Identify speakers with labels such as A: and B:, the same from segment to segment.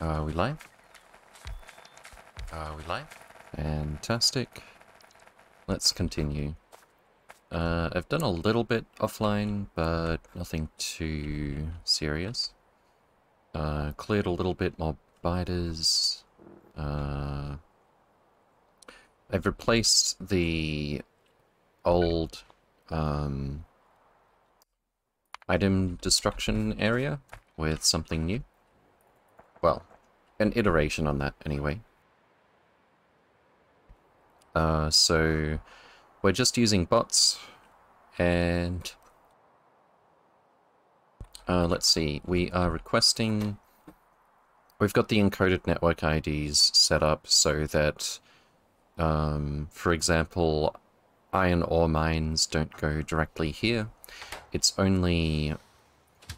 A: Are we live? Are we live? Fantastic. Let's continue. Uh, I've done a little bit offline, but nothing too serious. Uh, cleared a little bit more biters. Uh, I've replaced the old um, item destruction area with something new. Well, an iteration on that anyway. Uh, so we're just using bots and uh, let's see, we are requesting, we've got the encoded network IDs set up so that, um, for example, iron ore mines don't go directly here. It's only,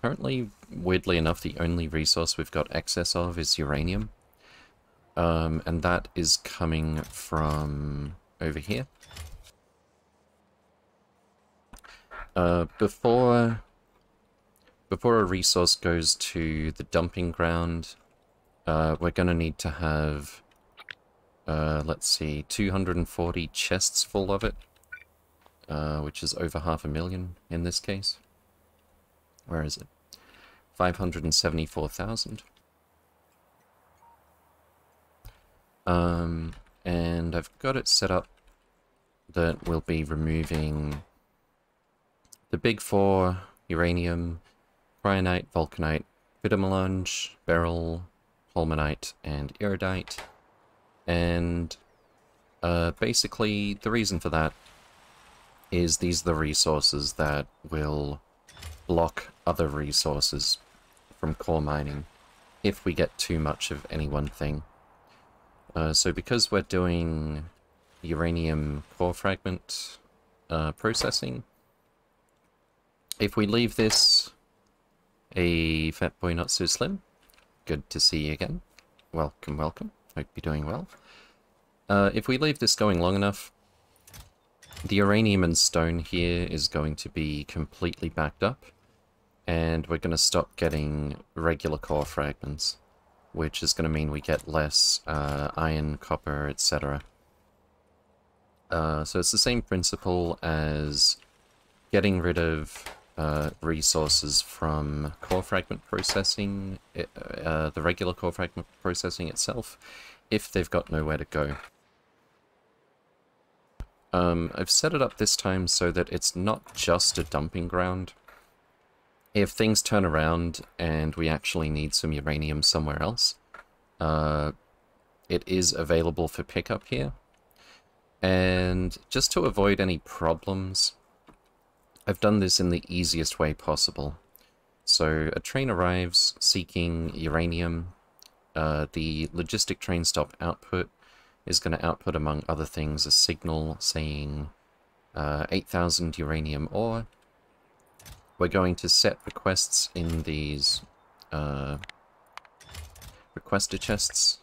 A: currently, weirdly enough, the only resource we've got excess of is uranium. Um, and that is coming from over here. Uh, before, before a resource goes to the dumping ground, uh, we're going to need to have, uh, let's see, 240 chests full of it, uh, which is over half a million in this case. Where is it? 574,000. Um, and I've got it set up that we'll be removing the big four, uranium, cryonite, vulcanite, vitamelange, beryl, holmanite, and iridite. And uh, basically, the reason for that is these are the resources that will block other resources from core mining if we get too much of any one thing. Uh, so because we're doing uranium core fragment uh, processing, if we leave this a fat boy not so slim, good to see you again. Welcome, welcome. Hope you're doing well. Uh, if we leave this going long enough, the uranium and stone here is going to be completely backed up, and we're going to stop getting regular core fragments which is going to mean we get less uh, iron, copper, etc. Uh, so it's the same principle as getting rid of uh, resources from core fragment processing, uh, the regular core fragment processing itself, if they've got nowhere to go. Um, I've set it up this time so that it's not just a dumping ground, if things turn around and we actually need some uranium somewhere else, uh, it is available for pickup here. And just to avoid any problems, I've done this in the easiest way possible. So a train arrives seeking uranium. Uh, the logistic train stop output is going to output, among other things, a signal saying uh, 8,000 uranium ore we're going to set requests in these uh, requester chests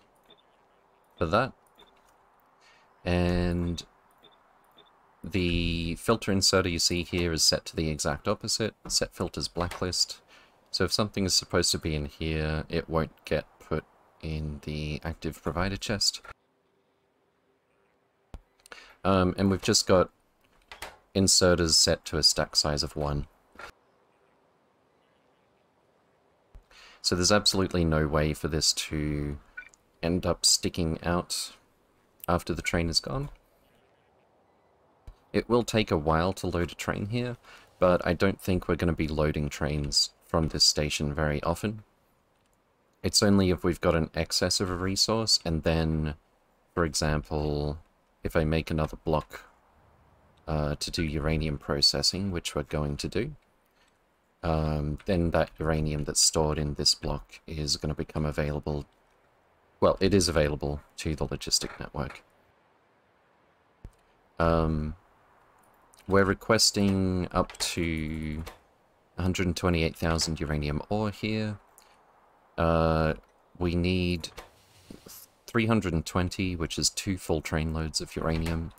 A: for that. And the filter inserter you see here is set to the exact opposite, set filters blacklist. So if something is supposed to be in here, it won't get put in the active provider chest. Um, and we've just got inserters set to a stack size of 1. So there's absolutely no way for this to end up sticking out after the train is gone. It will take a while to load a train here, but I don't think we're going to be loading trains from this station very often. It's only if we've got an excess of a resource, and then, for example, if I make another block uh, to do uranium processing, which we're going to do, um, then that uranium that's stored in this block is going to become available, well, it is available to the logistic network. Um, we're requesting up to 128,000 uranium ore here. Uh, we need 320, which is two full train loads of uranium,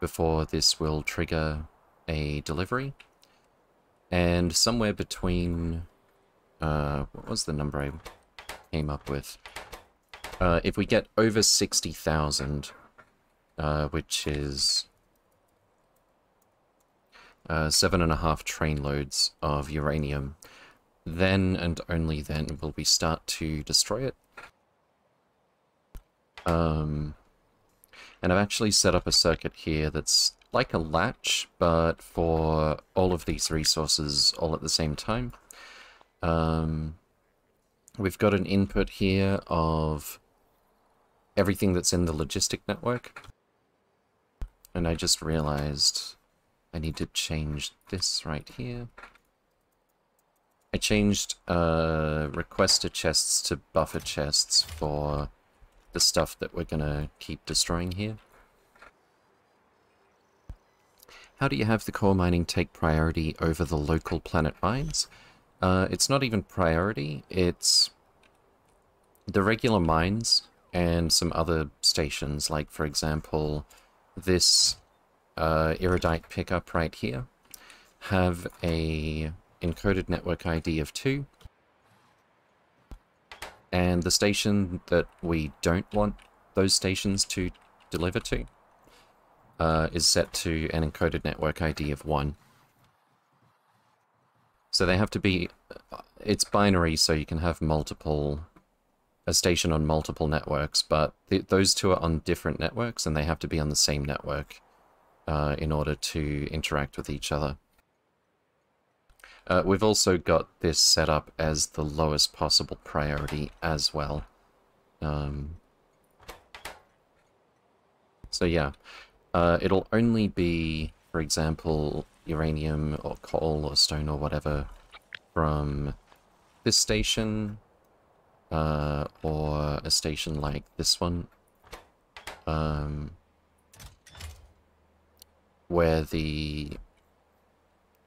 A: before this will trigger a delivery. And somewhere between, uh, what was the number I came up with? Uh, if we get over 60,000, uh, which is uh, seven and a half train loads of uranium, then and only then will we start to destroy it. Um, and I've actually set up a circuit here that's like a latch, but for all of these resources all at the same time. Um, we've got an input here of everything that's in the logistic network. And I just realized I need to change this right here. I changed uh, requester chests to buffer chests for the stuff that we're gonna keep destroying here. How do you have the core mining take priority over the local planet mines? Uh, it's not even priority, it's the regular mines and some other stations, like for example, this uh, iridite pickup right here, have a encoded network ID of 2, and the station that we don't want those stations to deliver to uh, is set to an encoded network ID of 1. So they have to be... Uh, it's binary, so you can have multiple... a station on multiple networks, but th those two are on different networks, and they have to be on the same network uh, in order to interact with each other. Uh, we've also got this set up as the lowest possible priority as well. Um, so yeah, uh, it'll only be, for example, uranium or coal or stone or whatever from this station uh, or a station like this one um, where the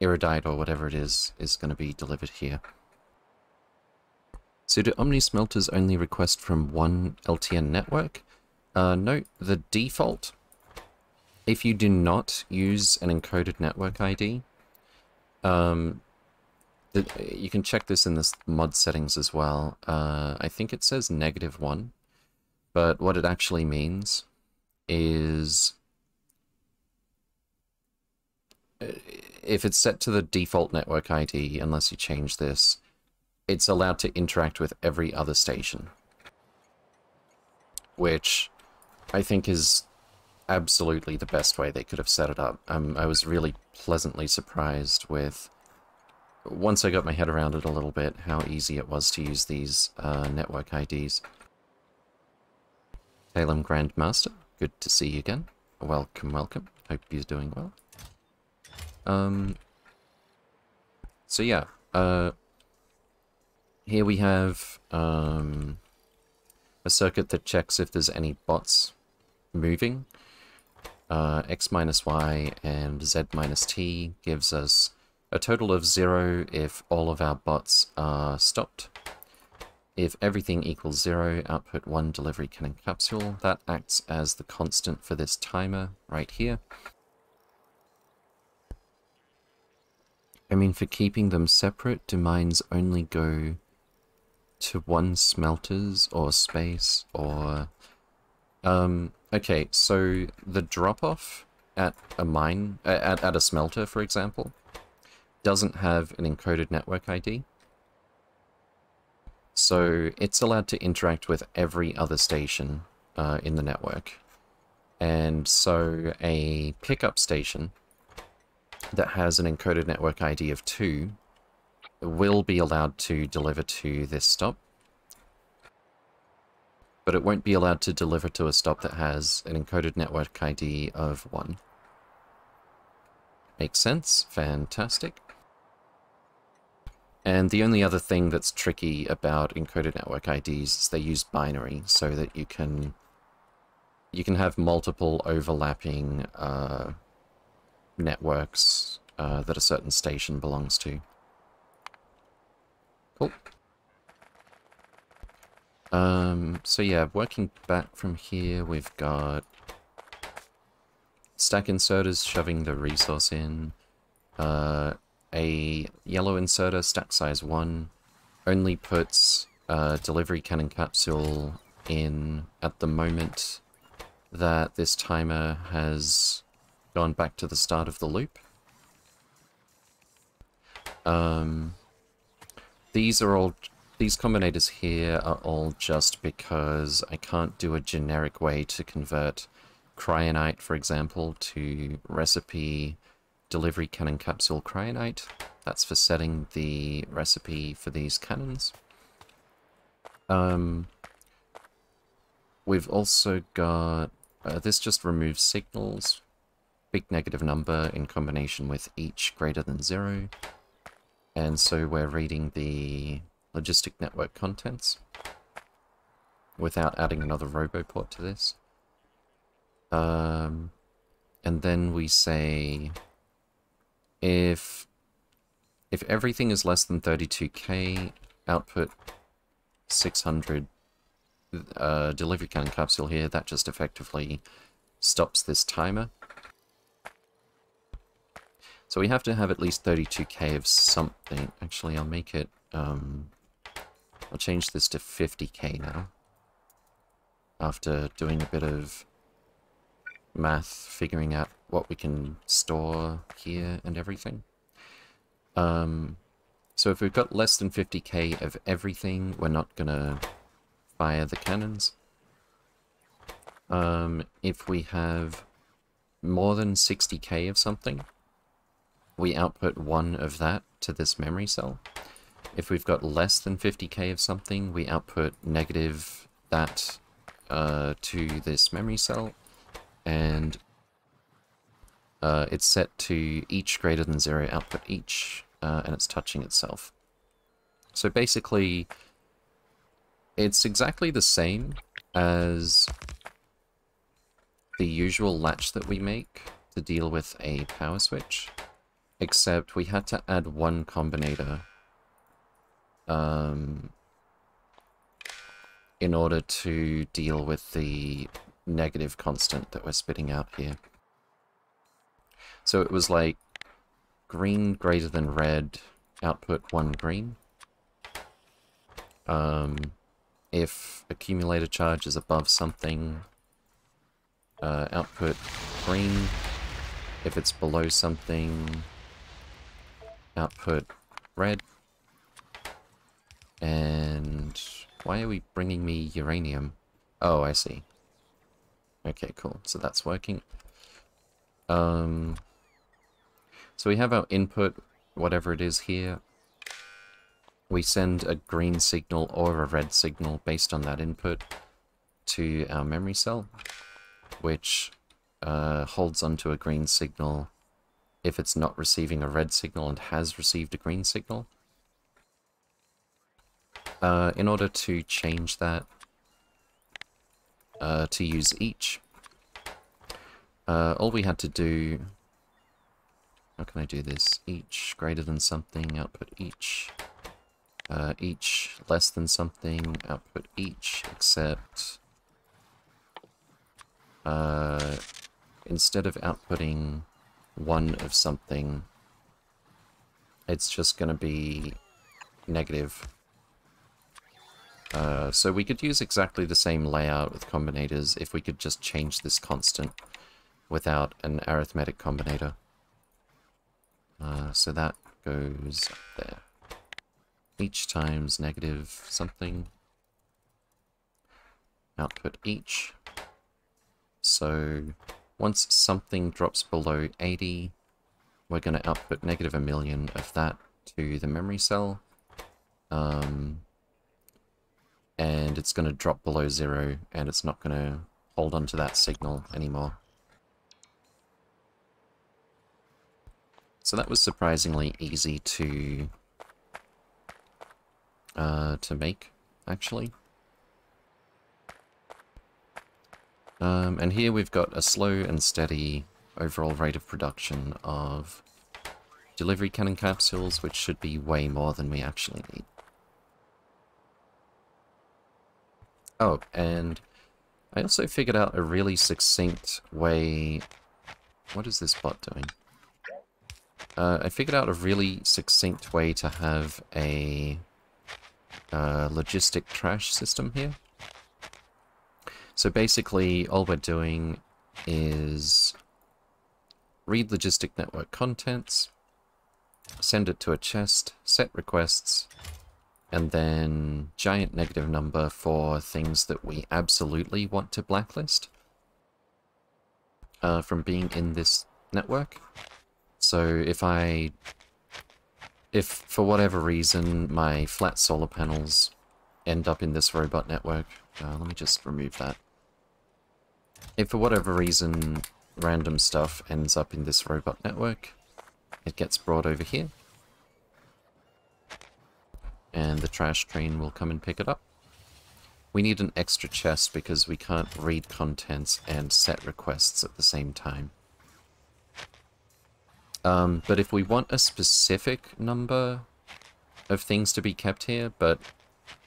A: iridite or whatever it is, is going to be delivered here. So do Omni smelters only request from one LTN network? Uh, no, the default, if you do not use an encoded network ID, um, the, you can check this in the mod settings as well. Uh, I think it says negative one, but what it actually means is if it's set to the default network ID, unless you change this, it's allowed to interact with every other station. Which I think is absolutely the best way they could have set it up. Um, I was really pleasantly surprised with, once I got my head around it a little bit, how easy it was to use these uh, network IDs. Talem Grandmaster, good to see you again. Welcome, welcome. Hope you're doing well. Um, so yeah, uh, here we have um, a circuit that checks if there's any bots moving. Uh, x minus y and z minus t gives us a total of zero if all of our bots are stopped. If everything equals zero, output one delivery cannon capsule. That acts as the constant for this timer right here. I mean, for keeping them separate, do mines only go to one smelters or space or... Um, okay, so the drop-off at a mine, at, at a smelter, for example, doesn't have an encoded network ID. So it's allowed to interact with every other station uh, in the network. And so a pickup station that has an encoded network ID of 2 will be allowed to deliver to this stop. But it won't be allowed to deliver to a stop that has an encoded network ID of 1. Makes sense. Fantastic. And the only other thing that's tricky about encoded network IDs is they use binary so that you can you can have multiple overlapping uh, networks uh, that a certain station belongs to. Cool. Um, so yeah, working back from here, we've got stack inserters shoving the resource in, uh, a yellow inserter, stack size 1, only puts uh, delivery cannon capsule in at the moment that this timer has gone back to the start of the loop. Um, these are all, these combinators here are all just because I can't do a generic way to convert cryonite, for example, to recipe delivery cannon capsule cryonite. That's for setting the recipe for these cannons. Um, we've also got, uh, this just removes signals, big negative number in combination with each greater than zero. And so we're reading the logistic network contents without adding another roboport to this. Um, and then we say if if everything is less than 32k, output 600 uh, delivery cannon capsule here, that just effectively stops this timer. So we have to have at least 32k of something. Actually, I'll make it, um, I'll change this to 50k now. After doing a bit of math, figuring out what we can store here and everything. Um, so if we've got less than 50k of everything, we're not gonna fire the cannons. Um, if we have more than 60k of something, we output one of that to this memory cell. If we've got less than 50k of something, we output negative that uh, to this memory cell, and uh, it's set to each greater than zero output each, uh, and it's touching itself. So basically, it's exactly the same as the usual latch that we make to deal with a power switch, except we had to add one combinator um, in order to deal with the negative constant that we're spitting out here. So it was like green greater than red, output one green. Um, if accumulator charge is above something, uh, output green. If it's below something, output red. And why are we bringing me uranium? Oh, I see. Okay, cool. So that's working. Um, so we have our input, whatever it is here. We send a green signal or a red signal based on that input to our memory cell, which uh, holds onto a green signal if it's not receiving a red signal and has received a green signal. Uh, in order to change that, uh, to use each, uh, all we had to do... How can I do this? Each greater than something, output each. Uh, each less than something, output each, except... Uh, instead of outputting one of something, it's just going to be negative. Uh, so we could use exactly the same layout with combinators if we could just change this constant without an arithmetic combinator. Uh, so that goes there. Each times negative something. Output each. So once something drops below 80, we're going to output negative a million of that to the memory cell. Um, and it's going to drop below zero, and it's not going to hold on to that signal anymore. So that was surprisingly easy to uh, to make, actually. Um, and here we've got a slow and steady overall rate of production of delivery cannon capsules, which should be way more than we actually need. Oh, and I also figured out a really succinct way... What is this bot doing? Uh, I figured out a really succinct way to have a uh, logistic trash system here. So basically, all we're doing is read logistic network contents, send it to a chest, set requests, and then giant negative number for things that we absolutely want to blacklist uh, from being in this network. So if I, if for whatever reason my flat solar panels end up in this robot network, uh, let me just remove that. If for whatever reason random stuff ends up in this robot network, it gets brought over here. And the trash train will come and pick it up. We need an extra chest because we can't read contents and set requests at the same time. Um, but if we want a specific number of things to be kept here, but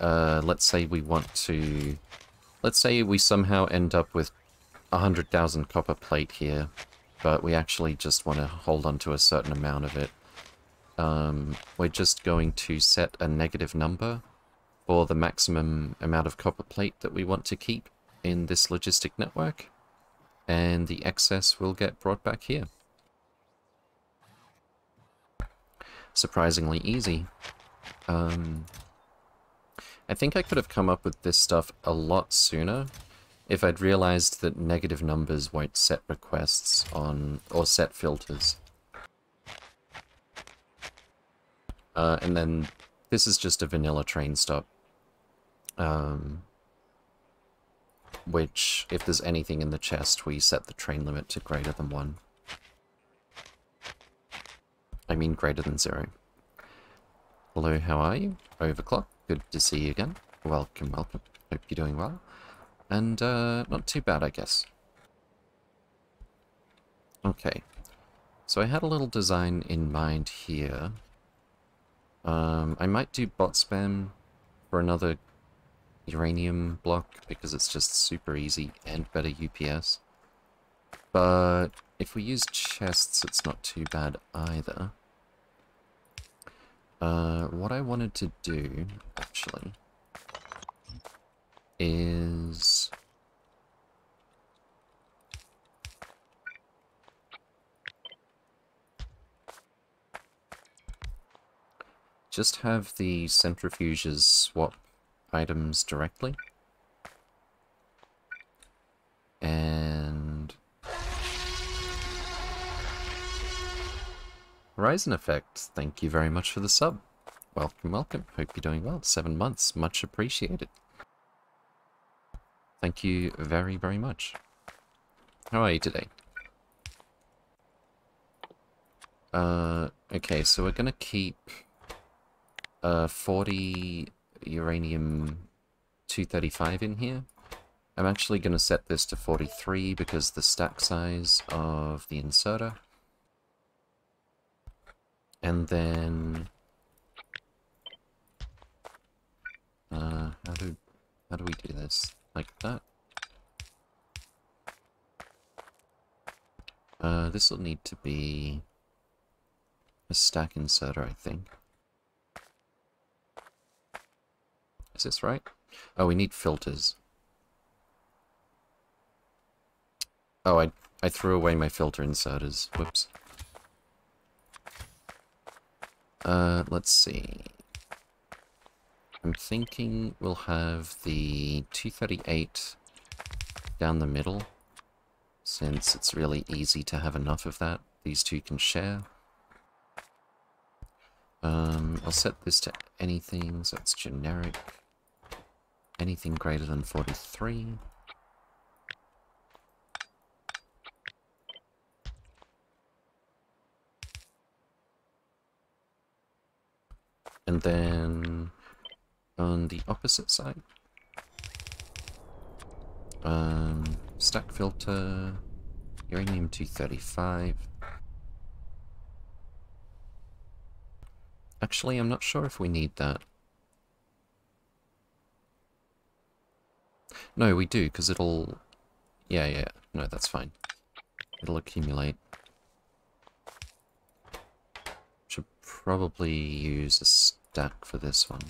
A: uh, let's say we want to... Let's say we somehow end up with 100,000 copper plate here, but we actually just want to hold on to a certain amount of it. Um, we're just going to set a negative number for the maximum amount of copper plate that we want to keep in this logistic network, and the excess will get brought back here. Surprisingly easy. Um, I think I could have come up with this stuff a lot sooner if I'd realized that negative numbers won't set requests on, or set filters. Uh, and then this is just a vanilla train stop. Um, which, if there's anything in the chest, we set the train limit to greater than 1. I mean greater than 0. Hello, how are you? Overclock, good to see you again. Welcome, welcome. Hope you're doing well. And, uh, not too bad, I guess. Okay. So I had a little design in mind here. Um, I might do bot spam for another uranium block because it's just super easy and better UPS. But if we use chests, it's not too bad either. Uh, what I wanted to do, actually, is... Just have the centrifuges swap items directly. And... Horizon Effect, thank you very much for the sub. Welcome, welcome. Hope you're doing well. Seven months, much appreciated. Thank you very, very much. How are you today? Uh, okay, so we're gonna keep uh, 40 uranium 235 in here. I'm actually gonna set this to 43 because the stack size of the inserter. And then... Uh, how do, how do we do this? like that. Uh, this will need to be a stack inserter, I think. Is this right? Oh, we need filters. Oh, I, I threw away my filter inserters. Whoops. Uh, let's see. I'm thinking we'll have the 238 down the middle, since it's really easy to have enough of that. These two can share. Um, I'll set this to anything, so it's generic. Anything greater than 43. And then on the opposite side. Um, stack filter, uranium 235. Actually, I'm not sure if we need that. No, we do, because it'll... Yeah, yeah, no, that's fine. It'll accumulate. Should probably use a stack for this one.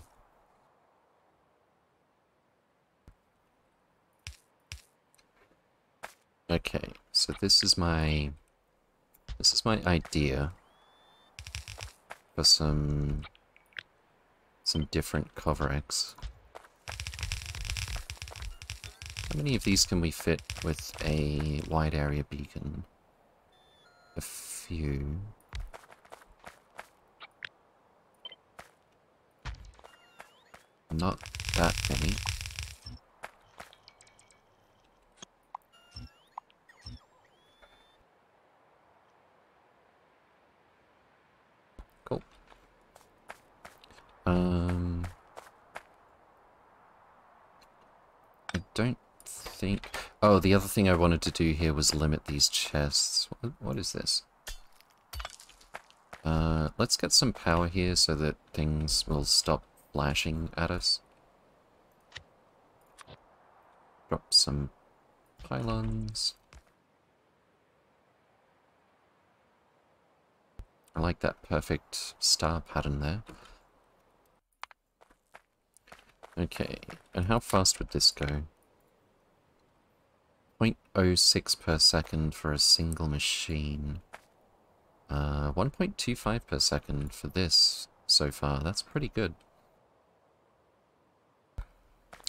A: Okay, so this is my... This is my idea for some... some different Kovarex. How many of these can we fit with a wide area beacon? A few. Not that many. Cool. Um... I don't think... Oh, the other thing I wanted to do here was limit these chests. What, what is this? Uh, let's get some power here so that things will stop flashing at us. Drop some pylons. I like that perfect star pattern there. Okay, and how fast would this go? 0.06 per second for a single machine. Uh, 1.25 per second for this so far. That's pretty good.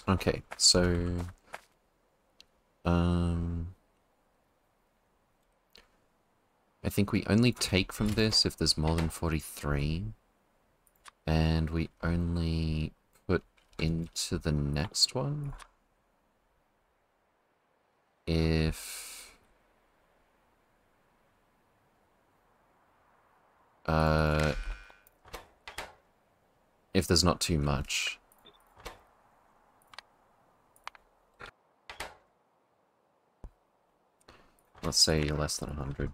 A: Okay, so... Um... I think we only take from this if there's more than 43. And we only put into the next one if... Uh... If there's not too much. Let's say less than 100.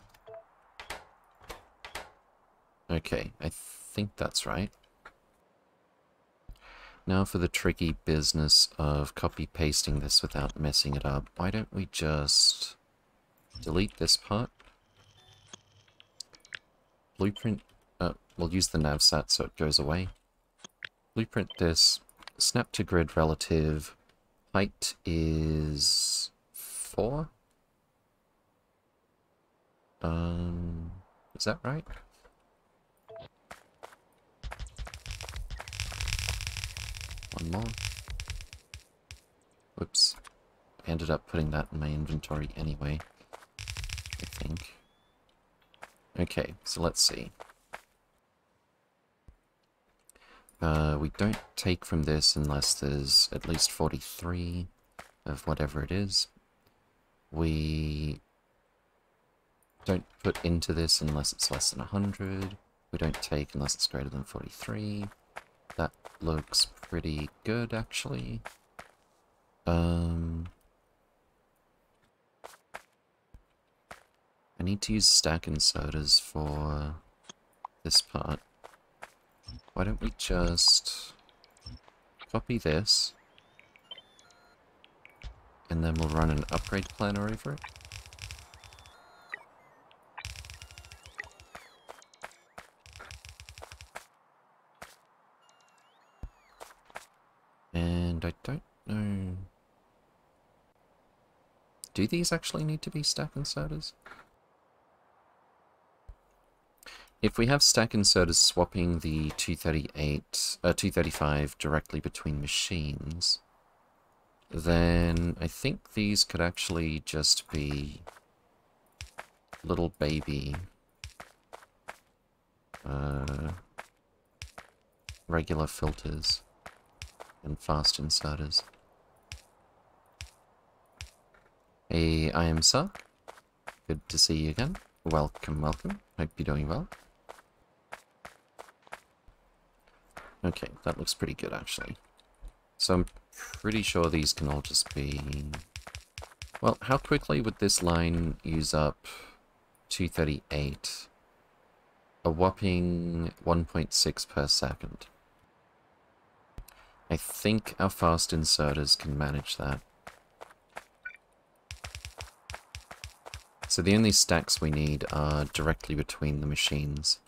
A: Okay, I think that's right. Now for the tricky business of copy-pasting this without messing it up. Why don't we just delete this part? Blueprint, uh, we'll use the navsat so it goes away. Blueprint this, snap to grid relative, height is 4? Um, is that right? One more. Whoops. I ended up putting that in my inventory anyway. I think. Okay, so let's see. Uh, we don't take from this unless there's at least 43 of whatever it is. We don't put into this unless it's less than 100. We don't take unless it's greater than 43. That looks pretty good, actually. Um... I need to use stack inserters for this part. Why don't we just copy this, and then we'll run an upgrade planner over it. I don't know... Do these actually need to be stack inserters? If we have stack inserters swapping the 238, uh, 235 directly between machines, then I think these could actually just be little baby uh, regular filters and fast inserters. Hey, I am Sir. Good to see you again. Welcome, welcome. Hope you're doing well. Okay, that looks pretty good, actually. So I'm pretty sure these can all just be... Well, how quickly would this line use up 238? A whopping 1.6 per second. I think our fast inserters can manage that. So the only stacks we need are directly between the machines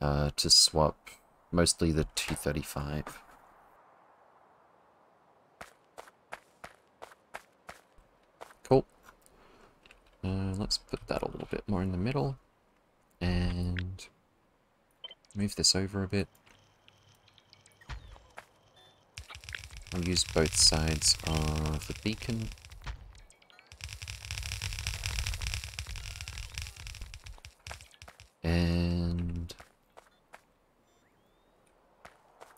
A: uh, to swap mostly the 235. Cool. Uh, let's put that a little bit more in the middle. And move this over a bit. I'll use both sides of the beacon. And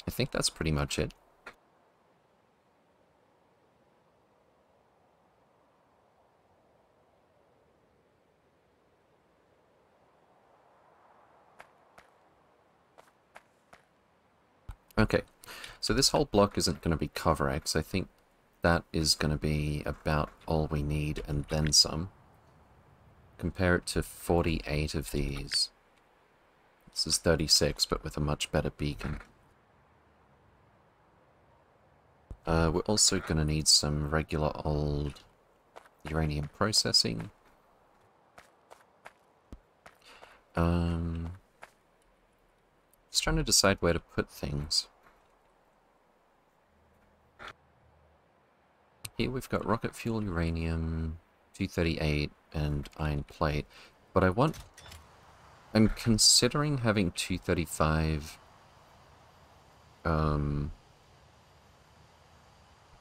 A: I think that's pretty much it. Okay, so this whole block isn't going to be Kovarex. I think that is going to be about all we need and then some. Compare it to 48 of these. This is 36, but with a much better beacon. Uh, we're also going to need some regular old uranium processing. Um, just trying to decide where to put things. Here we've got rocket fuel, uranium, 238, and iron plate. But I want... I'm considering having 235... Um...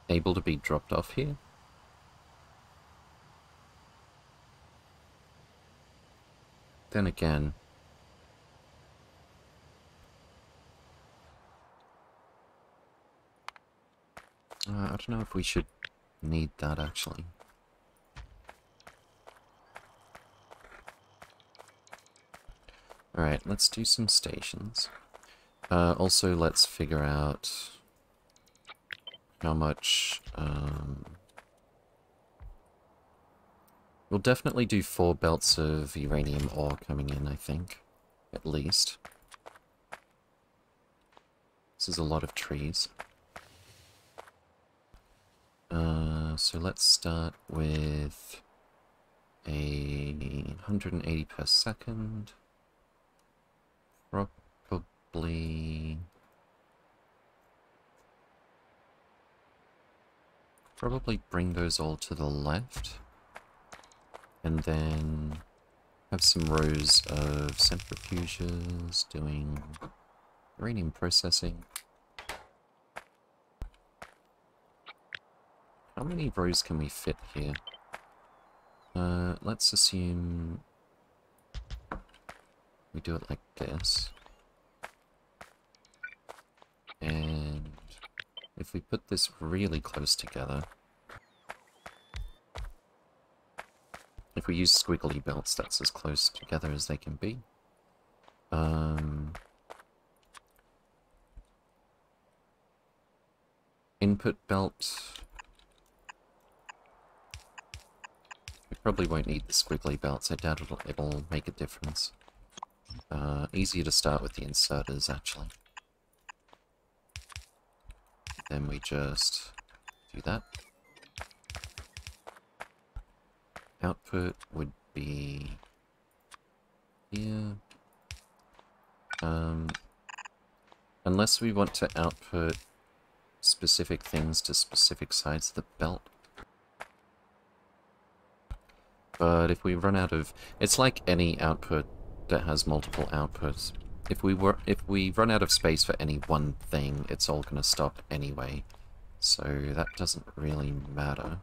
A: Able to be dropped off here. Then again... Uh, I don't know if we should need that actually. Alright, let's do some stations. Uh, also, let's figure out how much... Um, we'll definitely do four belts of uranium ore coming in, I think. At least. This is a lot of trees. Uh, so let's start with a 180 per second. Probably... Probably bring those all to the left. And then have some rows of centrifuges doing uranium processing. How many rows can we fit here? Uh, let's assume we do it like this. And if we put this really close together, if we use squiggly belts, that's as close together as they can be. Um, input belt. Probably won't need the squiggly belts. I doubt it'll, it'll make a difference. Uh, easier to start with the inserters, actually. Then we just do that. Output would be here. Um, unless we want to output specific things to specific sides of the belt. But if we run out of... It's like any output that has multiple outputs. If we were, if we run out of space for any one thing, it's all going to stop anyway. So that doesn't really matter.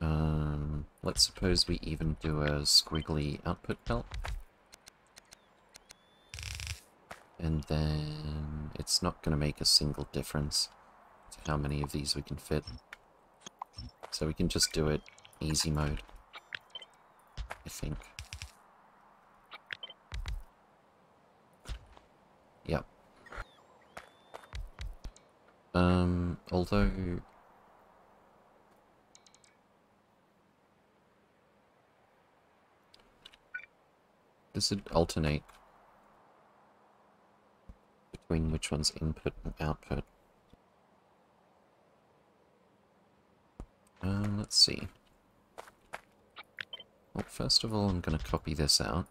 A: Um, let's suppose we even do a squiggly output belt. And then it's not going to make a single difference to how many of these we can fit. So we can just do it easy mode. I think. Yep. Um, although... Does it alternate between which one's input and output? Uh, let's see. Well, first of all, I'm going to copy this out.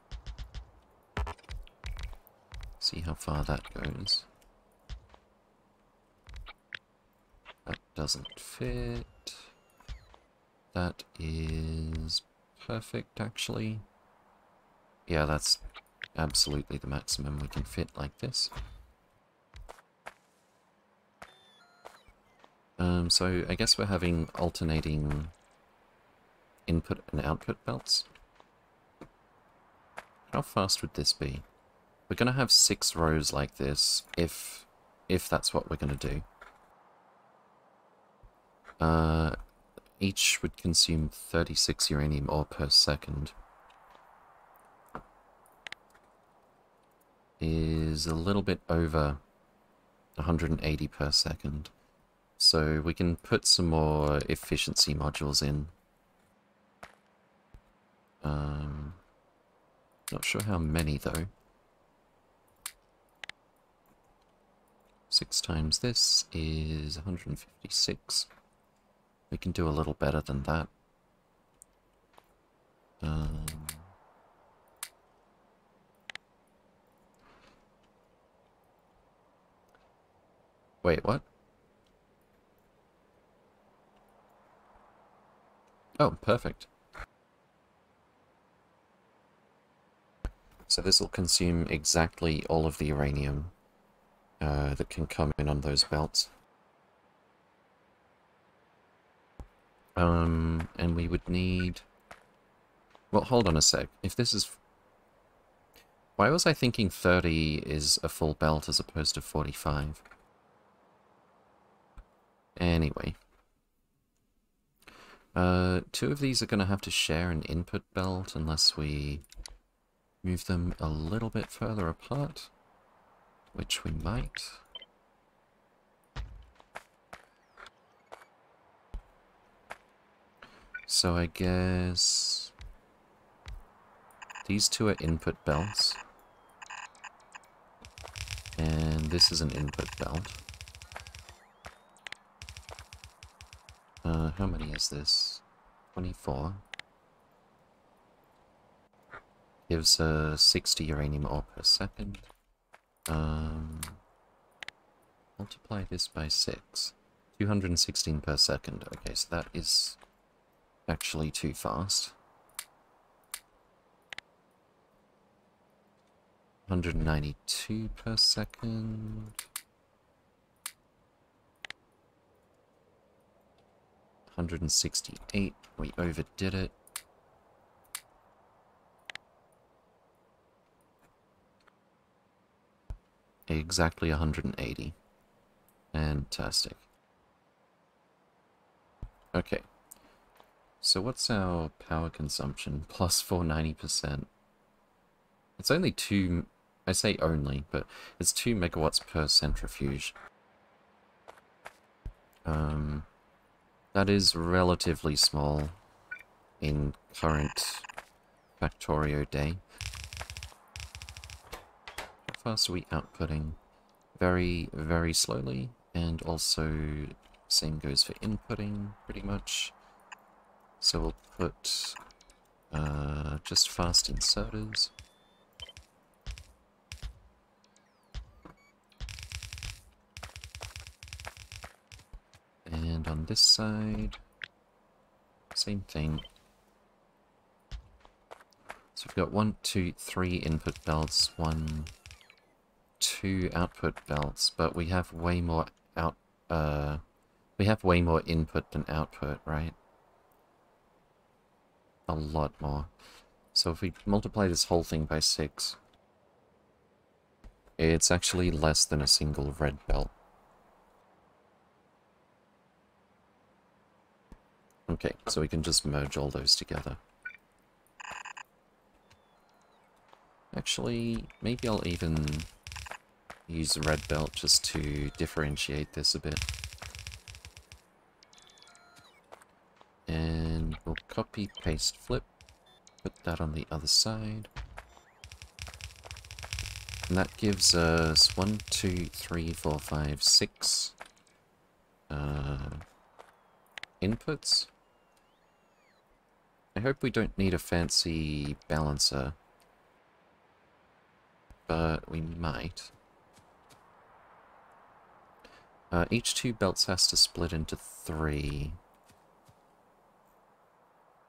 A: See how far that goes. That doesn't fit. That is perfect, actually. Yeah, that's absolutely the maximum we can fit like this. Um, so I guess we're having alternating input and output belts. How fast would this be? We're going to have six rows like this, if if that's what we're going to do. Uh, each would consume 36 uranium ore per second. Is a little bit over 180 per second. So we can put some more efficiency modules in. Um, not sure how many though. Six times this is 156. We can do a little better than that. Um, wait, what? Oh, perfect. So this will consume exactly all of the uranium uh, that can come in on those belts. Um, and we would need... Well, hold on a sec. If this is... Why was I thinking 30 is a full belt as opposed to 45? Anyway. Uh, two of these are going to have to share an input belt unless we move them a little bit further apart, which we might. So I guess these two are input belts. And this is an input belt. Uh, how many is this? 24. Gives uh, 60 uranium ore per second. Um, multiply this by 6. 216 per second. Okay, so that is actually too fast. 192 per second. 168, we overdid it. Exactly 180. Fantastic. Okay. So what's our power consumption? Plus 490%. It's only 2... I say only, but it's 2 megawatts per centrifuge. Um, that is relatively small in current Factorio day. How fast are we outputting? Very, very slowly, and also same goes for inputting, pretty much. So we'll put uh, just fast inserters. And on this side, same thing. So we've got one, two, three input belts, one, two output belts, but we have way more out, uh, we have way more input than output, right? a lot more. So if we multiply this whole thing by 6, it's actually less than a single red belt. Okay, so we can just merge all those together. Actually, maybe I'll even use red belt just to differentiate this a bit. And we'll copy, paste, flip. Put that on the other side. And that gives us one, two, three, four, five, six uh, inputs. I hope we don't need a fancy balancer, but we might. Uh, each two belts has to split into three.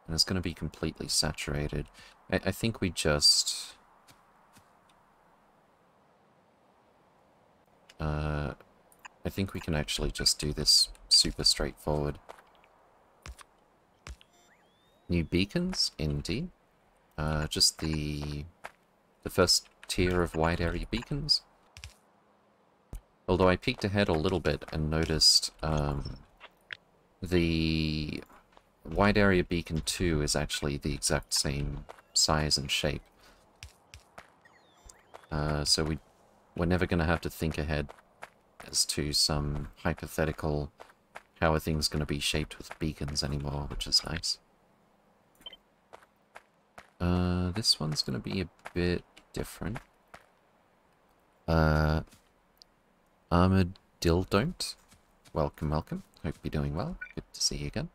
A: And it's going to be completely saturated. I, I think we just... Uh, I think we can actually just do this super straightforward. New beacons, indeed. Uh, just the the first tier of wide area beacons. Although I peeked ahead a little bit and noticed um, the wide area beacon 2 is actually the exact same size and shape. Uh, so we, we're never going to have to think ahead as to some hypothetical how are things going to be shaped with beacons anymore, which is nice. Uh, this one's going to be a bit different. Uh, Armored Dildon't. Welcome, welcome. Hope you're doing well. Good to see you again.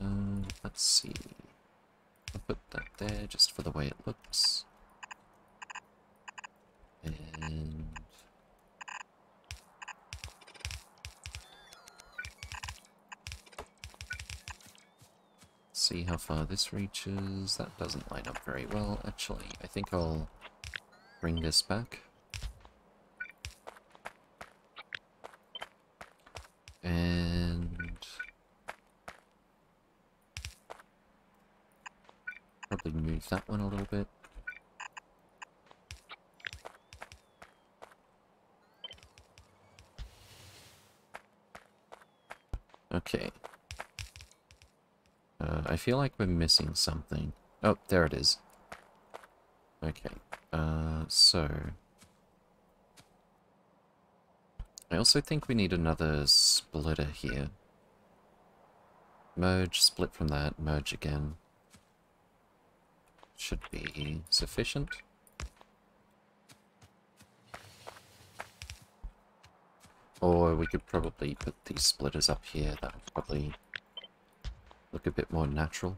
A: Uh, let's see. I'll put that there just for the way it looks. And... See how far this reaches. That doesn't line up very well, actually. I think I'll bring this back. And... Probably move that one a little bit. Okay. Uh, I feel like we're missing something. Oh, there it is. Okay. Uh, so... I also think we need another splitter here. Merge, split from that, merge again. Should be sufficient. Or we could probably put these splitters up here, that would probably look a bit more natural.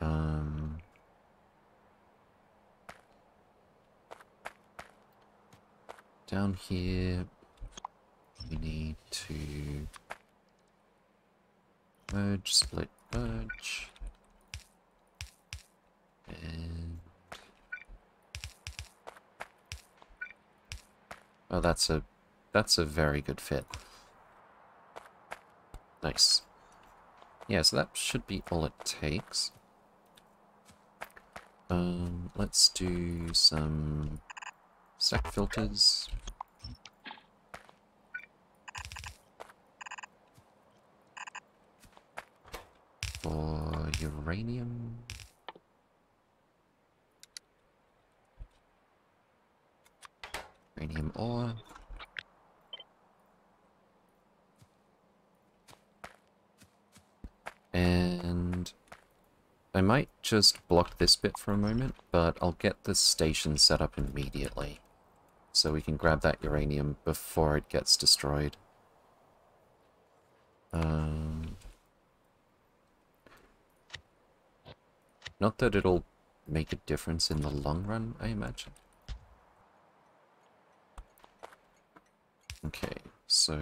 A: Um, down here, we need to merge, split, merge, and oh, that's a that's a very good fit. Nice. Yeah, so that should be all it takes. Um, let's do some stack filters. For uranium. Uranium ore. And I might just block this bit for a moment, but I'll get the station set up immediately. So we can grab that uranium before it gets destroyed. Um, not that it'll make a difference in the long run, I imagine. Okay, so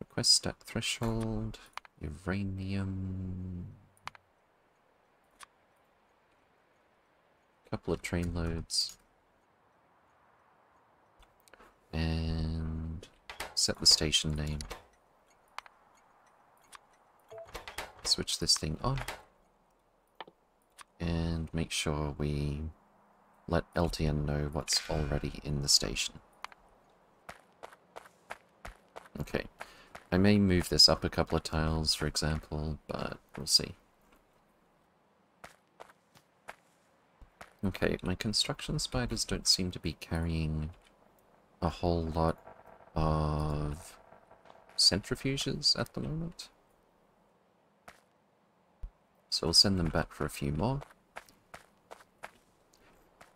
A: request stack threshold. Uranium. Couple of train loads. And set the station name. Switch this thing on. And make sure we let LTN know what's already in the station. Okay, I may move this up a couple of tiles, for example, but we'll see. Okay, my construction spiders don't seem to be carrying a whole lot of centrifuges at the moment. So we'll send them back for a few more.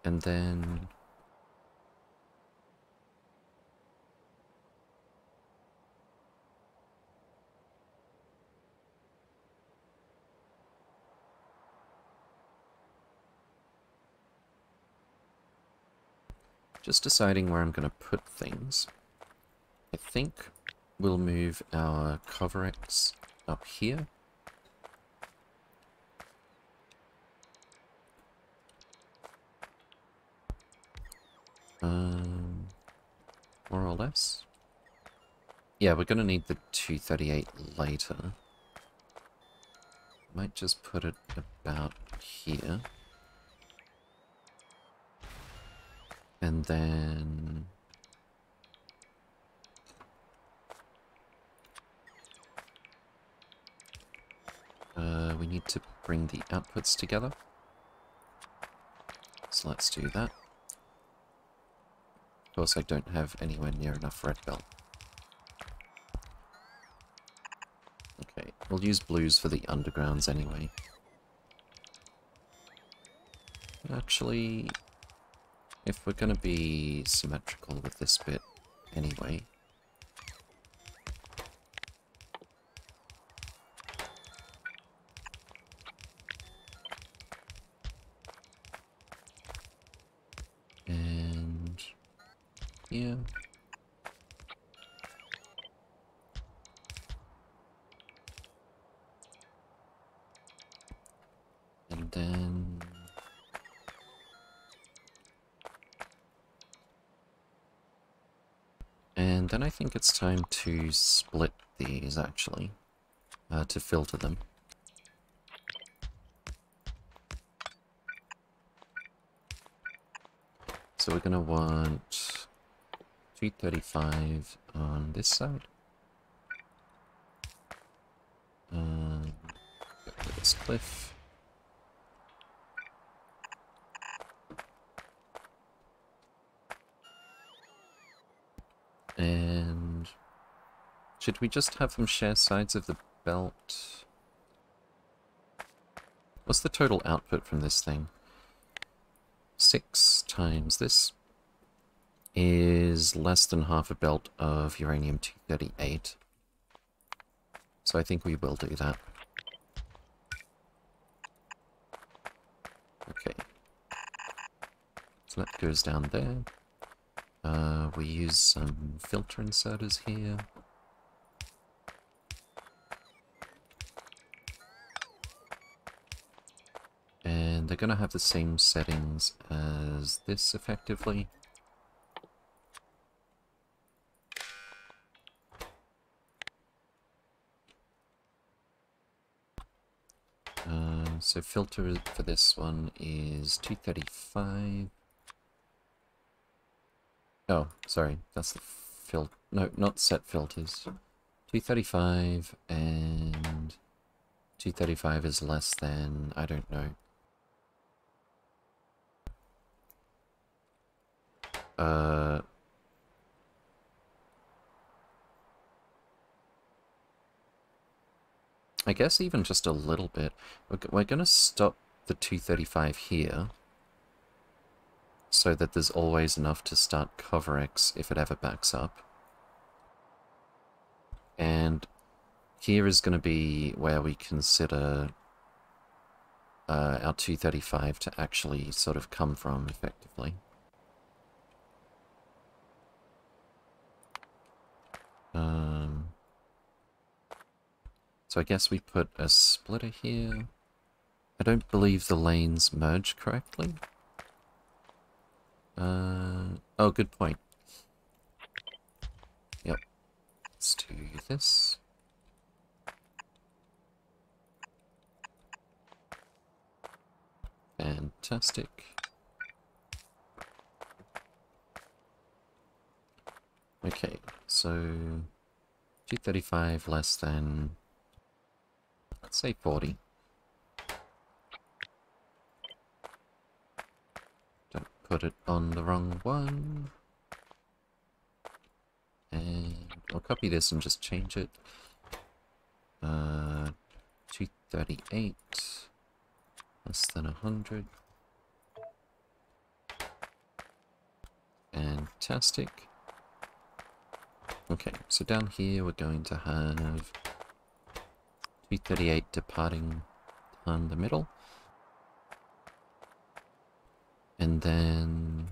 A: And then Just deciding where I'm going to put things. I think we'll move our Kovarex up here. Um, more or less. Yeah, we're going to need the 238 later. Might just put it about here. And then... Uh, we need to bring the outputs together. So let's do that. Of course, I don't have anywhere near enough red belt. Okay, we'll use blues for the undergrounds anyway. Actually, if we're going to be symmetrical with this bit anyway, and yeah. And then And then I think it's time to split these, actually, uh, to filter them. So we're going to want 235 on this side. Um, this cliff. Should we just have them share sides of the belt? What's the total output from this thing? Six times this is less than half a belt of uranium-238. So I think we will do that. Okay. So that goes down there. Uh, we use some filter inserters here. And they're going to have the same settings as this, effectively. Uh, so filter for this one is 235. Oh, sorry, that's the fil- no, not set filters. 235 and 235 is less than, I don't know. Uh... I guess even just a little bit. We're, we're going to stop the 235 here so that there's always enough to start Kovarex if it ever backs up. And here is going to be where we consider uh, our 235 to actually sort of come from effectively. Um, so I guess we put a splitter here. I don't believe the lanes merge correctly. Uh, oh, good point. Yep. Let's do this. Fantastic. Okay, so 235 less than, let's say 40. Don't put it on the wrong one. And I'll copy this and just change it. Uh, 238 less than 100. Fantastic. Okay, so down here we're going to have 238 departing on the middle. And then...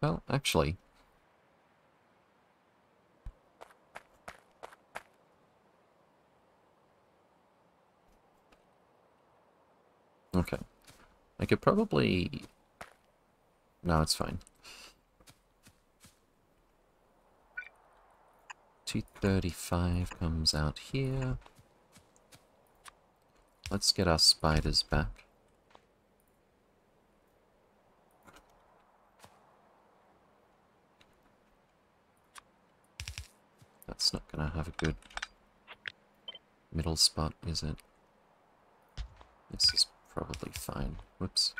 A: Well, actually... Okay. I could probably... No, it's fine. 235 comes out here. Let's get our spiders back. That's not gonna have a good middle spot, is it? This is probably fine. Whoops.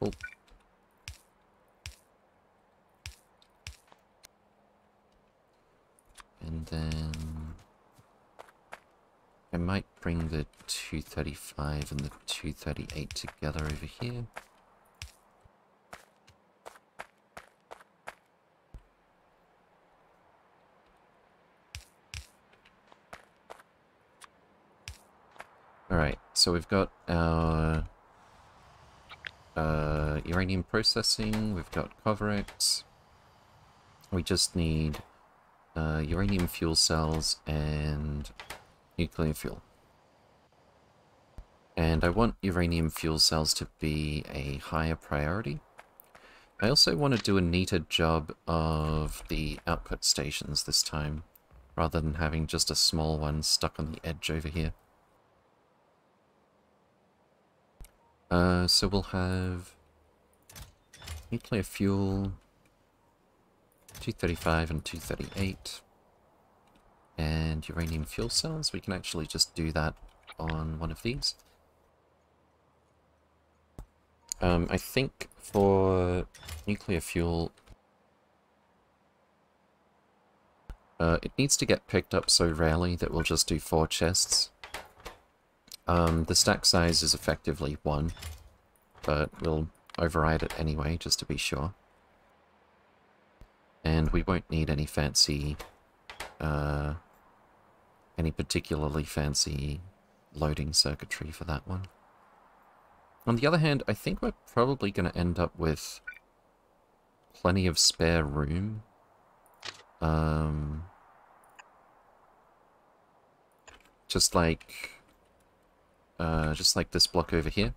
A: Oh. And then... I might bring the 235 and the 238 together over here. So we've got our uh, uranium processing, we've got Kovarex. We just need uh, uranium fuel cells and nuclear fuel. And I want uranium fuel cells to be a higher priority. I also want to do a neater job of the output stations this time, rather than having just a small one stuck on the edge over here. Uh, so we'll have nuclear fuel, 235 and 238, and uranium fuel cells. We can actually just do that on one of these. Um, I think for nuclear fuel, uh, it needs to get picked up so rarely that we'll just do four chests. Um, the stack size is effectively 1, but we'll override it anyway, just to be sure. And we won't need any fancy, uh, any particularly fancy loading circuitry for that one. On the other hand, I think we're probably going to end up with plenty of spare room. Um, just like uh, just like this block over here.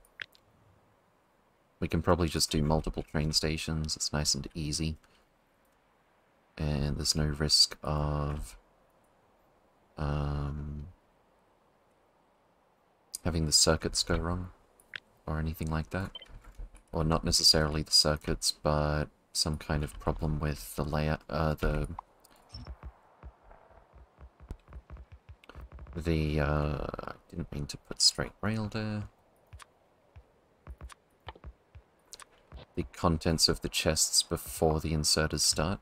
A: We can probably just do multiple train stations. It's nice and easy. And there's no risk of um, having the circuits go wrong or anything like that. Or not necessarily the circuits, but some kind of problem with the layout, uh, the the, uh, I didn't mean to put straight rail there. The contents of the chests before the inserters start.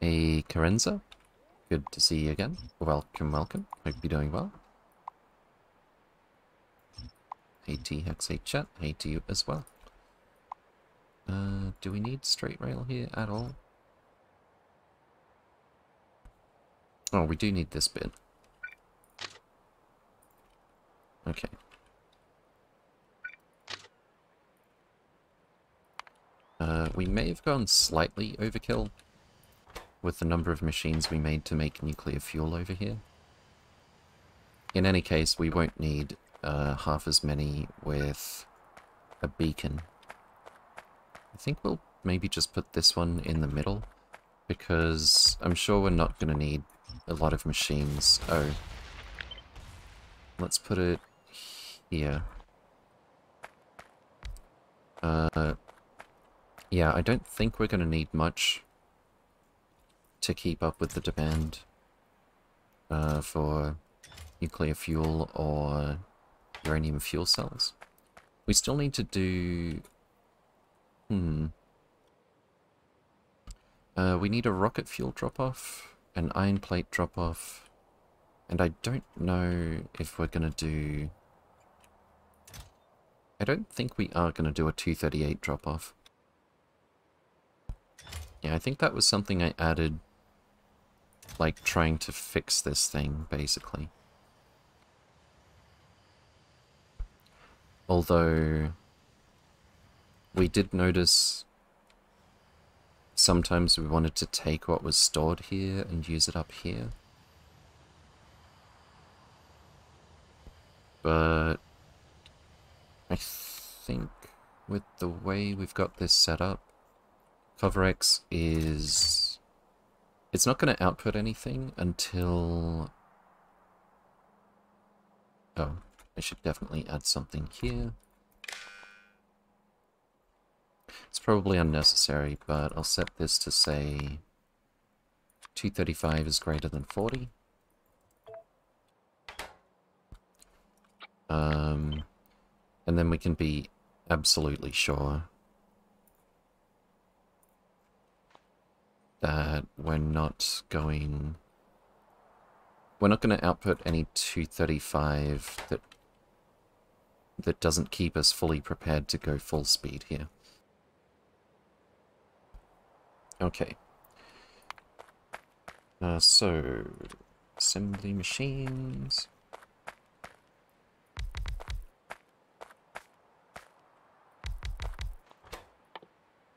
A: Hey, Karenza. Good to see you again. Welcome, welcome. Hope you're doing well. Hey T-Hex, hey chat. Hey to you as well. Uh, do we need straight rail here at all? Oh, we do need this bit. Okay. Uh, we may have gone slightly overkill with the number of machines we made to make nuclear fuel over here. In any case, we won't need uh, half as many with a beacon. I think we'll maybe just put this one in the middle, because I'm sure we're not going to need a lot of machines. Oh. Let's put it here. Uh, yeah, I don't think we're going to need much to keep up with the demand uh, for nuclear fuel or uranium fuel cells. We still need to do... Hmm. Uh, we need a rocket fuel drop-off an iron plate drop off. And I don't know if we're going to do... I don't think we are going to do a 238 drop off. Yeah, I think that was something I added, like, trying to fix this thing, basically. Although, we did notice sometimes we wanted to take what was stored here and use it up here. But I think with the way we've got this set up, Kovarex is... It's not going to output anything until... Oh, I should definitely add something here. It's probably unnecessary, but I'll set this to say 235 is greater than 40. Um, and then we can be absolutely sure that we're not going... We're not going to output any 235 that that doesn't keep us fully prepared to go full speed here. Okay. Uh, so, assembly machines.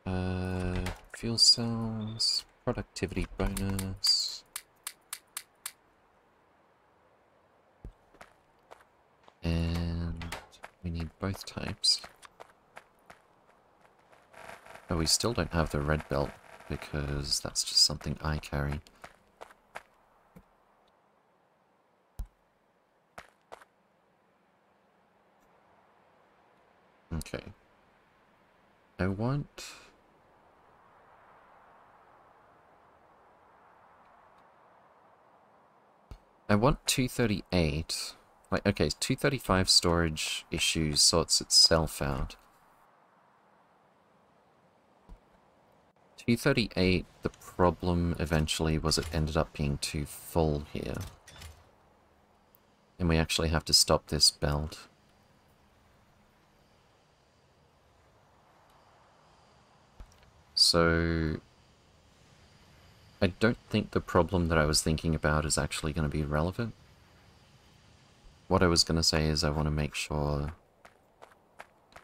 A: Uh, fuel cells, productivity bonus. And we need both types. Oh, we still don't have the red belt because that's just something I carry. Okay. I want... I want 238. Like, okay, 235 storage issues sorts itself out. 238, the problem eventually was it ended up being too full here. And we actually have to stop this belt. So... I don't think the problem that I was thinking about is actually going to be relevant. What I was going to say is I want to make sure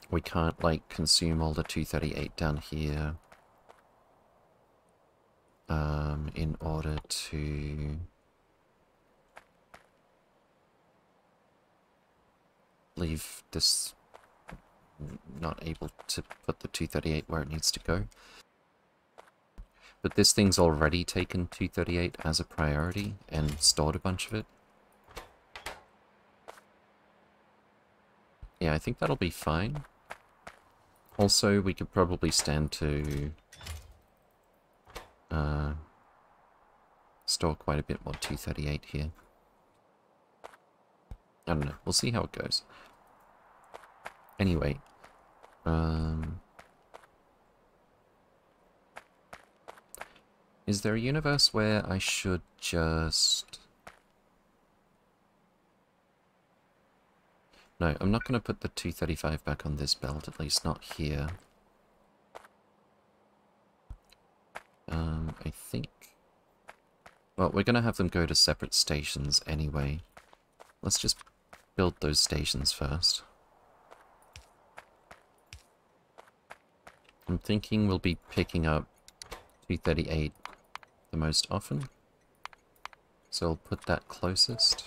A: we can't, like, consume all the 238 down here um, in order to leave this not able to put the 238 where it needs to go. But this thing's already taken 238 as a priority and stored a bunch of it. Yeah, I think that'll be fine. Also, we could probably stand to uh, store quite a bit more 238 here. I don't know. We'll see how it goes. Anyway. Um, is there a universe where I should just... No, I'm not going to put the 235 back on this belt, at least not here. Um, I think... Well, we're going to have them go to separate stations anyway. Let's just build those stations first. I'm thinking we'll be picking up 238 the most often. So I'll put that closest.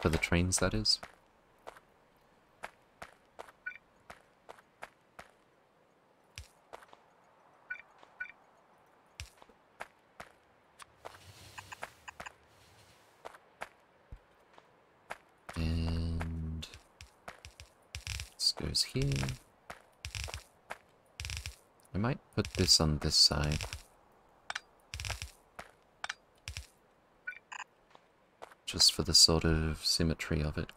A: For the trains, that is. goes here. I might put on this side. Just for the sort of symmetry of it.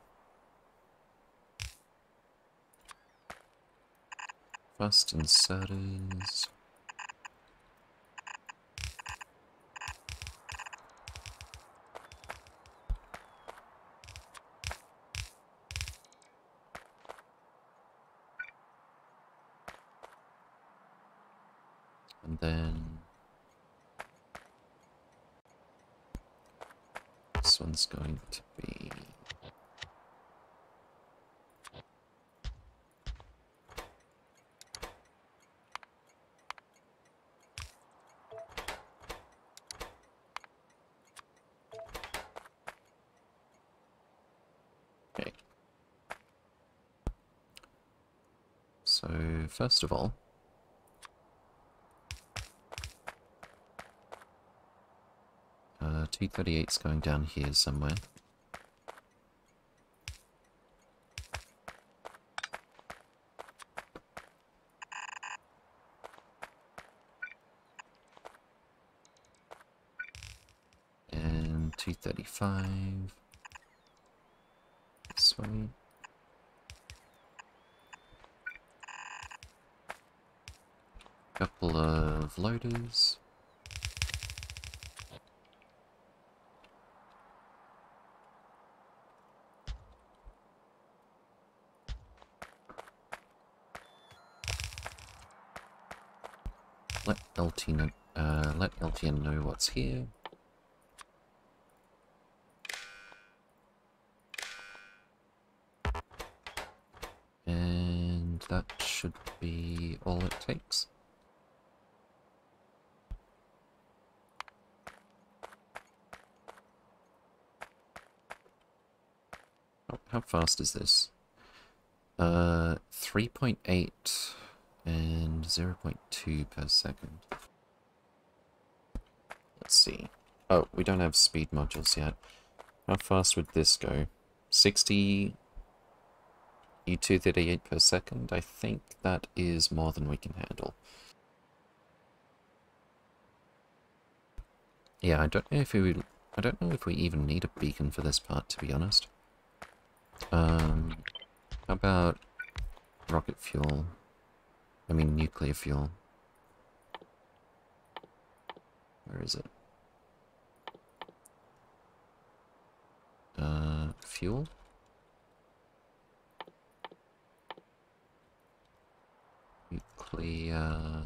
A: Fast inserters. then this one's going to be okay. So first of all, 238's going down here somewhere. And 235. Sweet. Couple of loaders. Let LT know, let LTN know what's here. And that should be all it takes. Oh, how fast is this? Uh, 3.8 and 0.2 per second. Let's see. Oh, we don't have speed modules yet. How fast would this go? 60 E238 per second? I think that is more than we can handle. Yeah, I don't know if we I don't know if we even need a beacon for this part, to be honest. Um, how about rocket fuel? I mean nuclear fuel. Where is it? Uh, fuel? Nuclear...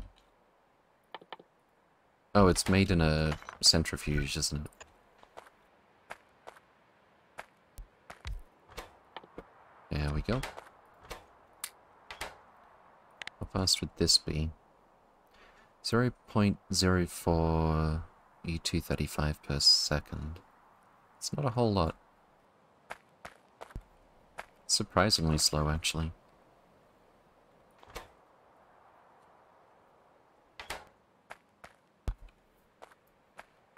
A: Oh, it's made in a centrifuge, isn't it? There we go. How fast would this be? 0 0.04 E235 per second. It's not a whole lot. Surprisingly slow, actually.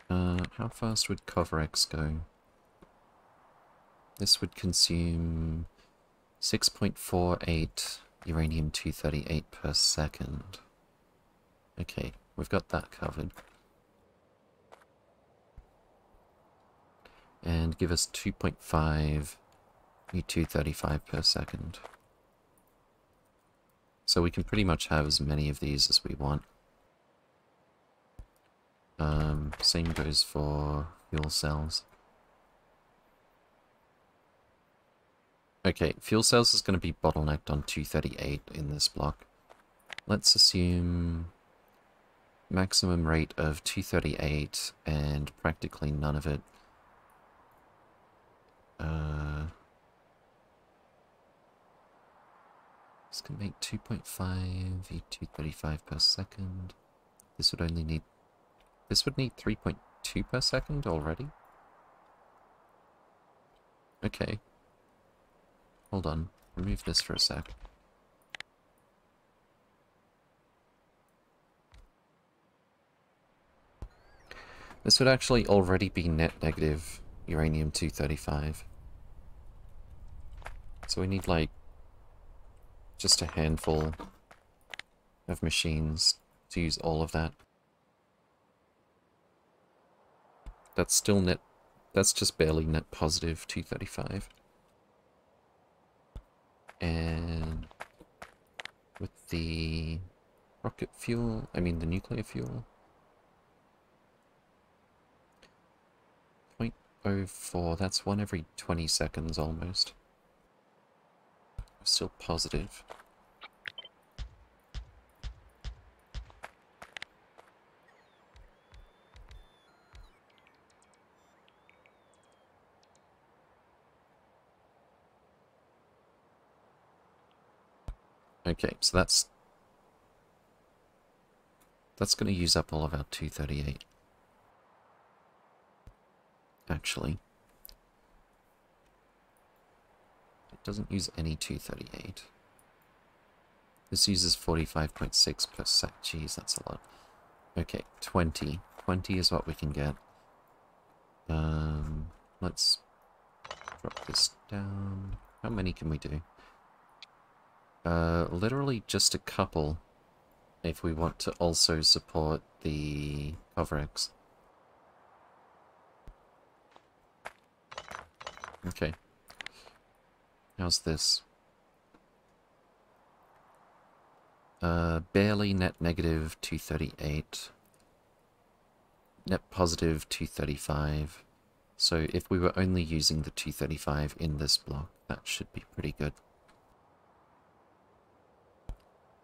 A: Uh, how fast would Kovarex go? This would consume 6.48 uranium-238 per second. Okay, we've got that covered. And give us 2.5 U-235 per second. So we can pretty much have as many of these as we want. Um, same goes for fuel cells. Okay, fuel cells is going to be bottlenecked on 238 in this block. Let's assume maximum rate of 238 and practically none of it. Uh, this can make 2.5 E235 per second. This would only need... This would need 3.2 per second already? Okay. Hold on. Remove this for a sec. This would actually already be net negative uranium-235. So we need, like, just a handful of machines to use all of that. That's still net... That's just barely net positive 235. And with the rocket fuel, I mean the nuclear fuel, 0.04, that's one every 20 seconds almost. Still positive. Okay, so that's... That's going to use up all of our 238. Actually. It doesn't use any 238. This uses 45.6 per sec. Jeez, that's a lot. Okay, 20. 20 is what we can get. Um, let's drop this down. How many can we do? Uh, literally just a couple if we want to also support the Kovarex. Okay. How's this? Uh, barely net negative 238. Net positive 235. So if we were only using the 235 in this block, that should be pretty good.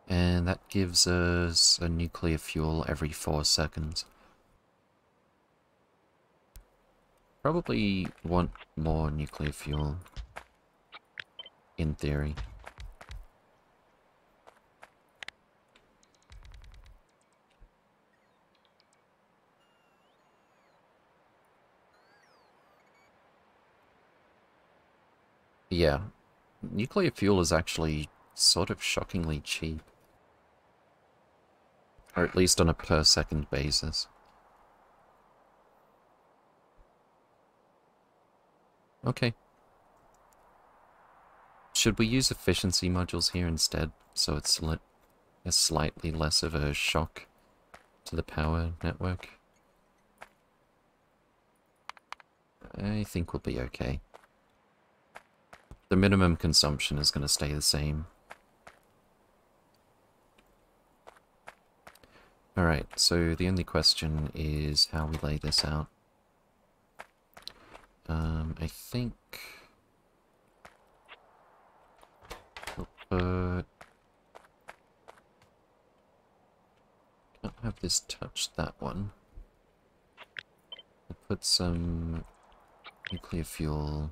A: And that gives us a nuclear fuel every 4 seconds. Probably want more nuclear fuel. In theory. Yeah. Nuclear fuel is actually sort of shockingly cheap. Or at least on a per second basis. Okay. Should we use efficiency modules here instead, so it's a slightly less of a shock to the power network? I think we'll be okay. The minimum consumption is going to stay the same. Alright, so the only question is how we lay this out. Um, I think... We'll. Can't have this touch that one. We'll put some nuclear fuel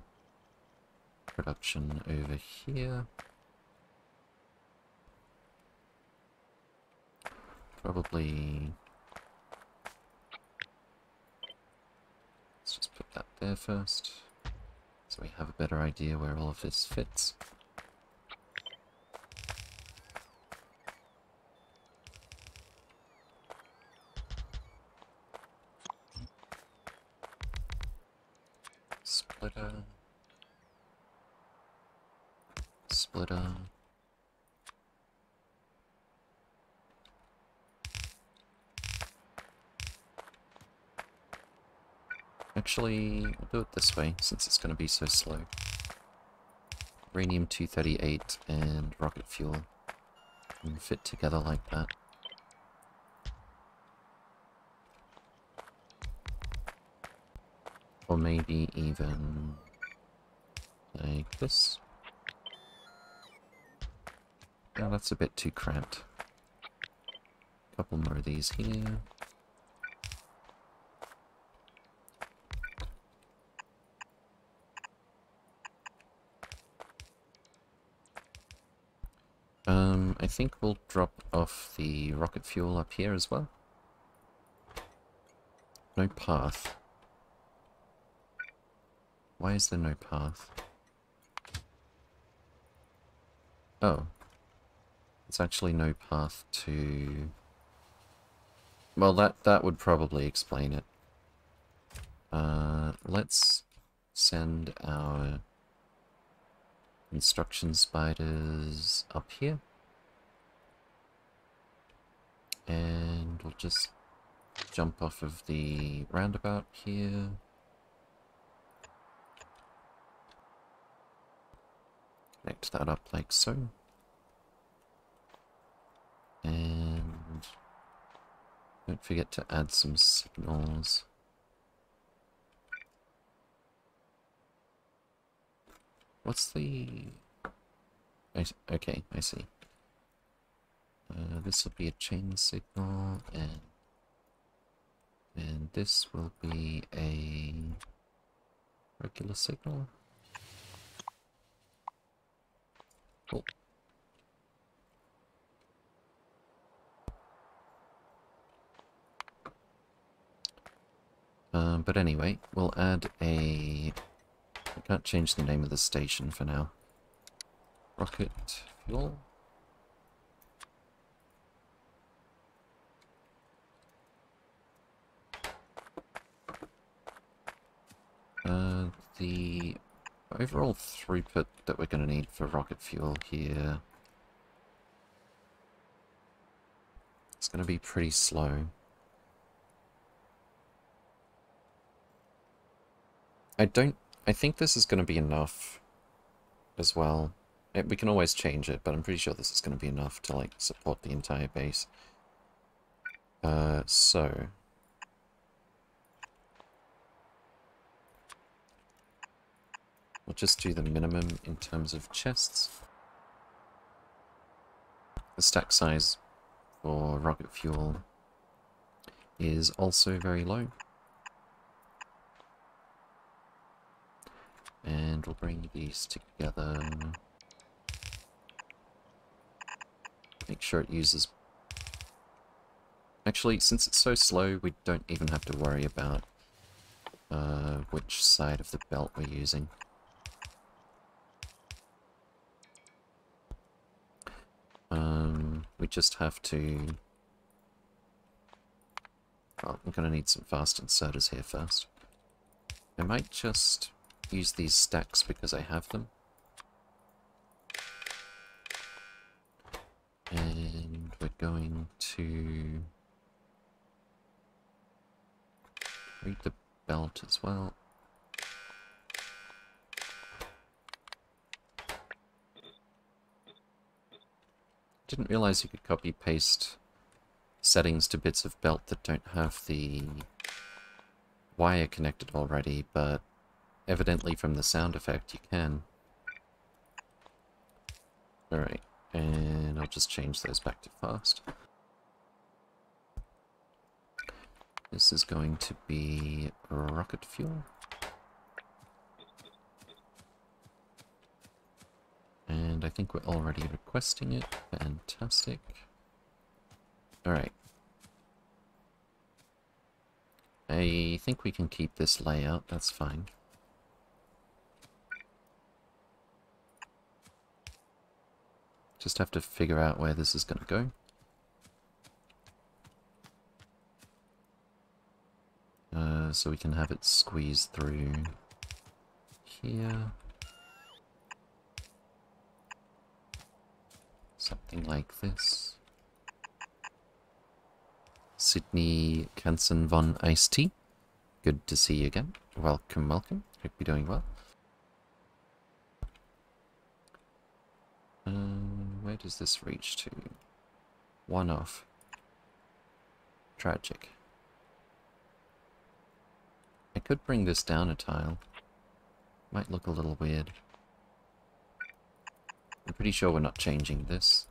A: production over here. Probably... Let's just put that there first, so we have a better idea where all of this fits. Splitter. Splitter. Actually, I'll do it this way, since it's going to be so slow. Uranium-238 and rocket fuel can fit together like that. Or maybe even like this. Yeah, that's a bit too cramped. A couple more of these here. Um, I think we'll drop off the rocket fuel up here as well. No path. Why is there no path? Oh. It's actually no path to... Well, that, that would probably explain it. Uh, let's send our Instruction spiders up here. And we'll just jump off of the roundabout here. Connect that up like so. And don't forget to add some signals. What's the... I, okay, I see. Uh, this will be a chain signal, and and this will be a regular signal. Cool. But anyway, we'll add a... I can't change the name of the station for now. Rocket fuel? Uh, the overall throughput that we're going to need for rocket fuel here it's going to be pretty slow. I don't... I think this is going to be enough as well. It, we can always change it, but I'm pretty sure this is going to be enough to, like, support the entire base. Uh, so... We'll just do the minimum in terms of chests. The stack size for rocket fuel is also very low. And we'll bring these together. Make sure it uses... Actually, since it's so slow, we don't even have to worry about uh, which side of the belt we're using. We just have to... Oh, I'm going to need some fast inserters here first. I might just use these stacks because I have them. And we're going to read the belt as well. Didn't realize you could copy paste settings to bits of belt that don't have the wire connected already, but Evidently from the sound effect you can. Alright, and I'll just change those back to fast. This is going to be rocket fuel. And I think we're already requesting it. Fantastic. Alright. I think we can keep this layout, that's fine. Just have to figure out where this is going to go. Uh, so we can have it squeeze through here. Something like this. Sydney Kansen von Ice Tea. Good to see you again. Welcome, welcome. Hope you're doing well. Um, where does this reach to? One off. Tragic. I could bring this down a tile. Might look a little weird. I'm pretty sure we're not changing this.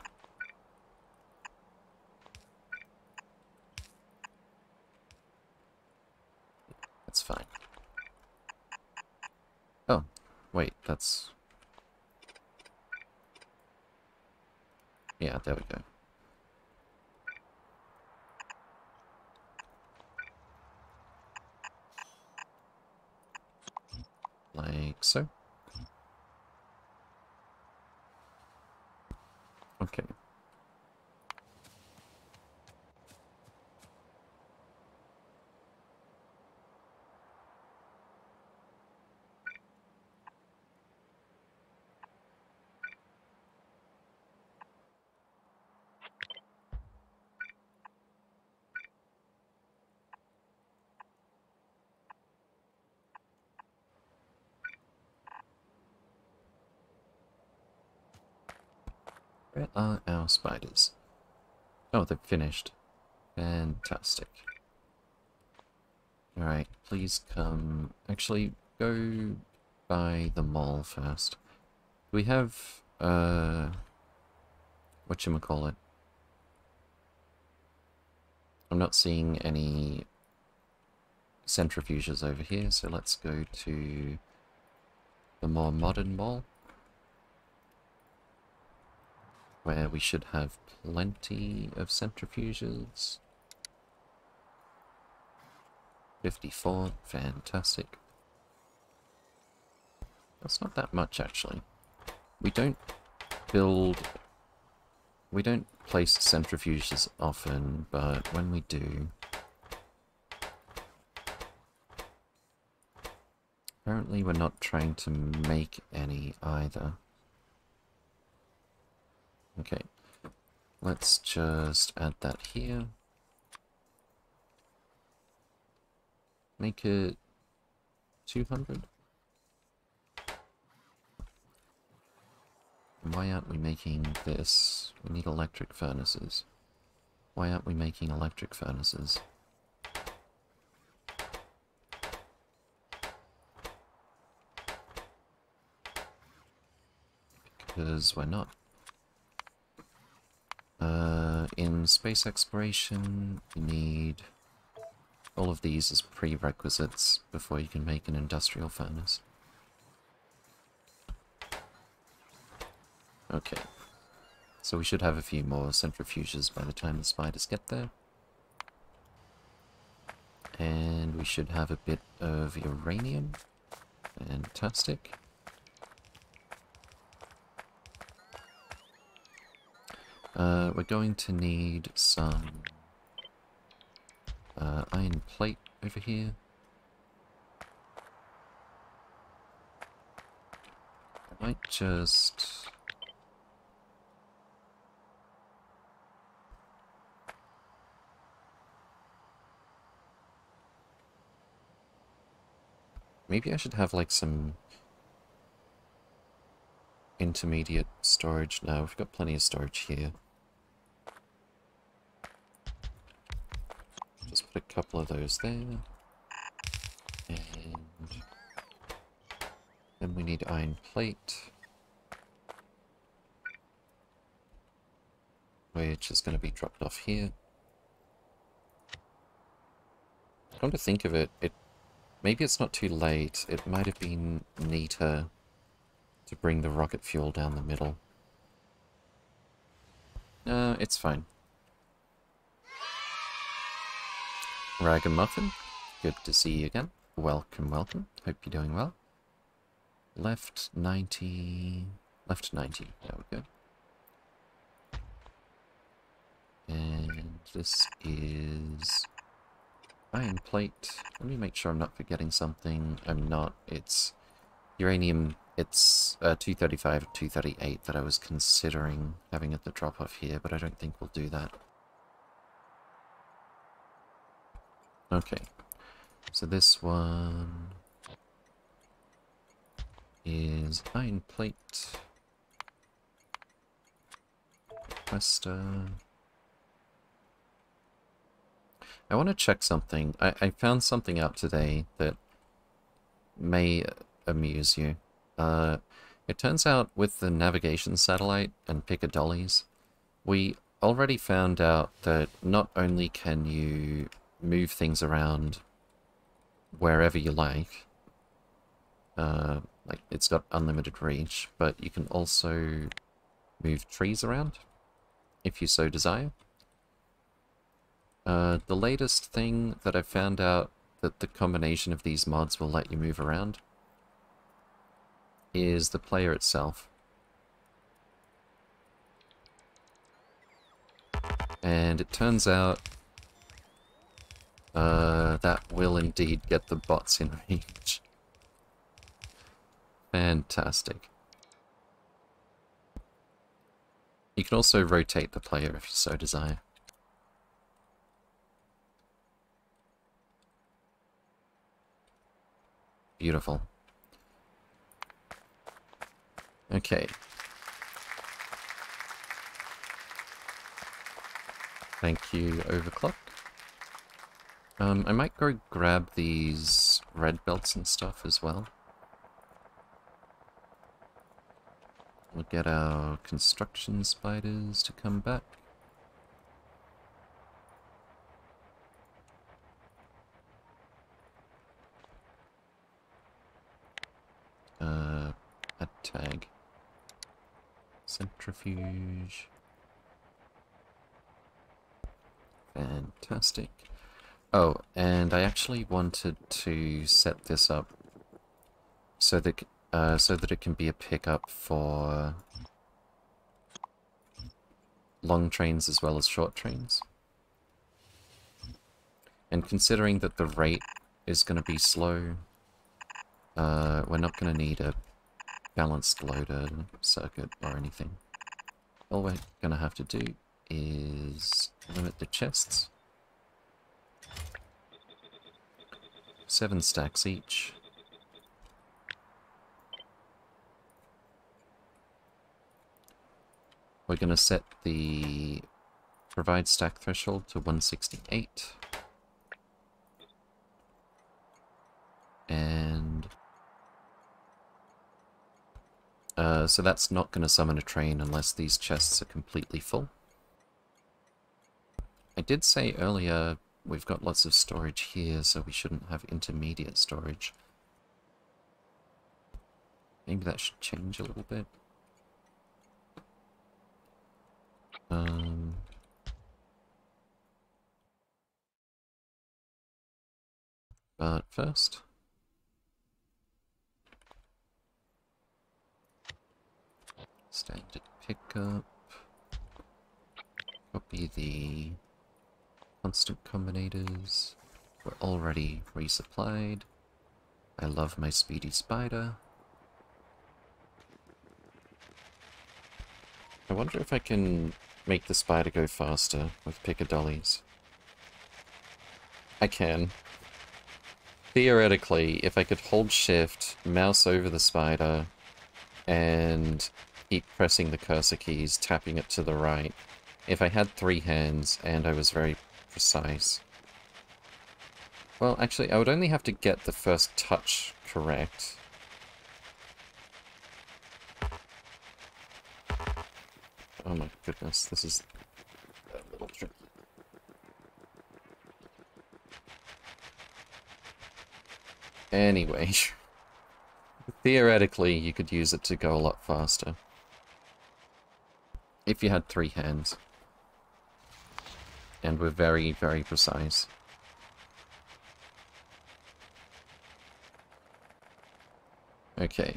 A: That's fine. Oh, wait, that's Yeah, there we go. Like so. Okay. Where are our spiders? Oh, they're finished. Fantastic. Alright, please come... Actually, go by the mall first. We have, uh... Whatchamacallit? I'm not seeing any centrifuges over here, so let's go to the more modern mall. Where we should have plenty of centrifuges. 54, fantastic. That's not that much, actually. We don't build... We don't place centrifuges often, but when we do... Apparently we're not trying to make any either. Okay, let's just add that here. Make it 200. Why aren't we making this? We need electric furnaces. Why aren't we making electric furnaces? Because we're not. Uh, in space exploration, you need all of these as prerequisites before you can make an industrial furnace. Okay. So we should have a few more centrifuges by the time the spiders get there. And we should have a bit of uranium. Fantastic. Uh, we're going to need some uh, iron plate over here. I might just... Maybe I should have like some intermediate storage. No, we've got plenty of storage here. A couple of those there. And then we need iron plate. Which is going to be dropped off here. Come to think of it, it maybe it's not too late. It might have been neater to bring the rocket fuel down the middle. Uh, it's fine. Ragamuffin, good to see you again. Welcome, welcome. Hope you're doing well. Left 90... Left 90, there we go. And this is iron plate. Let me make sure I'm not forgetting something. I'm not. It's uranium. It's uh, 235 238 that I was considering having at the drop-off here, but I don't think we'll do that. Okay, so this one is iron plate, Questa. I want to check something. I, I found something out today that may amuse you. Uh, it turns out with the navigation satellite and Picker Dollies, we already found out that not only can you move things around wherever you like. Uh, like, it's got unlimited reach, but you can also move trees around, if you so desire. Uh, the latest thing that I found out that the combination of these mods will let you move around is the player itself. And it turns out uh, that will indeed get the bots in range. Fantastic. You can also rotate the player if you so desire. Beautiful. Okay. Thank you, Overclock. Um, I might go grab these red belts and stuff as well. We'll get our construction spiders to come back. Uh, a tag. Centrifuge. Fantastic. Oh, and I actually wanted to set this up so that uh, so that it can be a pickup for long trains as well as short trains. And considering that the rate is going to be slow, Uh, we're not going to need a balanced loader circuit or anything. All we're going to have to do is limit the chests. Seven stacks each. We're going to set the provide stack threshold to 168. And... Uh, so that's not going to summon a train unless these chests are completely full. I did say earlier we've got lots of storage here, so we shouldn't have intermediate storage. Maybe that should change a little bit. Um, but first, standard pickup, copy the constant combinators, we're already resupplied, I love my speedy spider, I wonder if I can make the spider go faster with Picker Dollies. I can. Theoretically, if I could hold shift, mouse over the spider, and keep pressing the cursor keys, tapping it to the right, if I had three hands and I was very precise. Well, actually, I would only have to get the first touch correct. Oh my goodness, this is a little tricky. Anyway, theoretically you could use it to go a lot faster. If you had three hands. And we're very, very precise. Okay,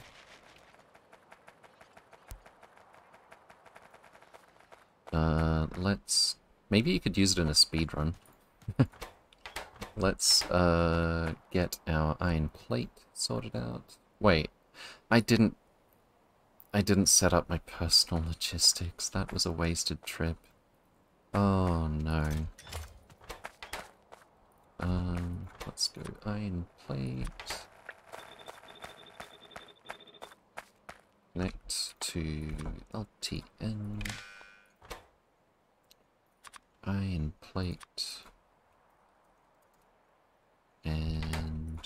A: Uh, let's... Maybe you could use it in a speed run. let's, uh, get our iron plate sorted out. Wait, I didn't... I didn't set up my personal logistics. That was a wasted trip. Oh, no. Um, let's go iron plate. Connect to LTN iron plate and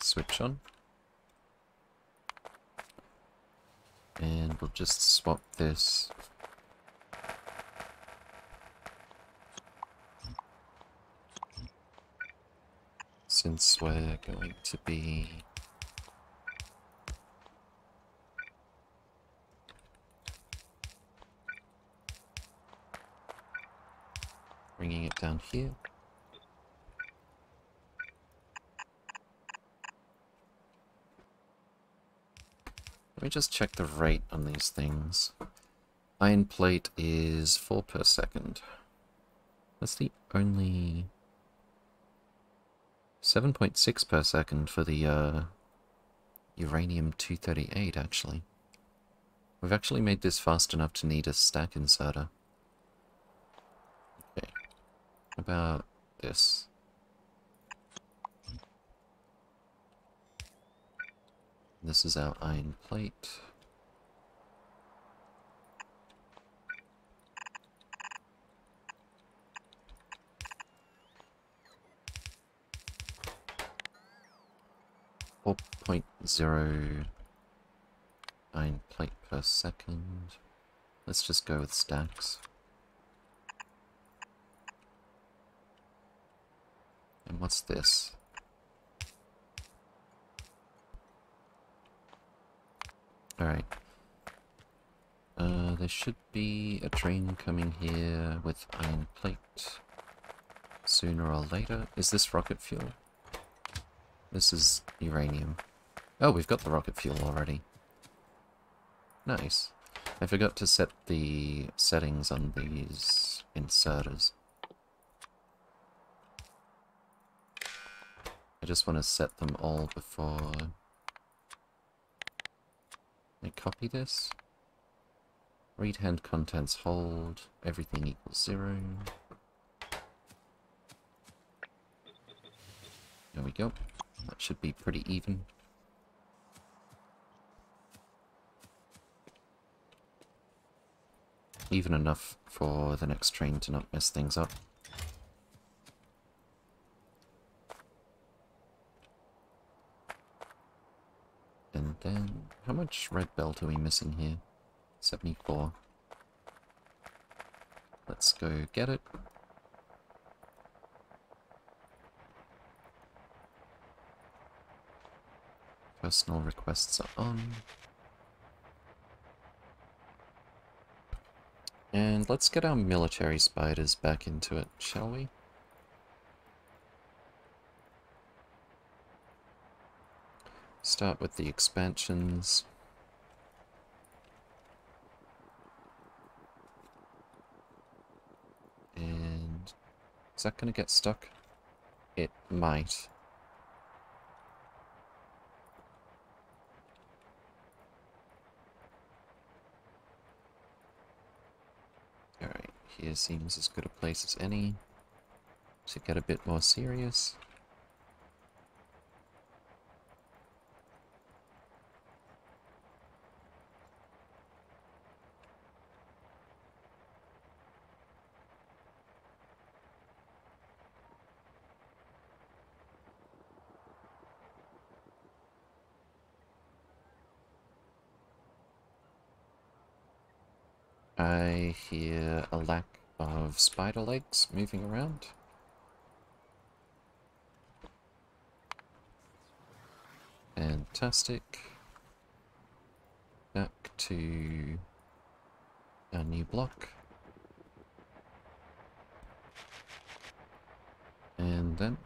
A: switch on and we'll just swap this since we're going to be bringing it down here. Let me just check the rate on these things. Iron plate is 4 per second. That's the only... 7.6 per second for the uh, uranium-238, actually. We've actually made this fast enough to need a stack inserter. about this? This is our iron plate. Four point zero iron plate per second. Let's just go with stacks. And what's this? Alright. Uh, there should be a train coming here with iron plate. Sooner or later. Is this rocket fuel? This is uranium. Oh, we've got the rocket fuel already. Nice. I forgot to set the settings on these inserters. I just want to set them all before I copy this. Read hand contents hold, everything equals zero. There we go. That should be pretty even. Even enough for the next train to not mess things up. And then, how much red belt are we missing here? 74. Let's go get it. Personal requests are on. And let's get our military spiders back into it, shall we? Start with the expansions. And is that going to get stuck? It might. Here seems as good a place as any to get a bit more serious. I hear a lack of spider legs moving around. Fantastic. Back to our new block. And then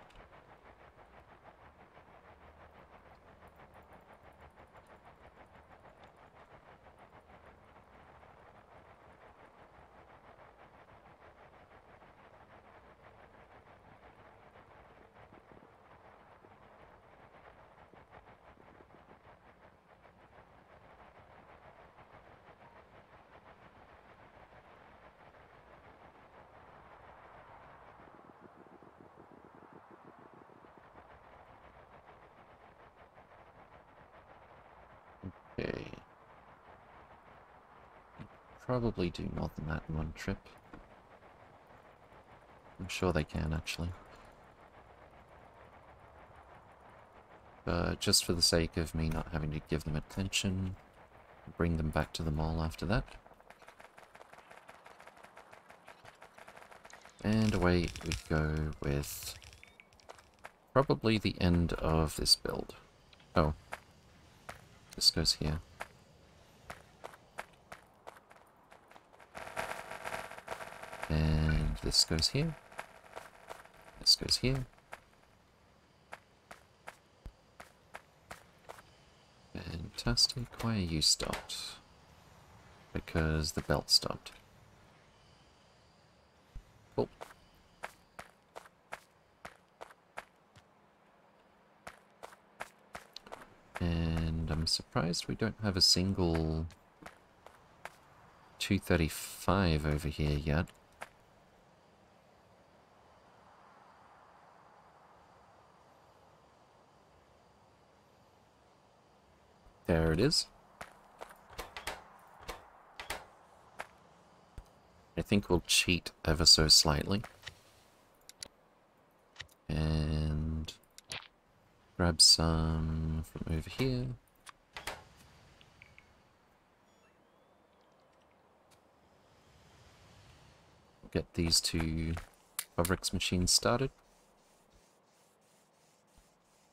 A: Probably do more than that in one trip. I'm sure they can, actually. But just for the sake of me not having to give them attention, bring them back to the mall after that. And away we go with probably the end of this build. Oh, this goes here. And this goes here. This goes here. Fantastic. Why are you stopped? Because the belt stopped. Oh. And I'm surprised we don't have a single 235 over here yet. It is. I think we'll cheat ever so slightly. And grab some from over here. Get these two Kovarex machines started.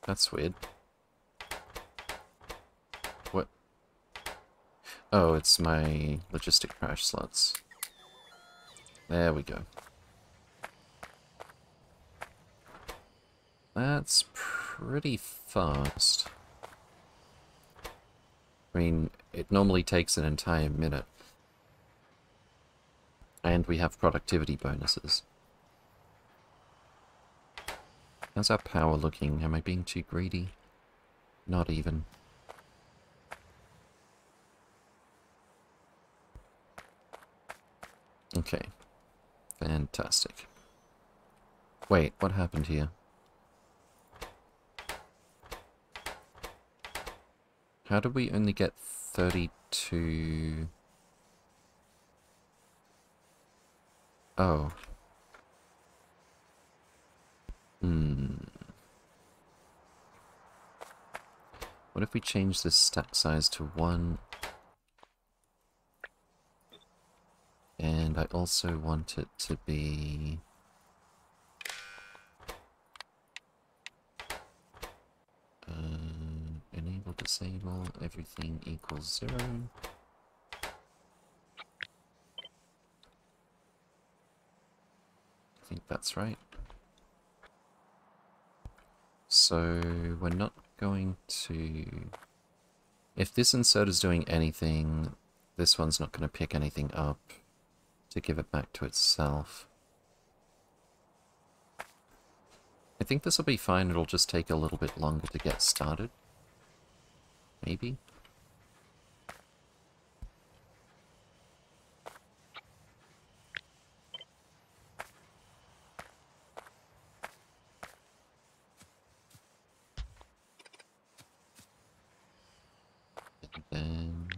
A: That's weird. Oh, it's my logistic trash slots. There we go. That's pretty fast. I mean, it normally takes an entire minute. And we have productivity bonuses. How's our power looking? Am I being too greedy? Not even. Okay. Fantastic. Wait, what happened here? How did we only get 32... Oh. Hmm. What if we change this stack size to 1? And I also want it to be... Uh, enable, disable, everything equals 0. I think that's right. So we're not going to... If this insert is doing anything, this one's not going to pick anything up to give it back to itself. I think this will be fine, it'll just take a little bit longer to get started. Maybe? And then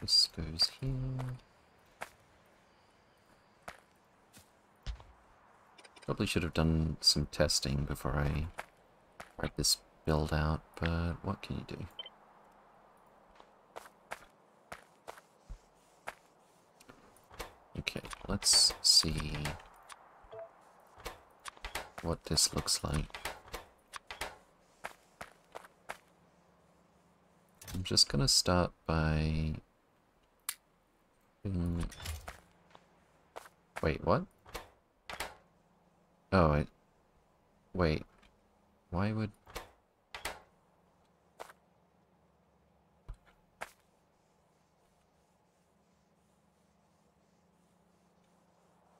A: this goes here. Probably should have done some testing before I write this build out, but what can you do? Okay, let's see what this looks like. I'm just gonna start by... Wait, what? Oh. Wait. Why would...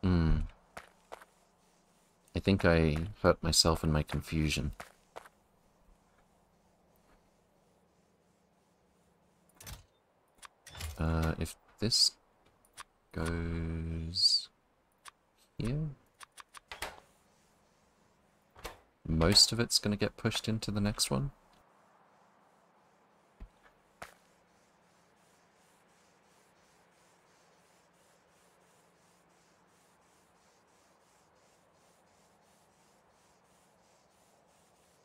A: Hmm. I think I hurt myself in my confusion. Uh, if this goes here, most of it's going to get pushed into the next one.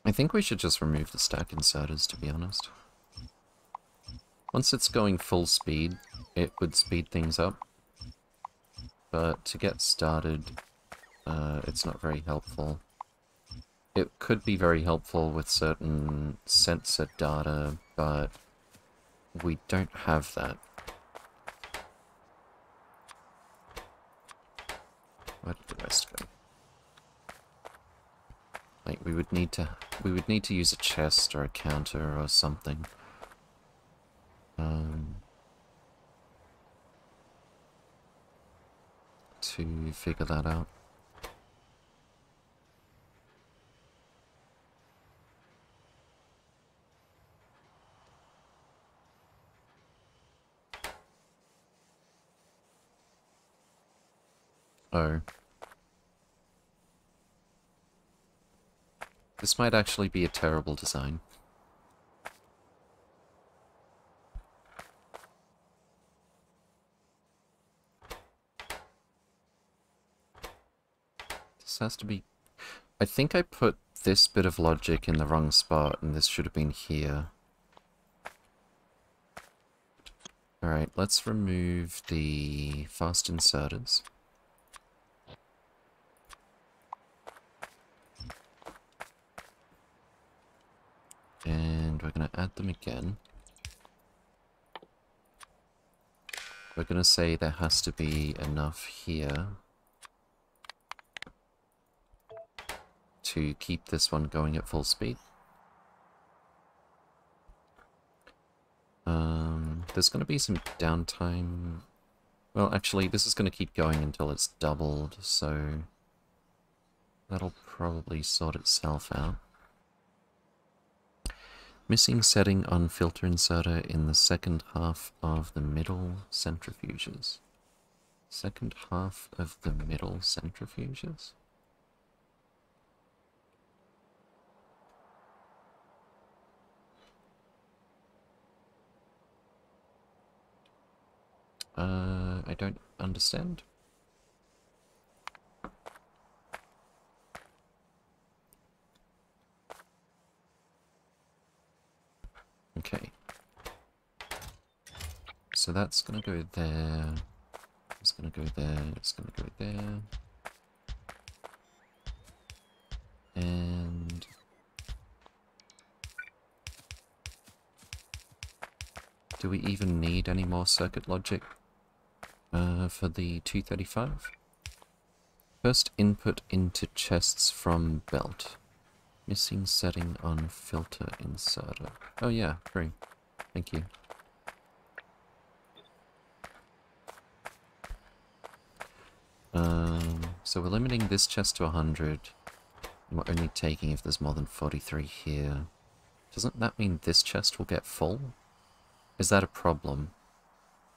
A: I think we should just remove the stack inserters, to be honest. Once it's going full speed, it would speed things up. But to get started, uh, it's not very helpful. It could be very helpful with certain sensor data, but we don't have that. Where did the rest go? Like we would need to we would need to use a chest or a counter or something. Um to figure that out. Oh. This might actually be a terrible design. This has to be... I think I put this bit of logic in the wrong spot, and this should have been here. Alright, let's remove the fast inserters. And we're going to add them again. We're going to say there has to be enough here to keep this one going at full speed. Um, there's going to be some downtime. Well, actually, this is going to keep going until it's doubled, so that'll probably sort itself out. Missing setting on filter inserter in the second half of the middle centrifuges. Second half of the middle centrifuges? Uh, I don't understand. Okay. So that's gonna go there. It's gonna go there. It's gonna go there. And... Do we even need any more circuit logic uh, for the 235? First input into chests from belt. Missing setting on filter inserter. Oh yeah, great. Thank you. Um, so we're limiting this chest to 100. And we're only taking if there's more than 43 here. Doesn't that mean this chest will get full? Is that a problem?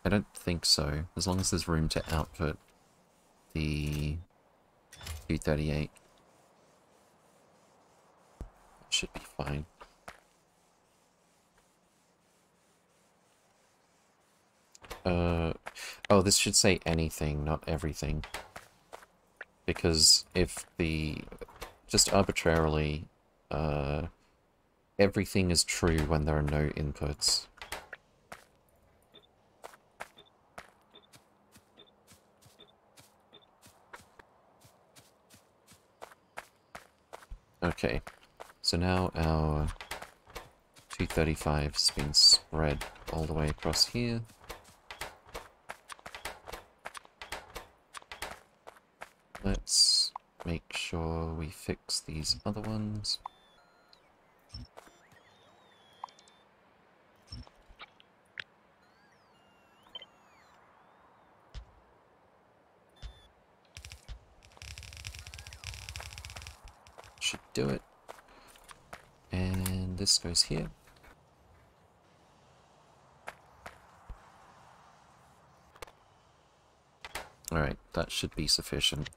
A: I don't think so, as long as there's room to output the 238. Should be fine. Uh, oh, this should say anything, not everything. Because if the, just arbitrarily, uh, everything is true when there are no inputs. Okay, so now our 235 has been spread all the way across here. Let's make sure we fix these other ones. Should do it. This goes here. Alright, that should be sufficient.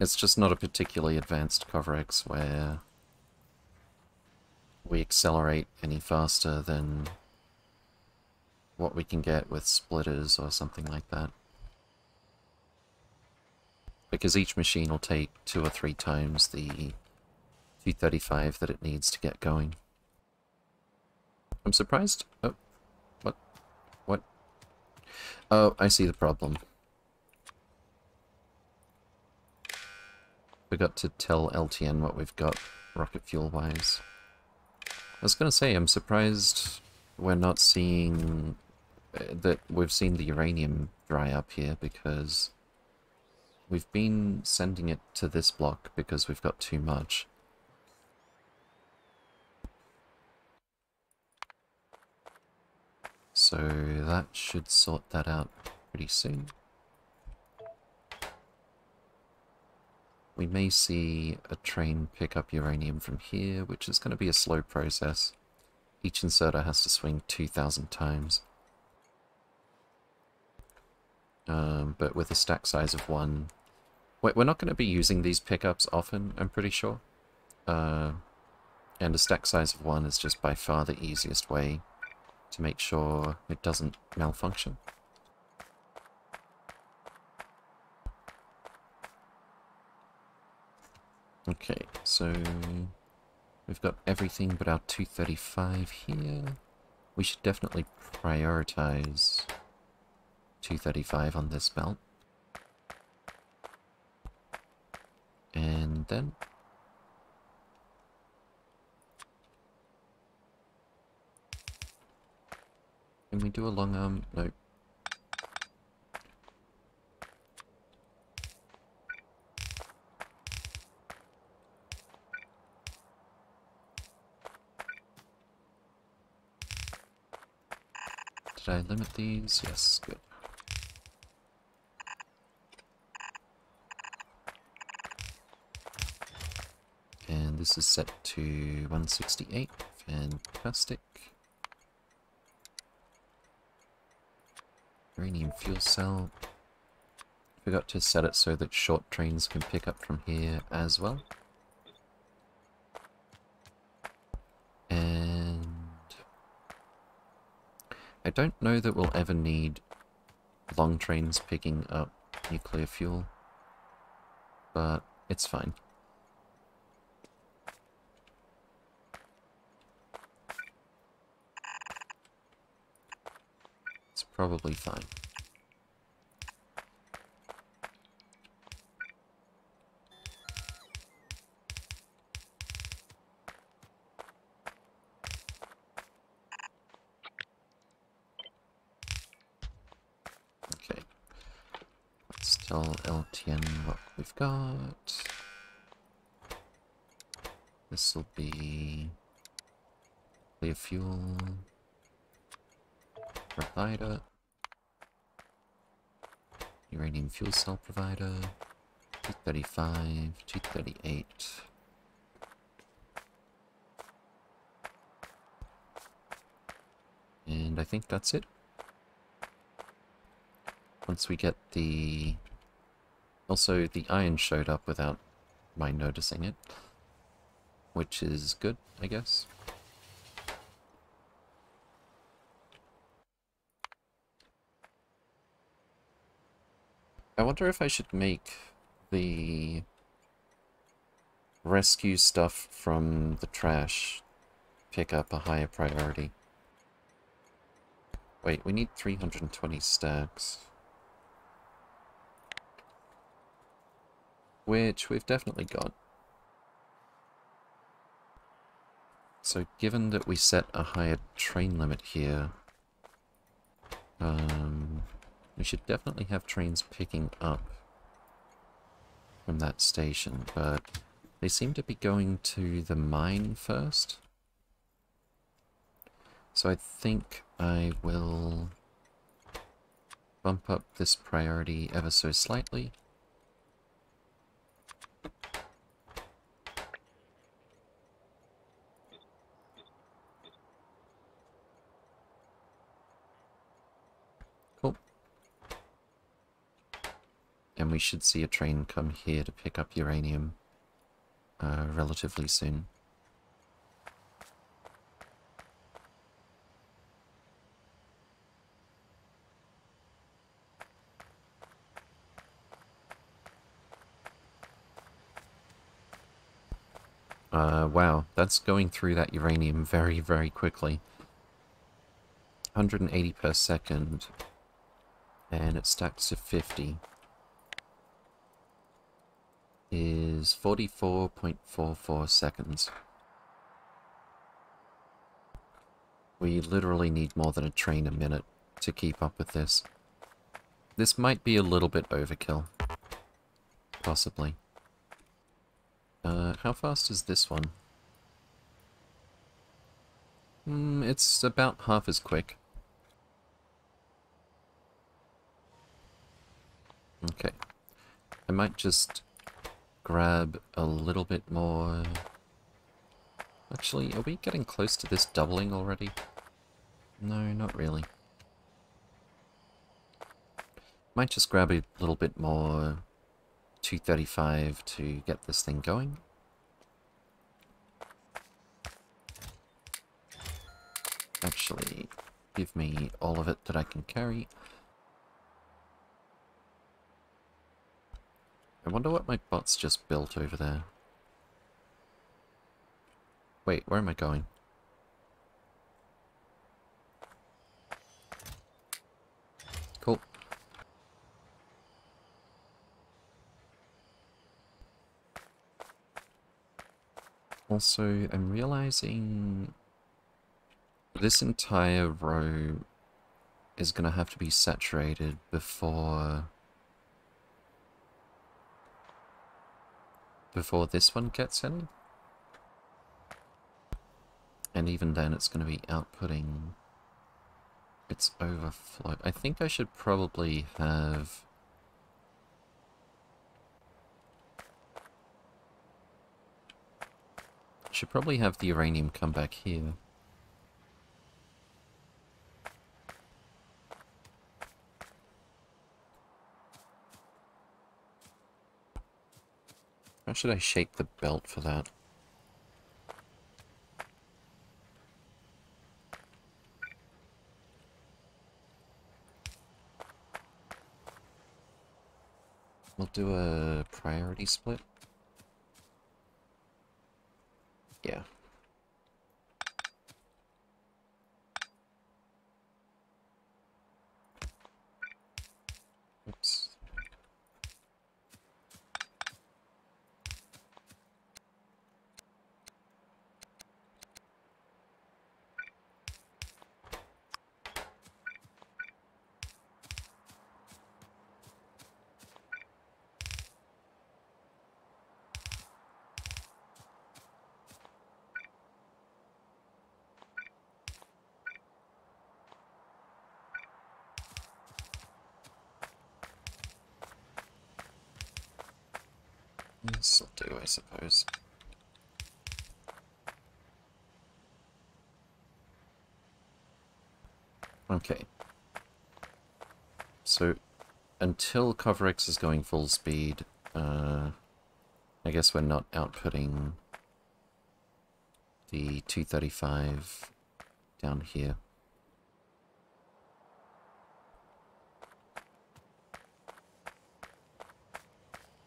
A: It's just not a particularly advanced Kovarex where we accelerate any faster than what we can get with splitters or something like that. Because each machine will take two or three times the 235 that it needs to get going. I'm surprised. Oh, what? What? Oh, I see the problem. Forgot to tell LTN what we've got rocket fuel-wise. I was going to say, I'm surprised we're not seeing... Uh, that we've seen the uranium dry up here, because we've been sending it to this block because we've got too much. So that should sort that out pretty soon. We may see a train pick up uranium from here, which is going to be a slow process. Each inserter has to swing 2,000 times. Um, but with a stack size of one... We're not going to be using these pickups often, I'm pretty sure. Uh, and a stack size of one is just by far the easiest way to make sure it doesn't malfunction. Okay, so we've got everything but our 235 here. We should definitely prioritize 235 on this belt. And then... Can we do a long um, arm? No. Did I limit these? Yes, good. And this is set to 168. Fantastic. Uranium fuel cell. Forgot to set it so that short trains can pick up from here as well. And... I don't know that we'll ever need long trains picking up nuclear fuel, but it's fine. Probably fine. Okay. Let's tell LTN what we've got. This will be clear fuel provider, uranium fuel cell provider, 235, 238. And I think that's it. Once we get the... Also, the iron showed up without my noticing it. Which is good, I guess. I wonder if I should make the rescue stuff from the trash pick up a higher priority. Wait, we need 320 stacks. Which we've definitely got. So given that we set a higher train limit here, um, we should definitely have trains picking up from that station, but they seem to be going to the mine first. So I think I will bump up this priority ever so slightly. And we should see a train come here to pick up uranium uh, relatively soon. Uh, wow, that's going through that uranium very, very quickly. 180 per second, and it stacks to 50 is 44.44 seconds. We literally need more than a train a minute to keep up with this. This might be a little bit overkill. Possibly. Uh, how fast is this one? Mm, it's about half as quick. Okay. I might just grab a little bit more... Actually, are we getting close to this doubling already? No, not really. Might just grab a little bit more 235 to get this thing going. Actually, give me all of it that I can carry. I wonder what my bot's just built over there. Wait, where am I going? Cool. Also, I'm realizing this entire row is going to have to be saturated before before this one gets any. And even then it's going to be outputting its overflow. I think I should probably have... Should probably have the uranium come back here. How should I shape the belt for that? We'll do a priority split. Yeah. Oops. This'll do, I suppose. Okay. So, until Kovarex is going full speed, uh, I guess we're not outputting the 235 down here.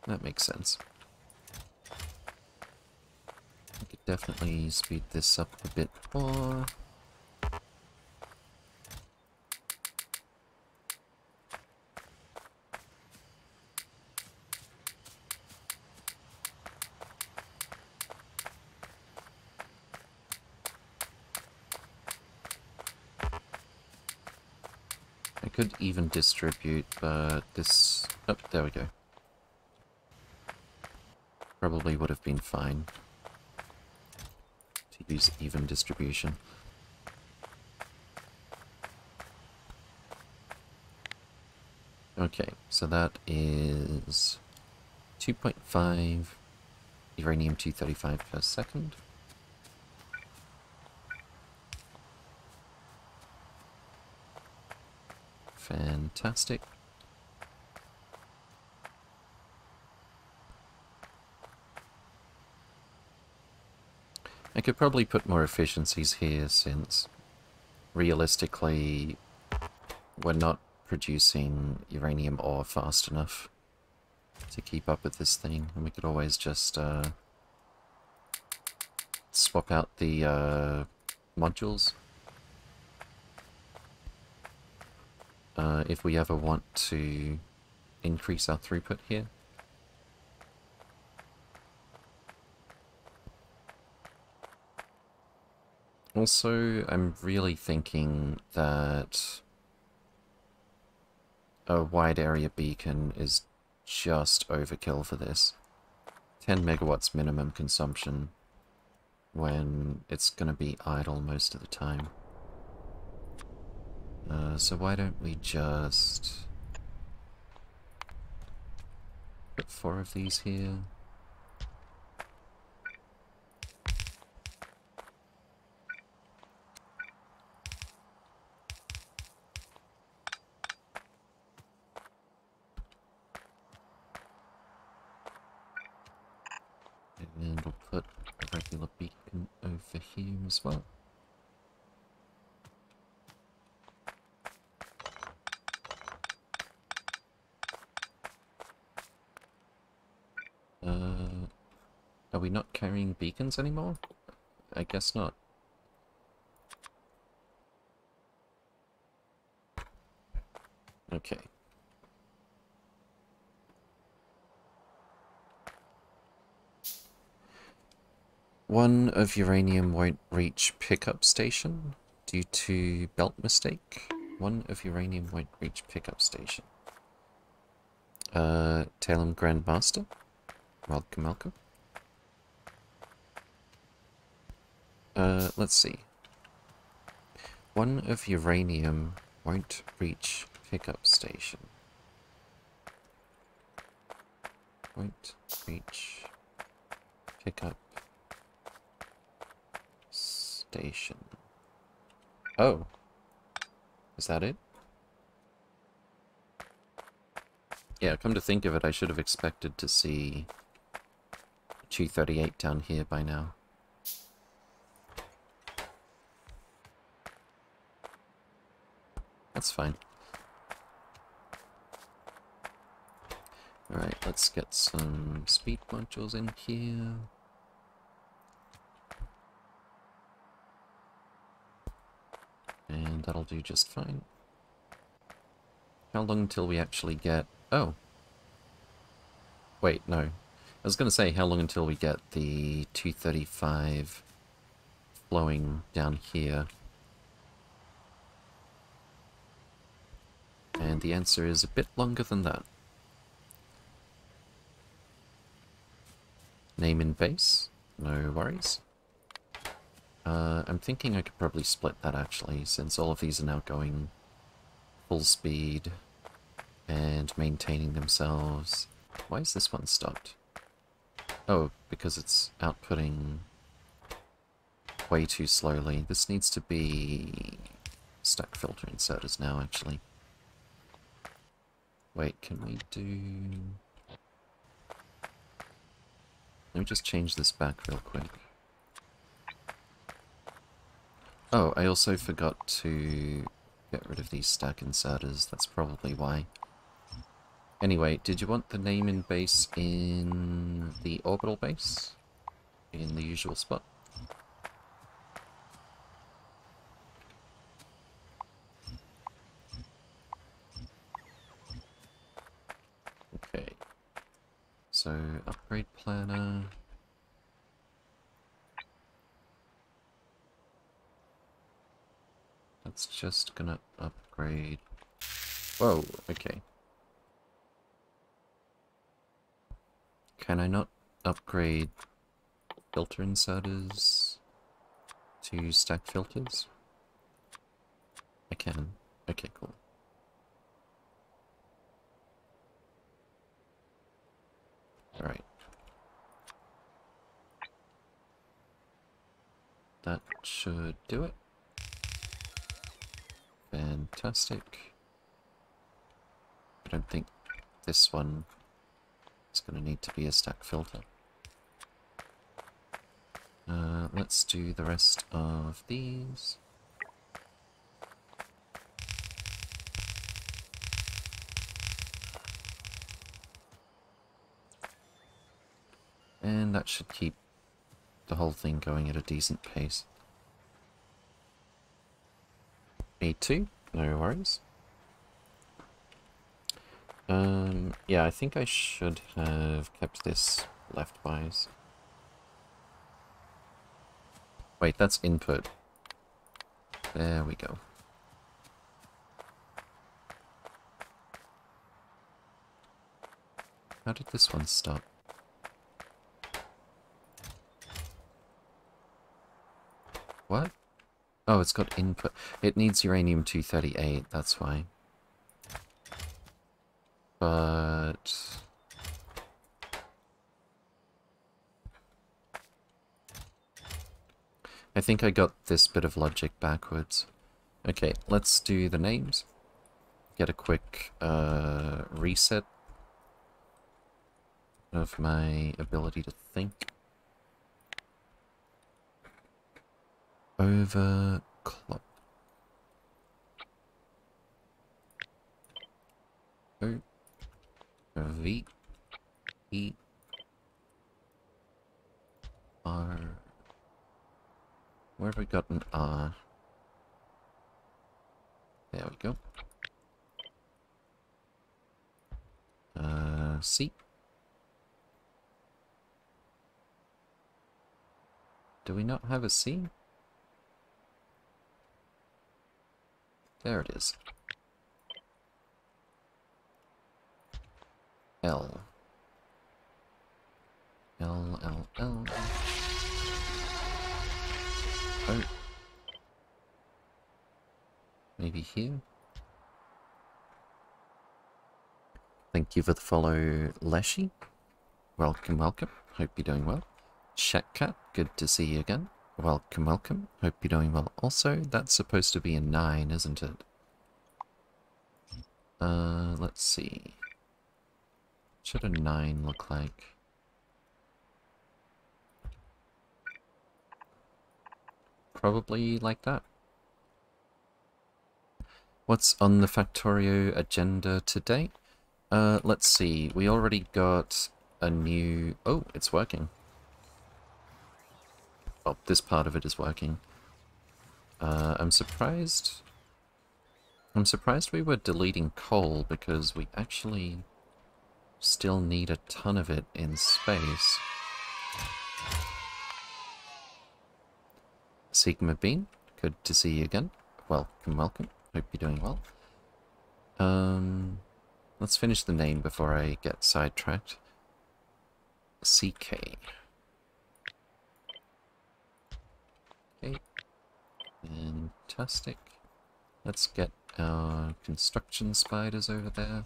A: That makes sense. I could definitely speed this up a bit more. I could even distribute, but this... Oh, there we go. Probably would have been fine to use even distribution. Okay, so that is 2.5 uranium-235 per second. Fantastic. I could probably put more efficiencies here since realistically we're not producing uranium ore fast enough to keep up with this thing and we could always just uh, swap out the uh, modules uh, if we ever want to increase our throughput here. Also, I'm really thinking that a wide area beacon is just overkill for this. 10 megawatts minimum consumption when it's going to be idle most of the time. Uh, so why don't we just put four of these here? And we'll put a regular beacon over here as well. Uh, are we not anymore? I guess not. Okay. One of uranium won't reach pickup station due to belt mistake. One of uranium won't reach pickup station. Uh, Talem Grandmaster. Welcome, welcome. Uh, let's see. One of uranium won't reach pickup station. Won't reach pickup station. Oh. Is that it? Yeah, come to think of it, I should have expected to see 238 down here by now. That's fine. Alright, let's get some speed modules in here. And that'll do just fine. How long until we actually get... Oh! Wait, no. I was going to say, how long until we get the 235 flowing down here? And the answer is a bit longer than that. Name in base, no worries. Uh, I'm thinking I could probably split that actually, since all of these are now going full speed and maintaining themselves. Why is this one stopped? Oh, because it's outputting way too slowly. This needs to be stack filter inserters now, actually. Wait, can we do... Let me just change this back real quick. Oh, I also forgot to get rid of these stack inserters. That's probably why. Anyway, did you want the name in base in the orbital base? In the usual spot? Okay. So, upgrade planner. That's just gonna upgrade. Whoa, okay. Can I not upgrade filter inserters to stack filters? I can. Okay, cool. Alright. That should do it. Fantastic. I don't think this one is going to need to be a stack filter. Uh, let's do the rest of these. And that should keep the whole thing going at a decent pace. A2, no worries. Um, yeah, I think I should have kept this leftwise. Wait, that's input. There we go. How did this one stop? What? Oh, it's got input. It needs uranium-238, that's why. But... I think I got this bit of logic backwards. Okay, let's do the names. Get a quick uh, reset of my ability to think. Overclock. O V E R. Where have we got an R? There we go. Uh, C. Do we not have a C? There it is. L. L, L, L. Oh. Maybe here? Thank you for the follow, Leshy. Welcome, welcome. Hope you're doing well. Shatcat, good to see you again. Welcome, welcome. Hope you're doing well. Also, that's supposed to be a 9, isn't it? Uh, let's see. What should a 9 look like? Probably like that. What's on the Factorio agenda today? Uh, let's see. We already got a new... Oh, it's working. Oh, this part of it is working. Uh, I'm surprised... I'm surprised we were deleting coal because we actually still need a ton of it in space. Sigma Bean, good to see you again. Welcome, welcome. Hope you're doing well. Um, let's finish the name before I get sidetracked. CK. Fantastic. Let's get our construction spiders over there.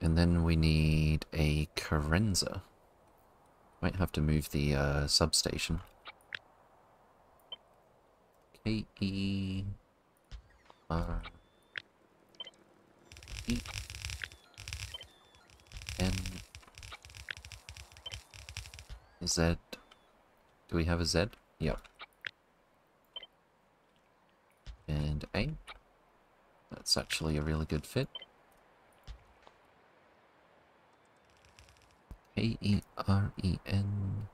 A: And then we need a Kerenza. Might have to move the uh, substation. K E R E N Z. Do we have a Z? Yep. And A. That's actually a really good fit. A-E-R-E-N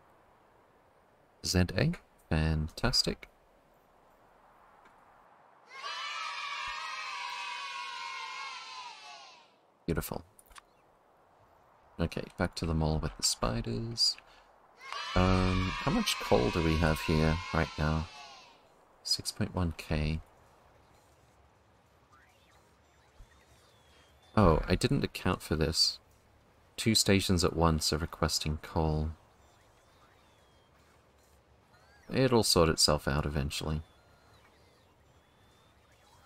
A: Z-A. Fantastic. Beautiful. Okay, back to the mall with the spiders. Um, how much coal do we have here right now? 6.1k. Oh, I didn't account for this. Two stations at once are requesting coal. It'll sort itself out eventually.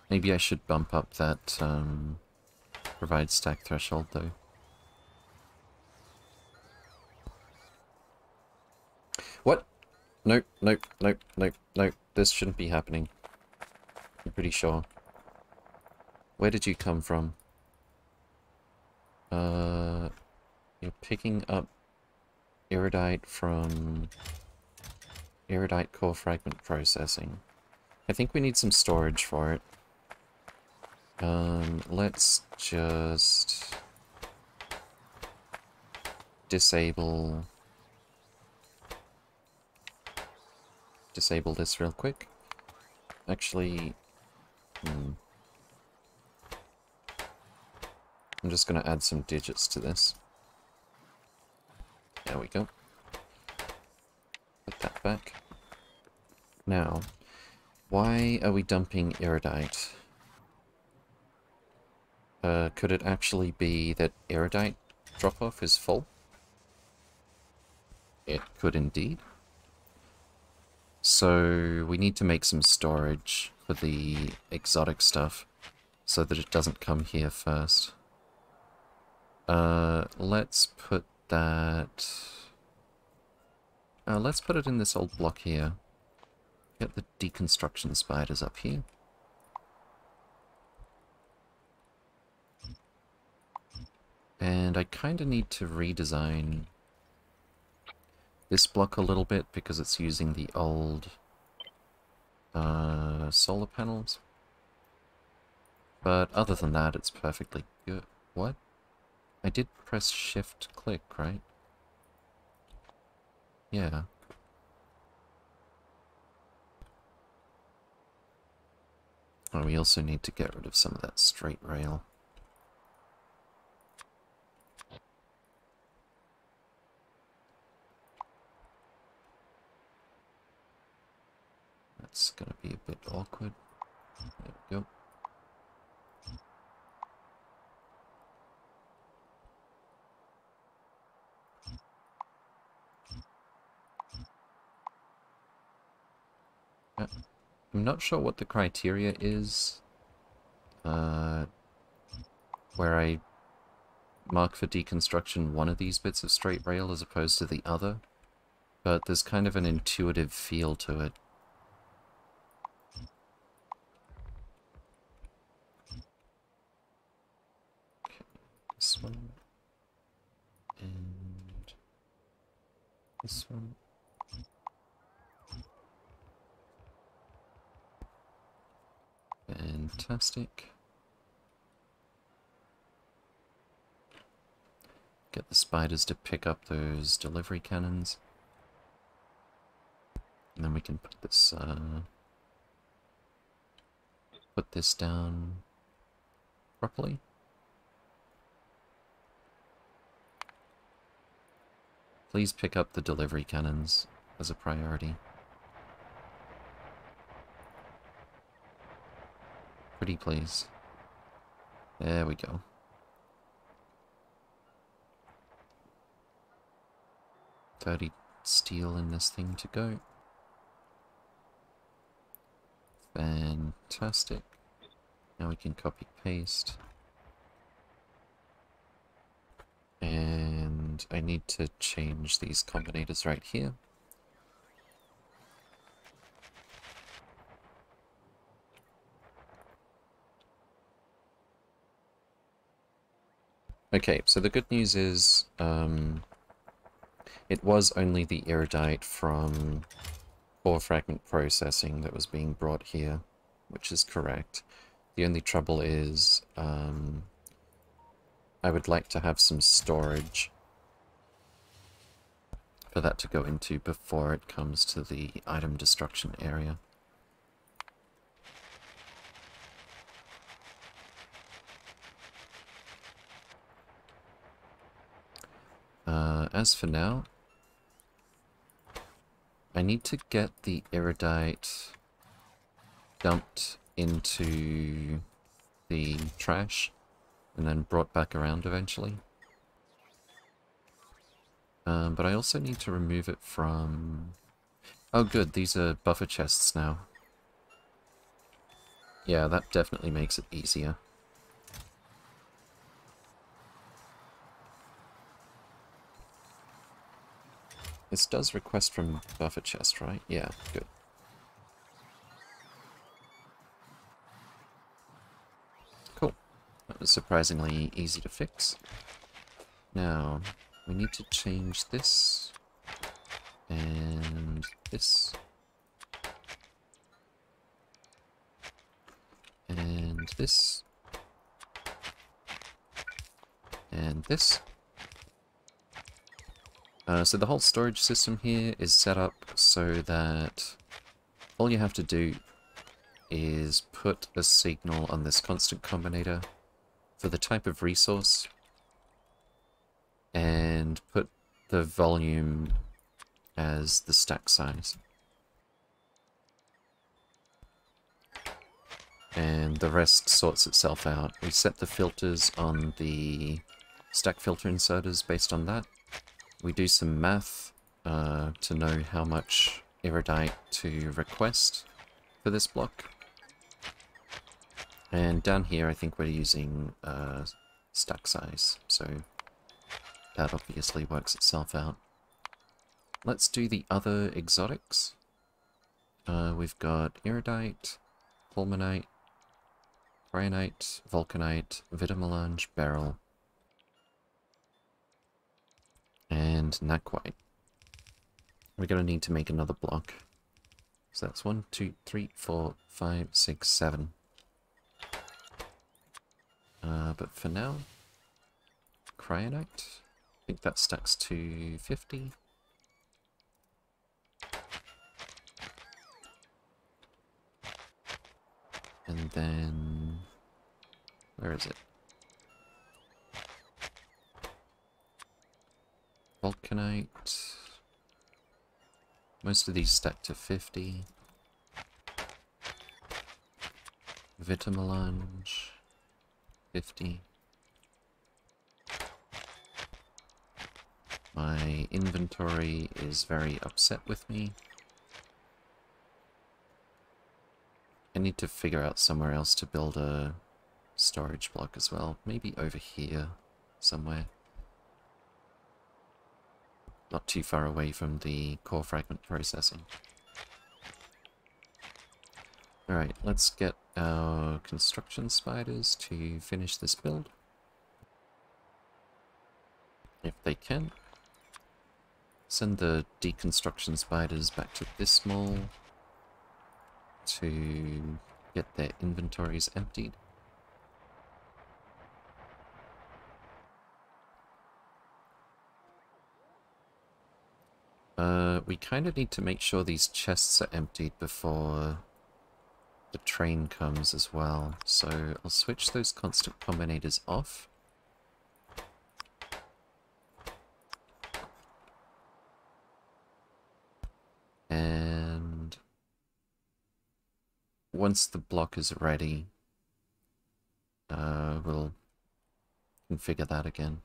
A: Maybe I should bump up that um, provide stack threshold though. What? Nope, nope, nope, nope, nope. This shouldn't be happening. I'm pretty sure. Where did you come from? Uh, you're picking up iridite from iridite core fragment processing. I think we need some storage for it. Um, let's just disable disable this real quick. Actually, hmm. I'm just going to add some digits to this. There we go. Put that back. Now, why are we dumping iridite? Uh, could it actually be that iridite drop-off is full? It could indeed. So we need to make some storage for the exotic stuff so that it doesn't come here first. Uh, let's put that... Uh, let's put it in this old block here. Get the deconstruction spiders up here. And I kind of need to redesign this block a little bit because it's using the old uh, solar panels. But other than that, it's perfectly good. What? I did press shift click, right? Yeah. Oh, we also need to get rid of some of that straight rail. That's gonna be a bit awkward. There we go. I'm not sure what the criteria is. Uh, where I mark for deconstruction one of these bits of straight rail as opposed to the other, but there's kind of an intuitive feel to it. This one. And this one. Fantastic. Get the spiders to pick up those delivery cannons. And then we can put this, uh, put this down properly. Please pick up the delivery cannons as a priority. Pretty please. There we go. Thirty steel in this thing to go. Fantastic. Now we can copy paste. And I need to change these combinators right here. Okay, so the good news is um, it was only the iridite from core fragment processing that was being brought here, which is correct. The only trouble is um, I would like to have some storage for that to go into before it comes to the item destruction area. Uh, as for now, I need to get the iridite dumped into the trash and then brought back around eventually. Um, but I also need to remove it from... Oh good, these are buffer chests now. Yeah, that definitely makes it easier. This does request from buffer chest, right? Yeah, good. Cool. That was surprisingly easy to fix. Now, we need to change this and this and this and this. Uh, so the whole storage system here is set up so that all you have to do is put a signal on this constant combinator for the type of resource and put the volume as the stack size. And the rest sorts itself out. We set the filters on the stack filter inserters based on that we do some math uh, to know how much iridite to request for this block. And down here I think we're using uh, stack size, so that obviously works itself out. Let's do the other exotics. Uh, we've got iridite, pulmonite, cryonite, vulcanite, vitamelange, beryl, and naquite. We're going to need to make another block. So that's one, two, three, four, five, six, seven. Uh, but for now, cryonite. I think that stacks to 50. And then... Where is it? Vulcanite. Most of these stack to 50. Vitamelange. 50. My inventory is very upset with me. I need to figure out somewhere else to build a storage block as well. Maybe over here somewhere. Not too far away from the core fragment processing. Alright, let's get our construction spiders to finish this build. If they can. Send the deconstruction spiders back to this mall to get their inventories emptied. Uh, we kind of need to make sure these chests are emptied before the train comes as well. So I'll switch those constant combinators off. And once the block is ready, uh, we'll configure that again.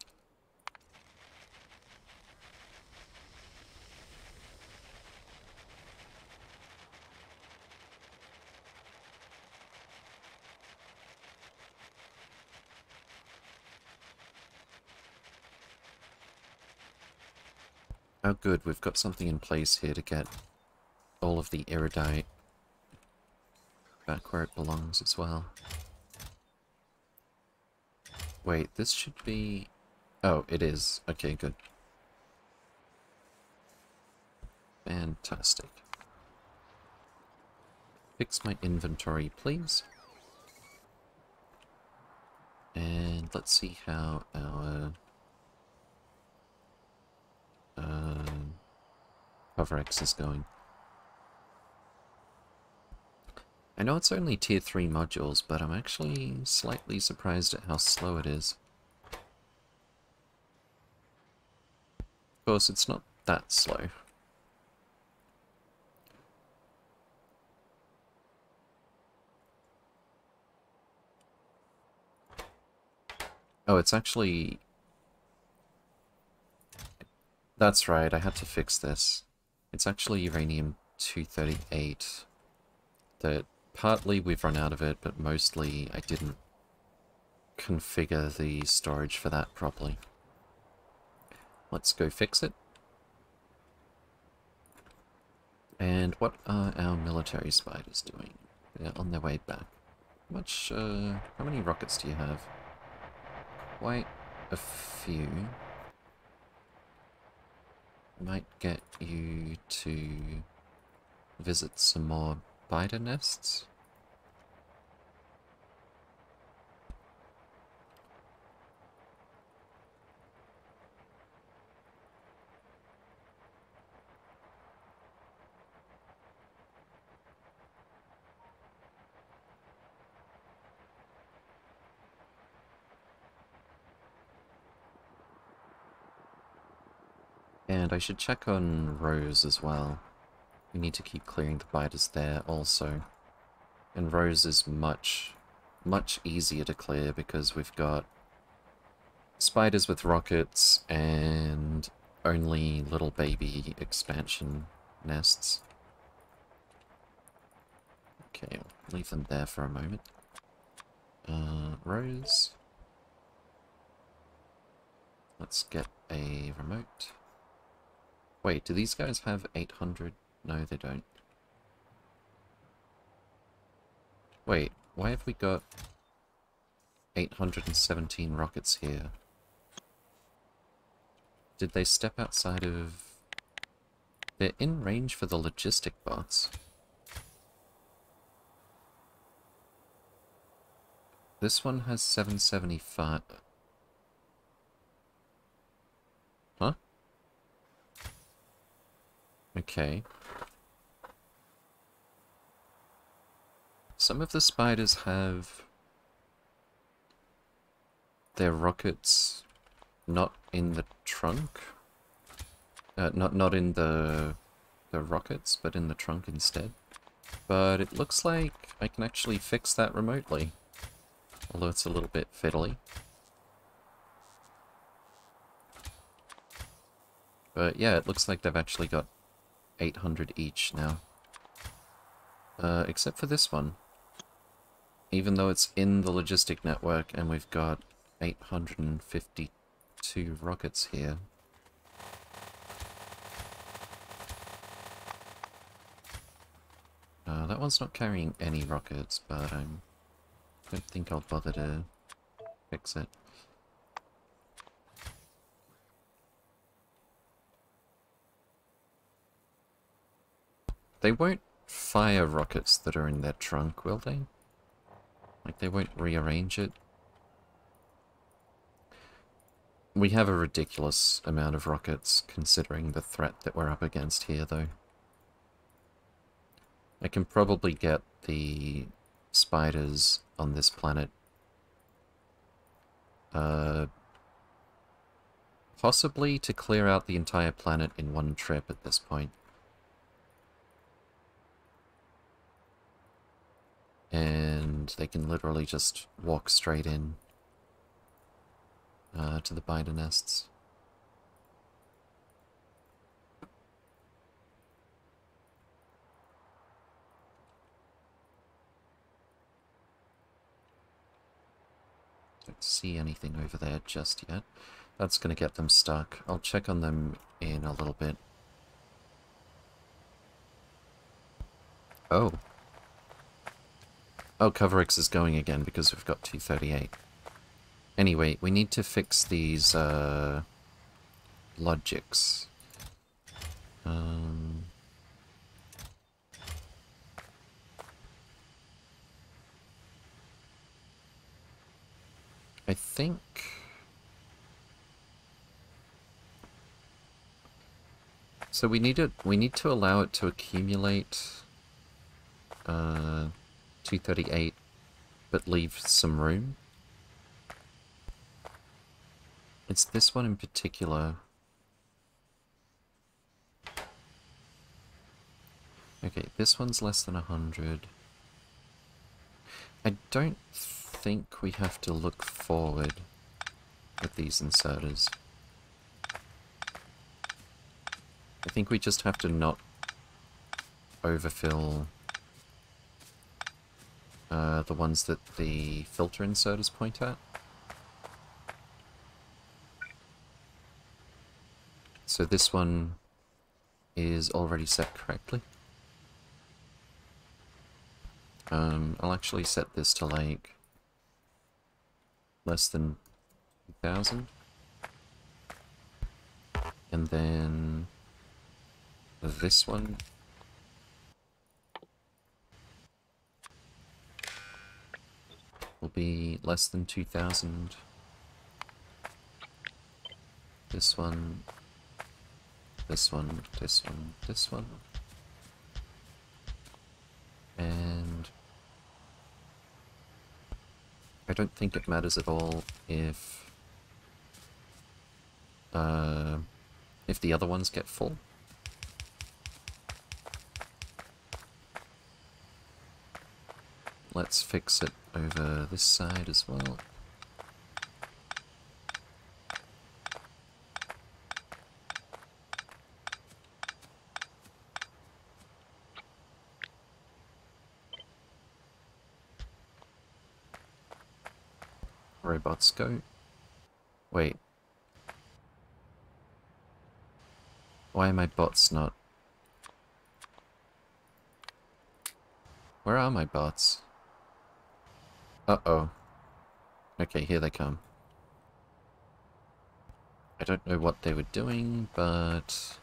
A: Oh good, we've got something in place here to get all of the iridite back where it belongs as well. Wait, this should be... Oh, it is. Okay, good. Fantastic. Fix my inventory, please. And let's see how our um, X is going. I know it's only tier 3 modules, but I'm actually slightly surprised at how slow it is. Of course, it's not that slow. Oh, it's actually that's right, I had to fix this. It's actually uranium-238 that partly we've run out of it, but mostly I didn't configure the storage for that properly. Let's go fix it. And what are our military spiders doing? They're on their way back. How much, uh, how many rockets do you have? Quite a few might get you to visit some more biter nests. And I should check on Rose as well. We need to keep clearing the biters there also. And Rose is much, much easier to clear because we've got spiders with rockets and only little baby expansion nests. Okay, I'll leave them there for a moment. Uh, Rose. Let's get a remote. Wait, do these guys have 800? No, they don't. Wait, why have we got 817 rockets here? Did they step outside of... They're in range for the logistic bots. This one has 775... Huh? Okay. Some of the spiders have their rockets not in the trunk. Uh, not not in the the rockets, but in the trunk instead. But it looks like I can actually fix that remotely. Although it's a little bit fiddly. But yeah, it looks like they've actually got 800 each now. Uh, except for this one. Even though it's in the logistic network and we've got 852 rockets here. Uh, that one's not carrying any rockets, but I don't think I'll bother to fix it. They won't fire rockets that are in their trunk, will they? Like, they won't rearrange it? We have a ridiculous amount of rockets, considering the threat that we're up against here, though. I can probably get the spiders on this planet uh, possibly to clear out the entire planet in one trip at this point. And they can literally just walk straight in uh, to the biter nests. Don't see anything over there just yet. That's going to get them stuck. I'll check on them in a little bit. Oh. Oh, Kovarex is going again because we've got 238. Anyway, we need to fix these, uh, logics. Um... I think... So we need it. We need to allow it to accumulate uh, 238, but leave some room. It's this one in particular. Okay, this one's less than 100. I don't think we have to look forward with these inserters. I think we just have to not overfill uh, the ones that the filter inserters point at. So this one is already set correctly. Um, I'll actually set this to like less than 2,000. And then this one will be less than 2,000. This one, this one, this one, this one. And I don't think it matters at all if uh, if the other ones get full. Let's fix it over this side as well. robots go. Wait. Why are my bots not... Where are my bots? Uh-oh. Okay, here they come. I don't know what they were doing, but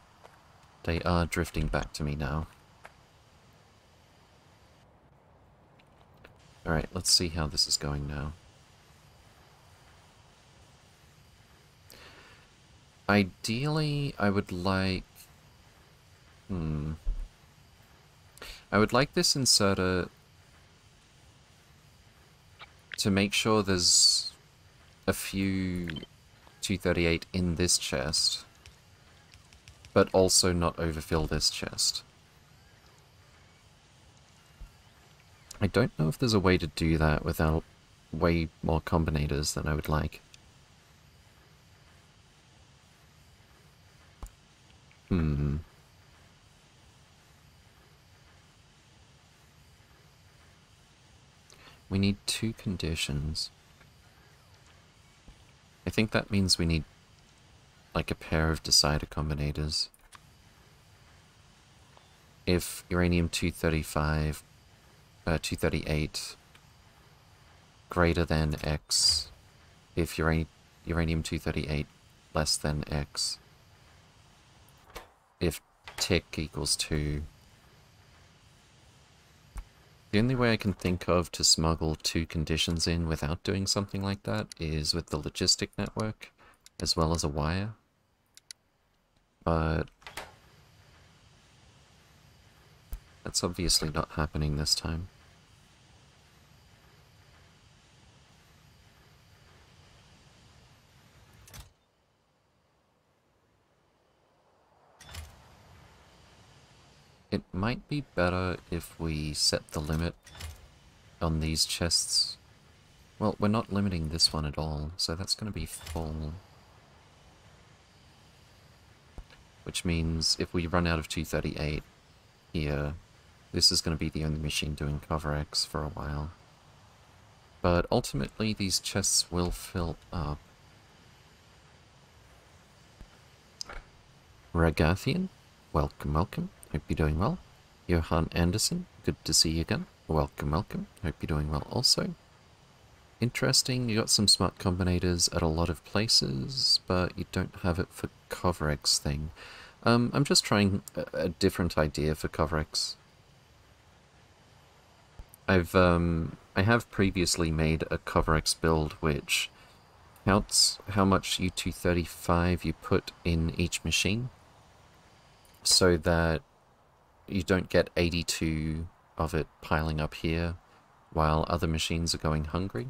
A: they are drifting back to me now. Alright, let's see how this is going now. Ideally, I would like... Hmm... I would like this inserter to make sure there's a few 238 in this chest, but also not overfill this chest. I don't know if there's a way to do that without way more combinators than I would like. Hmm. We need two conditions. I think that means we need like a pair of decider combinators. If uranium-235, uh, 238 greater than X, if uranium-238 less than X, if tick equals 2, the only way I can think of to smuggle two conditions in without doing something like that is with the logistic network, as well as a wire. But... That's obviously not happening this time. It might be better if we set the limit on these chests. Well, we're not limiting this one at all, so that's going to be full. Which means if we run out of 238 here, this is going to be the only machine doing Kovarex for a while. But ultimately, these chests will fill up. Ragathian, welcome, welcome. Hope you're doing well. Johan Anderson, good to see you again. Welcome, welcome. Hope you're doing well also. Interesting, you got some smart combinators at a lot of places, but you don't have it for Kovarex thing. Um, I'm just trying a, a different idea for Kovarex. I've, um, I have previously made a Kovarex build which counts how much U-235 you put in each machine so that you don't get 82 of it piling up here while other machines are going hungry.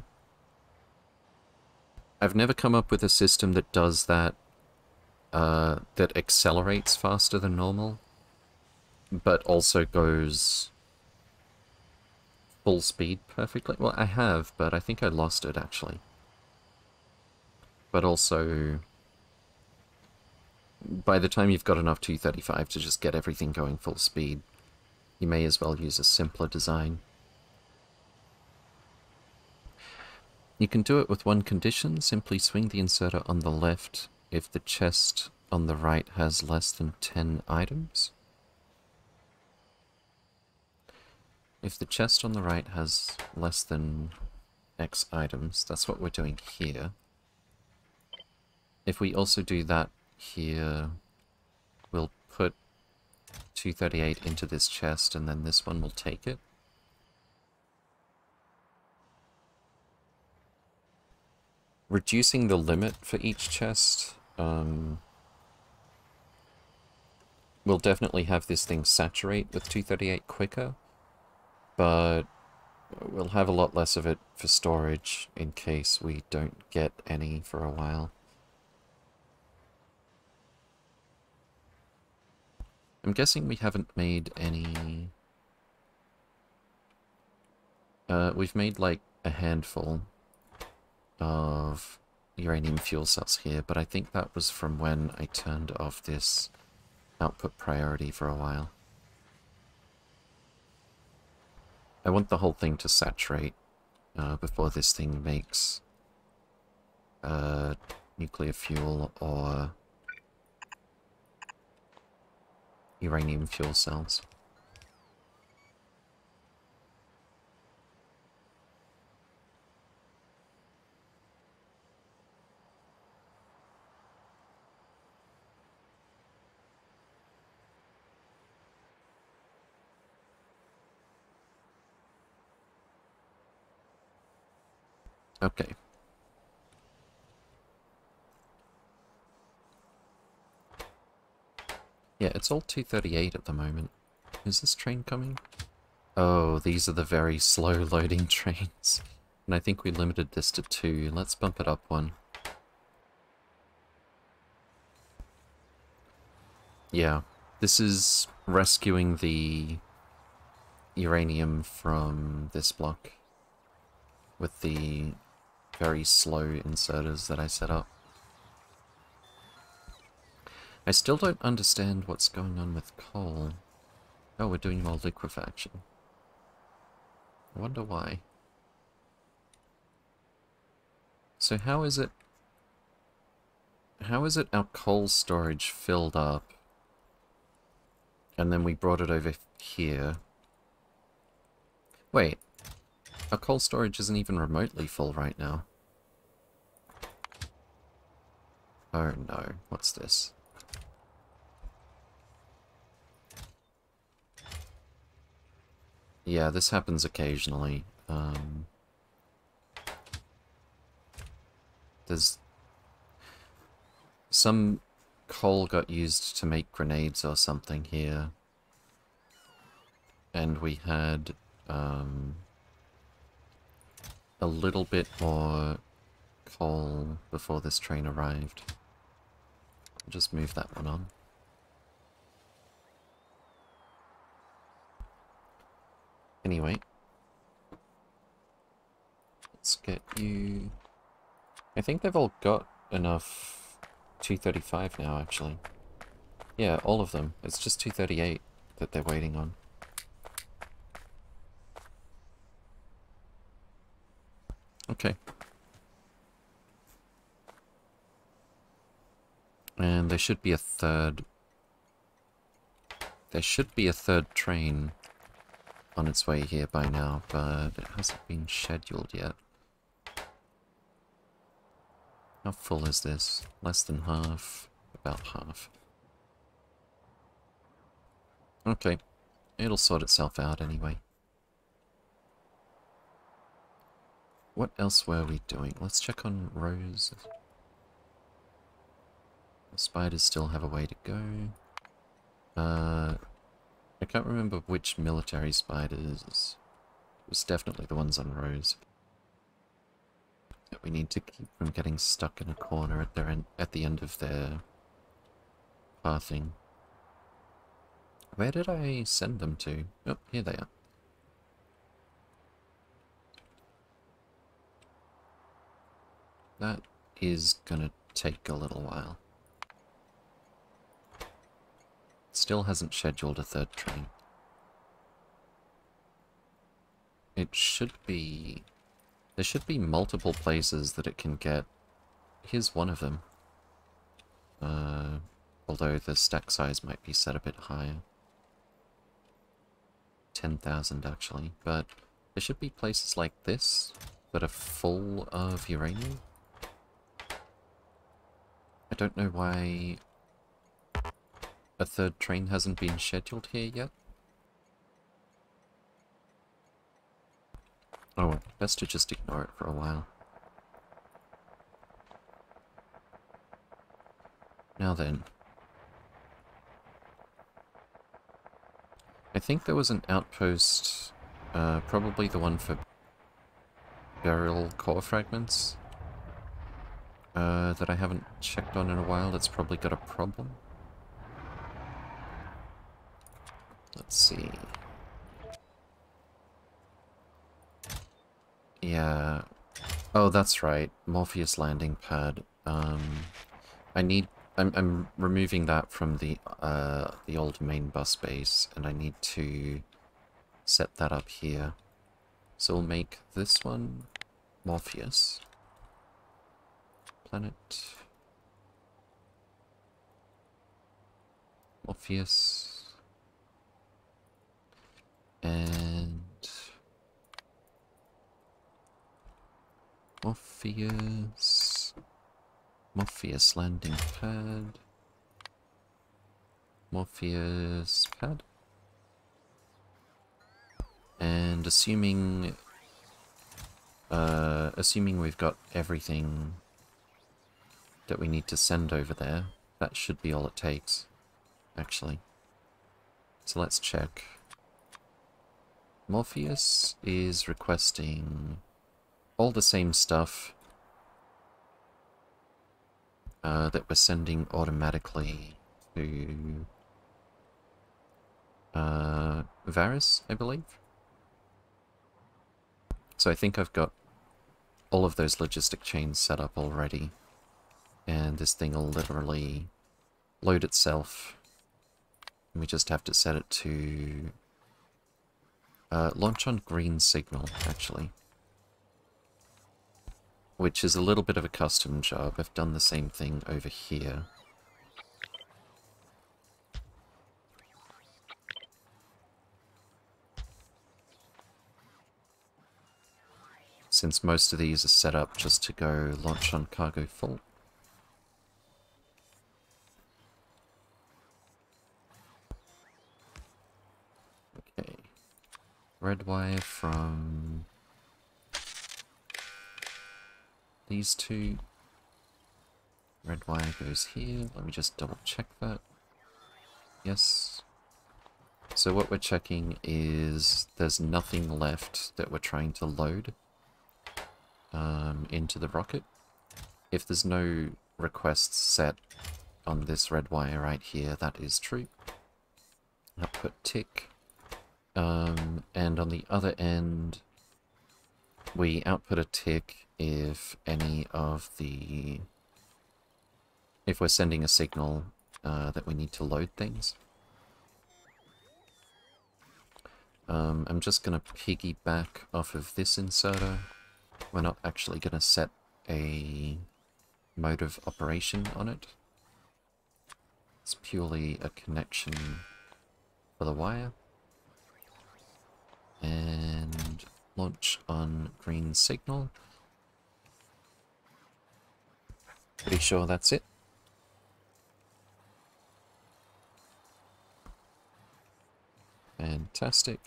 A: I've never come up with a system that does that, uh, that accelerates faster than normal, but also goes full speed perfectly. Well, I have, but I think I lost it, actually. But also, by the time you've got enough 235 to just get everything going full speed, you may as well use a simpler design. You can do it with one condition, simply swing the inserter on the left if the chest on the right has less than 10 items. If the chest on the right has less than X items, that's what we're doing here. If we also do that here, we'll put 238 into this chest and then this one will take it. Reducing the limit for each chest um, will definitely have this thing saturate with 238 quicker, but we'll have a lot less of it for storage in case we don't get any for a while. I'm guessing we haven't made any... Uh, we've made like a handful of uranium fuel cells here, but I think that was from when I turned off this output priority for a while. I want the whole thing to saturate uh, before this thing makes uh, nuclear fuel or uranium fuel cells. Okay. Yeah, it's all 238 at the moment. Is this train coming? Oh, these are the very slow loading trains. And I think we limited this to two. Let's bump it up one. Yeah, this is rescuing the uranium from this block with the very slow inserters that I set up. I still don't understand what's going on with coal. Oh, we're doing more liquefaction. I wonder why. So how is it... how is it our coal storage filled up? And then we brought it over here. Wait, our coal storage isn't even remotely full right now. Oh no, what's this? Yeah, this happens occasionally. Um, there's some coal got used to make grenades or something here. And we had um, a little bit more coal before this train arrived. Just move that one on. Anyway. Let's get you... I think they've all got enough 235 now, actually. Yeah, all of them. It's just 238 that they're waiting on. Okay. And there should be a third... There should be a third train on its way here by now, but it hasn't been scheduled yet. How full is this? Less than half? About half. Okay. It'll sort itself out anyway. What else were we doing? Let's check on Rose. The spiders still have a way to go. Uh, I can't remember which military spiders. It was definitely the ones on Rose. That we need to keep from getting stuck in a corner at their end, at the end of their pathing. Where did I send them to? Oh, here they are. That is gonna take a little while. Still hasn't scheduled a third train. It should be... There should be multiple places that it can get. Here's one of them. Uh, although the stack size might be set a bit higher. 10,000 actually, but there should be places like this that are full of uranium. I don't know why a third train hasn't been scheduled here yet. Oh, best to just ignore it for a while. Now then. I think there was an outpost, uh, probably the one for burial core fragments, uh, that I haven't checked on in a while that's probably got a problem. Let's see. Yeah. Oh, that's right. Morpheus landing pad. Um, I need... I'm, I'm removing that from the, uh, the old main bus base, and I need to set that up here. So we'll make this one Morpheus. Planet. Morpheus. And... Morpheus... Morpheus landing pad... Morpheus pad... And assuming... Uh, assuming we've got everything that we need to send over there, that should be all it takes, actually. So let's check. Morpheus is requesting all the same stuff uh, that we're sending automatically to uh, Varys, I believe. So I think I've got all of those logistic chains set up already. And this thing will literally load itself. We just have to set it to uh, launch on green signal, actually. which is a little bit of a custom job. I've done the same thing over here. Since most of these are set up just to go launch on cargo full. Red wire from these two. Red wire goes here. Let me just double check that. Yes. So what we're checking is there's nothing left that we're trying to load um, into the rocket. If there's no requests set on this red wire right here, that is true. Output tick. Um, and on the other end, we output a tick if any of the... If we're sending a signal uh, that we need to load things. Um, I'm just going to piggyback off of this inserter. We're not actually going to set a mode of operation on it. It's purely a connection for the wire. And launch on green signal. Pretty sure that's it. Fantastic.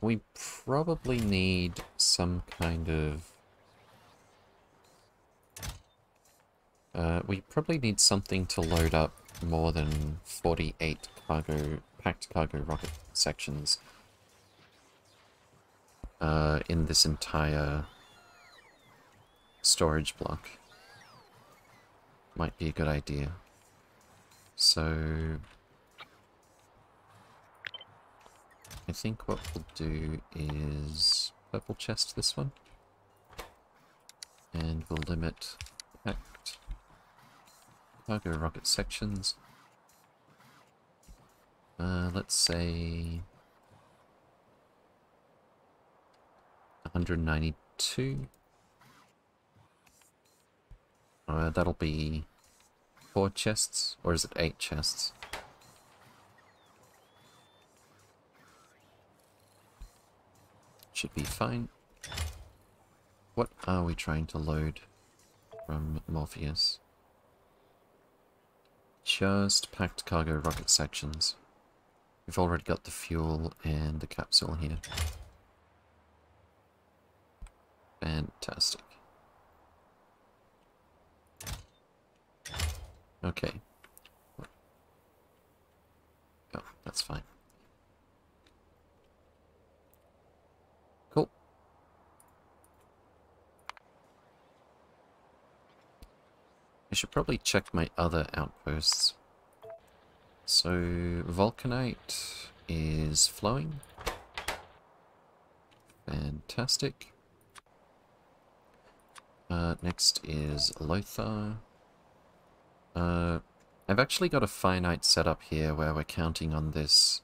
A: We probably need some kind of... Uh, we probably need something to load up more than 48 cargo, packed cargo rocket sections uh, in this entire storage block. Might be a good idea. So... I think what we'll do is purple chest this one. And we'll limit packed cargo rocket sections. Uh, let's say 192. Uh, that'll be four chests, or is it eight chests? Should be fine. What are we trying to load from Morpheus? Just packed cargo rocket sections. We've already got the fuel and the capsule here. Fantastic. Okay. Oh, that's fine. Cool. I should probably check my other outposts. So, Vulcanite is flowing. Fantastic. Uh, next is Lothar. Uh, I've actually got a finite setup here where we're counting on this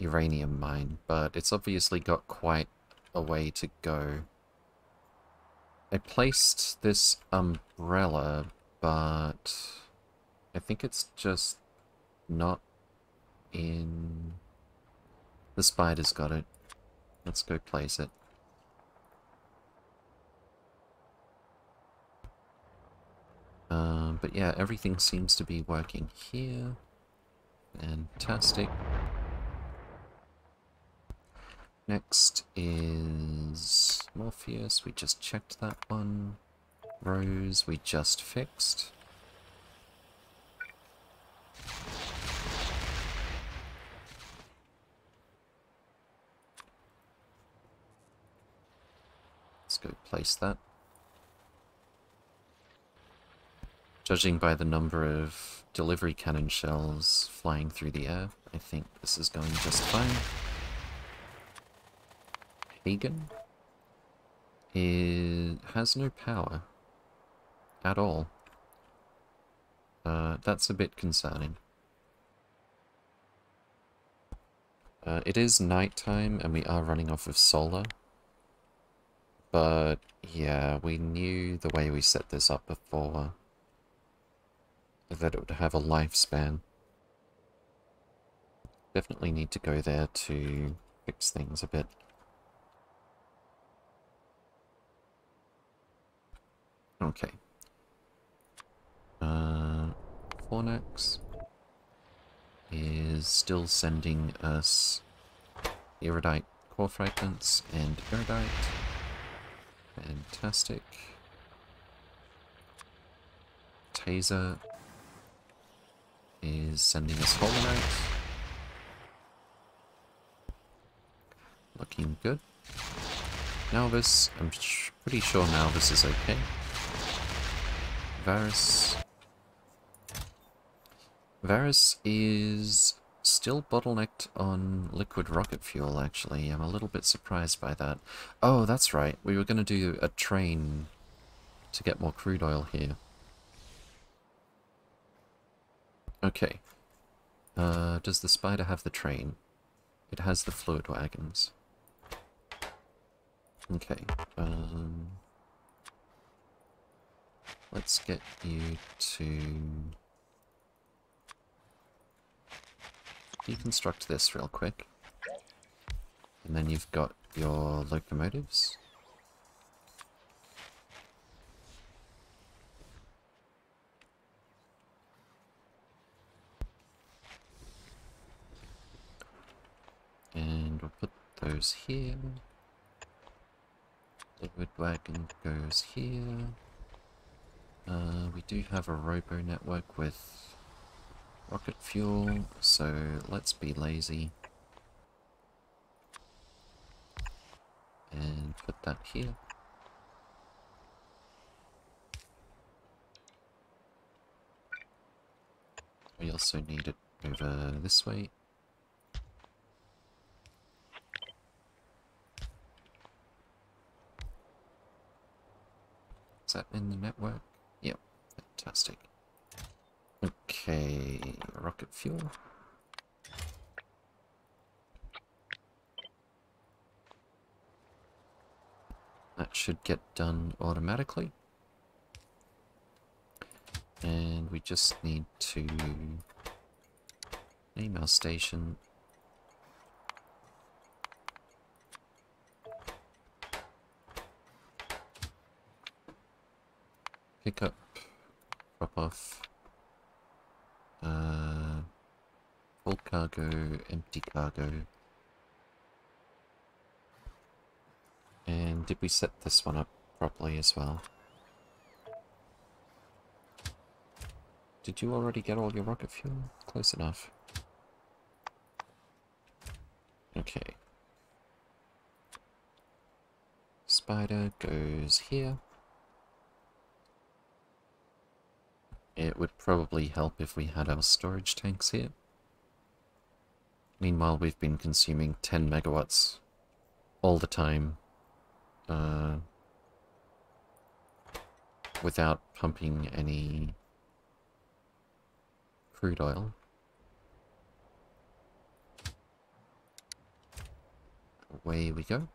A: uranium mine, but it's obviously got quite a way to go. I placed this umbrella, but I think it's just not in... The spider's got it. Let's go place it. Um, but yeah, everything seems to be working here. Fantastic. Next is Morpheus. We just checked that one. Rose, we just fixed. Go place that. Judging by the number of delivery cannon shells flying through the air, I think this is going just fine. Hagen is, has no power at all. Uh, that's a bit concerning. Uh, it is nighttime and we are running off of solar. But yeah, we knew the way we set this up before that it would have a lifespan. Definitely need to go there to fix things a bit. Okay. Uh, Fornax is still sending us Iridite core fragments and Iridite. Fantastic. Taser is sending us Holonite. Looking good. Malvis, I'm pretty sure Malvis is okay. Varus. Varus is still bottlenecked on liquid rocket fuel, actually. I'm a little bit surprised by that. Oh, that's right. We were going to do a train to get more crude oil here. Okay. Uh, does the spider have the train? It has the fluid wagons. Okay. Um, let's get you to deconstruct this real quick. And then you've got your locomotives. And we'll put those here. Liquid wagon goes here. Uh, we do have a robo network with rocket fuel, so let's be lazy. And put that here. We also need it over this way. Is that in the network? Yep, fantastic. Okay, rocket fuel. That should get done automatically. And we just need to name our station pick up, drop off, uh, full cargo, empty cargo. And did we set this one up properly as well? Did you already get all your rocket fuel? Close enough. Okay. Spider goes here. It would probably help if we had our storage tanks here. Meanwhile, we've been consuming 10 megawatts all the time uh, without pumping any crude oil. Away we go.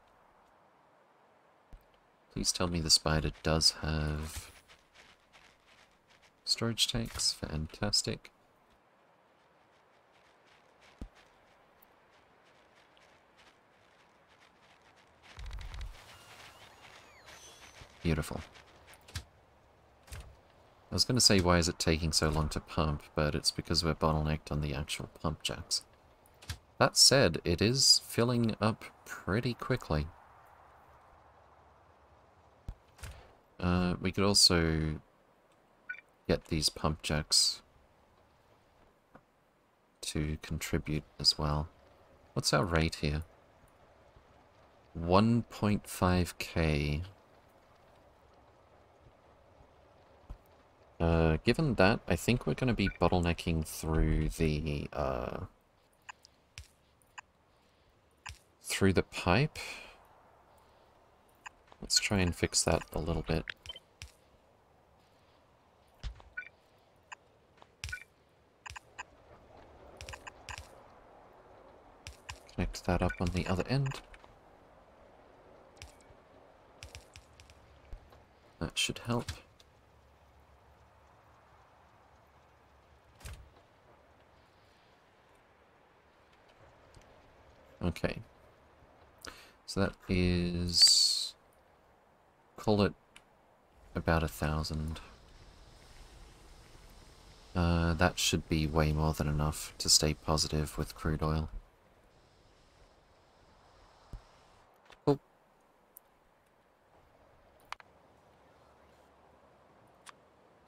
A: Please tell me the spider does have Storage tanks, fantastic. Beautiful. I was going to say why is it taking so long to pump, but it's because we're bottlenecked on the actual pump jacks. That said, it is filling up pretty quickly. Uh, we could also get these pump jacks to contribute as well. What's our rate here? 1.5k. Uh, given that, I think we're going to be bottlenecking through the, uh, through the pipe. Let's try and fix that a little bit. Connect that up on the other end. That should help. Okay. So that is... Call it about a thousand. Uh, that should be way more than enough to stay positive with crude oil.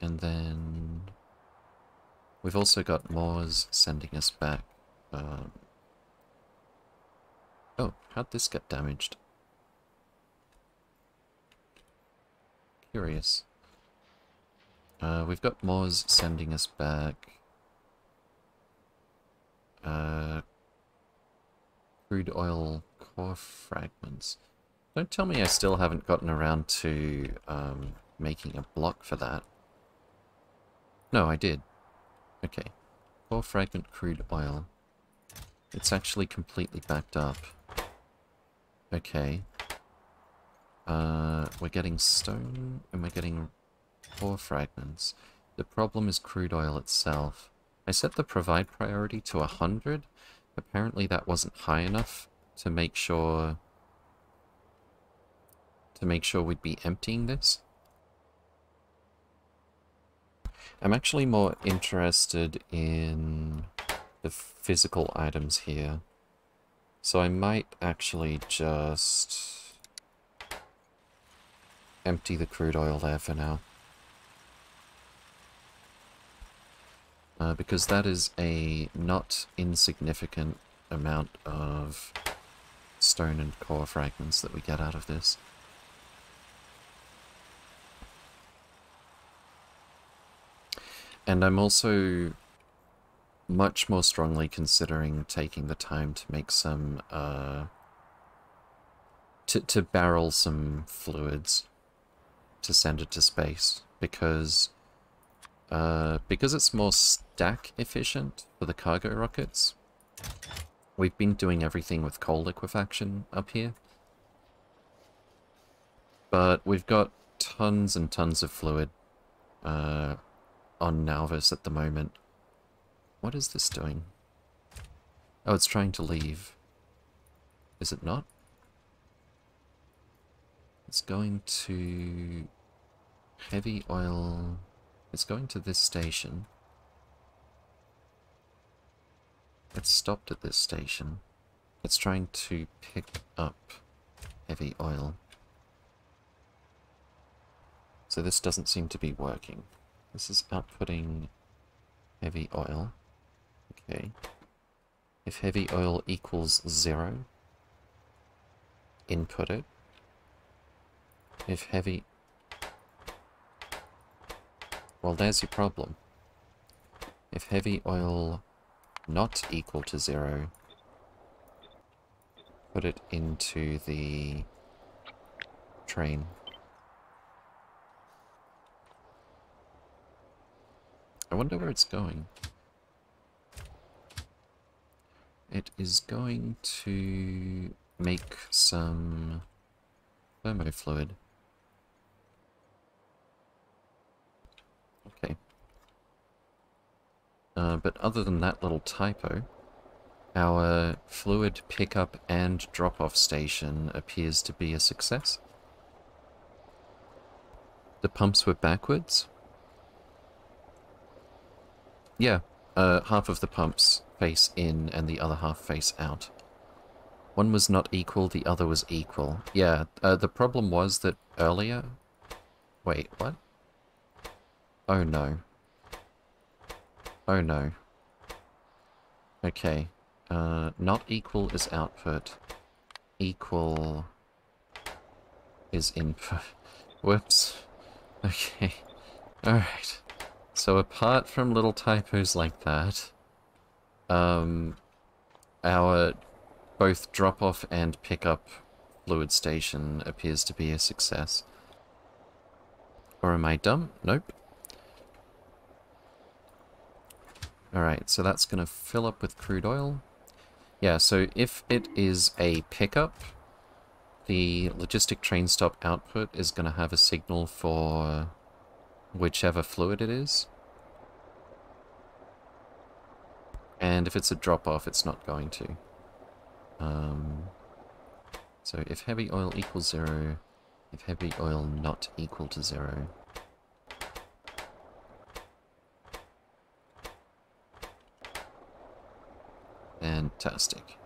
A: And then... We've also got Moors sending us back um, Oh, how'd this get damaged? Curious. Uh, we've got Moors sending us back. Uh, crude oil core fragments. Don't tell me I still haven't gotten around to um, making a block for that. No, I did. Okay. Core fragment crude oil. It's actually completely backed up. Okay. Uh, we're getting stone and we're getting ore fragments. The problem is crude oil itself. I set the provide priority to 100. Apparently that wasn't high enough to make sure to make sure we'd be emptying this. I'm actually more interested in the physical items here. So I might actually just empty the crude oil there for now. Uh, because that is a not insignificant amount of stone and core fragments that we get out of this. And I'm also much more strongly considering taking the time to make some, uh, to, to barrel some fluids to send it to space, because, uh, because it's more stack efficient for the cargo rockets. We've been doing everything with coal liquefaction up here. But we've got tons and tons of fluid uh, on Nauvis at the moment. What is this doing? Oh, it's trying to leave. Is it not? It's going to... Heavy oil... It's going to this station. It's stopped at this station. It's trying to pick up heavy oil. So this doesn't seem to be working. This is outputting heavy oil. Okay. If heavy oil equals zero, input it. If heavy... Well, there's your problem. If heavy oil not equal to zero, put it into the train. I wonder where it's going. It is going to make some thermofluid. Okay. Uh, but other than that little typo, our fluid pickup and drop-off station appears to be a success. The pumps were backwards. Yeah, uh, half of the pumps face in and the other half face out. One was not equal, the other was equal. Yeah, uh, the problem was that earlier... Wait, what? Oh no. Oh no. Okay. Uh, not equal is output. Equal is input. Whoops. Okay. Alright. So apart from little typos like that, um, our both drop-off and pick-up fluid station appears to be a success. Or am I dumb? Nope. Alright, so that's going to fill up with crude oil. Yeah, so if it is a pickup the logistic train stop output is going to have a signal for whichever fluid it is. And if it's a drop-off, it's not going to. Um, so if heavy oil equals zero, if heavy oil not equal to zero, Fantastic.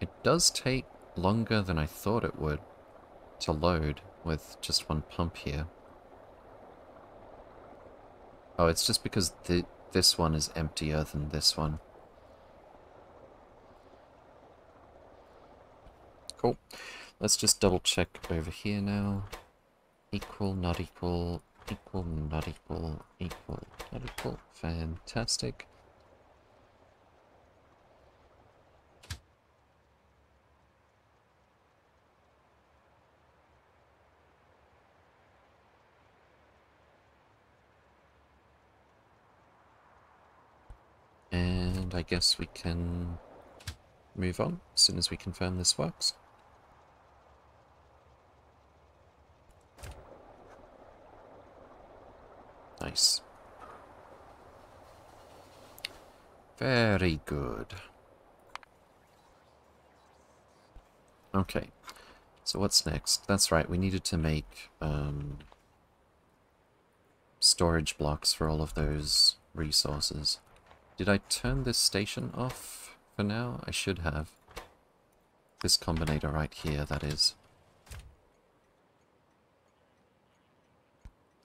A: It does take longer than I thought it would to load with just one pump here. Oh, it's just because the, this one is emptier than this one. Cool. Let's just double check over here now. Equal, not equal, equal, not equal, equal, not equal. Fantastic. And I guess we can move on as soon as we confirm this works. Nice. Very good. Okay, so what's next? That's right, we needed to make um, storage blocks for all of those resources. Did I turn this station off for now? I should have. This combinator right here, that is.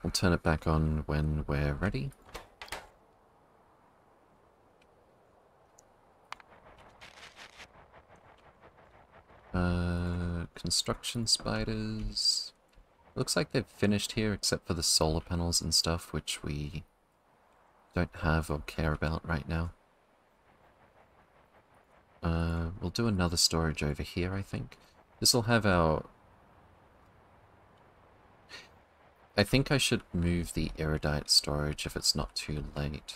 A: I'll turn it back on when we're ready. Uh, construction spiders. Looks like they've finished here except for the solar panels and stuff, which we don't have or care about right now. Uh, we'll do another storage over here, I think. This will have our I think I should move the iridite storage if it's not too late.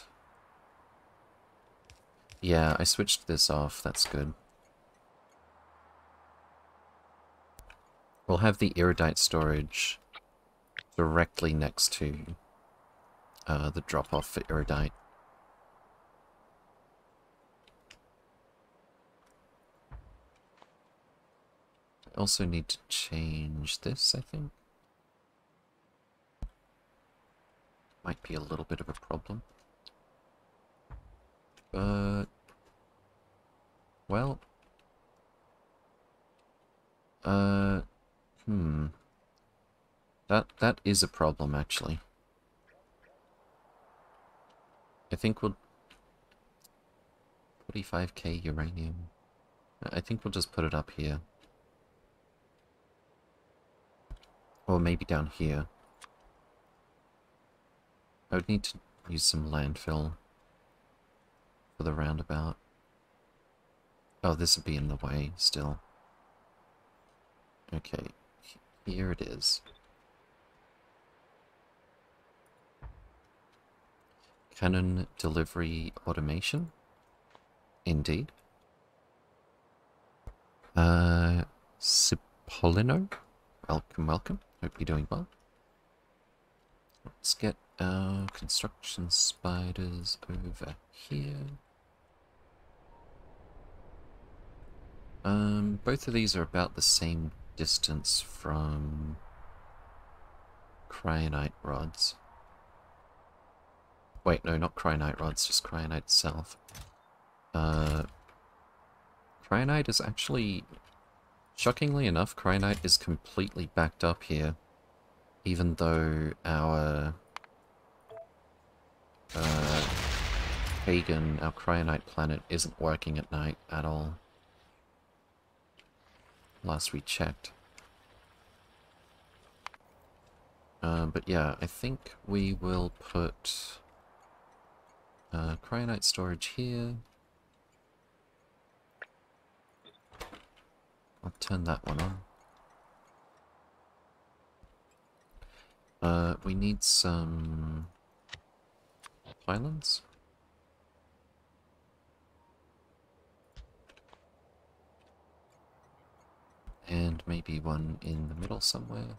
A: Yeah, I switched this off, that's good. We'll have the iridite storage directly next to uh, the drop-off for iridite. I also need to change this, I think. might be a little bit of a problem. But... Well... Uh... Hmm... That, that is a problem, actually. I think we'll... 45k uranium. I think we'll just put it up here. Or maybe down here. I would need to use some landfill for the roundabout. Oh, this would be in the way still. Okay, here it is. Cannon delivery automation. Indeed. Uh, Cipollino? Welcome, welcome. Hope you're doing well. Let's get our construction spiders over here. Um, both of these are about the same distance from cryonite rods. Wait, no, not cryonite rods, just cryonite itself. Uh, cryonite is actually, shockingly enough, cryonite is completely backed up here even though our uh, pagan, our cryonite planet, isn't working at night at all. Last we checked. Uh, but yeah, I think we will put uh, cryonite storage here. I'll turn that one on. Uh, we need some pylons. And maybe one in the middle somewhere.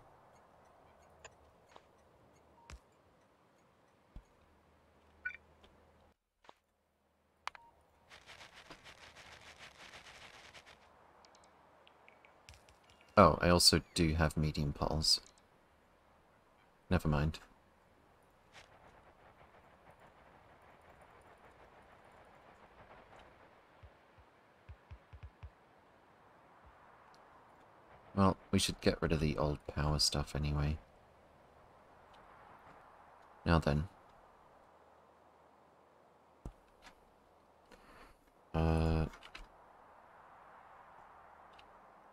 A: Oh, I also do have medium poles. Never mind. Well, we should get rid of the old power stuff anyway. Now then. Uh,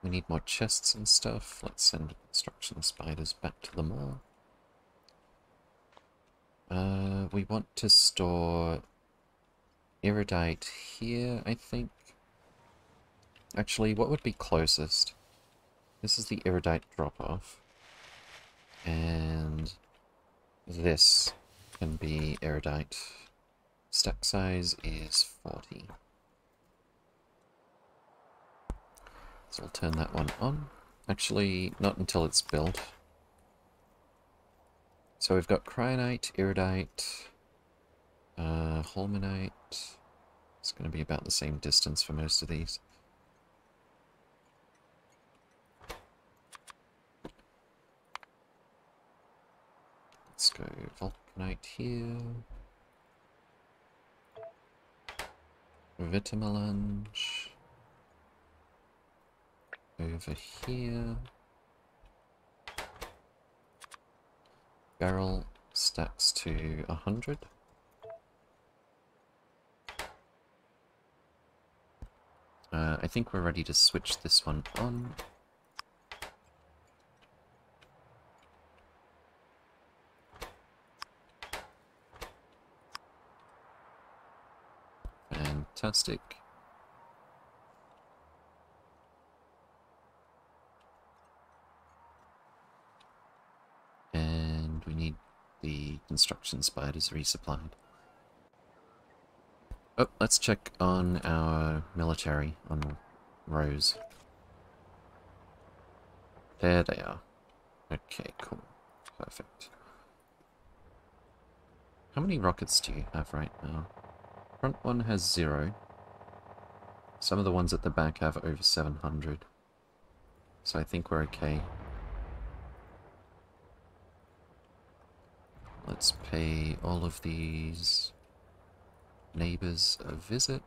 A: we need more chests and stuff. Let's send construction spiders back to the mall. Uh, we want to store iridite here, I think. Actually, what would be closest? This is the iridite drop-off. And this can be iridite. Stack size is 40. So we'll turn that one on. Actually, not until it's built. So we've got Cryonite, Iridite, uh, Holmanite. It's going to be about the same distance for most of these. Let's go Vulcanite here. Vitamelange. Over here. Barrel stacks to 100. Uh, I think we're ready to switch this one on. Fantastic. And we need the construction spiders resupplied. Oh, let's check on our military on Rose. There they are. Okay, cool. Perfect. How many rockets do you have right now? Front one has zero. Some of the ones at the back have over 700. So I think we're okay. Let's pay all of these neighbors a visit.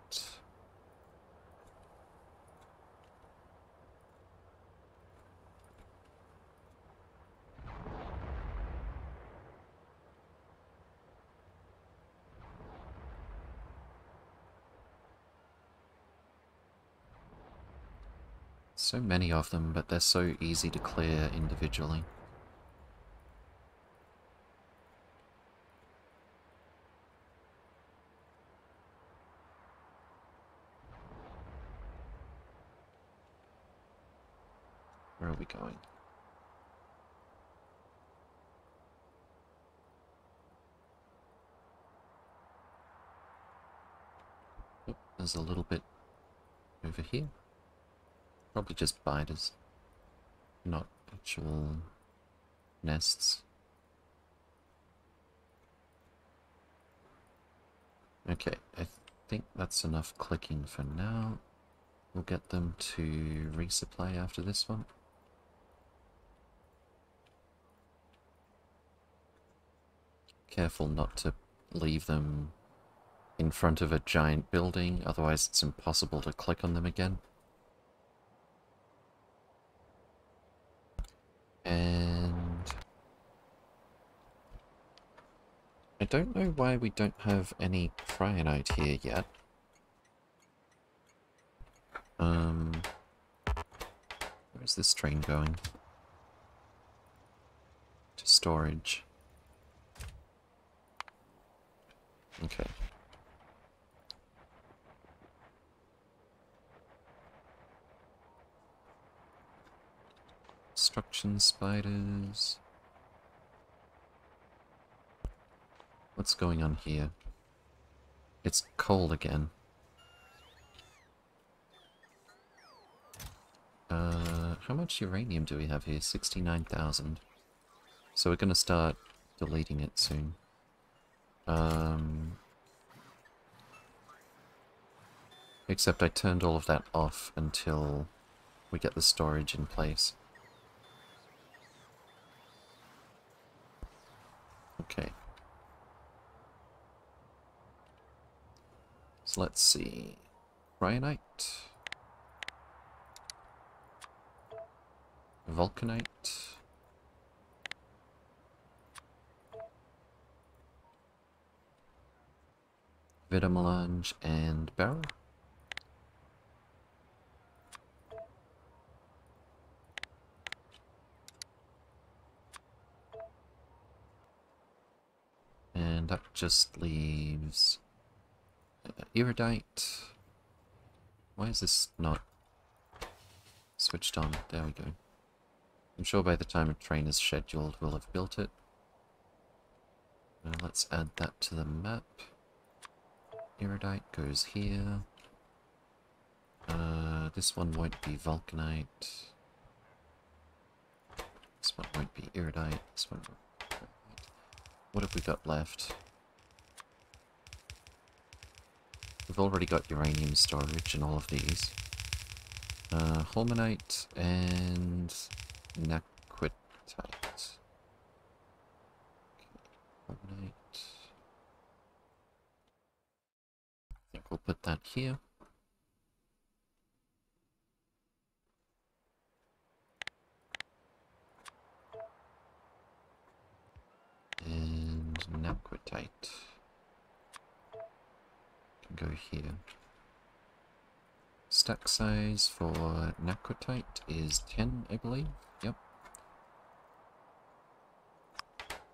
A: So many of them, but they're so easy to clear individually. Going? Oh, there's a little bit over here. Probably just spiders, not actual nests. Okay, I th think that's enough clicking for now. We'll get them to resupply after this one. Careful not to leave them in front of a giant building, otherwise it's impossible to click on them again. And... I don't know why we don't have any cryonite here yet. Um... Where's this train going? To storage. Okay. Construction spiders. What's going on here? It's cold again. Uh, how much uranium do we have here? 69,000. So we're going to start deleting it soon. Um, except I turned all of that off until we get the storage in place. Okay. So let's see. Cryonite. Vulcanite. Vitamelange and Beryl. And that just leaves uh, Iridite. Why is this not switched on? There we go. I'm sure by the time a train is scheduled, we'll have built it. Now let's add that to the map. Iridite goes here. Uh, this one won't be Vulcanite. This one won't be Iridite. This one What have we got left? We've already got uranium storage in all of these. Uh, Holmanite and Naquitite. Okay, Holmanite. I think we'll put that here. And Naquitite can go here. Stack size for Naquitite is 10, I believe. Yep.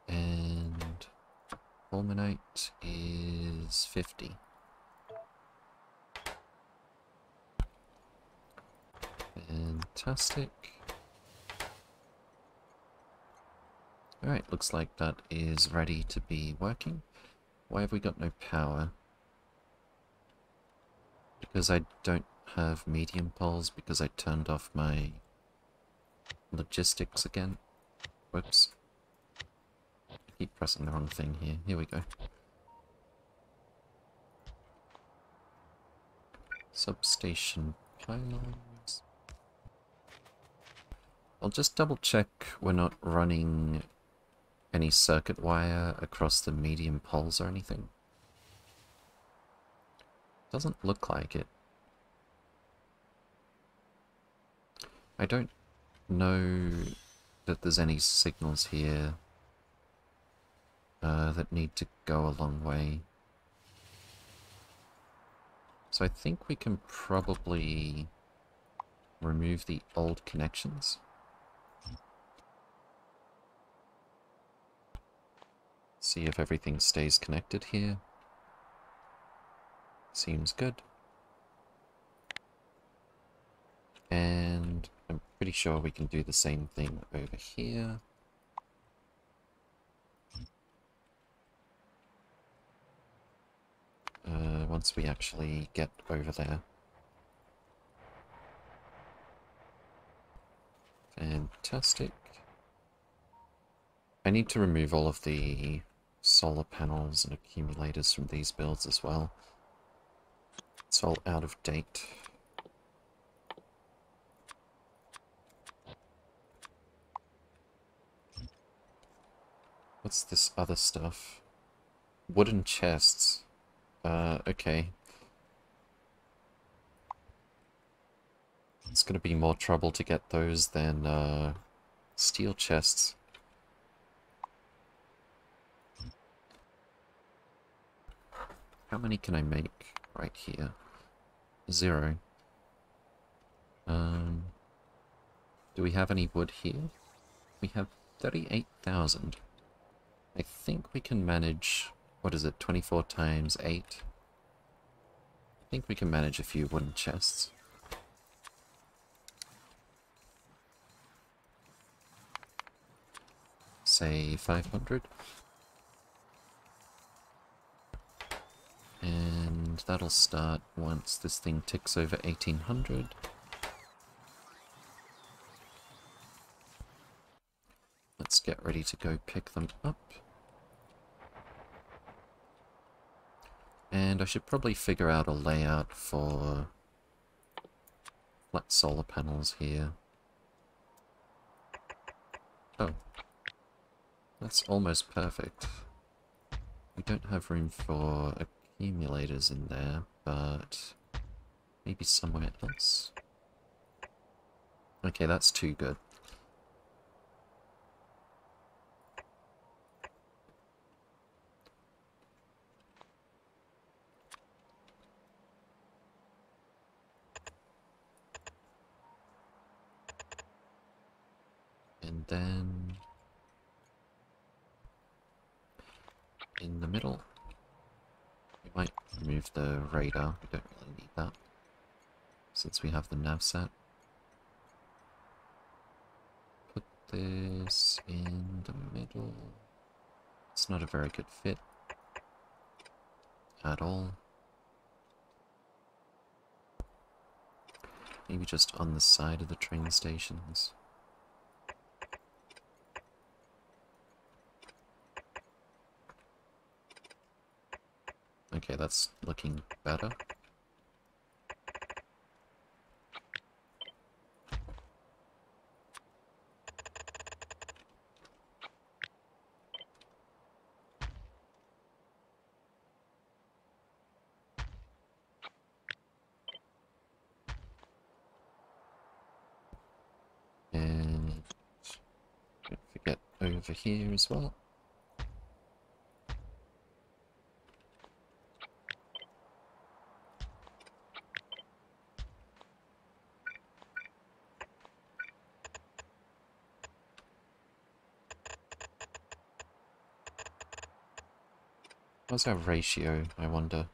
A: And Fulminite is 50. Fantastic. Alright, looks like that is ready to be working. Why have we got no power? Because I don't have medium poles, because I turned off my logistics again. Whoops. I keep pressing the wrong thing here. Here we go. Substation pylons. I'll just double check we're not running any circuit wire across the medium poles or anything. Doesn't look like it. I don't know that there's any signals here uh, that need to go a long way. So I think we can probably remove the old connections. See if everything stays connected here. Seems good. And I'm pretty sure we can do the same thing over here. Uh, once we actually get over there. Fantastic. I need to remove all of the solar panels and accumulators from these builds as well. It's all out of date. What's this other stuff? Wooden chests. Uh, okay. It's gonna be more trouble to get those than, uh, steel chests. How many can I make right here? Zero. Um, do we have any wood here? We have 38,000. I think we can manage, what is it, 24 times 8? I think we can manage a few wooden chests. Say 500? And that'll start once this thing ticks over 1800. Let's get ready to go pick them up. And I should probably figure out a layout for flat solar panels here. Oh. That's almost perfect. We don't have room for accumulators in there, but maybe somewhere else. Okay, that's too good. And then in the middle, might remove the radar. We don't really need that since we have the navsat. Put this in the middle. It's not a very good fit at all. Maybe just on the side of the train stations. Okay, that's looking better. And don't forget over here as well. What's our ratio, I wonder?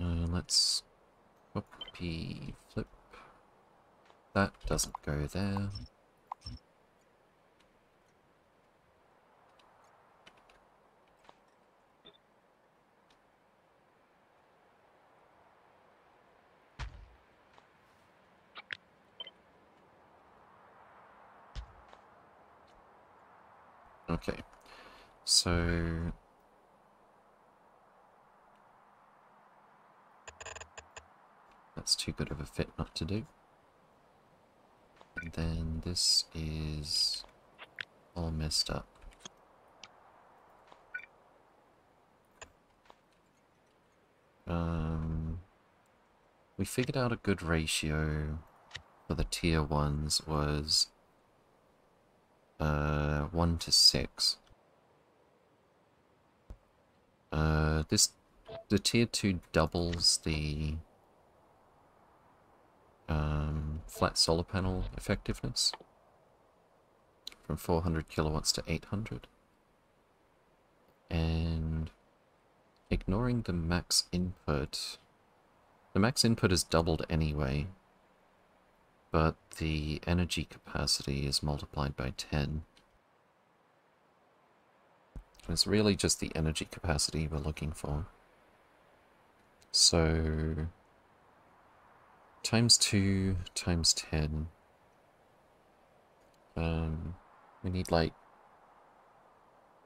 A: Uh, let's copy flip. That doesn't go there. Okay, so that's too good of a fit not to And then this is all messed up. Um, we figured out a good ratio for the tier ones was uh, 1 to 6. Uh, this, the tier 2 doubles the um, flat solar panel effectiveness from 400 kilowatts to 800. And ignoring the max input, the max input is doubled anyway, but the energy capacity is multiplied by 10. It's really just the energy capacity we're looking for. So, times 2 times 10. Um, we need like,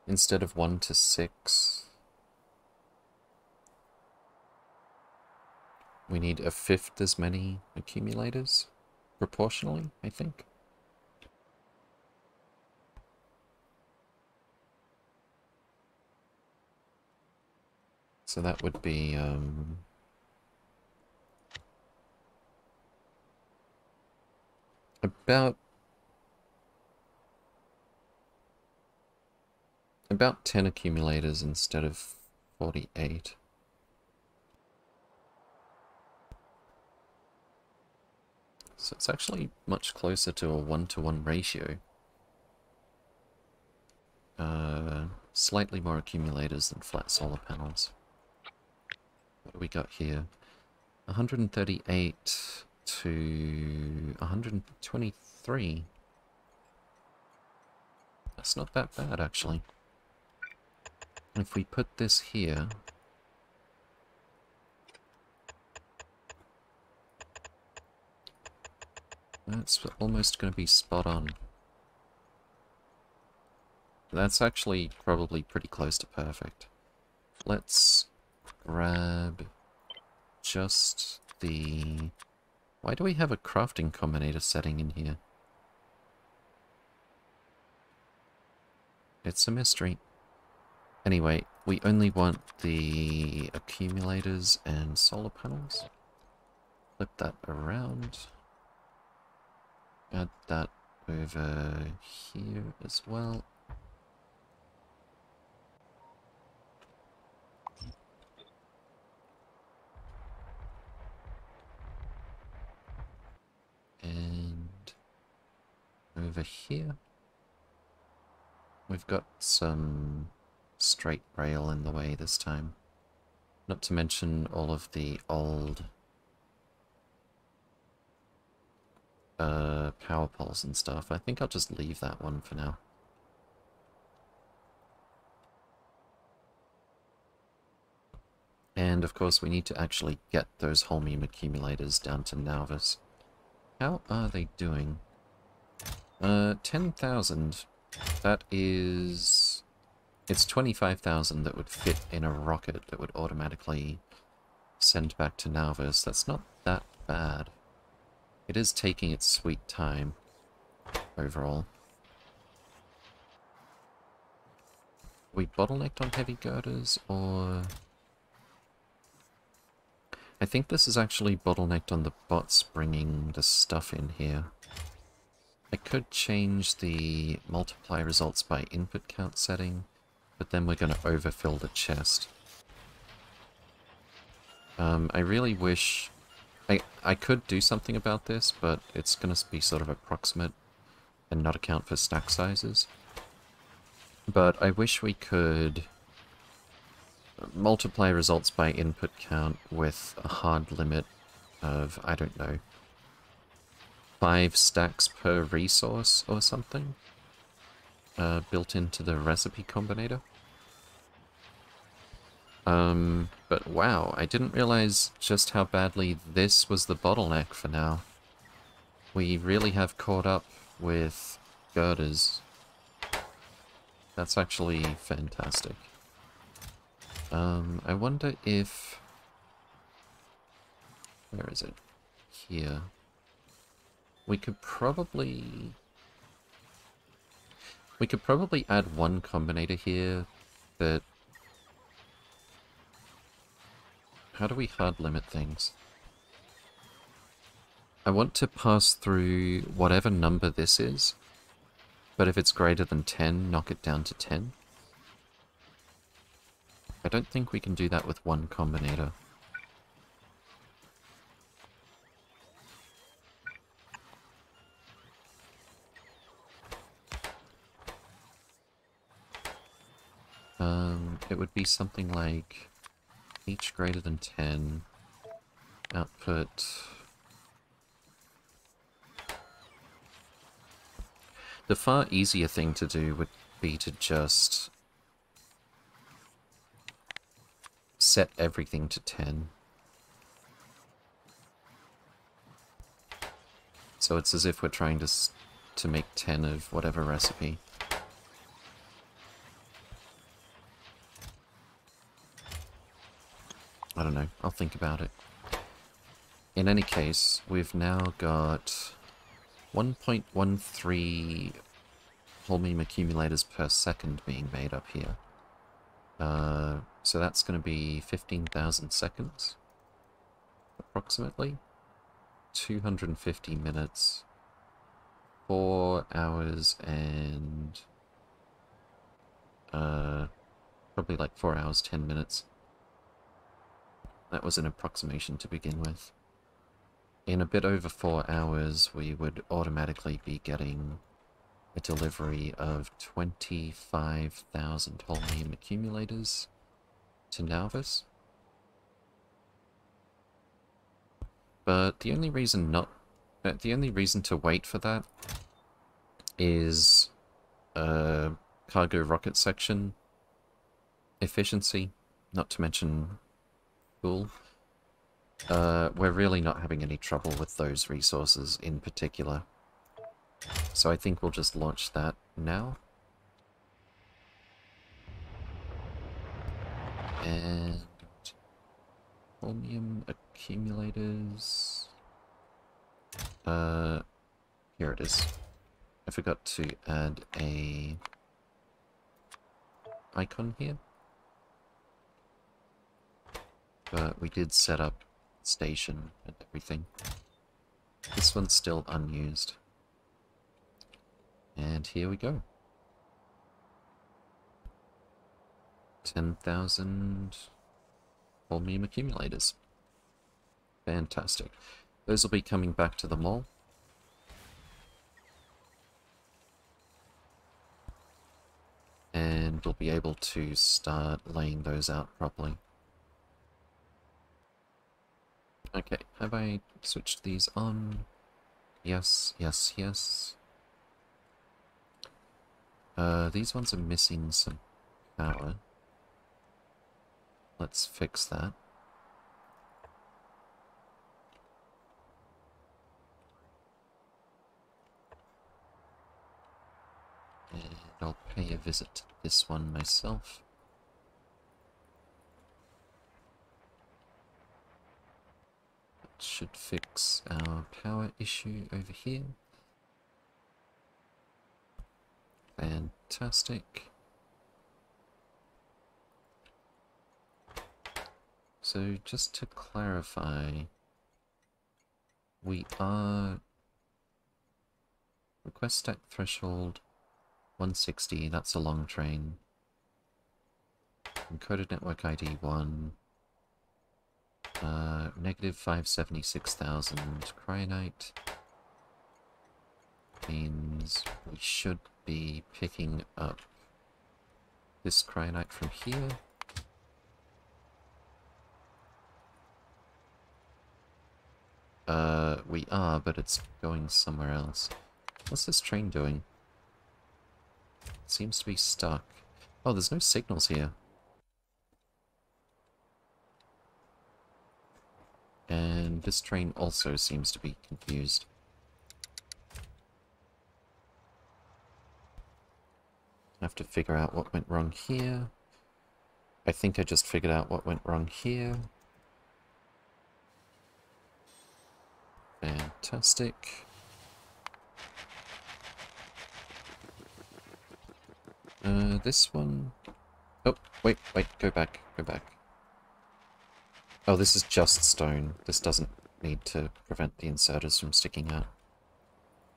A: instead of 1 to 6, we need a fifth as many accumulators proportionally, I think. So that would be, um... About... About 10 accumulators instead of 48. So it's actually much closer to a one-to-one -one ratio. Uh, slightly more accumulators than flat solar panels. What do we got here? 138 to 123. That's not that bad, actually. If we put this here... That's almost going to be spot on. That's actually probably pretty close to perfect. Let's grab just the why do we have a crafting combinator setting in here? It's a mystery. Anyway, we only want the accumulators and solar panels. Flip that around. Add that over here as well. Over here, we've got some straight rail in the way this time. Not to mention all of the old uh, power poles and stuff. I think I'll just leave that one for now. And of course we need to actually get those Holmium accumulators down to Nauvis. How are they doing? Uh, 10,000. That is... It's 25,000 that would fit in a rocket that would automatically send back to Nauvis. That's not that bad. It is taking its sweet time, overall. We bottlenecked on heavy girders, or... I think this is actually bottlenecked on the bots bringing the stuff in here. I could change the multiply results by input count setting, but then we're going to overfill the chest. Um, I really wish... I, I could do something about this, but it's going to be sort of approximate and not account for stack sizes. But I wish we could multiply results by input count with a hard limit of, I don't know, five stacks per resource or something uh, built into the recipe combinator. Um, but wow, I didn't realize just how badly this was the bottleneck for now. We really have caught up with girders. That's actually fantastic. Um, I wonder if... Where is it? Here. We could probably... We could probably add one combinator here that... How do we hard limit things? I want to pass through whatever number this is, but if it's greater than 10, knock it down to 10. I don't think we can do that with one combinator. Um, it would be something like each greater than 10, output... The far easier thing to do would be to just set everything to 10. So it's as if we're trying to, to make 10 of whatever recipe. I don't know, I'll think about it. In any case, we've now got 1.13 Holmium accumulators per second being made up here. Uh, so that's going to be 15,000 seconds, approximately. 250 minutes. 4 hours and... Uh, probably like 4 hours, 10 minutes. That was an approximation to begin with. In a bit over 4 hours, we would automatically be getting a delivery of 25,000 Holmium accumulators to Nauvis. But the only reason not... Uh, the only reason to wait for that is uh, cargo rocket section efficiency, not to mention fuel. Uh, we're really not having any trouble with those resources in particular. So I think we'll just launch that now. And... Holmium accumulators... Uh, here it is. I forgot to add a icon here. But we did set up station and everything. This one's still unused. And here we go. 10,000 holmium accumulators. Fantastic. Those will be coming back to the mall. And we'll be able to start laying those out properly. Okay, have I switched these on? Yes, yes, yes. Uh, these ones are missing some power. Let's fix that. And I'll pay a visit to this one myself. Should fix our power issue over here. Fantastic. So just to clarify, we are request stack threshold 160, that's a long train. Encoded network ID 1. Uh, negative 576,000 cryonite means we should be picking up this cryonite from here. Uh, we are, but it's going somewhere else. What's this train doing? It seems to be stuck. Oh, there's no signals here. And this train also seems to be confused. I have to figure out what went wrong here. I think I just figured out what went wrong here. Fantastic. Uh, this one... Oh, wait, wait, go back, go back. Oh, this is just stone. This doesn't need to prevent the inserters from sticking out.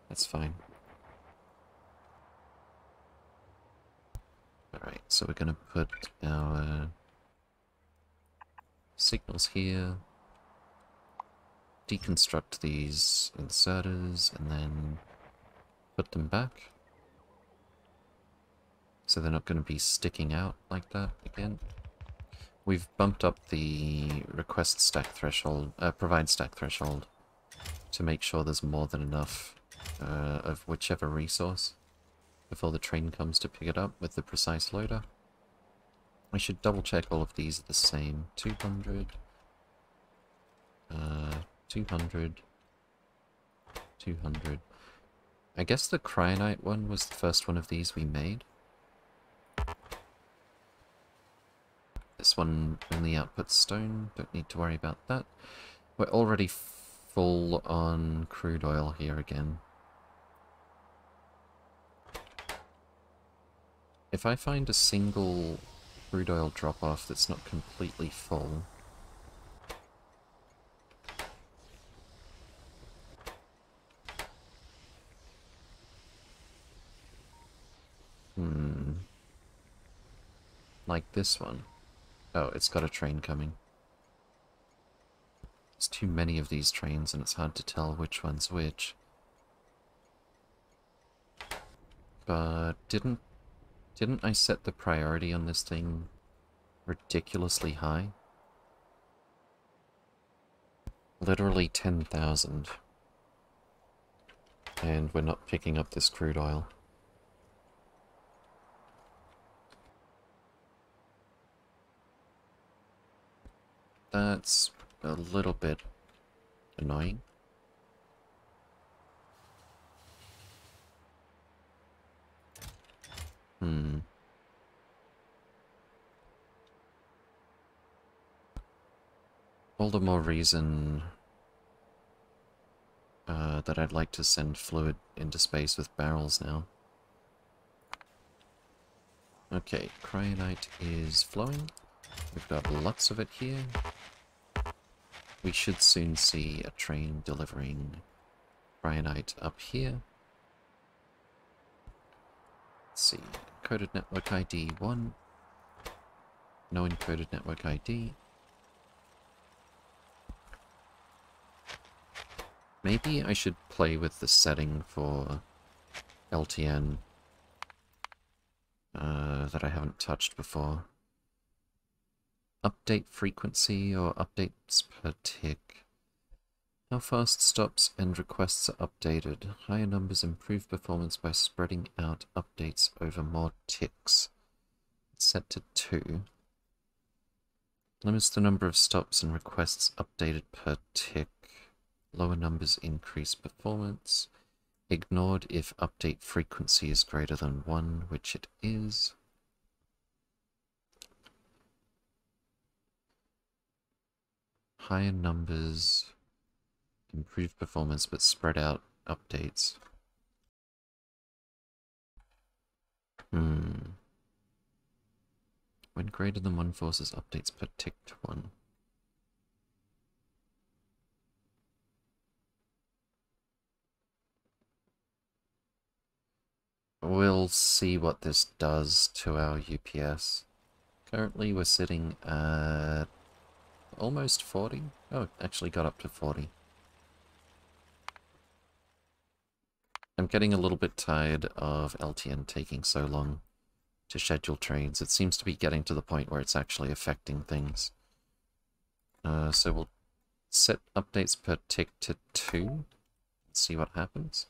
A: That's fine. Alright, so we're going to put our signals here, deconstruct these inserters, and then put them back. So they're not going to be sticking out like that again. We've bumped up the request stack threshold, uh, provide stack threshold, to make sure there's more than enough uh, of whichever resource before the train comes to pick it up with the precise loader. I should double check all of these are the same. 200, uh, 200, 200. I guess the Cryonite one was the first one of these we made. This one only outputs stone, don't need to worry about that. We're already full on crude oil here again. If I find a single crude oil drop-off that's not completely full... Hmm... Like this one. Oh, it's got a train coming. There's too many of these trains and it's hard to tell which one's which. But didn't didn't I set the priority on this thing ridiculously high? Literally 10,000. And we're not picking up this crude oil. That's a little bit annoying. Hmm. All the more reason uh, that I'd like to send fluid into space with barrels now. Okay, cryonite is flowing. We've got lots of it here. We should soon see a train delivering cryonite up here. Let's see, encoded network ID 1. No encoded network ID. Maybe I should play with the setting for LTN uh, that I haven't touched before. Update frequency or updates per tick. How fast stops and requests are updated. Higher numbers improve performance by spreading out updates over more ticks. Set to 2. Limits the number of stops and requests updated per tick. Lower numbers increase performance. Ignored if update frequency is greater than 1, which it is. Higher numbers improve performance but spread out updates. Hmm. When greater than one forces updates per ticked one. We'll see what this does to our UPS. Currently we're sitting at almost 40. Oh, actually got up to 40. I'm getting a little bit tired of LTN taking so long to schedule trains. It seems to be getting to the point where it's actually affecting things. Uh, so we'll set updates per tick to 2. See what happens.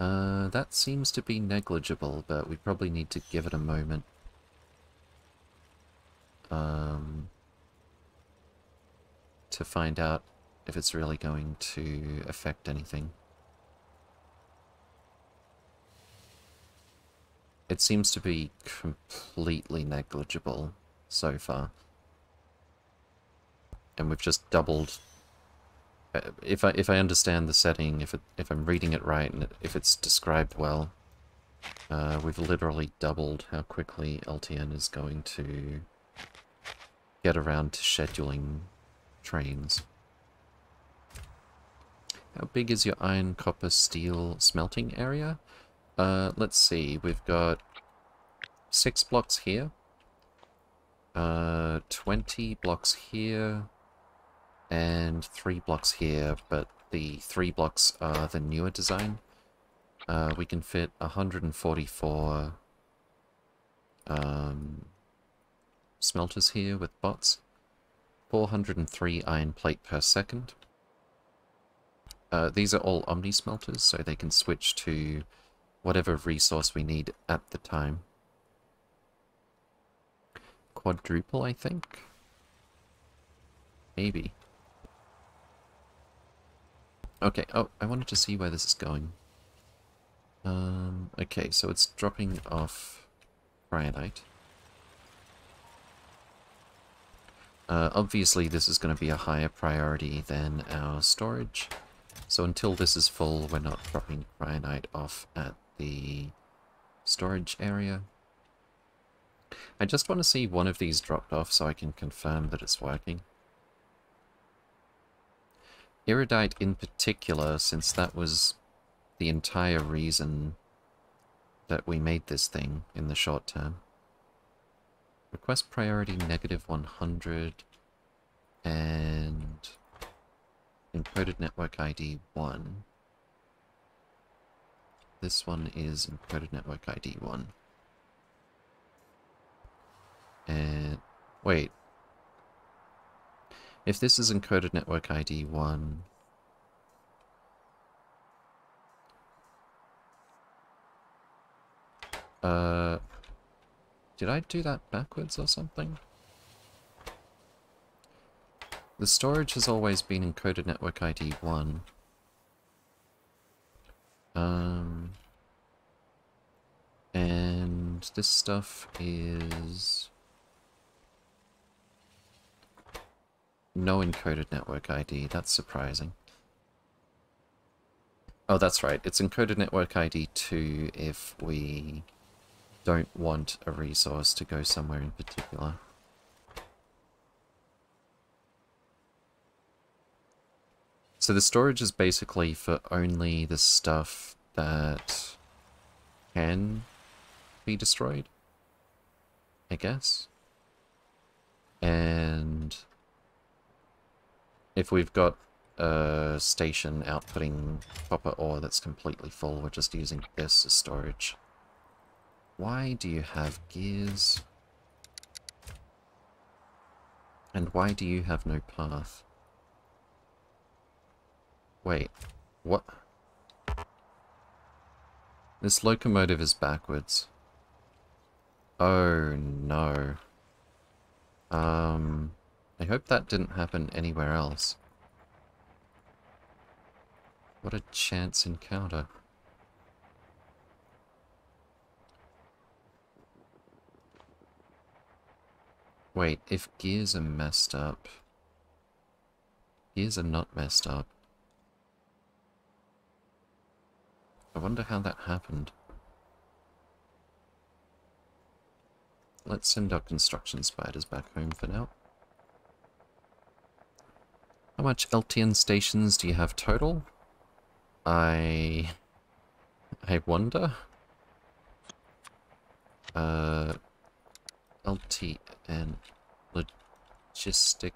A: Uh, that seems to be negligible, but we probably need to give it a moment. Um, to find out if it's really going to affect anything. It seems to be completely negligible so far. And we've just doubled uh, if I if I understand the setting, if it if I'm reading it right, and if it's described well, uh, we've literally doubled how quickly LTN is going to get around to scheduling trains. How big is your iron, copper, steel smelting area? Uh, let's see, we've got six blocks here, uh, 20 blocks here, and three blocks here, but the three blocks are the newer design. Uh, we can fit 144 um, smelters here with bots. 403 iron plate per second. Uh, these are all Omni smelters, so they can switch to whatever resource we need at the time. Quadruple, I think? Maybe. Okay, oh, I wanted to see where this is going. Um, okay, so it's dropping off cryonite. Uh, obviously this is going to be a higher priority than our storage. So until this is full, we're not dropping cryonite off at the storage area. I just want to see one of these dropped off so I can confirm that it's working. Iridite in particular, since that was the entire reason that we made this thing in the short term. Request priority negative 100 and encoded network ID 1. This one is encoded network ID 1. And wait, if this is encoded network ID 1... Uh, did I do that backwards or something? the storage has always been encoded network ID 1. Um, and this stuff is no encoded network ID. That's surprising. Oh, that's right. It's encoded network ID 2 if we don't want a resource to go somewhere in particular. So the storage is basically for only the stuff that can be destroyed, I guess. And if we've got a station outputting copper ore that's completely full, we're just using this as storage. Why do you have gears? And why do you have no path? Wait, what? This locomotive is backwards. Oh no. Um, I hope that didn't happen anywhere else. What a chance encounter. Wait, if gears are messed up... Gears are not messed up. I wonder how that happened. Let's send our construction spiders back home for now. How much LTN stations do you have total? I... I wonder? Uh... LTN... Logistic...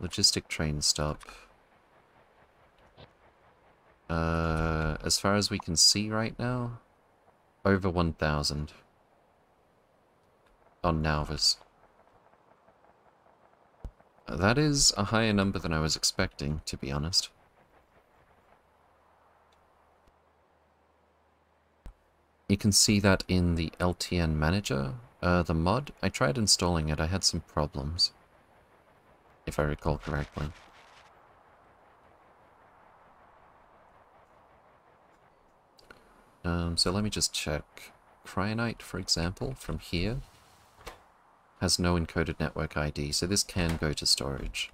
A: Logistic train stop. Uh, as far as we can see right now, over 1,000 on Nauvis. That is a higher number than I was expecting, to be honest. You can see that in the LTN manager, uh, the mod. I tried installing it, I had some problems, if I recall correctly. Um, so let me just check. Cryonite, for example, from here, has no encoded network ID, so this can go to storage.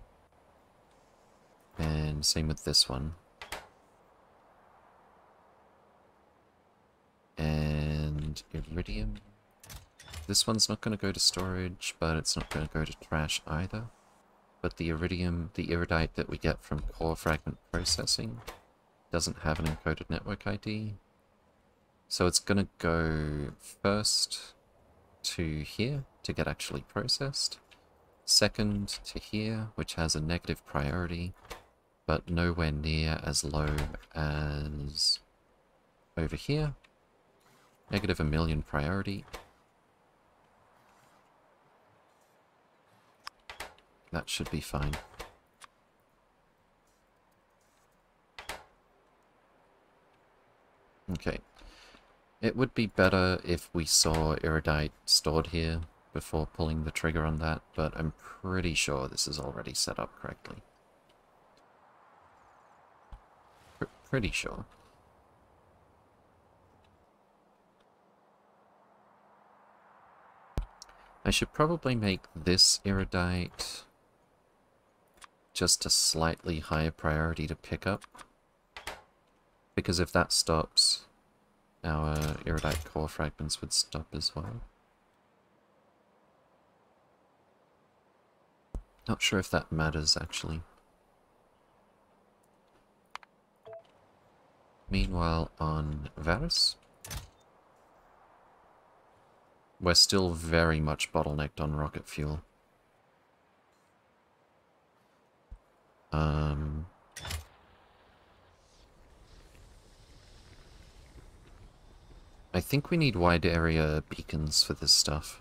A: And same with this one. And Iridium. This one's not going to go to storage, but it's not going to go to trash either. But the Iridium, the Iridite that we get from core fragment processing, doesn't have an encoded network ID, so it's going to go first to here to get actually processed. Second to here, which has a negative priority, but nowhere near as low as over here. Negative a million priority. That should be fine. Okay, it would be better if we saw Iridite stored here before pulling the trigger on that, but I'm pretty sure this is already set up correctly. P pretty sure. I should probably make this Iridite just a slightly higher priority to pick up. Because if that stops, our iridite core fragments would stop as well. Not sure if that matters, actually. Meanwhile, on Varus, we're still very much bottlenecked on rocket fuel. Um, I think we need wide area beacons for this stuff.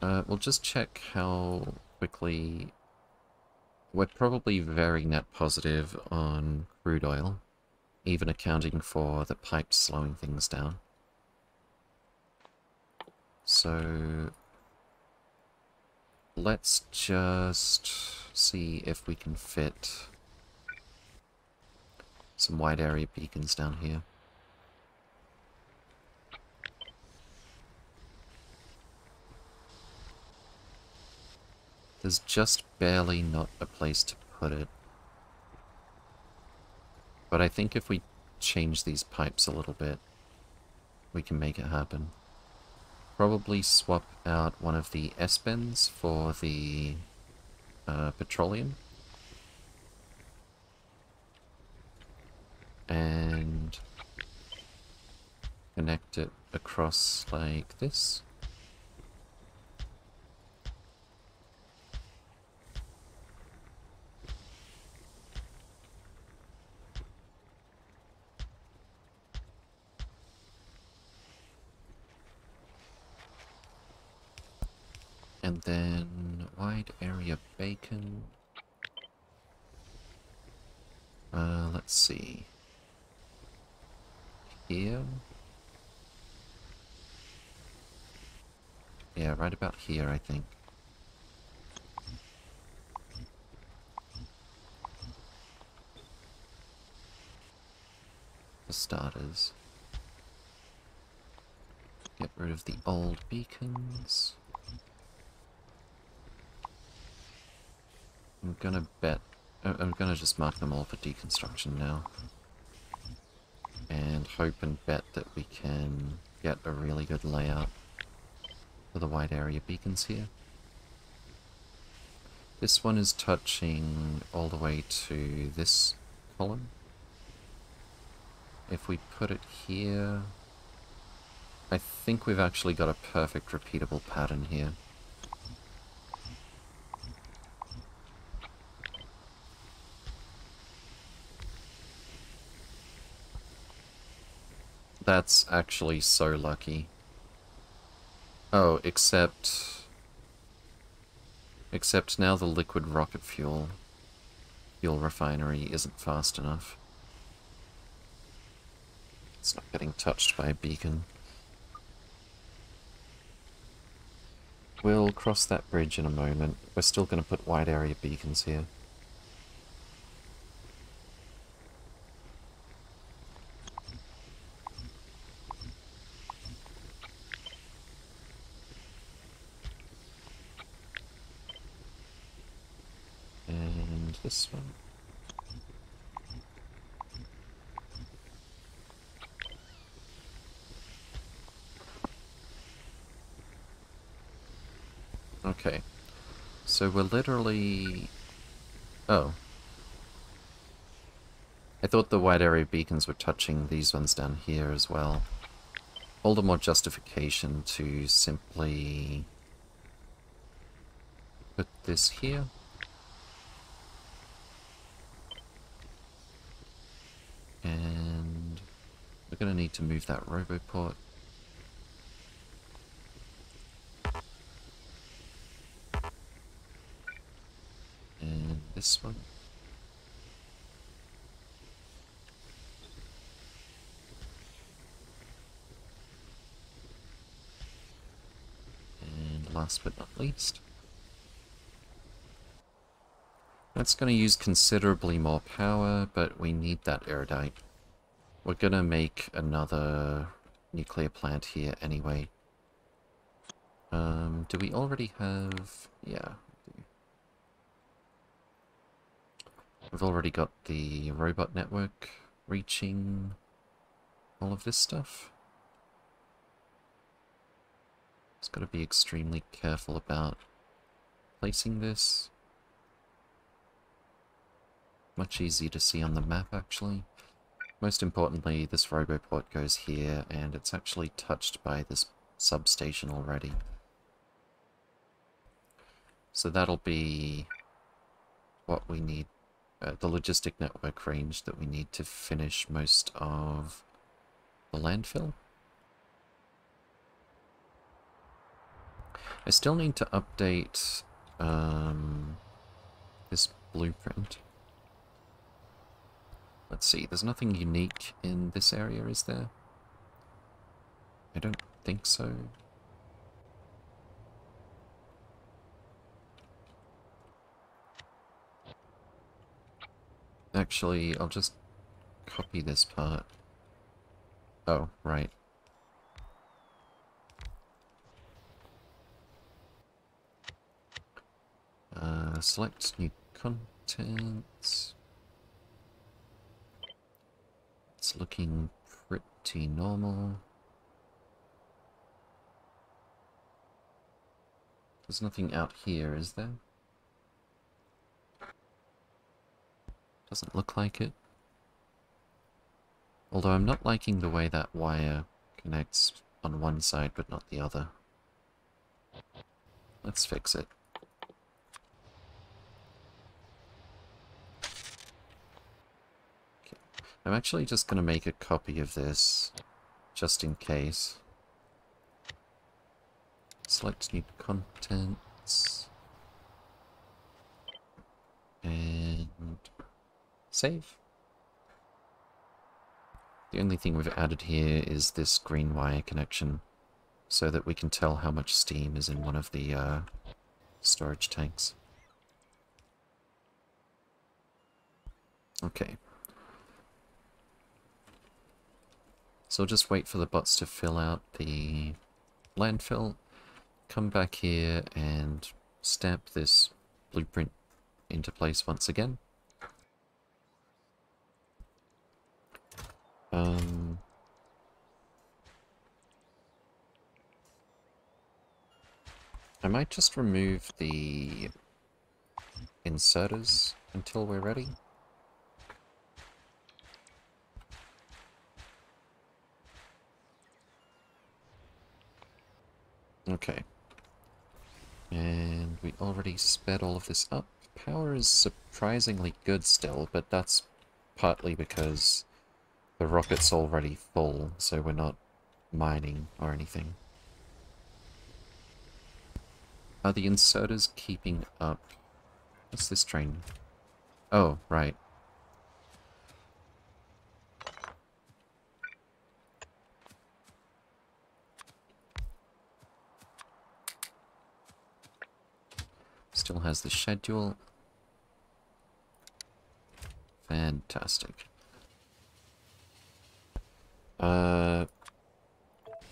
A: Uh, we'll just check how quickly... We're probably very net positive on crude oil, even accounting for the pipes slowing things down. So let's just see if we can fit some wide area beacons down here. There's just barely not a place to put it. But I think if we change these pipes a little bit, we can make it happen. Probably swap out one of the S-bends for the uh, petroleum. And connect it across like this. Then wide area beacon. Uh, let's see. Here. Yeah, right about here, I think. For starters. Get rid of the old beacons. I'm gonna bet... I'm gonna just mark them all for deconstruction now. And hope and bet that we can get a really good layout for the wide area beacons here. This one is touching all the way to this column. If we put it here... I think we've actually got a perfect repeatable pattern here. That's actually so lucky. Oh, except... Except now the liquid rocket fuel fuel refinery isn't fast enough. It's not getting touched by a beacon. We'll cross that bridge in a moment. We're still going to put wide area beacons here. this one. Okay. So we're literally... Oh. I thought the wide area beacons were touching these ones down here as well. All the more justification to simply put this here. And we're going to need to move that roboport. And this one. And last but not least, That's going to use considerably more power, but we need that iridite. We're going to make another nuclear plant here anyway. Um, do we already have... Yeah. We've already got the robot network reaching all of this stuff. Just got to be extremely careful about placing this. Much easier to see on the map, actually. Most importantly, this roboport goes here, and it's actually touched by this substation already. So that'll be what we need, uh, the logistic network range that we need to finish most of the landfill. I still need to update um, this blueprint. Let's see, there's nothing unique in this area, is there? I don't think so. Actually, I'll just copy this part. Oh, right. Uh, select new content. It's looking pretty normal. There's nothing out here, is there? Doesn't look like it. Although I'm not liking the way that wire connects on one side but not the other. Let's fix it. I'm actually just going to make a copy of this, just in case. Select new contents. And save. The only thing we've added here is this green wire connection so that we can tell how much steam is in one of the uh, storage tanks. Okay. So I'll just wait for the bots to fill out the landfill, come back here and stamp this blueprint into place once again. Um, I might just remove the inserters until we're ready. Okay. And we already sped all of this up. Power is surprisingly good still, but that's partly because the rocket's already full, so we're not mining or anything. Are the inserters keeping up? What's this train? Oh, right. Still has the schedule. Fantastic. Uh,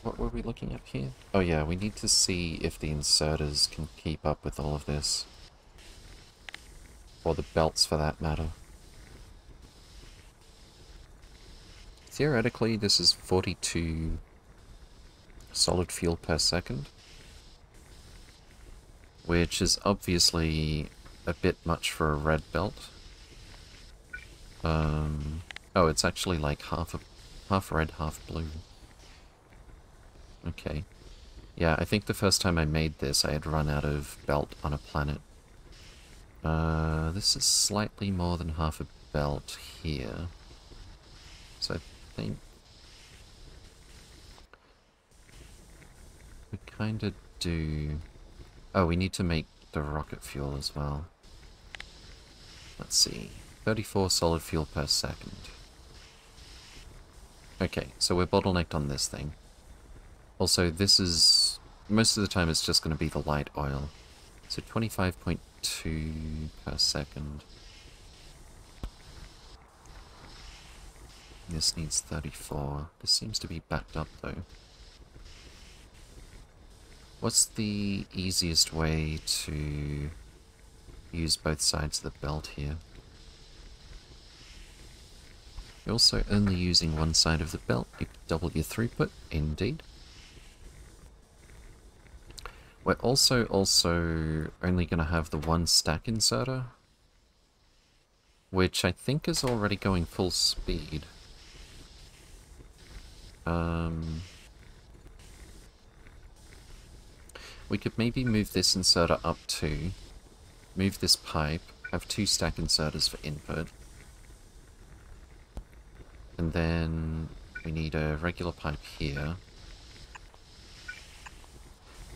A: what were we looking at here? Oh yeah, we need to see if the inserters can keep up with all of this. Or the belts for that matter. Theoretically, this is 42 solid fuel per second. Which is obviously a bit much for a red belt. Um, oh, it's actually like half a Half red, half blue. Okay. Yeah, I think the first time I made this, I had run out of belt on a planet. Uh, this is slightly more than half a belt here. So I think... We kind of do... Oh, we need to make the rocket fuel as well. Let's see. 34 solid fuel per second. Okay, so we're bottlenecked on this thing. Also, this is... Most of the time it's just going to be the light oil. So 25.2 per second. This needs 34. This seems to be backed up, though. What's the easiest way to use both sides of the belt here? You're also only using one side of the belt. You double your throughput, indeed. We're also also only going to have the one stack inserter, which I think is already going full speed. Um, we could maybe move this inserter up to, move this pipe, have two stack inserters for input, and then we need a regular pipe here.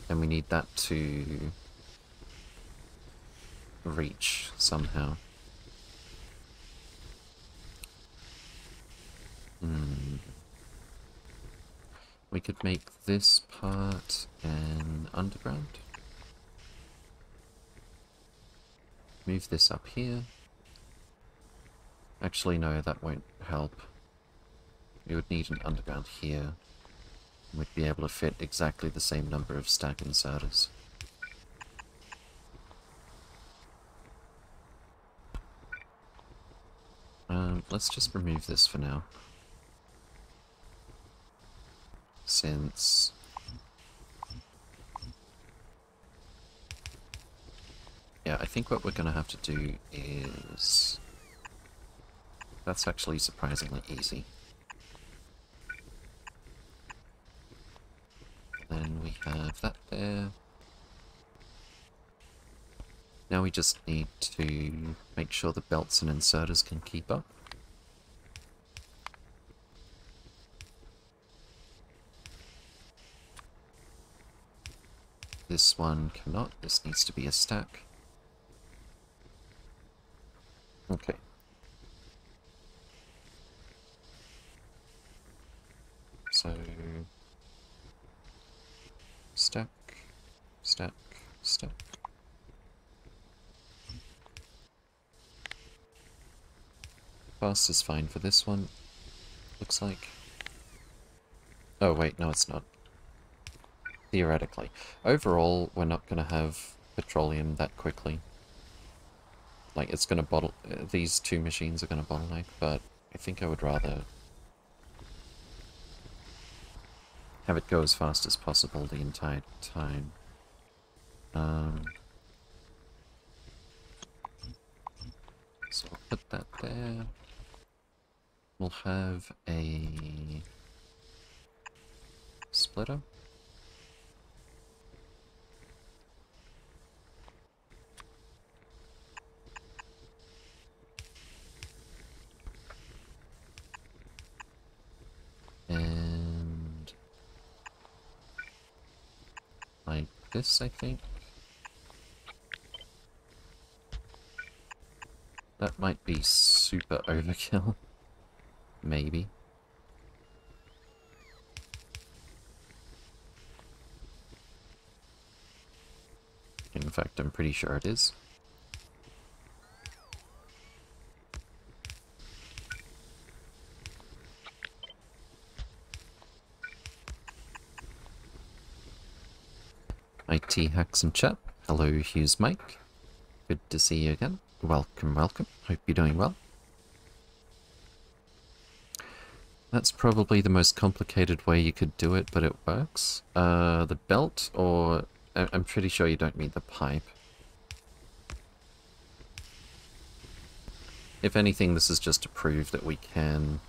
A: And we need that to reach somehow. Hmm. We could make this part an underground. Move this up here. Actually, no, that won't help. We would need an underground here. We'd be able to fit exactly the same number of stack inserters. Um, let's just remove this for now. Since... Yeah, I think what we're going to have to do is... That's actually surprisingly easy. Then we have that there. Now we just need to make sure the belts and inserters can keep up. This one cannot, this needs to be a stack. Okay. So... Stack, stack, stack. Fast is fine for this one, looks like. Oh wait, no it's not. Theoretically. Overall, we're not going to have petroleum that quickly. Like, it's going to bottle... These two machines are going to bottleneck, but I think I would rather have it go as fast as possible the entire time. Um, so I'll put that there. We'll have a splitter. And like this, I think. That might be super overkill. Maybe. In fact, I'm pretty sure it is. Hacks and Chat. Hello, Hughes Mike. Good to see you again. Welcome, welcome. Hope you're doing well. That's probably the most complicated way you could do it, but it works. Uh, the belt, or... I'm pretty sure you don't need the pipe. If anything, this is just to prove that we can...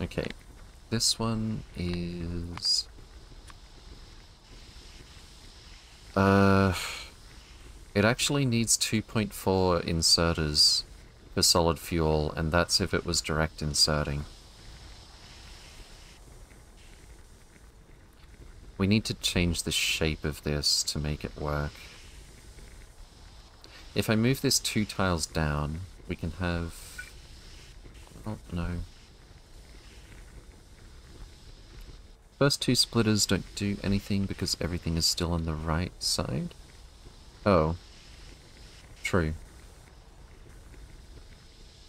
A: Okay. This one is... Uh... It actually needs 2.4 inserters for solid fuel, and that's if it was direct inserting. We need to change the shape of this to make it work. If I move this two tiles down, we can have... Oh, no. First two splitters don't do anything because everything is still on the right side. Oh. True.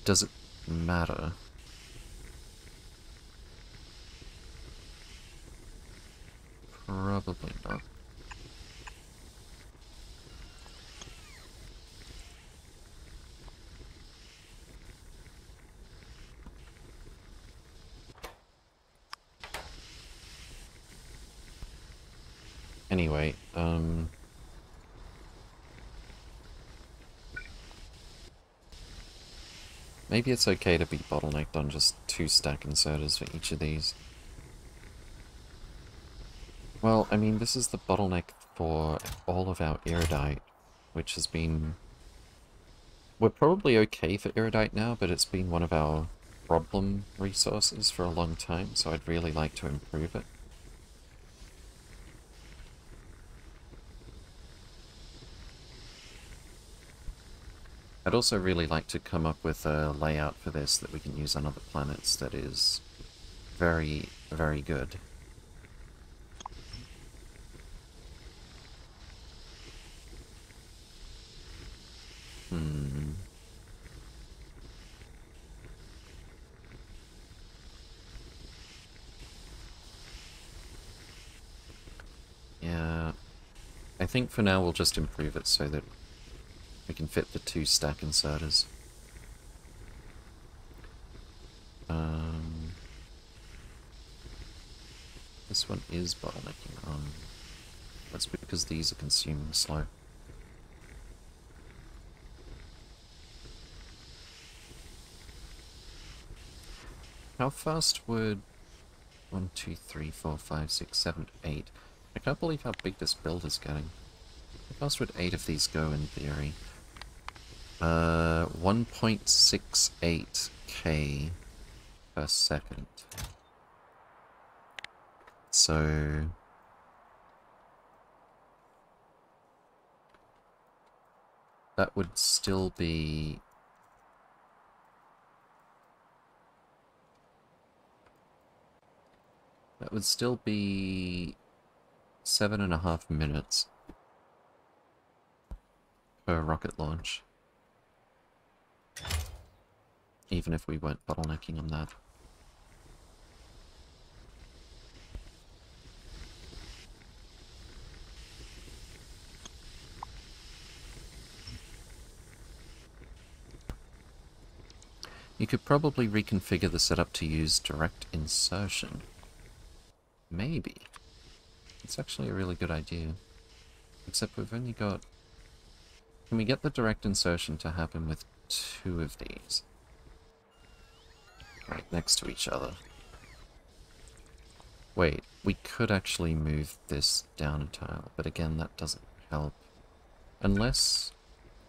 A: Does it matter? Probably not. Anyway, um... Maybe it's okay to be bottlenecked on just two stack inserters for each of these. Well, I mean, this is the bottleneck for all of our Iridite, which has been... We're probably okay for Iridite now, but it's been one of our problem resources for a long time, so I'd really like to improve it. I'd also really like to come up with a layout for this that we can use on other planets that is very, very good. Hmm. Yeah. I think for now we'll just improve it so that we can fit the two stack inserters. Um, this one is bottlenecking. Um, that's because these are consuming slow. How fast would... 1, 2, 3, 4, 5, 6, 7, 8... I can't believe how big this build is getting. How fast would 8 of these go in theory? Uh, 1.68k per second. So... That would still be That would still be seven and a half minutes per rocket launch. Even if we weren't bottlenecking on that. You could probably reconfigure the setup to use direct insertion. Maybe. It's actually a really good idea. Except we've only got... Can we get the direct insertion to happen with two of these? Right next to each other. Wait, we could actually move this down a tile, but again, that doesn't help. Unless...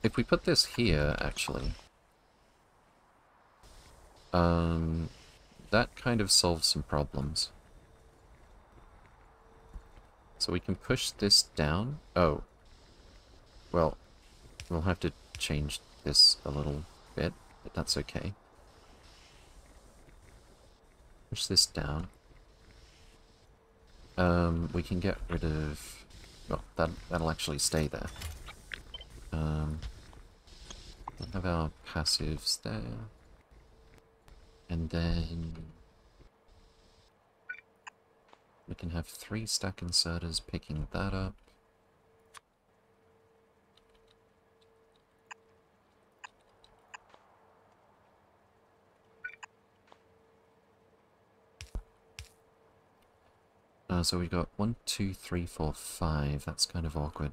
A: If we put this here, actually... Um... That kind of solves some problems. So we can push this down. Oh. Well, we'll have to change this a little bit, but that's okay. Push this down. Um, we can get rid of... Well, that, that'll actually stay there. Um, we'll have our passives there. And then... We can have three stack inserters picking that up. Uh, so we've got one, two, three, four, five. That's kind of awkward.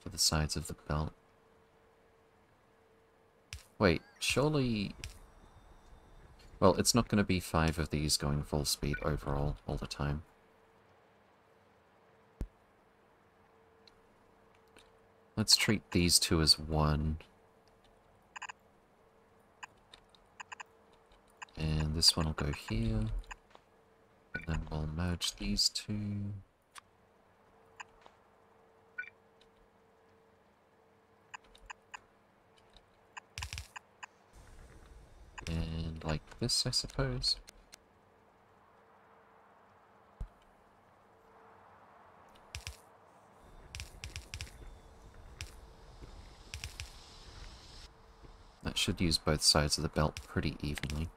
A: For the sides of the belt. Wait, surely well, it's not going to be five of these going full speed overall all the time. Let's treat these two as one. And this one will go here. And then we'll merge these two. And like this, I suppose. That should use both sides of the belt pretty evenly.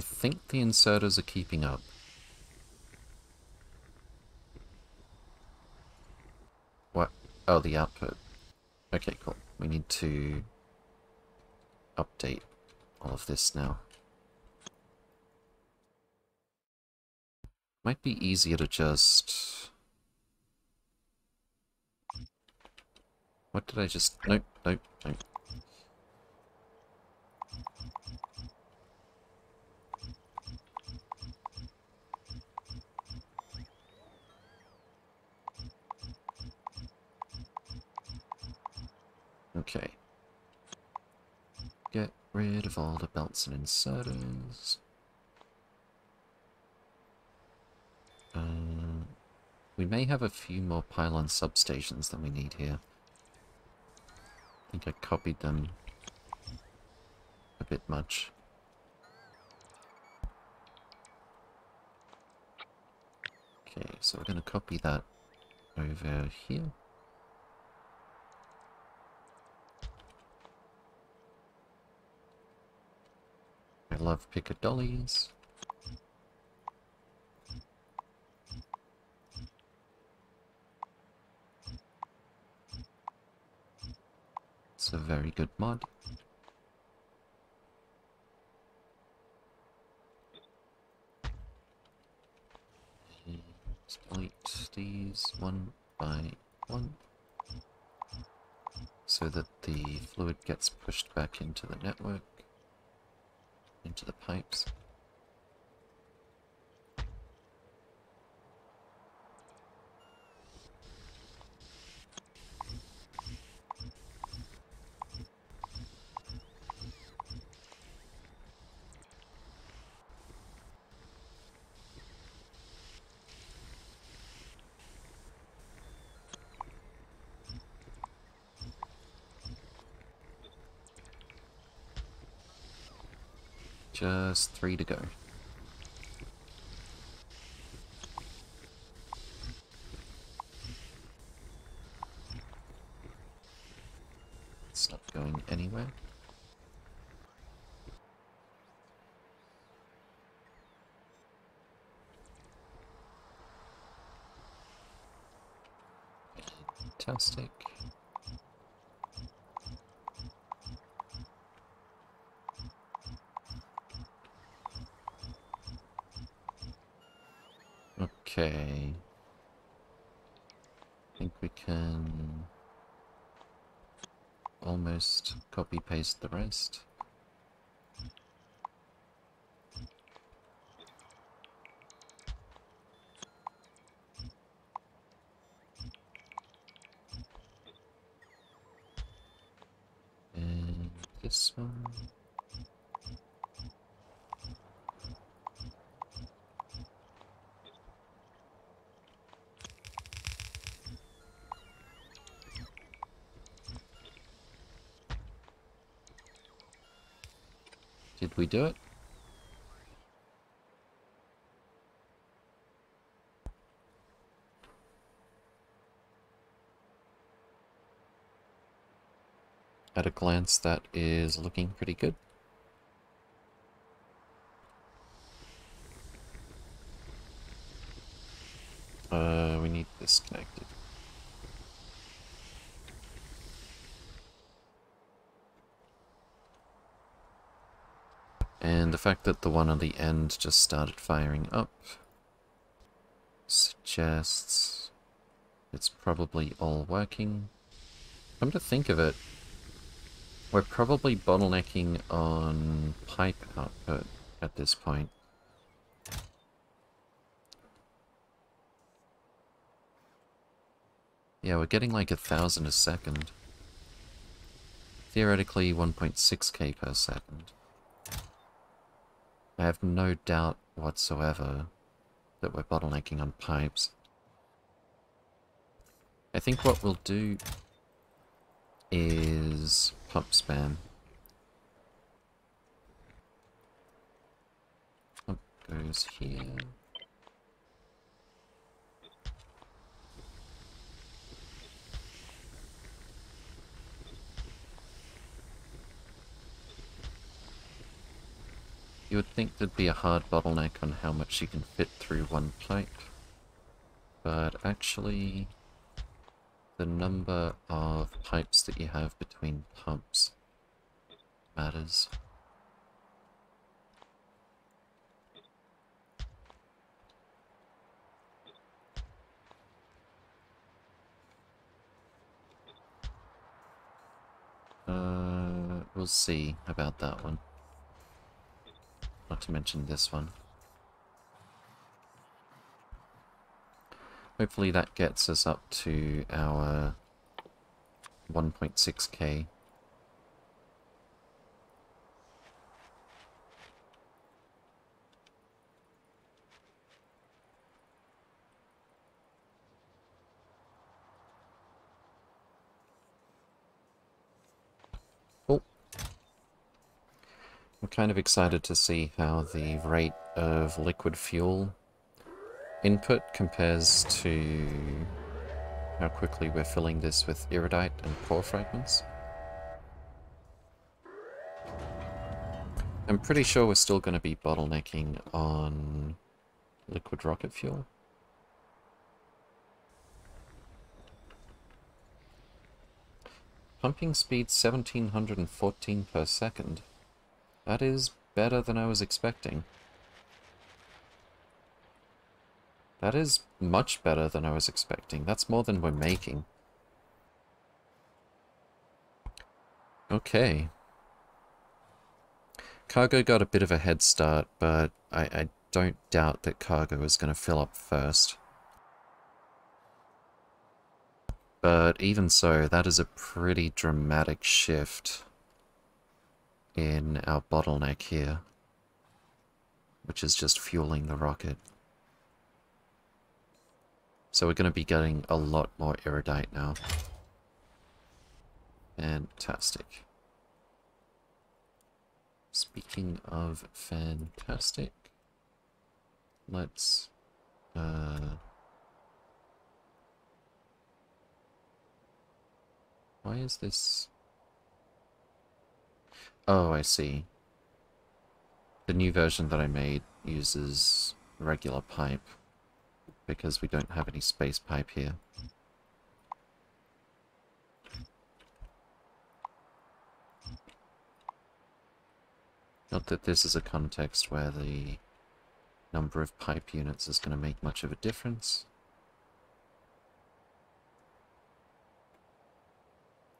A: I think the inserters are keeping up. What? Oh, the output. Okay, cool. We need to update all of this now. Might be easier to just... What did I just... Nope, nope, nope. Okay. Get rid of all the belts and inserters. Uh, we may have a few more pylon substations than we need here. I think I copied them a bit much. Okay, so we're going to copy that over here. Love Picker Dollies. It's a very good mod. Let's delete these one by one so that the fluid gets pushed back into the network, into the pipes. Just three to go. It's not going anywhere. Fantastic. Okay. I think we can almost copy paste the rest. And this one. Do it? At a glance, that is looking pretty good. Uh, we need this connected. Fact that the one on the end just started firing up suggests it's probably all working. Come to think of it, we're probably bottlenecking on pipe output at this point. Yeah, we're getting like a thousand a second. Theoretically 1.6k per second. I have no doubt whatsoever that we're bottlenecking on pipes. I think what we'll do is pump spam. Pump goes here. You would think there'd be a hard bottleneck on how much you can fit through one pipe, but actually the number of pipes that you have between pumps matters. Uh, we'll see about that one. Not to mention this one. Hopefully that gets us up to our 1.6k. I'm kind of excited to see how the rate of liquid fuel input compares to how quickly we're filling this with iridite and core fragments. I'm pretty sure we're still going to be bottlenecking on liquid rocket fuel. Pumping speed 1714 per second. That is better than I was expecting. That is much better than I was expecting. That's more than we're making. Okay. Cargo got a bit of a head start, but I, I don't doubt that cargo is going to fill up first. But even so, that is a pretty dramatic shift in our bottleneck here, which is just fueling the rocket. So we're going to be getting a lot more iridite now. Fantastic. Speaking of fantastic, let's... Uh, why is this... Oh, I see. The new version that I made uses regular pipe because we don't have any space pipe here. Not that this is a context where the number of pipe units is going to make much of a difference.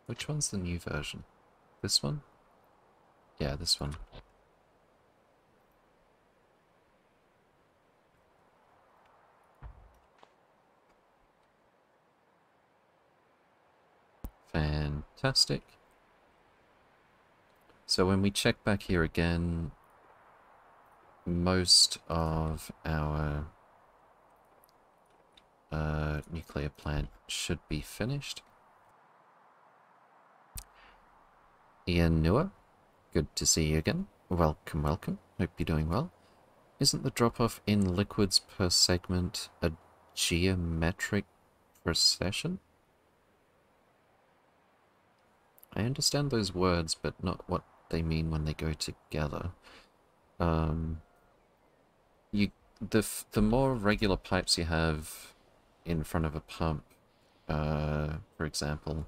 A: Which one's the new version? This one? Yeah, this one. Fantastic. So when we check back here again, most of our uh, nuclear plant should be finished. Ian Newer, good to see you again. Welcome, welcome. Hope you're doing well. Isn't the drop-off in liquids per segment a geometric procession? I understand those words, but not what they mean when they go together. Um, you the the more regular pipes you have in front of a pump, uh, for example,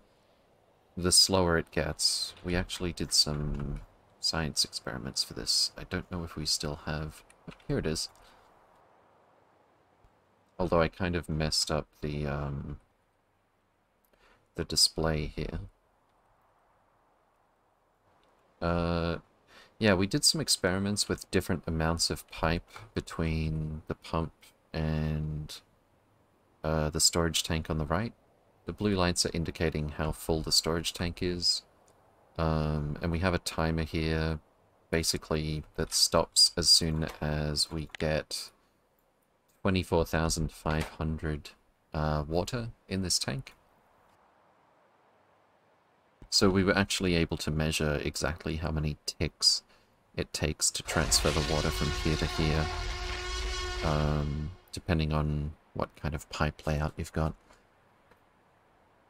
A: the slower it gets. We actually did some science experiments for this. I don't know if we still have... Here it is. Although I kind of messed up the, um, the display here. Uh, yeah, we did some experiments with different amounts of pipe between the pump and uh, the storage tank on the right. The blue lights are indicating how full the storage tank is. Um, and we have a timer here, basically, that stops as soon as we get 24,500 uh, water in this tank. So we were actually able to measure exactly how many ticks it takes to transfer the water from here to here, um, depending on what kind of pipe layout you've got.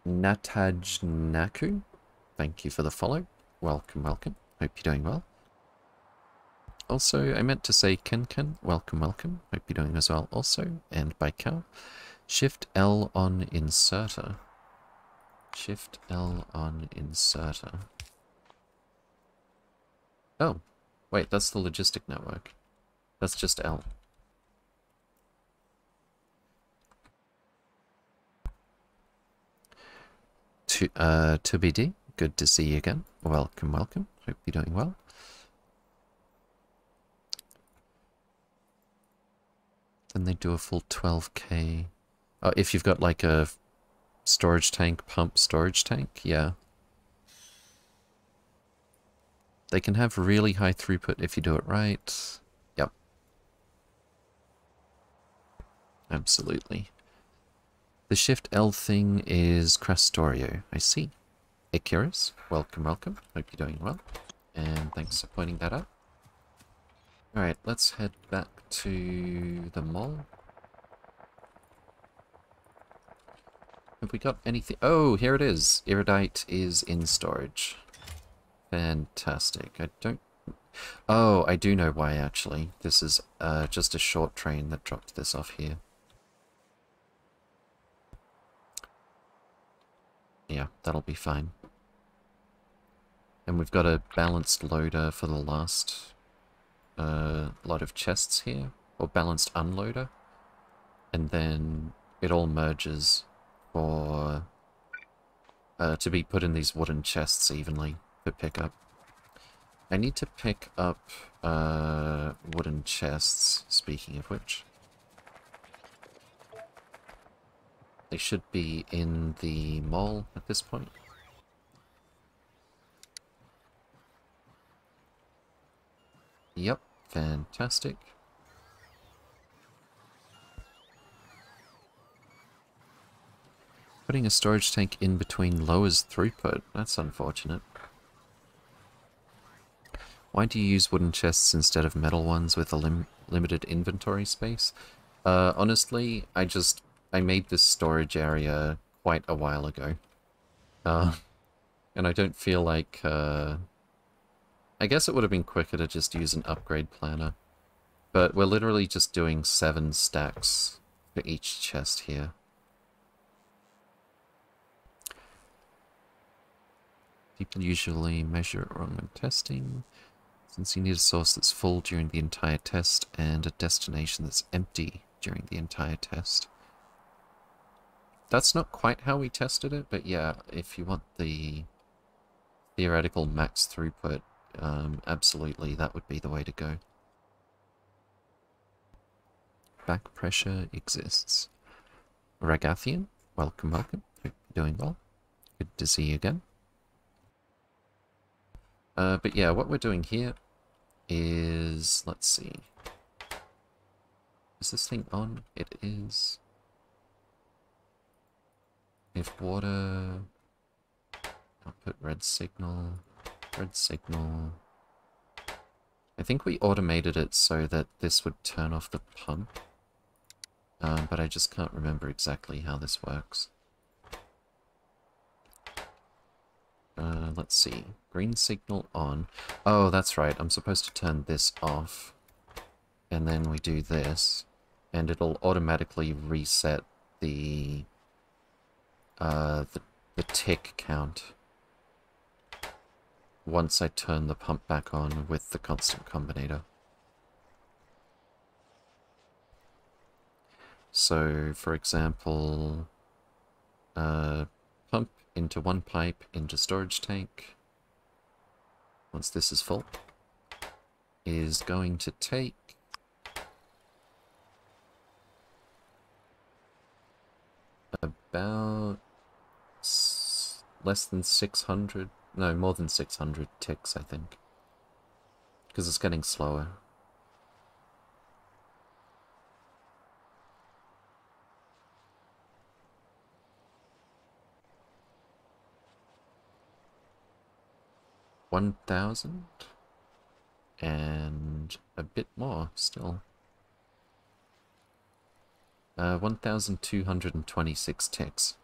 A: Nataj Naku, thank you for the follow. Welcome, welcome. Hope you're doing well. Also, I meant to say Ken welcome, welcome. Hope you're doing as well also. And by cow, Shift L on inserter. Shift L on inserter. Oh, wait, that's the logistic network. That's just L. To, uh, to BD, good to see you again. Welcome, welcome. Hope you're doing well. Then they do a full 12k. Oh, if you've got like a storage tank, pump storage tank, yeah. They can have really high throughput if you do it right. Yep. Absolutely. The Shift L thing is Krastorio, I see. Icarus, welcome, welcome. Hope you're doing well. And thanks for pointing that out. Alright, let's head back to the mall. Have we got anything? Oh, here it is. Iridite is in storage. Fantastic. I don't Oh, I do know why, actually. This is uh, just a short train that dropped this off here. Yeah, that'll be fine. And we've got a balanced loader for the last uh, lot of chests here, or balanced unloader. And then it all merges for uh, to be put in these wooden chests evenly for pickup. I need to pick up uh, wooden chests, speaking of which. They should be in the mall at this point. Yep, fantastic. Putting a storage tank in between lowers throughput. That's unfortunate. Why do you use wooden chests instead of metal ones with a lim limited inventory space? Uh, honestly, I just... I made this storage area quite a while ago. Uh, and I don't feel like... Uh, I guess it would have been quicker to just use an upgrade planner. But we're literally just doing seven stacks for each chest here. People usually measure it wrong when testing, since you need a source that's full during the entire test and a destination that's empty during the entire test. That's not quite how we tested it, but yeah, if you want the theoretical max throughput, um, absolutely that would be the way to go. Back pressure exists. Ragathian, welcome, welcome. Hope you're doing well. Good to see you again. Uh, but yeah, what we're doing here is, let's see. Is this thing on? It is. If water, I'll put red signal, red signal. I think we automated it so that this would turn off the pump. Um, but I just can't remember exactly how this works. Uh, let's see. Green signal on. Oh, that's right. I'm supposed to turn this off. And then we do this. And it'll automatically reset the... Uh, the, the tick count. Once I turn the pump back on with the constant combinator. So, for example, uh, pump into one pipe into storage tank, once this is full, is going to take about less than 600, no, more than 600 ticks, I think. Because it's getting slower. 1,000 and a bit more still. Uh, 1,226 ticks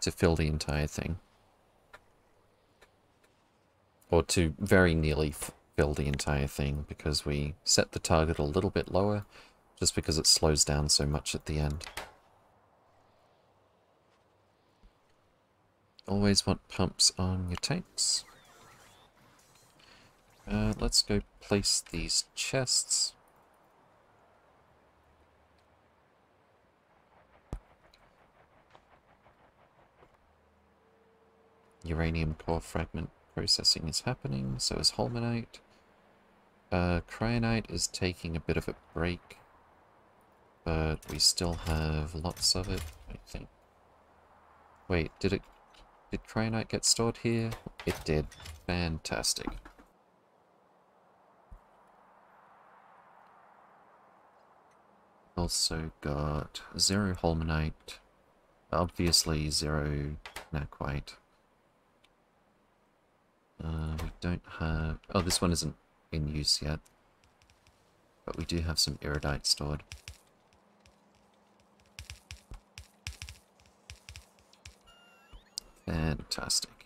A: to fill the entire thing. Or to very nearly fill the entire thing because we set the target a little bit lower just because it slows down so much at the end. Always want pumps on your tanks. Uh, let's go place these chests. Uranium core fragment processing is happening, so is Holmanite. Uh, Cryonite is taking a bit of a break, but we still have lots of it, I think. Wait, did it did Cryonite get stored here? It did. Fantastic. Also got zero Holmanite, obviously zero Naquite. Uh, we don't have... Oh, this one isn't in use yet. But we do have some Iridite stored. Fantastic.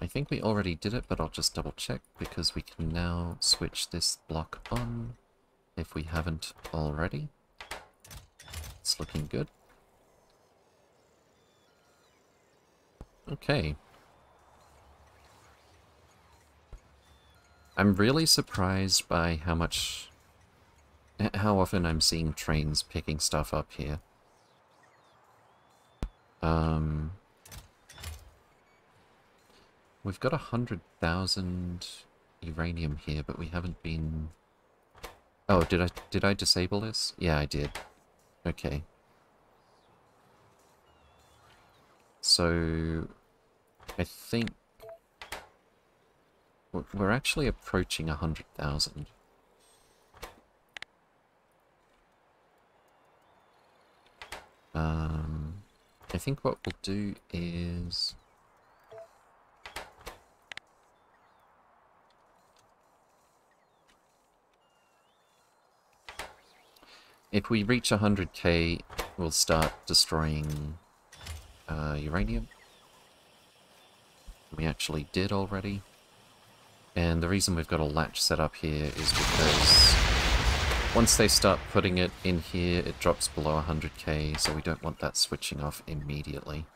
A: I think we already did it, but I'll just double check because we can now switch this block on if we haven't already. It's looking good. Okay. I'm really surprised by how much... how often I'm seeing trains picking stuff up here. Um... We've got a hundred thousand uranium here, but we haven't been... Oh, did I did I disable this? Yeah, I did. Okay. So, I think we're actually approaching a hundred thousand. Um, I think what we'll do is If we reach 100k, we'll start destroying uh, uranium. We actually did already. And the reason we've got a latch set up here is because once they start putting it in here, it drops below 100k, so we don't want that switching off immediately.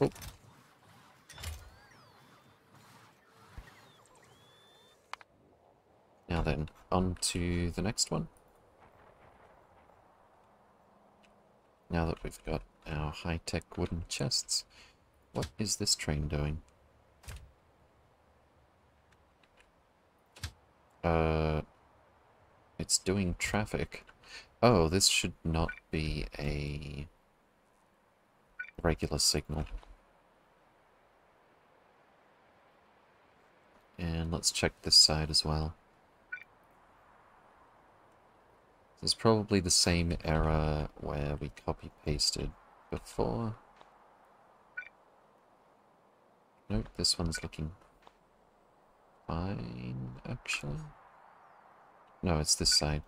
A: Oh, Now then, on to the next one. Now that we've got our high-tech wooden chests, what is this train doing? Uh, it's doing traffic. Oh, this should not be a regular signal. And let's check this side as well. This is probably the same error where we copy-pasted before. Nope, this one's looking fine, actually. No, it's this side.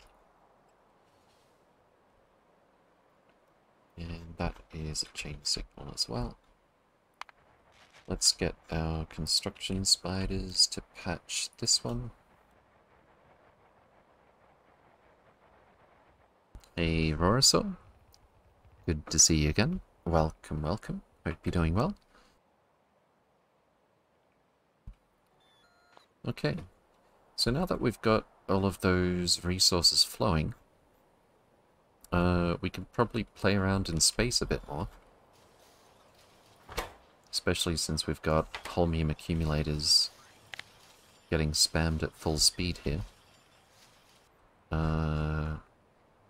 A: And that is a chain signal as well. Let's get our construction spiders to patch this one. A Rorisaur. Good to see you again. Welcome, welcome. Hope you're doing well. Okay, so now that we've got all of those resources flowing, uh, we can probably play around in space a bit more. Especially since we've got holmium accumulators getting spammed at full speed here. Uh,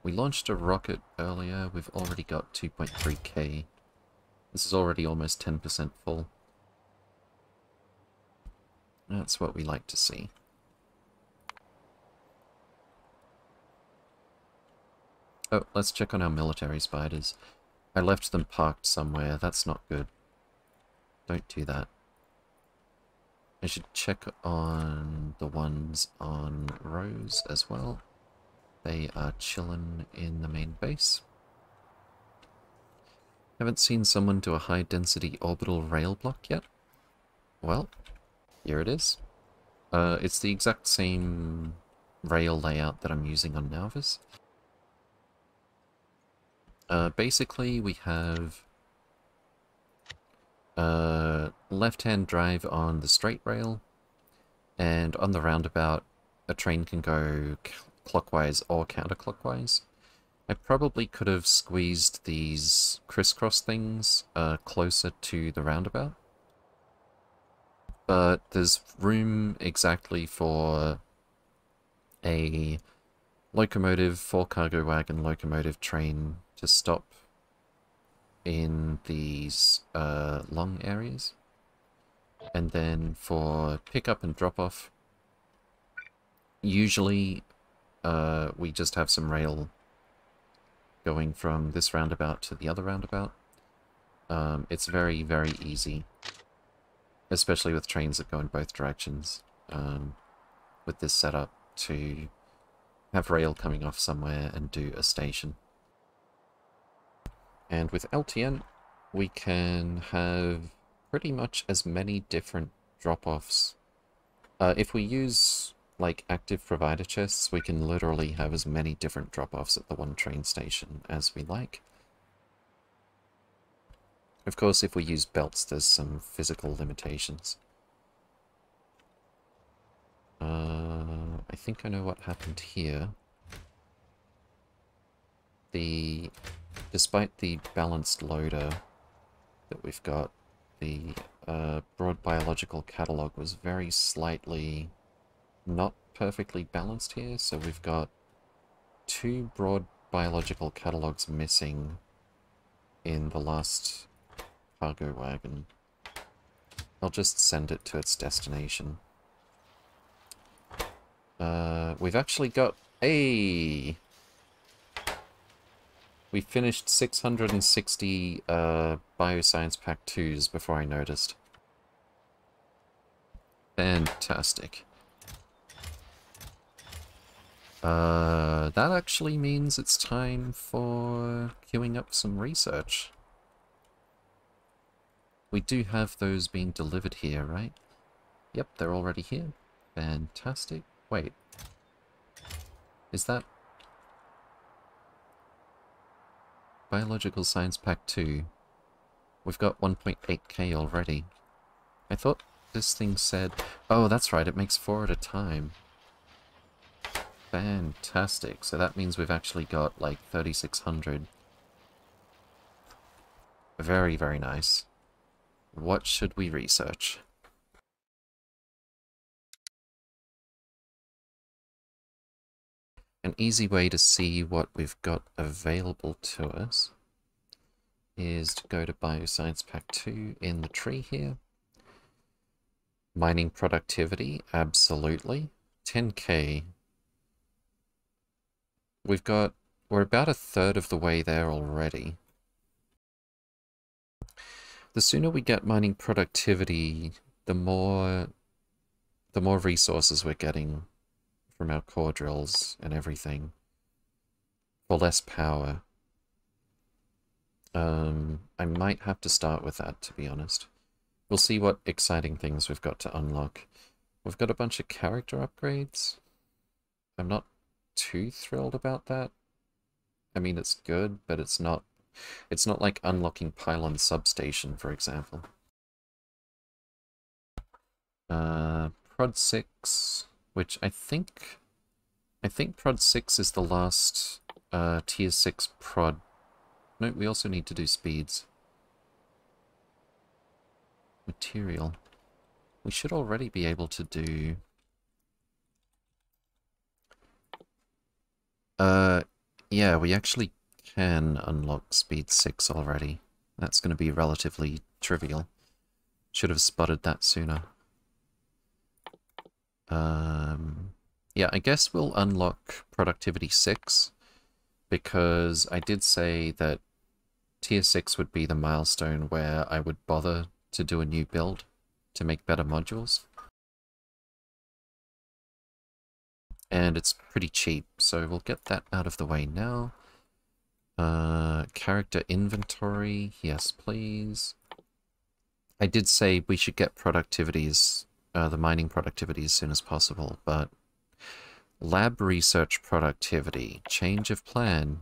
A: we launched a rocket earlier. We've already got 2.3k. This is already almost 10% full. That's what we like to see. Oh, let's check on our military spiders. I left them parked somewhere. That's not good. Don't do that. I should check on the ones on Rose as well. They are chilling in the main base. Haven't seen someone do a high density orbital rail block yet? Well, here it is. Uh, it's the exact same rail layout that I'm using on Nauvis. Uh, basically, we have uh, left-hand drive on the straight rail, and on the roundabout, a train can go clockwise or counterclockwise. I probably could have squeezed these crisscross things uh, closer to the roundabout. But there's room exactly for a locomotive, four cargo wagon locomotive train to stop in these uh, long areas. And then for pickup and drop off, usually uh, we just have some rail going from this roundabout to the other roundabout. Um, it's very, very easy, especially with trains that go in both directions, um, with this setup to have rail coming off somewhere and do a station. And with LTN, we can have pretty much as many different drop-offs. Uh, if we use like active provider chests, we can literally have as many different drop-offs at the one train station as we like. Of course, if we use belts, there's some physical limitations. Uh, I think I know what happened here. The, despite the balanced loader that we've got, the uh, broad biological catalog was very slightly not perfectly balanced here, so we've got two broad biological catalogs missing in the last cargo wagon. I'll just send it to its destination. Uh, we've actually got a. We finished 660 uh, Bioscience Pack 2s before I noticed. Fantastic. Uh, that actually means it's time for queuing up some research. We do have those being delivered here, right? Yep, they're already here. Fantastic. Wait. Is that... Biological Science Pack 2. We've got 1.8k already. I thought this thing said... Oh, that's right, it makes four at a time. Fantastic. So that means we've actually got like 3600. Very, very nice. What should we research? An easy way to see what we've got available to us is to go to Bioscience Pack 2 in the tree here. Mining productivity, absolutely. 10k. We've got, we're about a third of the way there already. The sooner we get mining productivity, the more the more resources we're getting from our core drills and everything. For less power. Um, I might have to start with that, to be honest. We'll see what exciting things we've got to unlock. We've got a bunch of character upgrades. I'm not too thrilled about that. I mean, it's good, but it's not it's not like unlocking Pylon Substation, for example. Uh, Prod 6, which I think... I think Prod 6 is the last uh, Tier 6 prod. No, we also need to do speeds. Material. We should already be able to do... Uh, yeah, we actually can unlock speed 6 already. That's going to be relatively trivial. Should have spotted that sooner. Um, yeah, I guess we'll unlock productivity 6 because I did say that tier 6 would be the milestone where I would bother to do a new build to make better modules. And it's pretty cheap, so we'll get that out of the way now. Uh, character inventory, yes please. I did say we should get productivities, uh, the mining productivity as soon as possible, but lab research productivity, change of plan.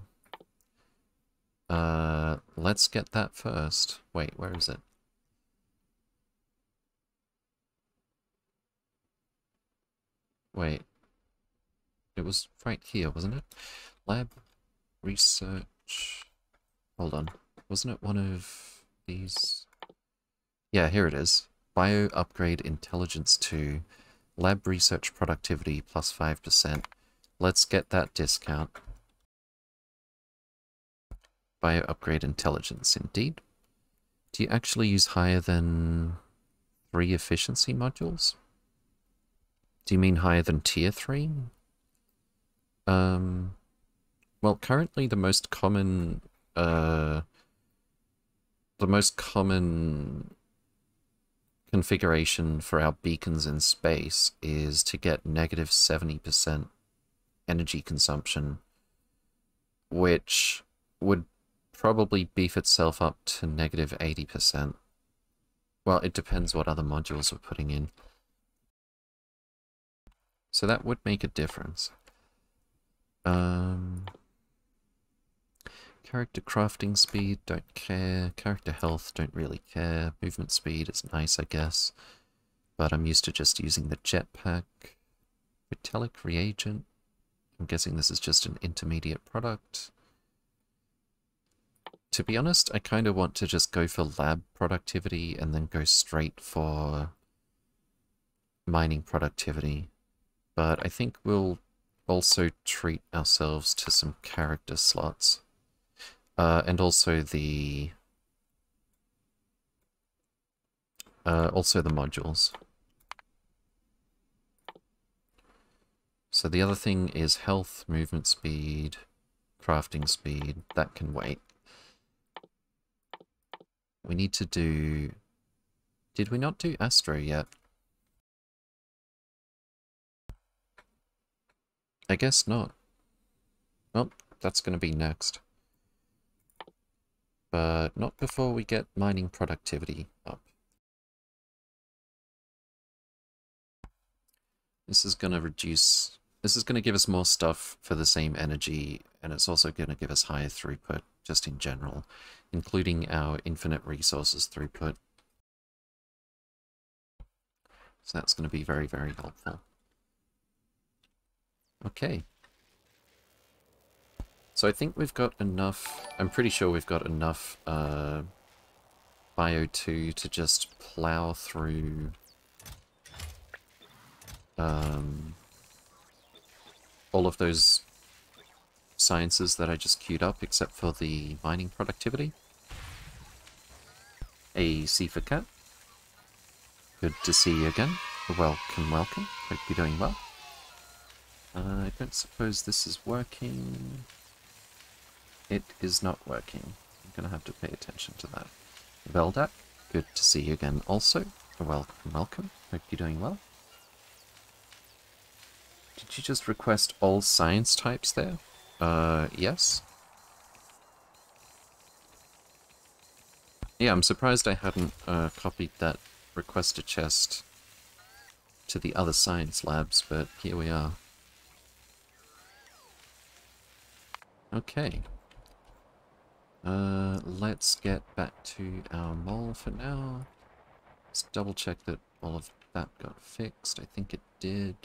A: Uh, let's get that first. Wait, where is it? Wait. It was right here, wasn't it? Lab research Hold on. Wasn't it one of these? Yeah, here it is. Bio Upgrade Intelligence 2. Lab Research Productivity plus 5%. Let's get that discount. Bio Upgrade Intelligence, indeed. Do you actually use higher than 3 efficiency modules? Do you mean higher than tier 3? Um, well, currently the most common, uh, the most common configuration for our beacons in space is to get negative 70% energy consumption, which would probably beef itself up to negative 80%. Well, it depends what other modules we're putting in. So that would make a difference. Um, character crafting speed, don't care. Character health, don't really care. Movement speed is nice, I guess. But I'm used to just using the jetpack. Metallic reagent. I'm guessing this is just an intermediate product. To be honest, I kind of want to just go for lab productivity and then go straight for mining productivity. But I think we'll also treat ourselves to some character slots. Uh, and also the... Uh, also the modules. So the other thing is health, movement speed, crafting speed. That can wait. We need to do... Did we not do Astro yet? I guess not. Well, that's going to be next. But not before we get mining productivity up. This is going to reduce this is going to give us more stuff for the same energy, and it's also going to give us higher throughput, just in general, including our infinite resources throughput. So that's going to be very, very helpful. Okay. So I think we've got enough, I'm pretty sure we've got enough uh, Bio 2 to just plow through um, all of those sciences that I just queued up, except for the mining productivity. A C for cat. Good to see you again. Welcome, welcome. Hope you're doing well. Uh, I don't suppose this is working. It is not working. I'm going to have to pay attention to that. Veldak, good to see you again also. Welcome, welcome. Hope you're doing well. Did you just request all science types there? Uh, yes. Yeah, I'm surprised I hadn't uh, copied that requester chest to the other science labs, but here we are. Okay. Uh, let's get back to our mole for now. Let's double check that all of that got fixed. I think it did.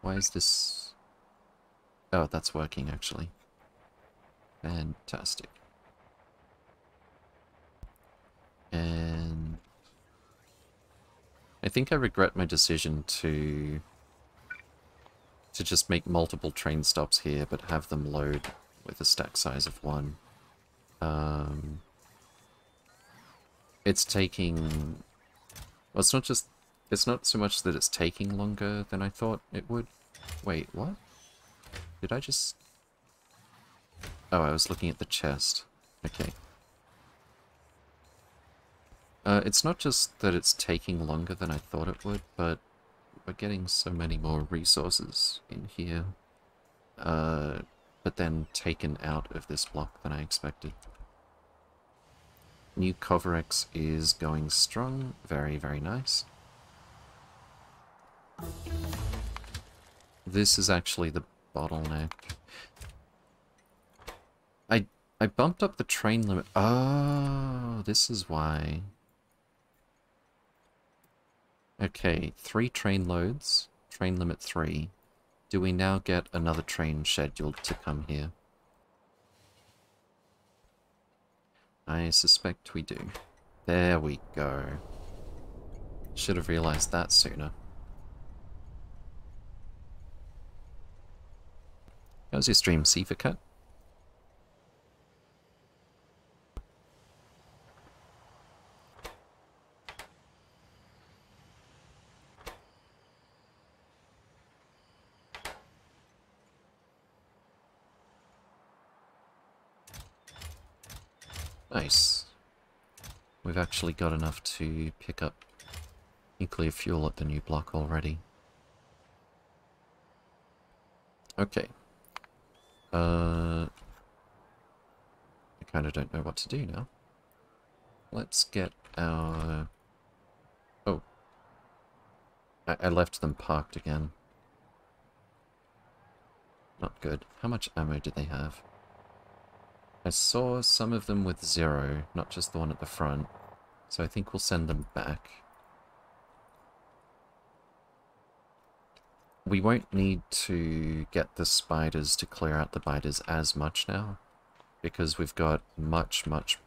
A: Why is this... Oh, that's working actually. Fantastic. And... I think I regret my decision to... to just make multiple train stops here, but have them load with a stack size of one. Um... It's taking... Well, it's not just it's not so much that it's taking longer than I thought it would. Wait, what? Did I just... Oh, I was looking at the chest. Okay. Uh, it's not just that it's taking longer than I thought it would, but we're getting so many more resources in here. Uh, but then taken out of this block than I expected. New Kovarex is going strong. Very, very nice. This is actually the bottleneck. I I bumped up the train limit. Oh, this is why. Okay, three train loads. Train limit three. Do we now get another train scheduled to come here? I suspect we do. There we go. Should have realized that sooner. How's your stream, Cut? Nice. We've actually got enough to pick up nuclear fuel at the new block already. Okay. Uh, I kind of don't know what to do now. Let's get our... Oh. I, I left them parked again. Not good. How much ammo do they have? I saw some of them with zero, not just the one at the front. So I think we'll send them back. We won't need to get the spiders to clear out the biters as much now. Because we've got much, much,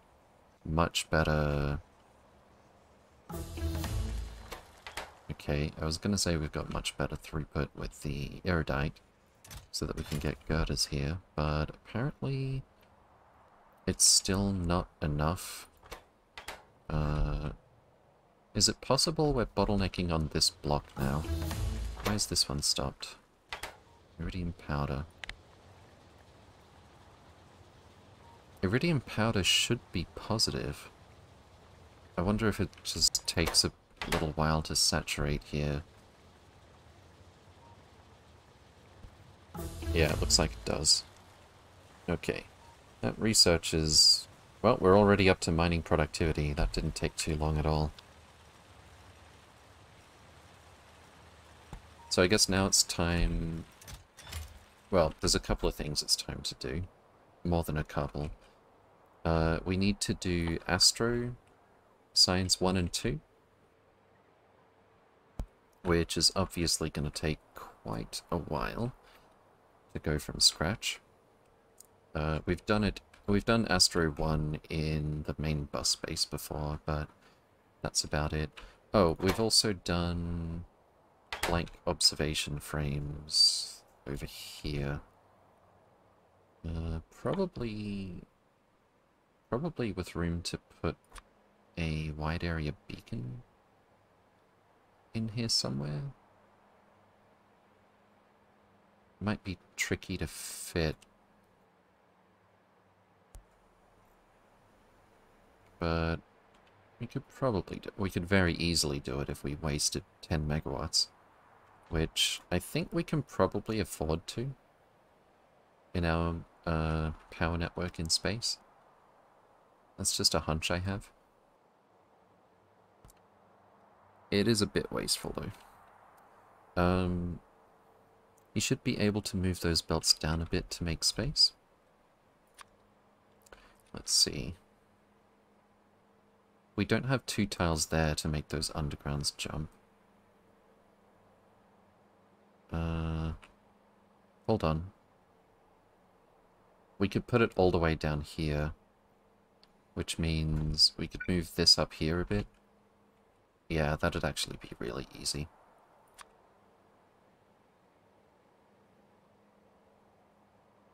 A: much better... Okay, I was going to say we've got much better throughput with the iridite so that we can get girders here, but apparently it's still not enough. Uh, is it possible we're bottlenecking on this block now? Why is this one stopped? Iridium powder. Iridium powder should be positive. I wonder if it just takes a little while to saturate here. Yeah, it looks like it does. Okay. That research is... Well, we're already up to mining productivity. That didn't take too long at all. So I guess now it's time... Well, there's a couple of things it's time to do. More than a couple. Uh, we need to do Astro Science 1 and 2. Which is obviously going to take quite a while to go from scratch. Uh, we've done it. We've done Astro 1 in the main bus space before, but that's about it. Oh, we've also done blank observation frames over here. Uh, probably, probably with room to put a wide area beacon in here somewhere. Might be tricky to fit. But we could probably do we could very easily do it if we wasted 10 megawatts. Which I think we can probably afford to in our uh, power network in space. That's just a hunch I have. It is a bit wasteful though. Um, you should be able to move those belts down a bit to make space. Let's see. We don't have two tiles there to make those undergrounds jump. Uh, hold on. We could put it all the way down here. Which means we could move this up here a bit. Yeah, that'd actually be really easy.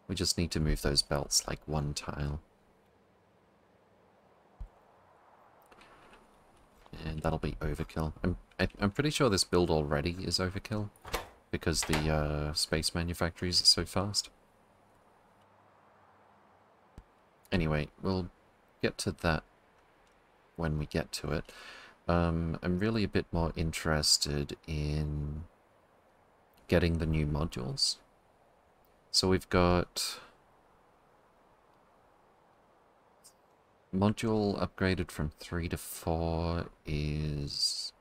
A: We just need to move those belts like one tile. And that'll be overkill. I'm, I, am pretty sure this build already is overkill because the uh, space manufactories are so fast. Anyway, we'll get to that when we get to it. Um, I'm really a bit more interested in getting the new modules. So we've got module upgraded from 3 to 4 is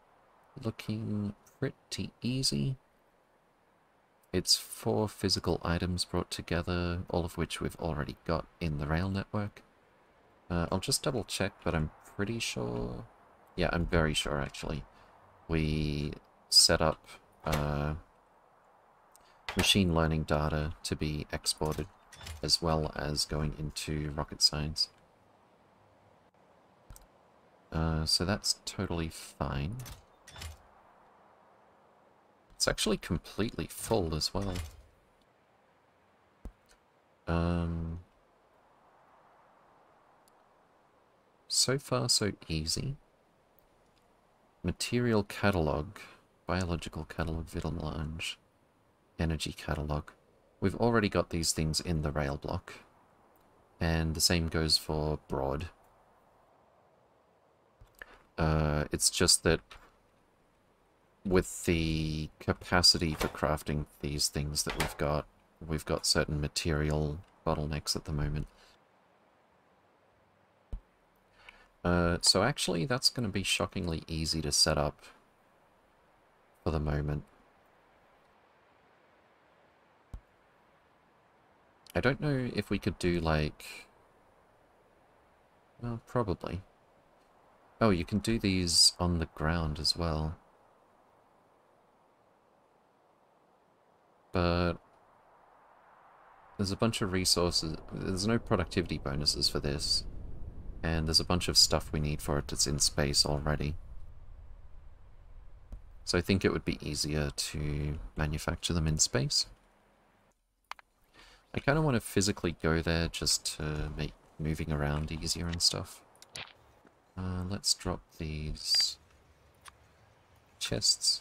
A: looking pretty easy. It's four physical items brought together, all of which we've already got in the rail network. Uh, I'll just double check, but I'm pretty sure... Yeah, I'm very sure, actually. We set up uh, machine learning data to be exported, as well as going into rocket science. Uh, so that's totally fine. It's actually completely full as well. Um, so far, so easy. Material catalog, biological catalog, vitamelange, energy catalog. We've already got these things in the rail block. And the same goes for broad. Uh, it's just that with the capacity for crafting these things that we've got, we've got certain material bottlenecks at the moment. Uh, so actually that's going to be shockingly easy to set up for the moment. I don't know if we could do like... Well, probably. Oh, you can do these on the ground as well. But there's a bunch of resources. There's no productivity bonuses for this. And there's a bunch of stuff we need for it that's in space already. So I think it would be easier to manufacture them in space. I kind of want to physically go there just to make moving around easier and stuff. Uh, let's drop these chests.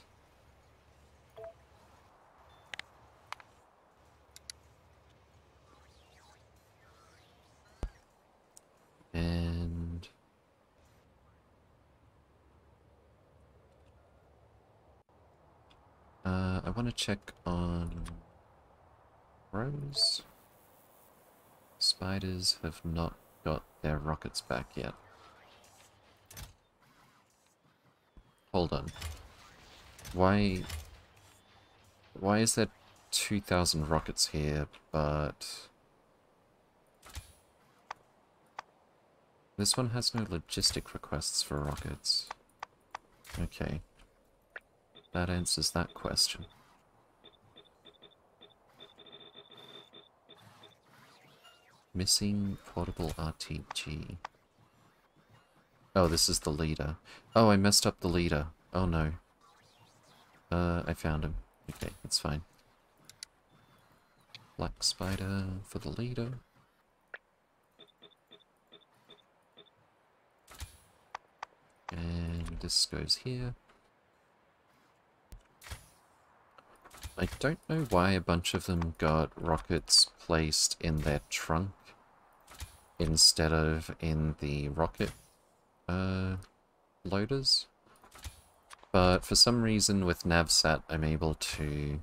A: And... Uh, I want to check on Rose. Spiders have not got their rockets back yet. Hold on. Why... Why is there 2,000 rockets here, but... This one has no logistic requests for rockets. Okay. That answers that question. Missing portable RTG. Oh, this is the leader. Oh, I messed up the leader. Oh no. Uh, I found him. Okay, that's fine. Black spider for the leader. And this goes here. I don't know why a bunch of them got rockets placed in their trunk instead of in the rocket uh, loaders. But for some reason with Navsat I'm able to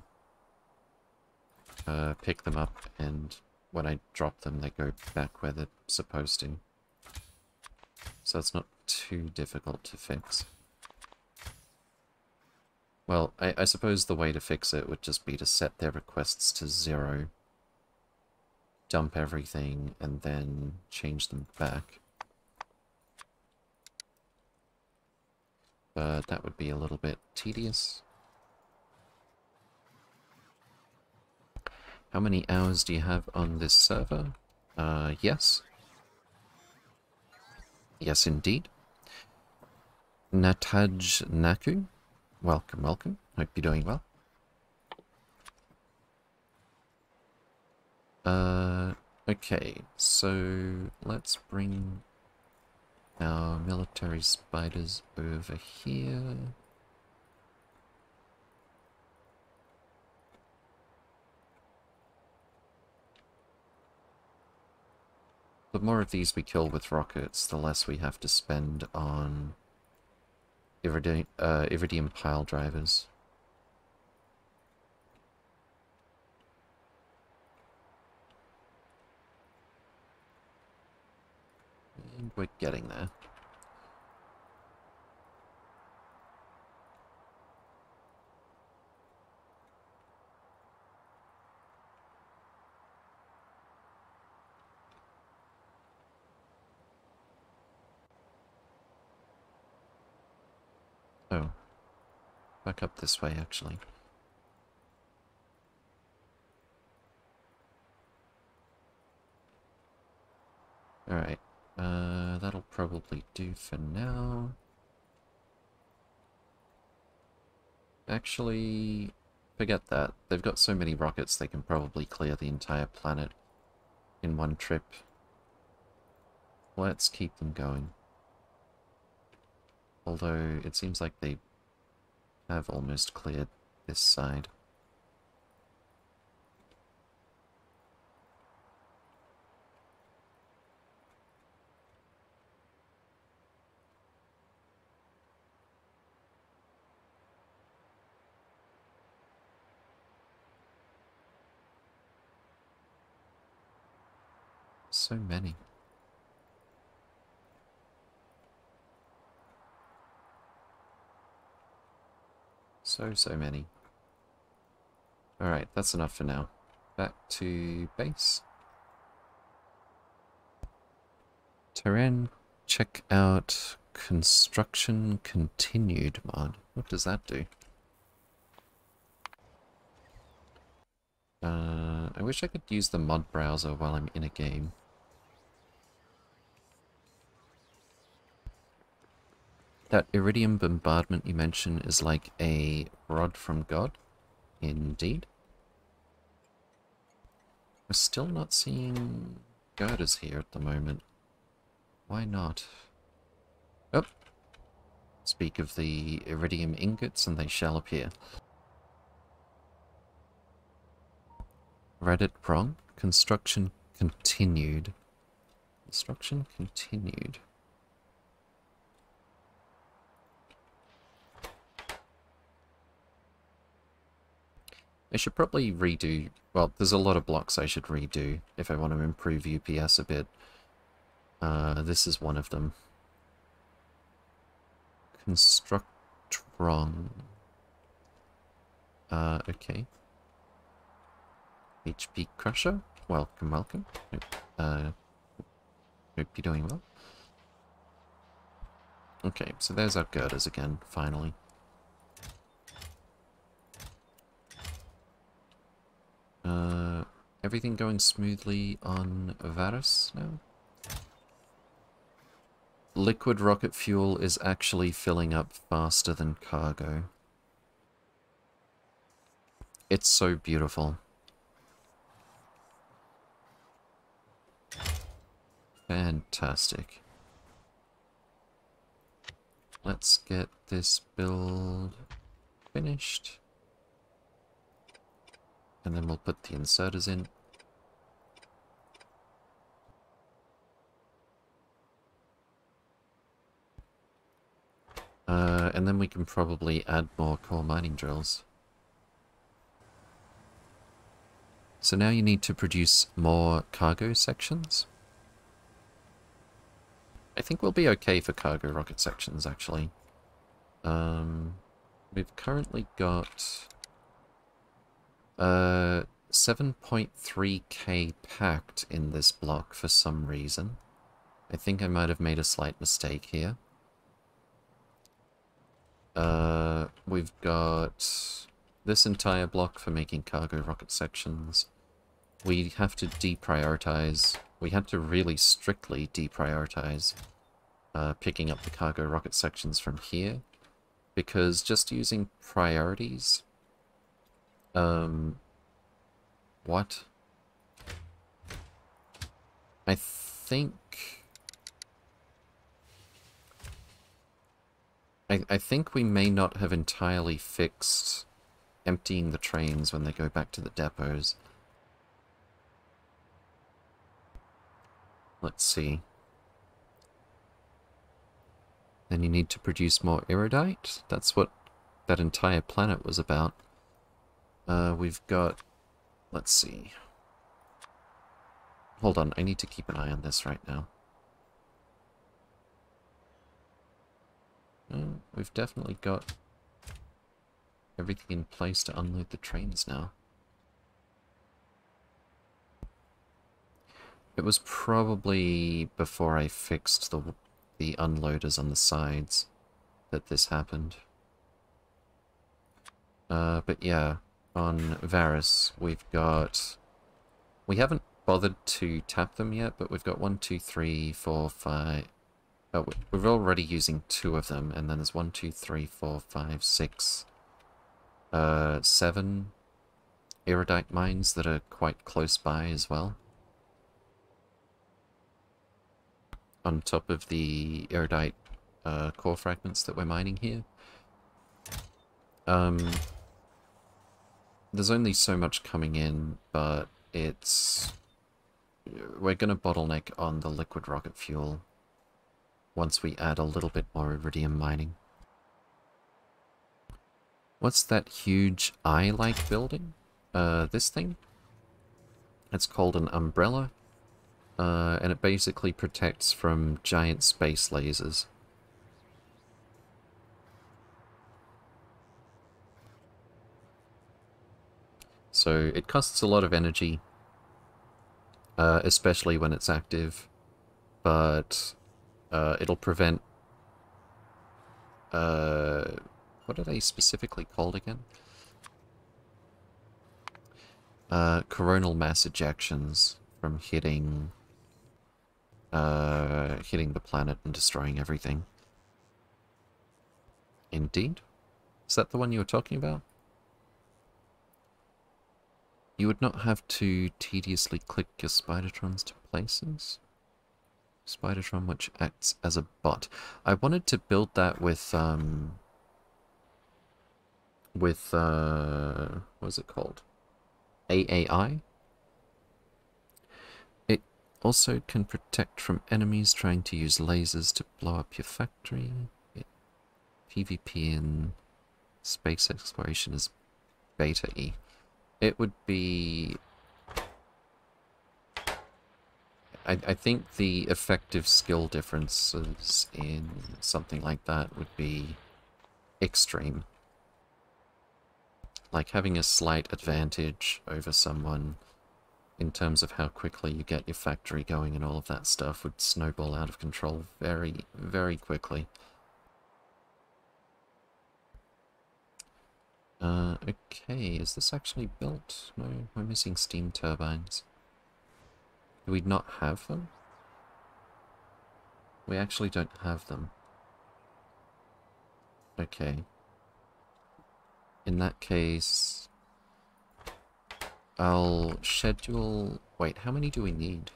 A: uh, pick them up and when I drop them they go back where they're supposed to. So it's not too difficult to fix. Well, I, I, suppose the way to fix it would just be to set their requests to zero, dump everything, and then change them back. But that would be a little bit tedious. How many hours do you have on this server? Uh, yes. Yes, indeed. Nataj Naku. Welcome, welcome. Hope you're doing well. Uh, okay, so let's bring our military spiders over here. The more of these we kill with rockets, the less we have to spend on Iridium, uh, Iridium pile drivers. We're getting there. Oh. Back up this way, actually. Alright. Uh, that'll probably do for now. Actually, forget that. They've got so many rockets they can probably clear the entire planet in one trip. Let's keep them going. Although, it seems like they have almost cleared this side. so many. So, so many. Alright, that's enough for now. Back to base. Terrain, check out construction continued mod. What does that do? Uh, I wish I could use the mod browser while I'm in a game. That iridium bombardment you mentioned is like a rod from God? Indeed. We're still not seeing girders here at the moment. Why not? Oh! Speak of the iridium ingots and they shall appear. Read it wrong? Construction continued. Construction continued. I should probably redo... Well, there's a lot of blocks I should redo if I want to improve UPS a bit. Uh, this is one of them. Construct wrong. Uh, okay. HP Crusher, welcome, welcome. Uh, hope you're doing well. Okay, so there's our girders again, finally. Uh, everything going smoothly on Varus now? Liquid rocket fuel is actually filling up faster than cargo. It's so beautiful. Fantastic. Let's get this build finished. And then we'll put the inserters in. Uh, and then we can probably add more core mining drills. So now you need to produce more cargo sections. I think we'll be okay for cargo rocket sections, actually. Um, we've currently got uh, 7.3k packed in this block for some reason. I think I might have made a slight mistake here. Uh, we've got this entire block for making cargo rocket sections. We have to deprioritize. We had to really strictly deprioritize uh, picking up the cargo rocket sections from here. Because just using priorities um, what? I think... I, I think we may not have entirely fixed emptying the trains when they go back to the depots. Let's see. Then you need to produce more iridite? That's what that entire planet was about. Uh, we've got... Let's see. Hold on, I need to keep an eye on this right now. Uh, we've definitely got everything in place to unload the trains now. It was probably before I fixed the, the unloaders on the sides that this happened. Uh, but yeah, on Varus, we've got... We haven't bothered to tap them yet, but we've got one, two, three, four, five... Oh, we're already using two of them, and then there's one, two, three, four, five, six, uh, seven iridite mines that are quite close by as well. On top of the iridite uh, core fragments that we're mining here. Um, there's only so much coming in, but it's... We're going to bottleneck on the liquid rocket fuel once we add a little bit more iridium mining. What's that huge eye-like building? Uh, this thing? It's called an umbrella, uh, and it basically protects from giant space lasers. So it costs a lot of energy, uh, especially when it's active, but uh, it'll prevent... Uh, what are they specifically called again? Uh, coronal mass ejections from hitting uh, hitting the planet and destroying everything. Indeed? Is that the one you were talking about? You would not have to tediously click your Spidertrons to places? Spidertron which acts as a bot. I wanted to build that with, um... With, uh... What is it called? AAI? It also can protect from enemies trying to use lasers to blow up your factory. It, PvP in space exploration is beta E. It would be... I, I think the effective skill differences in something like that would be extreme. Like having a slight advantage over someone in terms of how quickly you get your factory going and all of that stuff would snowball out of control very, very quickly. Uh, okay, is this actually built? No, we're missing steam turbines. Do we not have them? We actually don't have them. Okay. In that case... I'll schedule... Wait, how many do we need?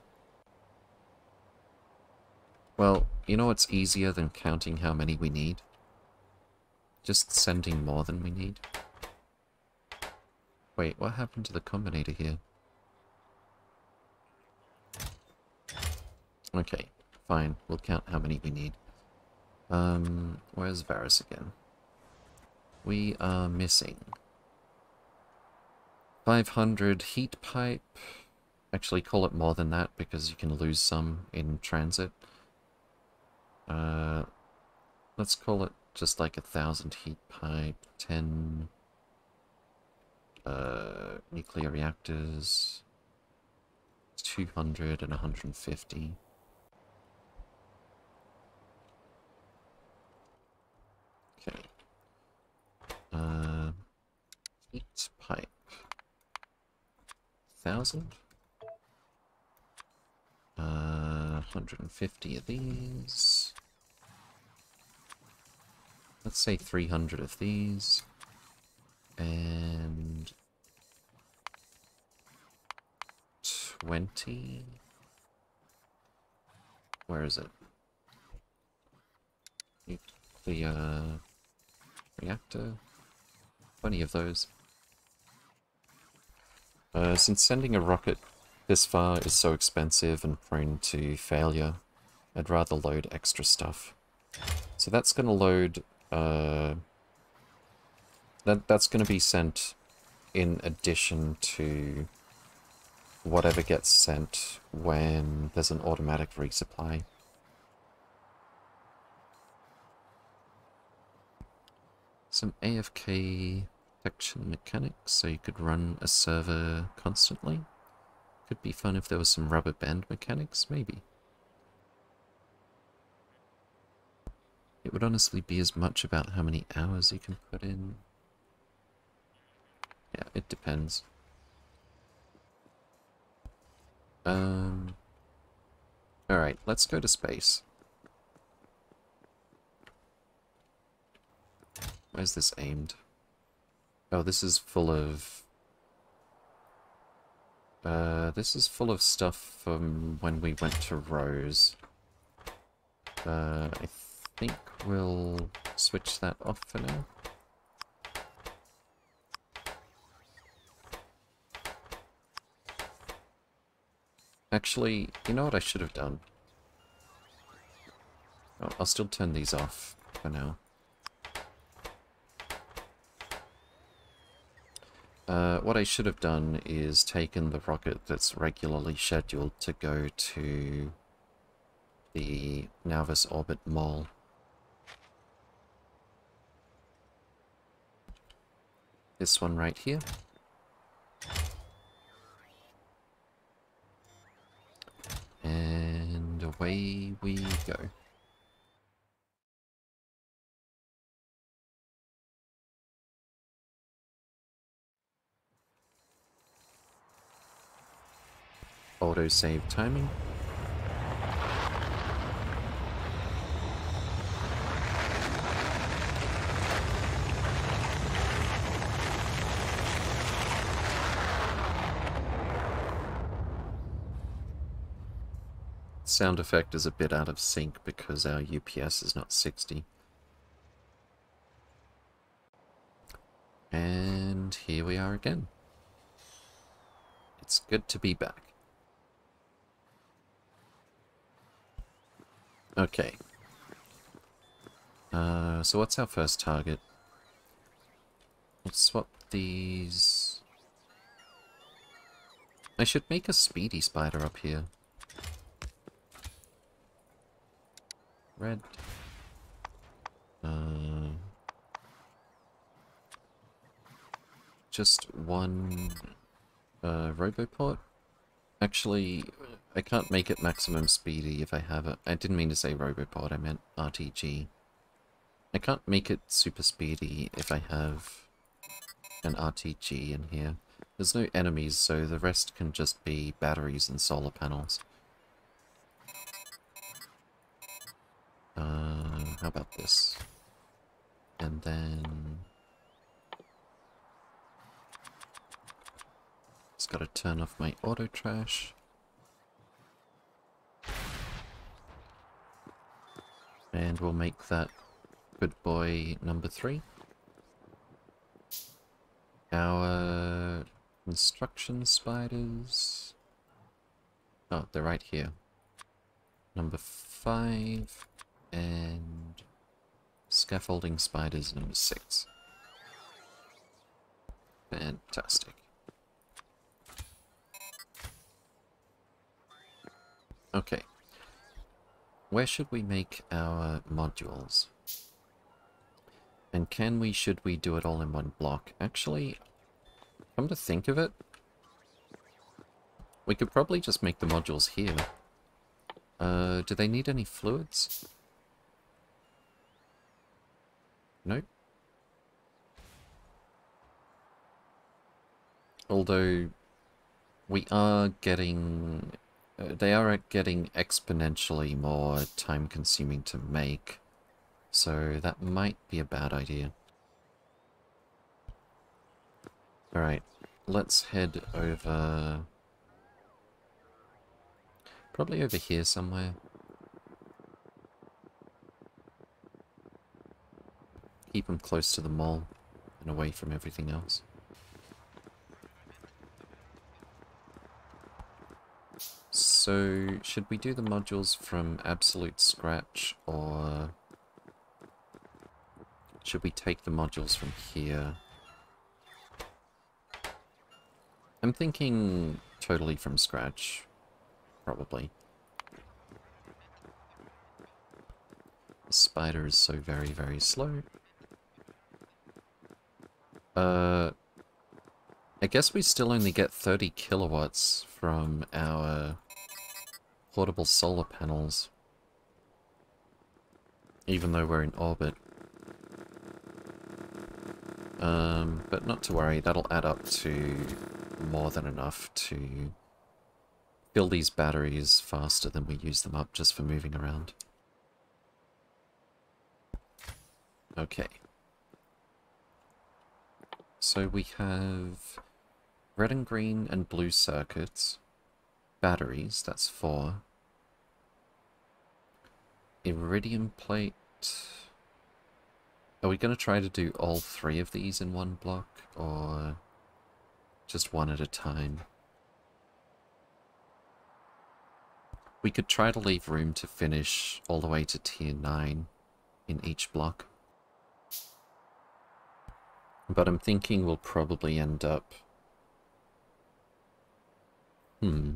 A: Well, you know what's easier than counting how many we need? Just sending more than we need. Wait, what happened to the combinator here? Okay, fine. We'll count how many we need. Um, where's Varus again? We are missing 500 heat pipe. Actually, call it more than that because you can lose some in transit. Uh, let's call it just like a thousand heat pipe, 10 uh, nuclear reactors, 200 and 150. Okay. Uh, heat pipe. Thousand. Uh, 150 of these. Let's say 300 of these. And 20. Where is it? Nuclear reactor. 20 of those. Uh, since sending a rocket this far is so expensive and prone to failure, I'd rather load extra stuff. So that's going to load uh, that that's going to be sent in addition to whatever gets sent when there's an automatic resupply. Some AFK protection mechanics, so you could run a server constantly. Could be fun if there was some rubber band mechanics, maybe. It would honestly be as much about how many hours you can put in yeah, it depends. Um. Alright, let's go to space. Where's this aimed? Oh, this is full of... Uh, this is full of stuff from when we went to Rose. Uh, I think we'll switch that off for now. Actually, you know what I should have done? I'll still turn these off for now. Uh, what I should have done is taken the rocket that's regularly scheduled to go to the Nauvis Orbit Mall. This one right here. And away we go. Auto save timing. Sound effect is a bit out of sync because our UPS is not 60. And here we are again. It's good to be back. Okay. Uh, so what's our first target? Let's swap these... I should make a speedy spider up here. Red. Uh, just one uh, Roboport? Actually, I can't make it maximum speedy if I have it. I didn't mean to say Robopod, I meant RTG. I can't make it super speedy if I have an RTG in here. There's no enemies, so the rest can just be batteries and solar panels. Uh, how about this? And then... Just gotta turn off my auto trash. And we'll make that good boy number three. Our construction spiders... Oh, they're right here. Number five and scaffolding spiders number six. Fantastic. Okay. Where should we make our modules? And can we, should we do it all in one block? Actually, come to think of it, we could probably just make the modules here. Uh, do they need any fluids? Nope. Although, we are getting uh, they are getting exponentially more time consuming to make, so that might be a bad idea. Alright, let's head over... Probably over here somewhere. Keep them close to the mall and away from everything else. So, should we do the modules from absolute scratch, or should we take the modules from here? I'm thinking totally from scratch, probably. The spider is so very, very slow. Uh, I guess we still only get 30 kilowatts from our portable solar panels. Even though we're in orbit. Um, but not to worry, that'll add up to more than enough to fill these batteries faster than we use them up just for moving around. Okay. So we have red and green and blue circuits batteries, that's four. Iridium plate. Are we going to try to do all three of these in one block, or just one at a time? We could try to leave room to finish all the way to tier 9 in each block. But I'm thinking we'll probably end up... Hmm.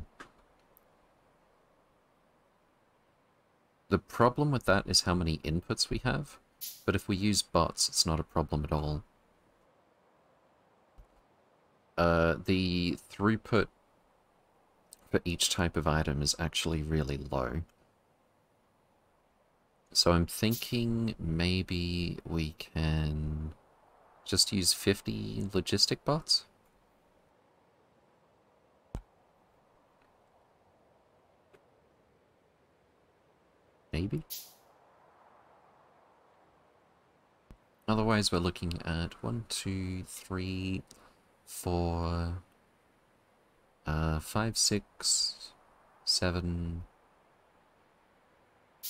A: The problem with that is how many inputs we have, but if we use bots, it's not a problem at all. uh, the throughput for each type of item is actually really low. So I'm thinking maybe we can just use 50 logistic bots? Maybe? Otherwise we're looking at one, two, three, four, uh, five, six, seven,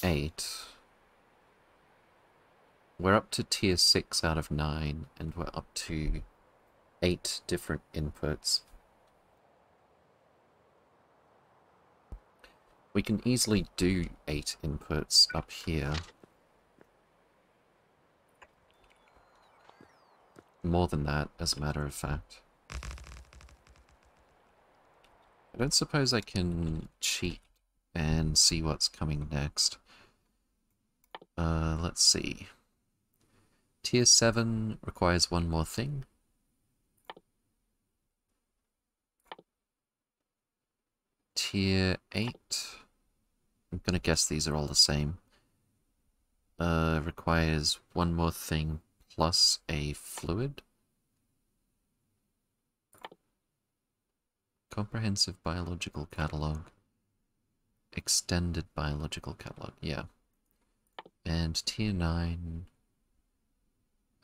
A: eight. We're up to tier 6 out of 9, and we're up to 8 different inputs. We can easily do 8 inputs up here. More than that, as a matter of fact. I don't suppose I can cheat and see what's coming next. Uh, let's see. Tier 7 requires one more thing. Tier 8. I'm gonna guess these are all the same. Uh, requires one more thing plus a fluid. Comprehensive biological catalog. Extended biological catalog, yeah. And tier 9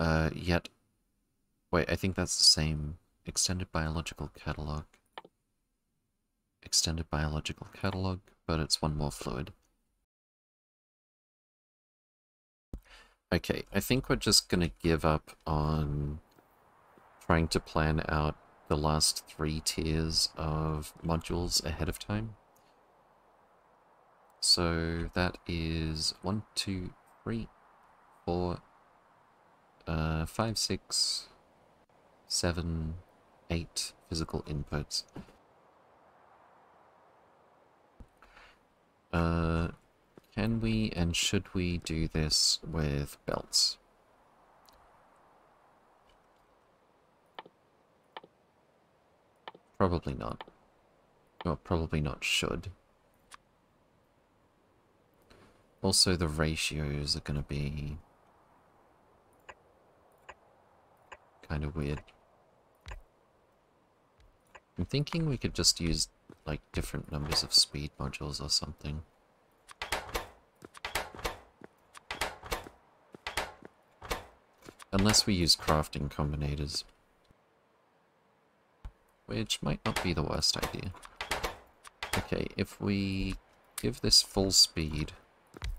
A: uh, yet... Wait, I think that's the same. Extended Biological Catalog. Extended Biological Catalog, but it's one more fluid. Okay, I think we're just gonna give up on trying to plan out the last three tiers of modules ahead of time. So that is one, two, three, four, uh, five, six, seven, eight physical inputs. Uh, can we and should we do this with belts? Probably not. Well, probably not should. Also, the ratios are going to be kind of weird. I'm thinking we could just use, like, different numbers of speed modules or something. Unless we use crafting combinators. Which might not be the worst idea. Okay, if we give this full speed,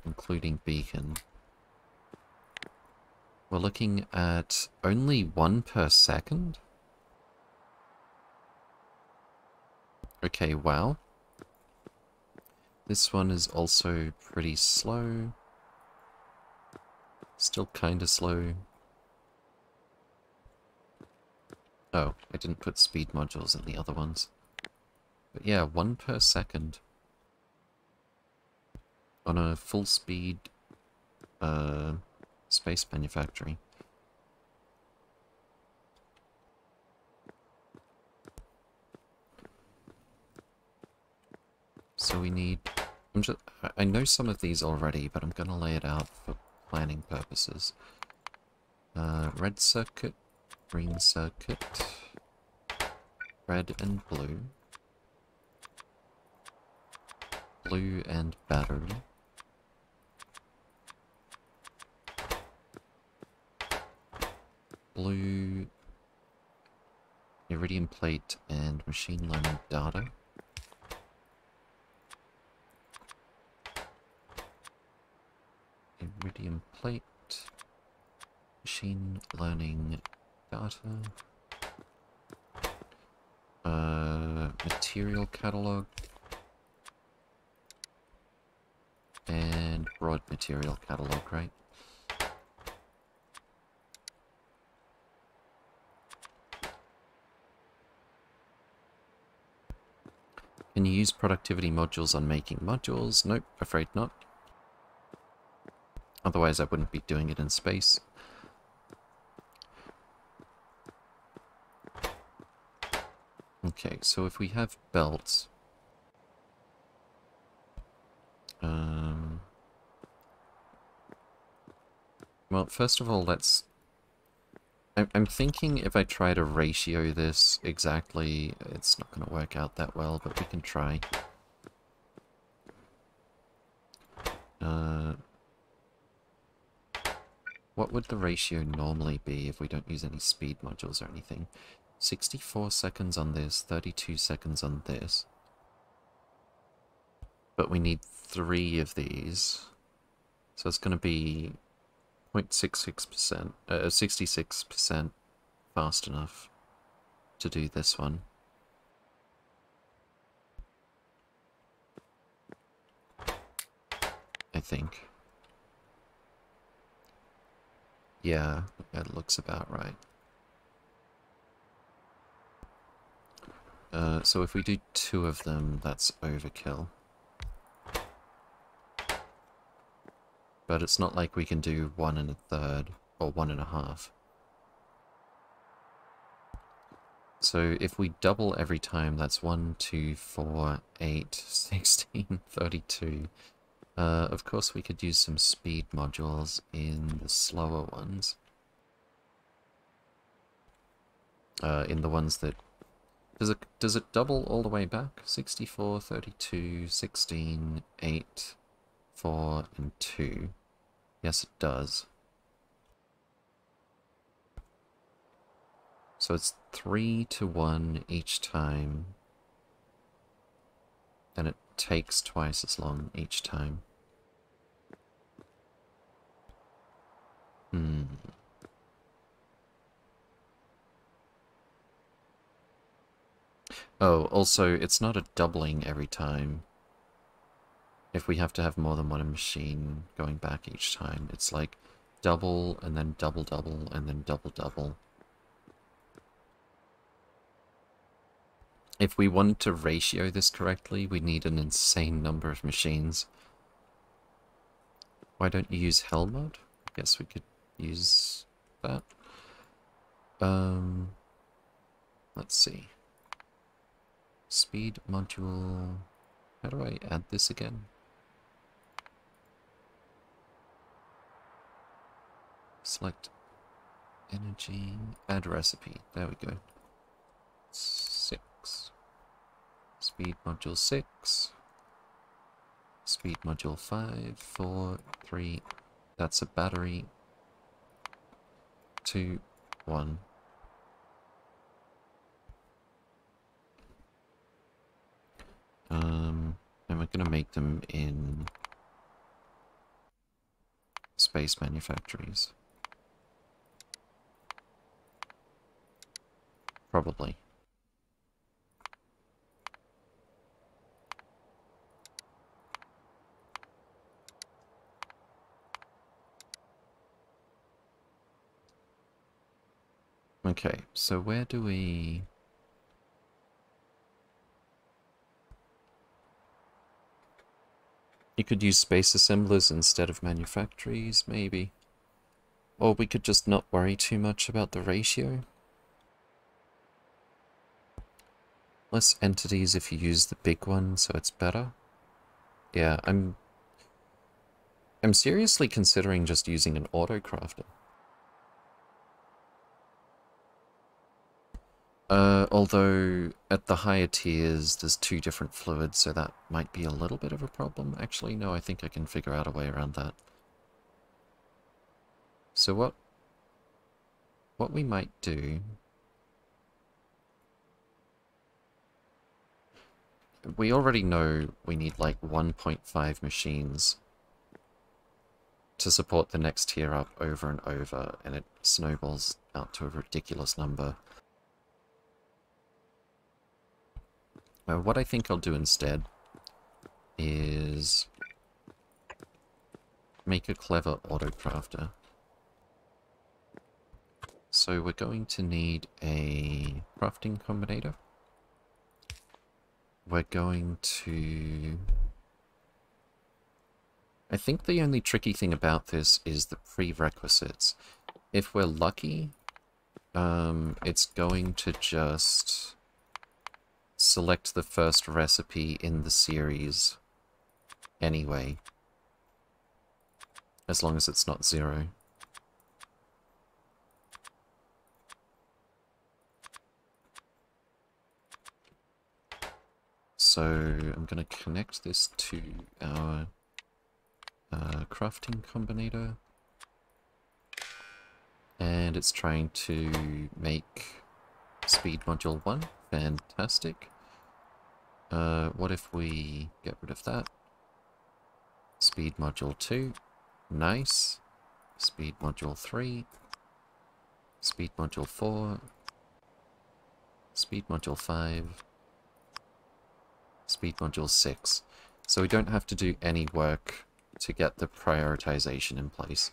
A: including beacon, we're looking at only one per second? Okay, wow. This one is also pretty slow. Still kinda slow. Oh, I didn't put speed modules in the other ones. But yeah, one per second. On a full speed, uh, Space manufacturing. So we need... I'm just, I know some of these already, but I'm going to lay it out for planning purposes. Uh, red circuit, green circuit, red and blue, blue and battery, blue iridium plate and machine learning data. Iridium plate, machine learning data, uh, material catalog, and broad material catalog, right? Can you use productivity modules on making modules? Nope, afraid not. Otherwise I wouldn't be doing it in space. Okay, so if we have belts... Um... Well, first of all, let's... I'm, thinking if I try to ratio this exactly, it's not going to work out that well, but we can try. Uh, what would the ratio normally be if we don't use any speed modules or anything? 64 seconds on this, 32 seconds on this. But we need three of these. So it's going to be 0.66%, uh, 66% fast enough to do this one. I think. Yeah, that looks about right. Uh, so if we do two of them, that's overkill. But it's not like we can do one and a third, or one and a half. So if we double every time, that's 1, 2, 4, 8, 16, 32. Uh, of course we could use some speed modules in the slower ones. Uh, in the ones that... Does it, does it double all the way back? 64, 32, 16, 8, 4, and 2. Yes, it does. So it's 3 to 1 each time. And it takes twice as long each time. Hmm. Oh, also, it's not a doubling every time. If we have to have more than one machine going back each time, it's like double, and then double double, and then double double. If we wanted to ratio this correctly, we need an insane number of machines. Why don't you use Helmod? I guess we could use that. Um, let's see. Speed module. How do I add this again? Select energy, add recipe. There we go. Six. Speed module six. Speed module five, four, three. That's a battery. Two, one. Um, and we're gonna make them in space manufactories. Probably. Okay, so where do we... You could use space assemblers instead of manufactories, maybe. Or we could just not worry too much about the ratio. Less entities if you use the big one, so it's better. Yeah, I'm... I'm seriously considering just using an autocrafter. Uh, although at the higher tiers there's two different fluids, so that might be a little bit of a problem. Actually, no, I think I can figure out a way around that. So what, what we might do we already know we need like 1.5 machines to support the next tier up over and over, and it snowballs out to a ridiculous number. Uh, what I think I'll do instead is make a clever autocrafter. So we're going to need a crafting combinator we're going to... I think the only tricky thing about this is the prerequisites. If we're lucky, um, it's going to just select the first recipe in the series anyway. As long as it's not zero. So I'm going to connect this to our uh, crafting combinator. And it's trying to make speed module 1. Fantastic. Uh, what if we get rid of that? Speed module 2. Nice. Speed module 3. Speed module 4. Speed module 5. Speed module 6. So we don't have to do any work to get the prioritization in place.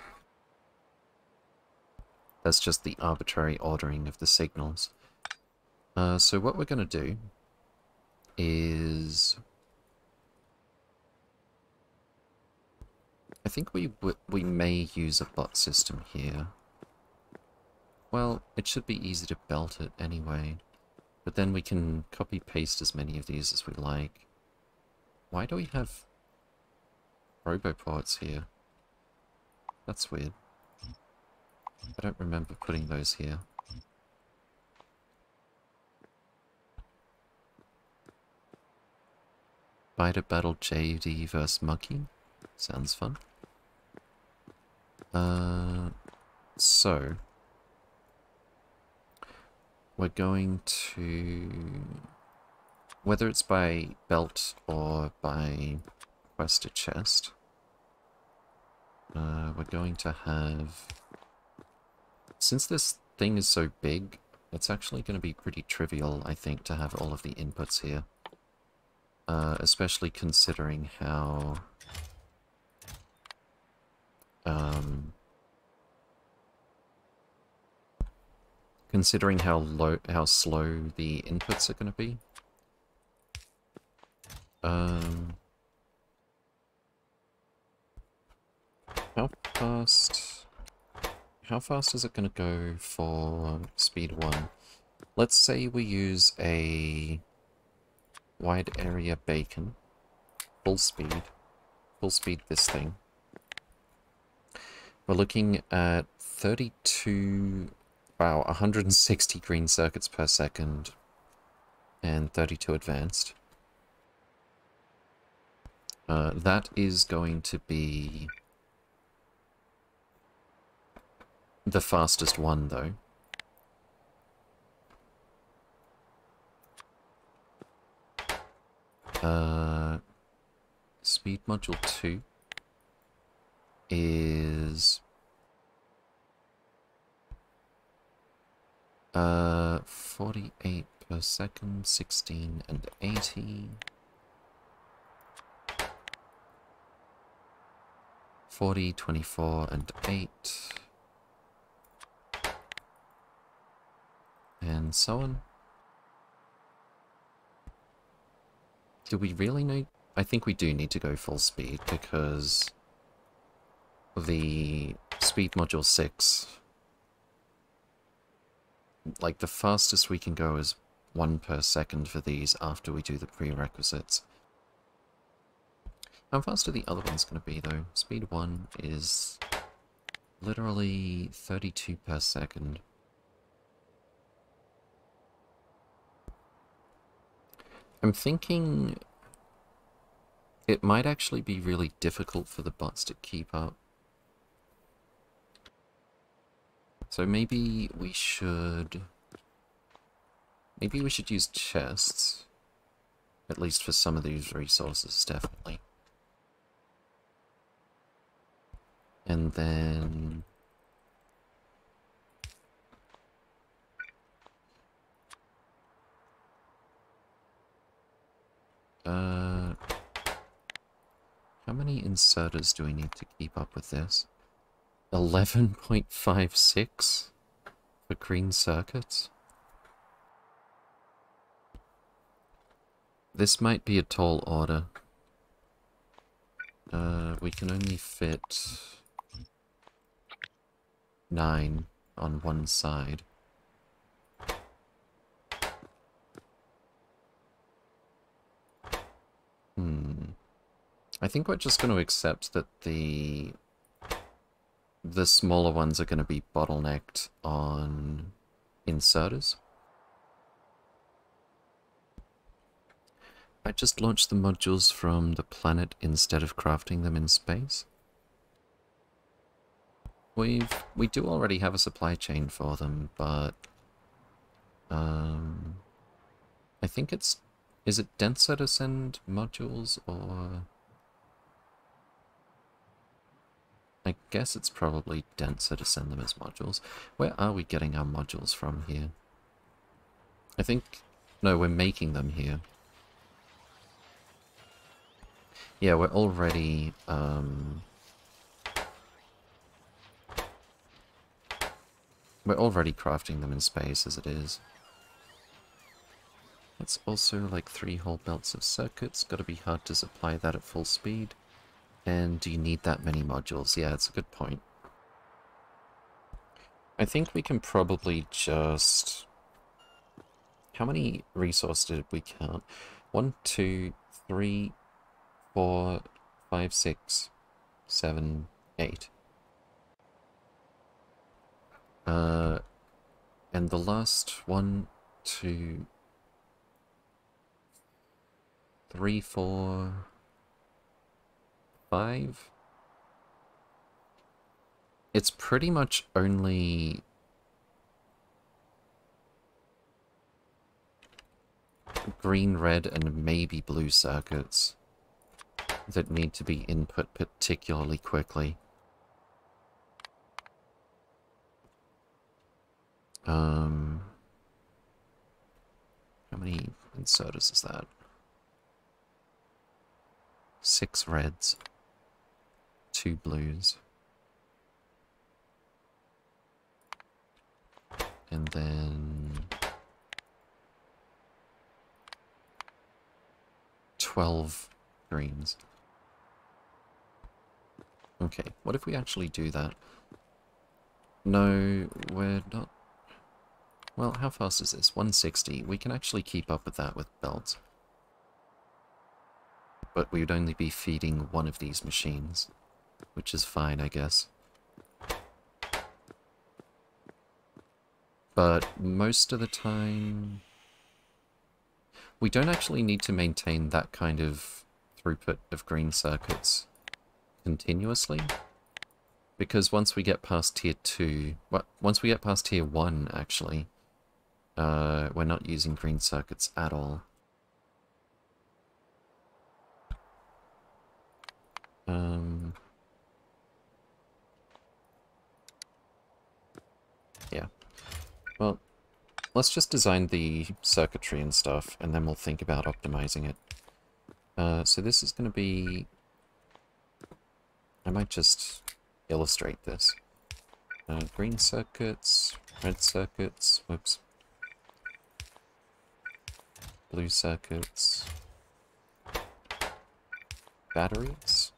A: That's just the arbitrary ordering of the signals. Uh, so what we're going to do is... I think we we may use a bot system here. Well, it should be easy to belt it anyway. But then we can copy-paste as many of these as we like. Why do we have roboports here? That's weird. I don't remember putting those here. Spider Battle JD vs Monkey. Sounds fun. Uh, so, we're going to... Whether it's by belt or by quest chest, uh, we're going to have... Since this thing is so big, it's actually going to be pretty trivial, I think, to have all of the inputs here. Uh, especially considering how... Um, considering how low, how slow the inputs are going to be. Um, how fast? How fast is it going to go for speed one? Let's say we use a wide area beacon, full speed, full speed this thing. We're looking at 32 Wow, 160 green circuits per second and 32 advanced. Uh, that is going to be the fastest one, though. Uh, speed module 2 is Uh, 48 per second, 16 and 80. 40, 24 and 8. And so on. Do we really need... I think we do need to go full speed because the speed module 6 like the fastest we can go is one per second for these after we do the prerequisites. How fast are the other ones going to be though? Speed 1 is literally 32 per second. I'm thinking it might actually be really difficult for the bots to keep up. So maybe we should... Maybe we should use chests. At least for some of these resources, definitely. And then... Uh, how many inserters do we need to keep up with this? 11.56 for green circuits? This might be a tall order. Uh, we can only fit 9 on one side. Hmm. I think we're just going to accept that the the smaller ones are going to be bottlenecked on inserters. I just launched the modules from the planet instead of crafting them in space. We've we do already have a supply chain for them, but um I think it's is it denser to send modules or I guess it's probably denser to send them as modules. Where are we getting our modules from here? I think... No, we're making them here. Yeah, we're already... Um, we're already crafting them in space as it is. It's also like three whole belts of circuits. Gotta be hard to supply that at full speed. And do you need that many modules? Yeah, it's a good point. I think we can probably just... How many resources did we count? One, two, three, four, five, six, seven, eight. Uh, and the last one, two, three, four, five. It's pretty much only green, red, and maybe blue circuits that need to be input particularly quickly. Um, how many inserters is that? Six reds two blues. And then... 12 greens. Okay, what if we actually do that? No, we're not... Well, how fast is this? 160. We can actually keep up with that with belts. But we would only be feeding one of these machines which is fine, I guess. But most of the time... We don't actually need to maintain that kind of throughput of green circuits continuously. Because once we get past tier 2... Well, once we get past tier 1, actually, uh, we're not using green circuits at all. Um... Yeah. Well, let's just design the circuitry and stuff, and then we'll think about optimizing it. Uh, so this is going to be... I might just illustrate this. Uh, green circuits, red circuits, whoops. Blue circuits. Batteries?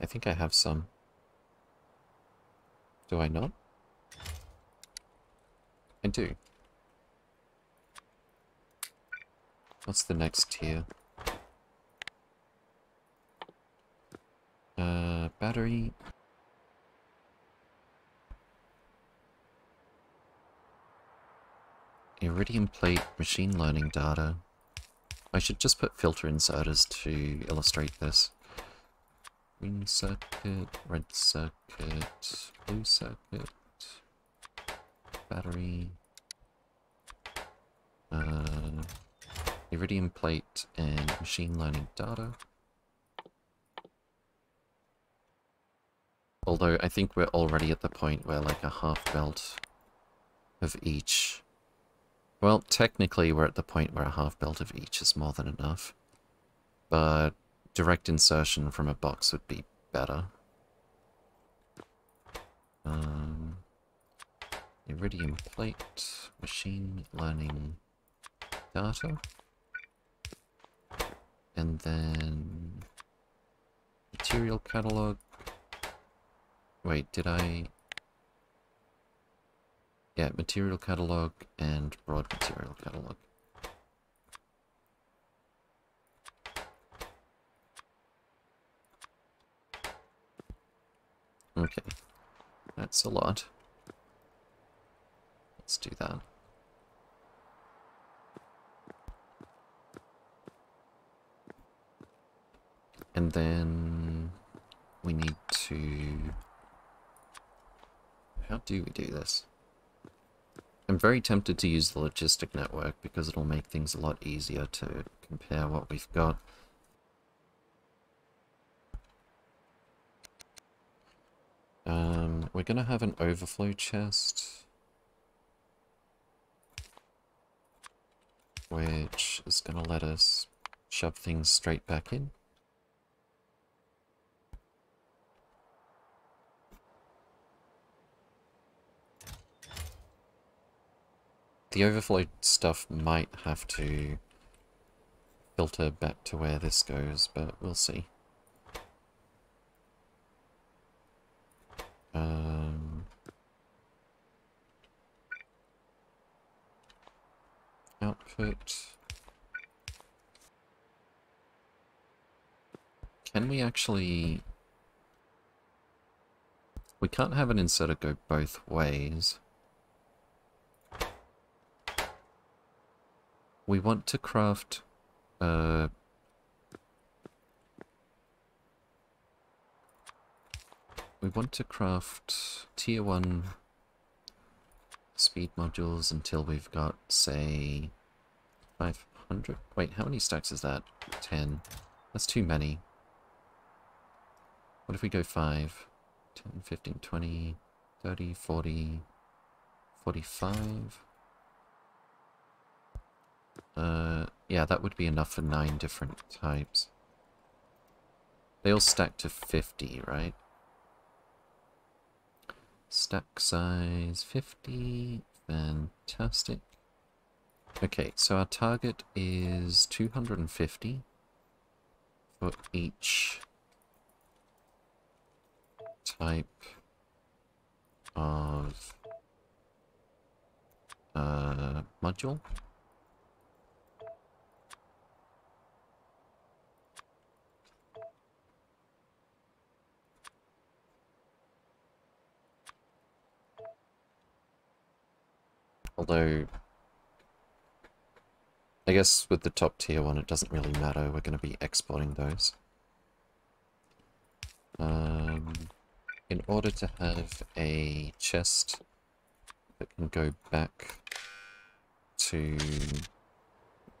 A: I think I have some. Do I not? I do. What's the next tier? Uh, battery. Iridium plate machine learning data. I should just put filter inserters to illustrate this. Green circuit, red circuit, blue circuit, battery, uh, iridium plate, and machine learning data. Although I think we're already at the point where like a half belt of each... Well, technically we're at the point where a half belt of each is more than enough. But direct insertion from a box would be better. Um, Iridium plate, machine learning data. And then material catalog. Wait, did I... Yeah, material catalog and broad material catalog. Okay. That's a lot. Let's do that. And then we need to... How do we do this? I'm very tempted to use the logistic network because it'll make things a lot easier to compare what we've got. Um, we're gonna have an overflow chest. Which is gonna let us shove things straight back in. The overflow stuff might have to filter back to where this goes, but we'll see. Um, output. Can we actually... We can't have an inserter go both ways. We want to craft... Uh, we want to craft tier 1 speed modules until we've got, say, 500? Wait, how many stacks is that? 10. That's too many. What if we go 5? 10, 15, 20, 30, 40, 45? Uh, yeah, that would be enough for 9 different types. They all stack to 50, right? Stack size 50. Fantastic. Okay, so our target is 250 for each type of uh, module. Although, I guess with the top tier one, it doesn't really matter. We're going to be exporting those. Um, in order to have a chest that can go back to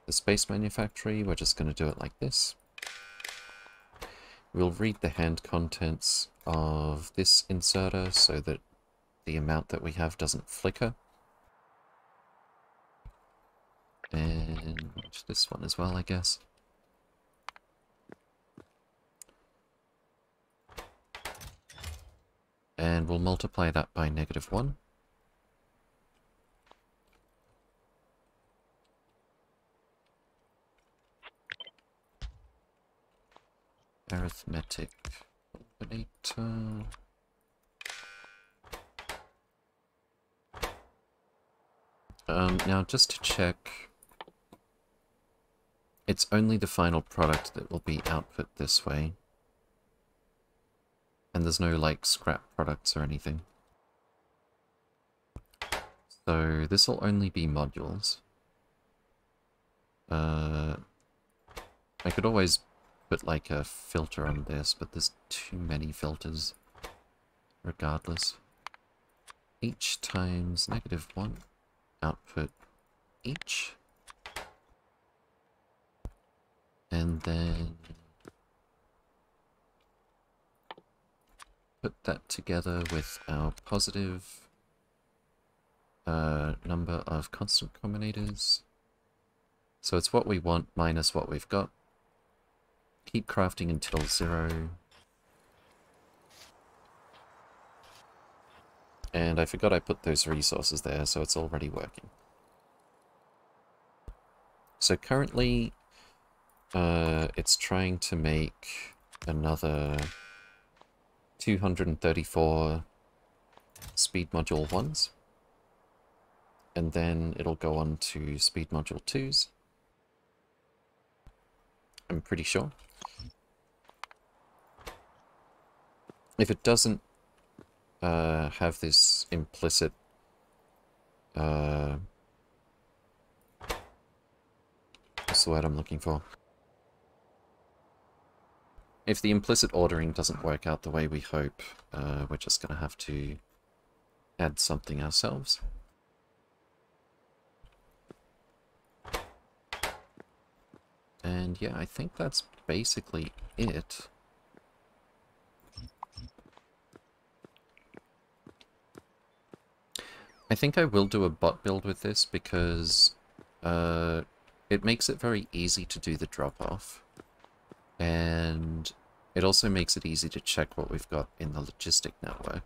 A: the space manufactory, we're just going to do it like this. We'll read the hand contents of this inserter so that the amount that we have doesn't flicker. And this one as well, I guess. And we'll multiply that by negative 1. Arithmetic combinator. Um, now just to check, it's only the final product that will be output this way. And there's no, like, scrap products or anything. So this will only be modules. Uh, I could always put, like, a filter on this, but there's too many filters regardless. Each times negative 1 output each. And then put that together with our positive uh, number of constant combinators. So it's what we want minus what we've got. Keep crafting until zero. And I forgot I put those resources there, so it's already working. So currently, uh, it's trying to make another 234 speed module 1s. And then it'll go on to speed module 2s. I'm pretty sure. If it doesn't uh, have this implicit uh, what's the word I'm looking for? If the implicit ordering doesn't work out the way we hope, uh, we're just going to have to add something ourselves. And yeah, I think that's basically it. I think I will do a bot build with this because uh, it makes it very easy to do the drop-off. And it also makes it easy to check what we've got in the logistic network.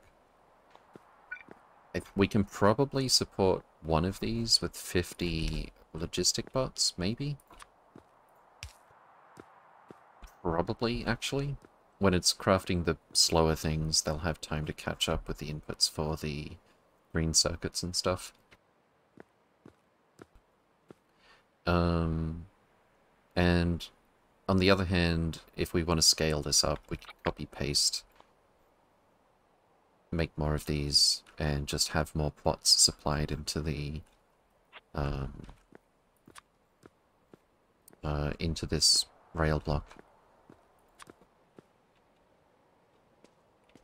A: We can probably support one of these with 50 logistic bots, maybe? Probably, actually. When it's crafting the slower things, they'll have time to catch up with the inputs for the green circuits and stuff. Um, and on the other hand, if we want to scale this up, we can copy-paste, make more of these, and just have more plots supplied into the um, uh, into this rail block.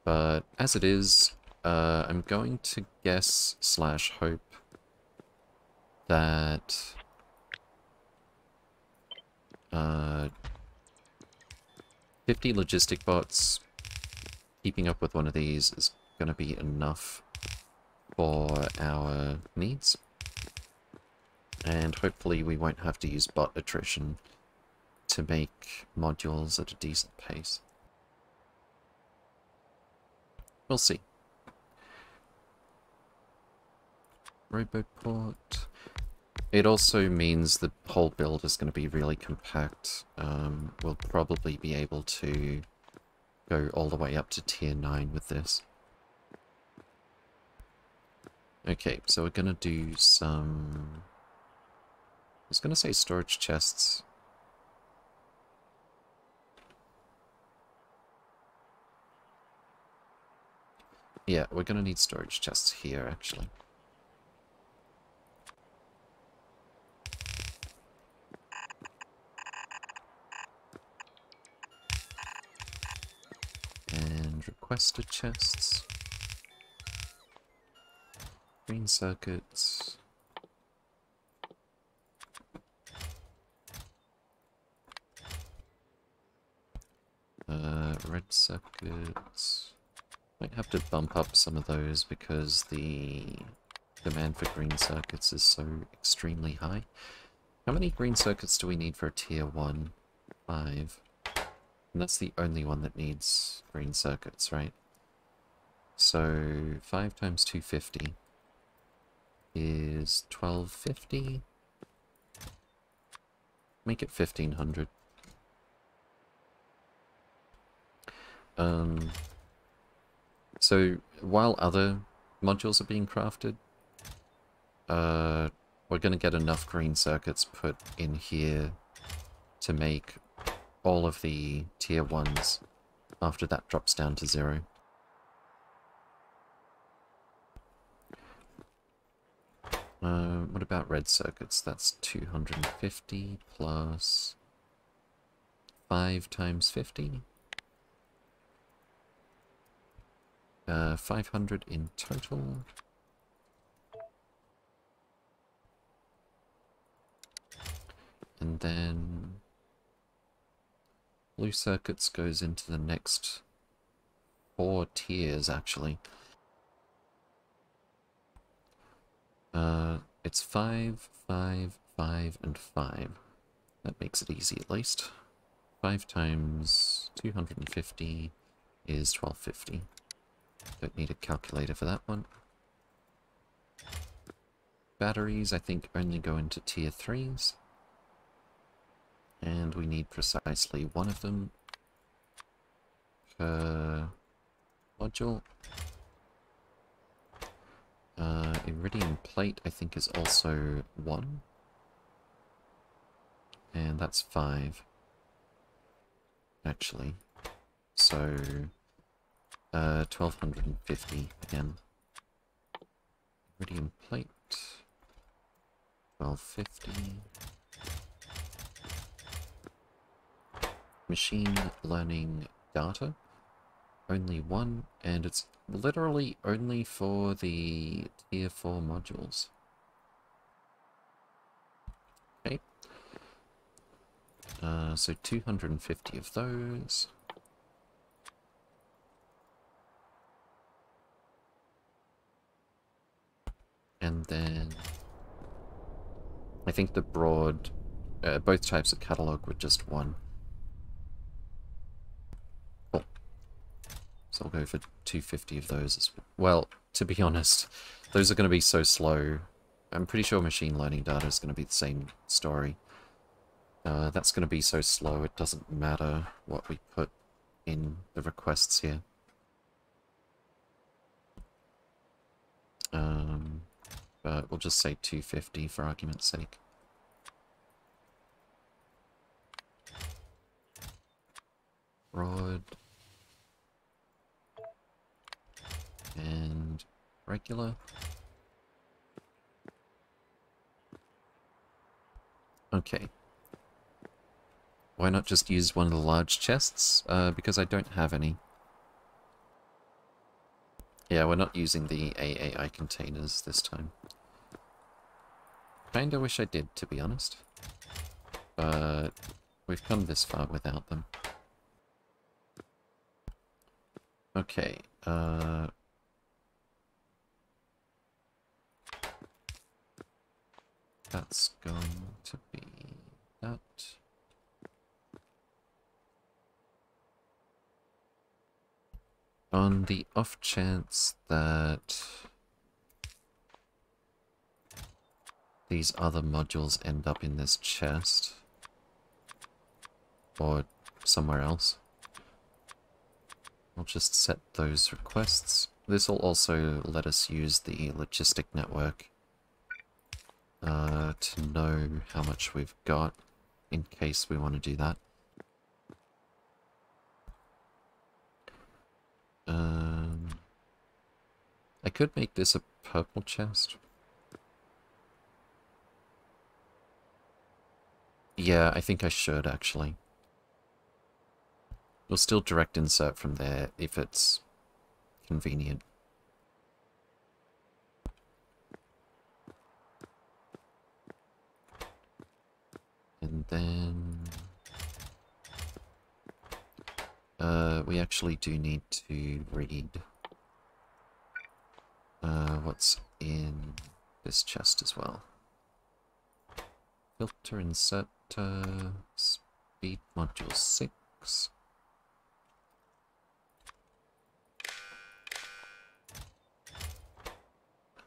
A: But as it is, uh, I'm going to guess slash hope that uh, 50 logistic bots keeping up with one of these is going to be enough for our needs. And hopefully we won't have to use bot attrition to make modules at a decent pace. We'll see. Roboport. It also means the whole build is going to be really compact. Um, we'll probably be able to go all the way up to tier 9 with this. Okay, so we're going to do some... I was going to say storage chests. Yeah, we're going to need storage chests here, actually. And requester chests. Green circuits. Uh, red circuits. Might have to bump up some of those because the demand for green circuits is so extremely high. How many green circuits do we need for a tier 1? 5. And that's the only one that needs green circuits, right? So 5 times 250 is 1250. Make it 1500. Um, so while other modules are being crafted, uh, we're going to get enough green circuits put in here to make all of the tier 1s after that drops down to zero. Uh, what about red circuits? That's 250 plus 5 times 50. Uh, 500 in total. And then Blue circuits goes into the next four tiers, actually. Uh, it's five, five, five, and five. That makes it easy, at least. Five times 250 is 1250. Don't need a calculator for that one. Batteries, I think, only go into tier 3s. And we need precisely one of them per module. Uh, Iridium plate, I think, is also one. And that's five. Actually. So, Uh, 1250 again. Iridium plate. 1250. Machine learning data. Only one, and it's literally only for the tier 4 modules. Okay. Uh, so 250 of those. And then I think the broad, uh, both types of catalog were just one. So I'll go for 250 of those well. To be honest, those are going to be so slow. I'm pretty sure machine learning data is going to be the same story. Uh, that's going to be so slow, it doesn't matter what we put in the requests here. Um, but we'll just say 250 for argument's sake. Rod. And regular. Okay. Why not just use one of the large chests? Uh, because I don't have any. Yeah, we're not using the AAI containers this time. Kinda wish I did, to be honest. But we've come this far without them. Okay, uh... That's going to be that. On the off chance that these other modules end up in this chest, or somewhere else, I'll just set those requests. This will also let us use the logistic network uh, to know how much we've got in case we want to do that. Um, I could make this a purple chest. Yeah, I think I should, actually. We'll still direct insert from there if it's convenient. And then... Uh, we actually do need to read uh, what's in this chest as well. Filter insert speed module 6.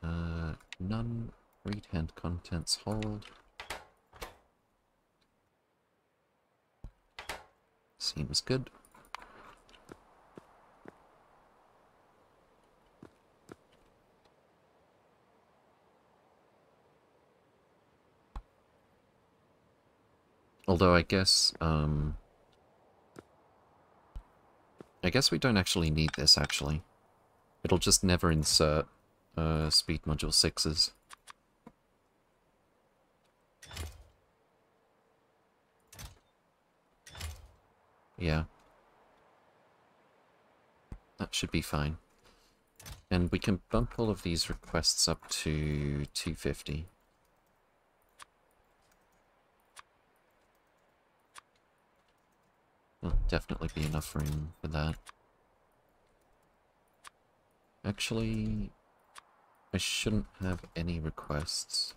A: Uh, none. Read hand contents hold. Seems good. Although I guess, um... I guess we don't actually need this, actually. It'll just never insert uh, speed module 6s. Yeah. That should be fine. And we can bump all of these requests up to 250. There'll definitely be enough room for that. Actually, I shouldn't have any requests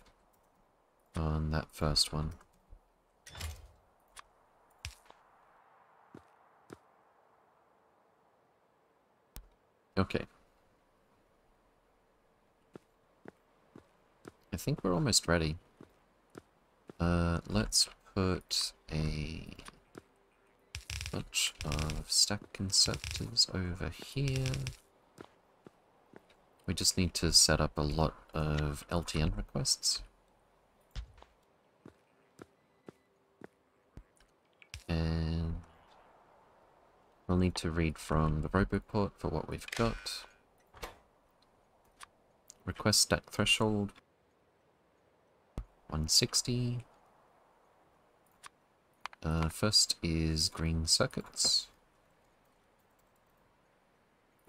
A: on that first one. Okay. I think we're almost ready. Uh, let's put a bunch of stack inserters over here. We just need to set up a lot of LTN requests. And we'll need to read from the Roboport for what we've got. Request stack threshold 160. Uh, first is green circuits.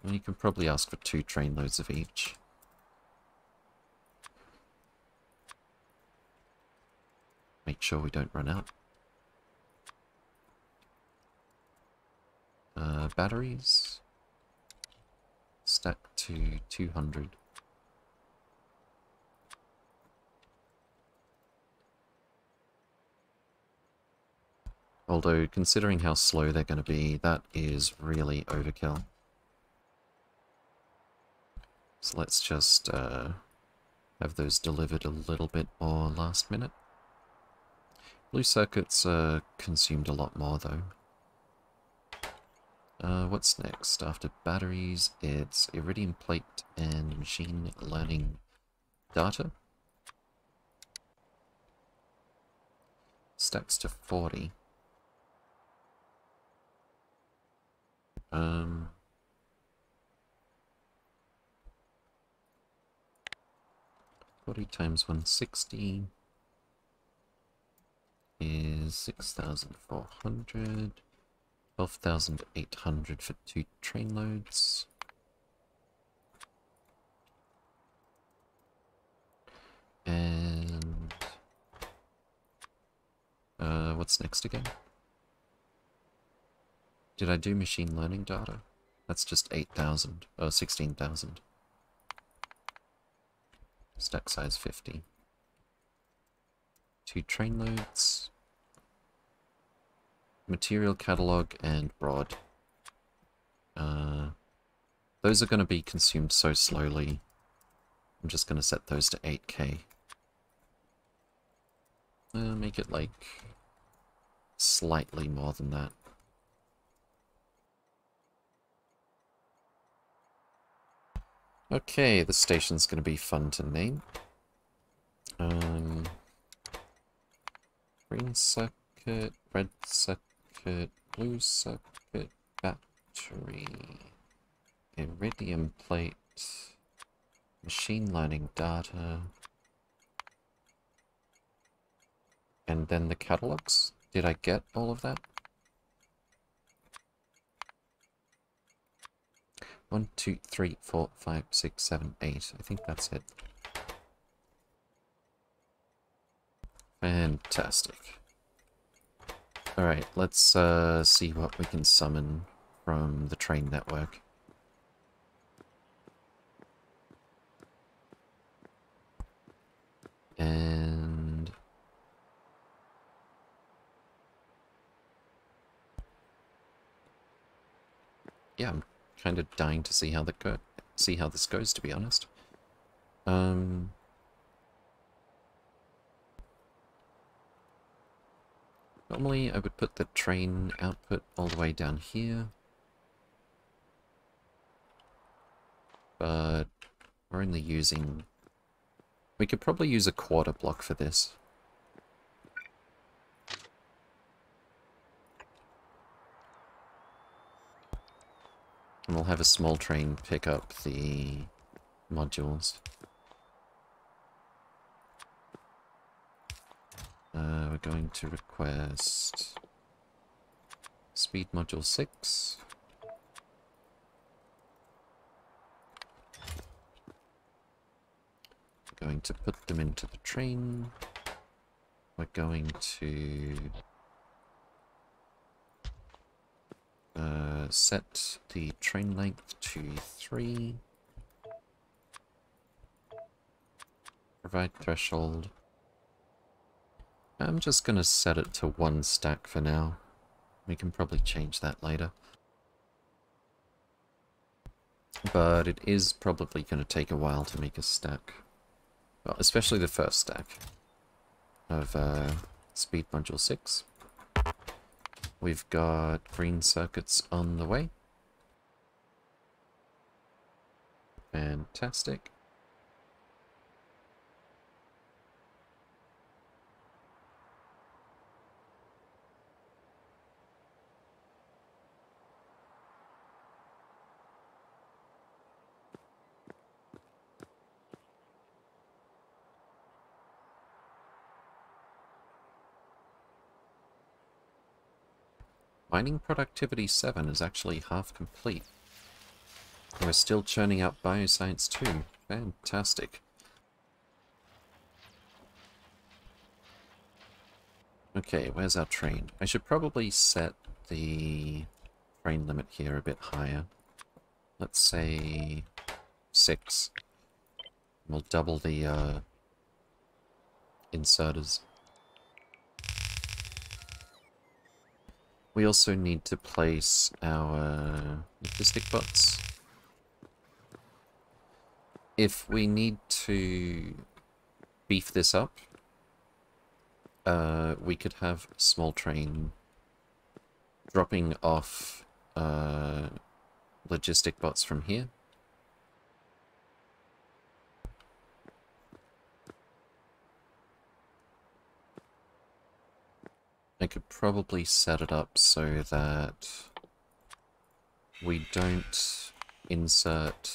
A: Well, you can probably ask for two train loads of each. Make sure we don't run out. Uh, batteries. Stack to 200. Although, considering how slow they're going to be, that is really overkill. So let's just uh, have those delivered a little bit more last minute. Blue circuits uh, consumed a lot more though. Uh, what's next? After batteries, it's iridium plate and machine learning data. Stacks to 40. Um, forty times one sixty is six thousand four hundred. Twelve thousand eight hundred for two train loads. And uh, what's next again? Did I do machine learning data? That's just 8,000. Oh, 16,000. Stack size 50. Two train loads. Material catalog and broad. Uh, those are going to be consumed so slowly. I'm just going to set those to 8k. Uh, make it like slightly more than that. Okay, the station's going to be fun to name. Um, green circuit, red circuit, blue circuit, battery, iridium plate, machine learning data, and then the catalogs. Did I get all of that? One, two, three, four, five, six, seven, eight. I think that's it. Fantastic. Alright, let's uh, see what we can summon from the train network. And... Yeah, I'm kind of dying to see how that go see how this goes to be honest. Um Normally I would put the train output all the way down here. But we're only using we could probably use a quarter block for this. And we'll have a small train pick up the modules. Uh, we're going to request speed module 6. We're going to put them into the train. We're going to Uh, set the train length to 3. Provide threshold. I'm just going to set it to one stack for now. We can probably change that later. But it is probably going to take a while to make a stack. Well, especially the first stack of uh, Speed Module 6. We've got green circuits on the way. Fantastic. Mining productivity 7 is actually half complete. We're still churning out bioscience 2. Fantastic. Okay, where's our train? I should probably set the train limit here a bit higher. Let's say six. We'll double the uh, inserters. We also need to place our logistic bots. If we need to beef this up, uh, we could have small train dropping off uh, logistic bots from here. I could probably set it up so that we don't insert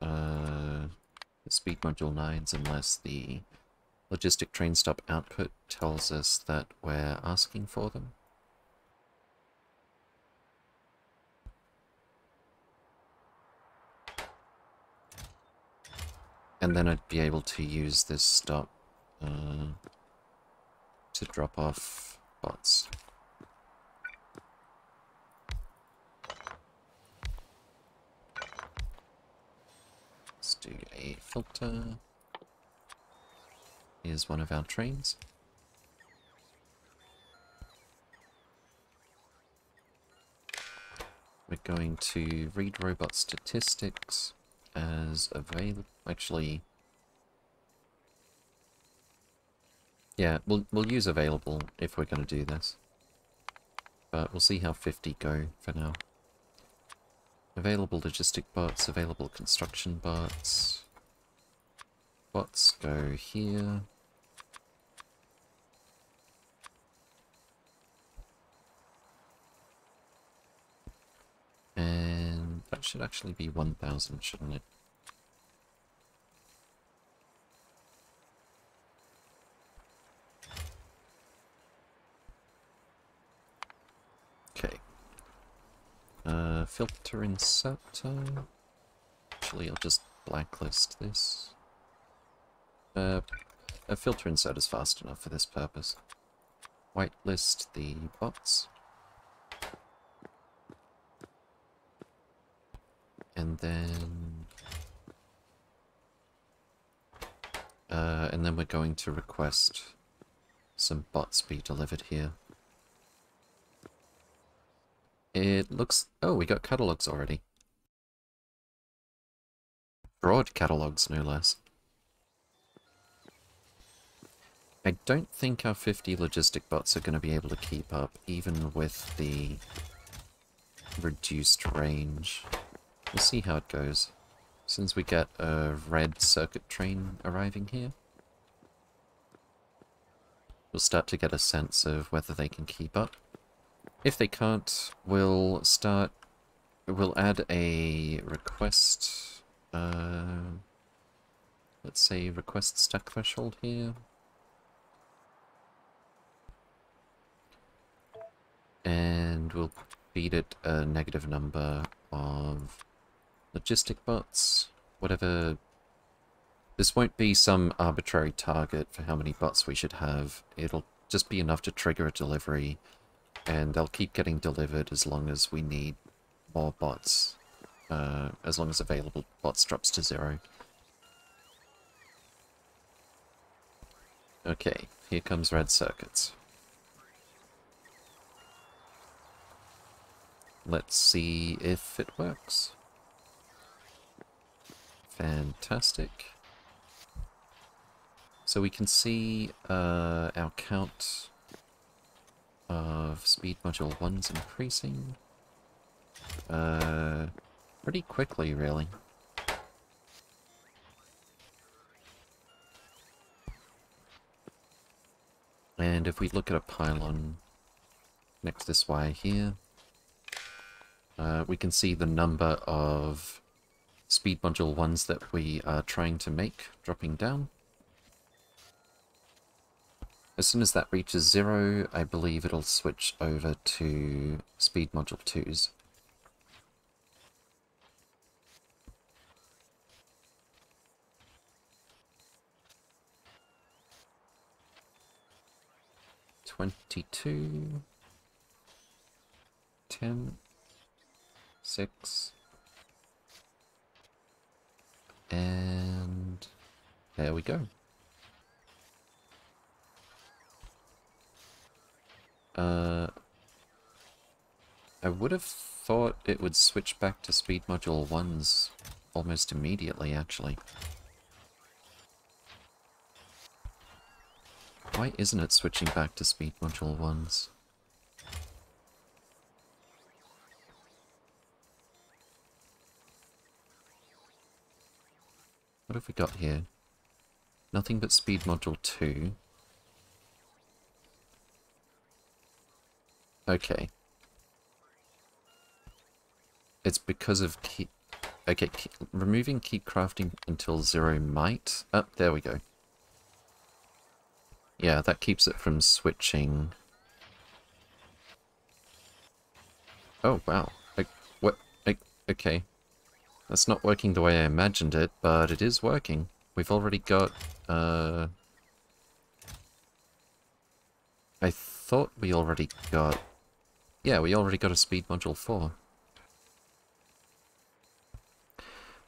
A: uh, speed module 9s unless the logistic train stop output tells us that we're asking for them. And then I'd be able to use this stop uh, to drop off bots. Let's do a filter. Here's one of our trains. We're going to read robot statistics as available. Actually, yeah, we'll we'll use available if we're going to do this. But we'll see how 50 go for now. Available logistic bots, available construction bots. Bots go here. And that should actually be 1000, shouldn't it? Okay. Uh, filter inserter. Actually, I'll just blacklist this. Uh, a filter insert is fast enough for this purpose. Whitelist the bots. And then... Uh, and then we're going to request some bots be delivered here. It looks... Oh, we got catalogs already. Broad catalogs, no less. I don't think our 50 logistic bots are going to be able to keep up, even with the reduced range. We'll see how it goes. Since we get a red circuit train arriving here, we'll start to get a sense of whether they can keep up. If they can't, we'll start... We'll add a request... Uh, let's say request stack threshold here. And we'll feed it a negative number of logistic bots, whatever... This won't be some arbitrary target for how many bots we should have. It'll just be enough to trigger a delivery, and they'll keep getting delivered as long as we need more bots. Uh, as long as available bots drops to zero. Okay, here comes red circuits. Let's see if it works. Fantastic. So we can see uh, our count of speed module 1's increasing. Uh, pretty quickly, really. And if we look at a pylon next this wire here, uh, we can see the number of speed module ones that we are trying to make dropping down. As soon as that reaches zero, I believe it'll switch over to speed module 2s. Twenty-two, ten, six, and there we go. Uh, I would have thought it would switch back to speed module 1s almost immediately, actually. Why isn't it switching back to speed module 1s? What have we got here? Nothing but speed module 2. Okay. It's because of keep... Okay, keep, removing keep crafting until zero might... Oh, there we go. Yeah, that keeps it from switching. Oh, wow. Like, what? Like, okay. That's not working the way I imagined it, but it is working. We've already got, uh... I thought we already got yeah, we already got a speed module 4.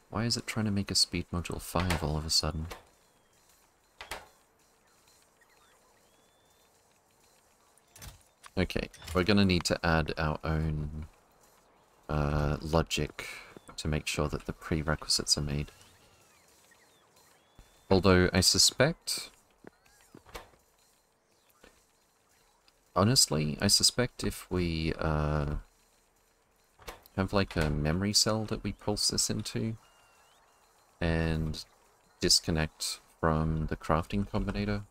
A: Why is it trying to make a speed module 5 all of a sudden? Okay, we're gonna need to add our own uh, logic to make sure that the prerequisites are made. Although I suspect Honestly, I suspect if we uh, have like a memory cell that we pulse this into and disconnect from the crafting combinator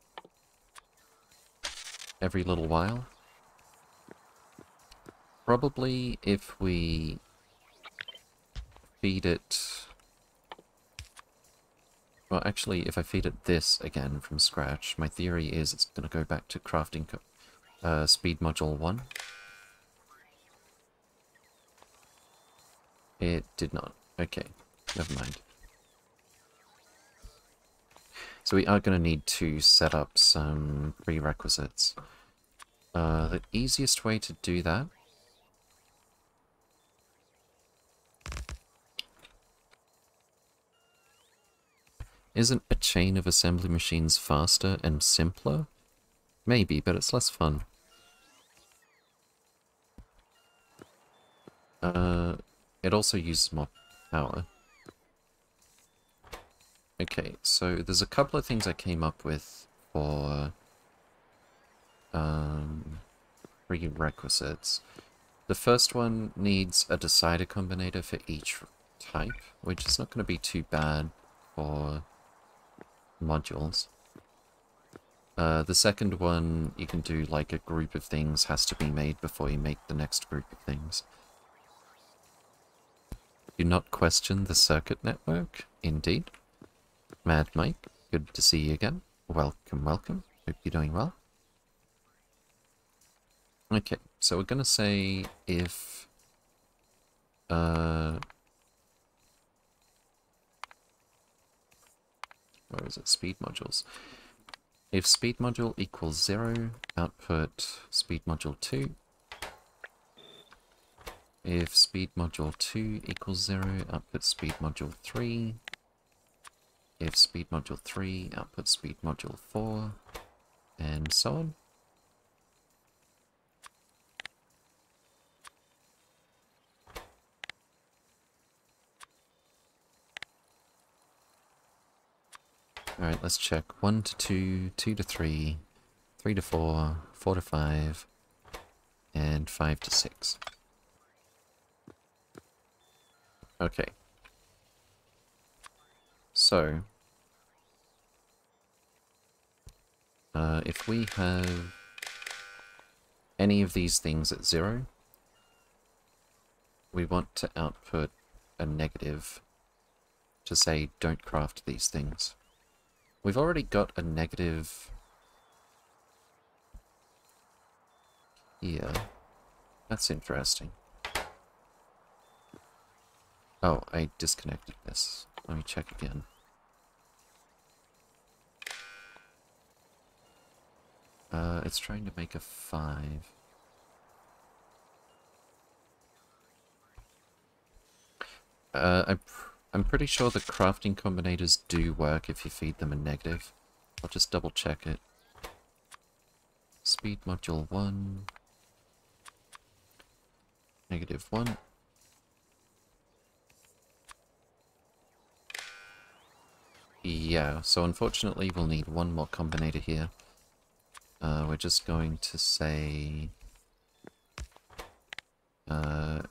A: every little while, probably if we feed it... Well, actually, if I feed it this again from scratch, my theory is it's going to go back to crafting uh, speed module 1. It did not. Okay, never mind. So we are going to need to set up some prerequisites. Uh, the easiest way to do that Isn't a chain of assembly machines faster and simpler? Maybe, but it's less fun. Uh, it also uses more power. Okay, so there's a couple of things I came up with for um, prerequisites. The first one needs a decider combinator for each type, which is not going to be too bad for modules. Uh, the second one, you can do like a group of things has to be made before you make the next group of things. Do not question the circuit network, indeed. Mad Mike, good to see you again. Welcome, welcome. Hope you're doing well. Okay, so we're gonna say if... Uh... Where is it? Speed modules. If speed module equals 0, output speed module 2 if speed module 2 equals 0, output speed module 3. If speed module 3, output speed module 4, and so on. Alright, let's check. 1 to 2, 2 to 3, 3 to 4, 4 to 5, and 5 to 6. Okay. So, uh, if we have any of these things at zero, we want to output a negative to say don't craft these things. We've already got a negative here. That's interesting. Oh, I disconnected this. Let me check again. Uh, it's trying to make a 5. Uh, I'm, pr I'm pretty sure the crafting combinators do work if you feed them a negative. I'll just double check it. Speed module 1. Negative 1. Yeah, so unfortunately we'll need one more combinator here. Uh, we're just going to say... Uh,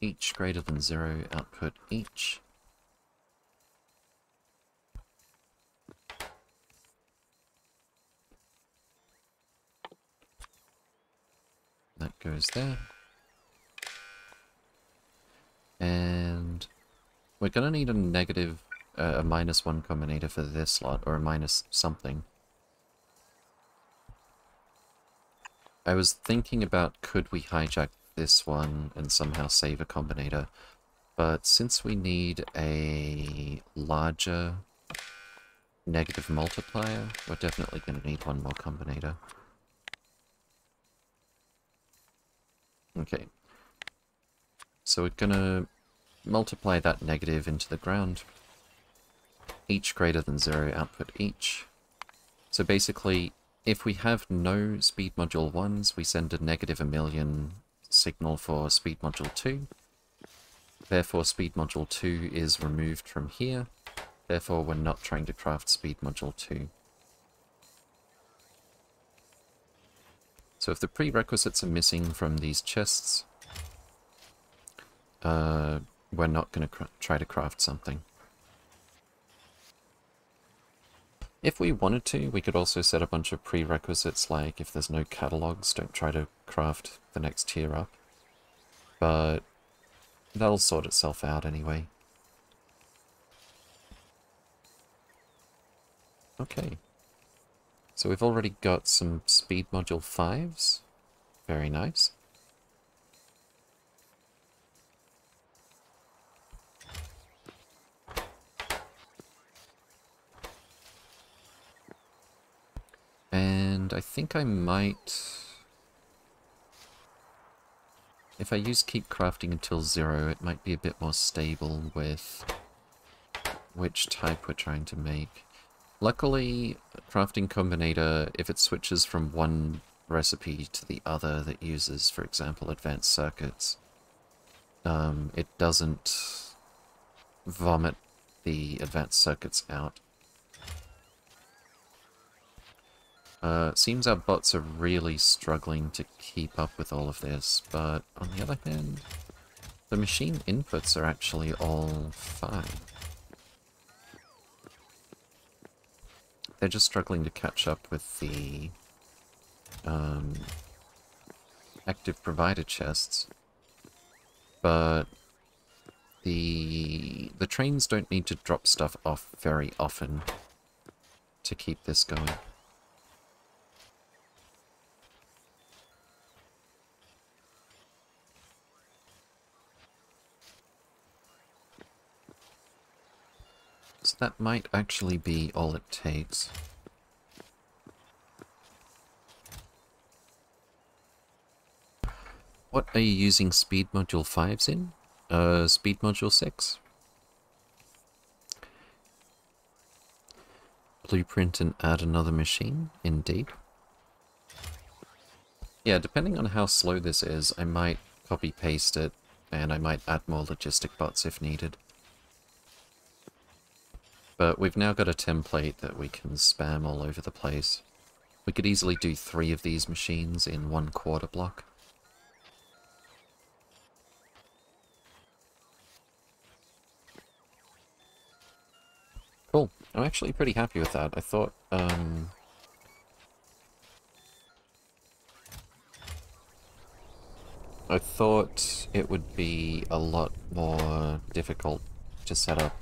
A: each greater than zero output each. That goes there. And we're going to need a negative, a minus one combinator for this slot, or a minus something. I was thinking about could we hijack this one and somehow save a combinator, but since we need a larger negative multiplier, we're definitely going to need one more combinator. Okay. So we're going to multiply that negative into the ground. Each greater than zero output each. So basically, if we have no speed module 1s, we send a negative a million signal for speed module 2. Therefore, speed module 2 is removed from here. Therefore, we're not trying to craft speed module 2. So if the prerequisites are missing from these chests, uh, we're not going to try to craft something. If we wanted to, we could also set a bunch of prerequisites like if there's no catalogs, don't try to craft the next tier up. But that'll sort itself out anyway. Okay. So we've already got some speed module 5s. Very nice. And I think I might... If I use keep crafting until zero, it might be a bit more stable with which type we're trying to make. Luckily, crafting combinator, if it switches from one recipe to the other that uses, for example, advanced circuits, um, it doesn't vomit the advanced circuits out. Uh, seems our bots are really struggling to keep up with all of this, but on the other hand, the machine inputs are actually all fine. They're just struggling to catch up with the um, active provider chests, but the the trains don't need to drop stuff off very often to keep this going. That might actually be all it takes. What are you using speed module 5s in? Uh, speed module 6? Blueprint and add another machine? Indeed. Yeah, depending on how slow this is, I might copy-paste it, and I might add more logistic bots if needed. But we've now got a template that we can spam all over the place. We could easily do three of these machines in one quarter block. Cool. I'm actually pretty happy with that. I thought, um... I thought it would be a lot more difficult to set up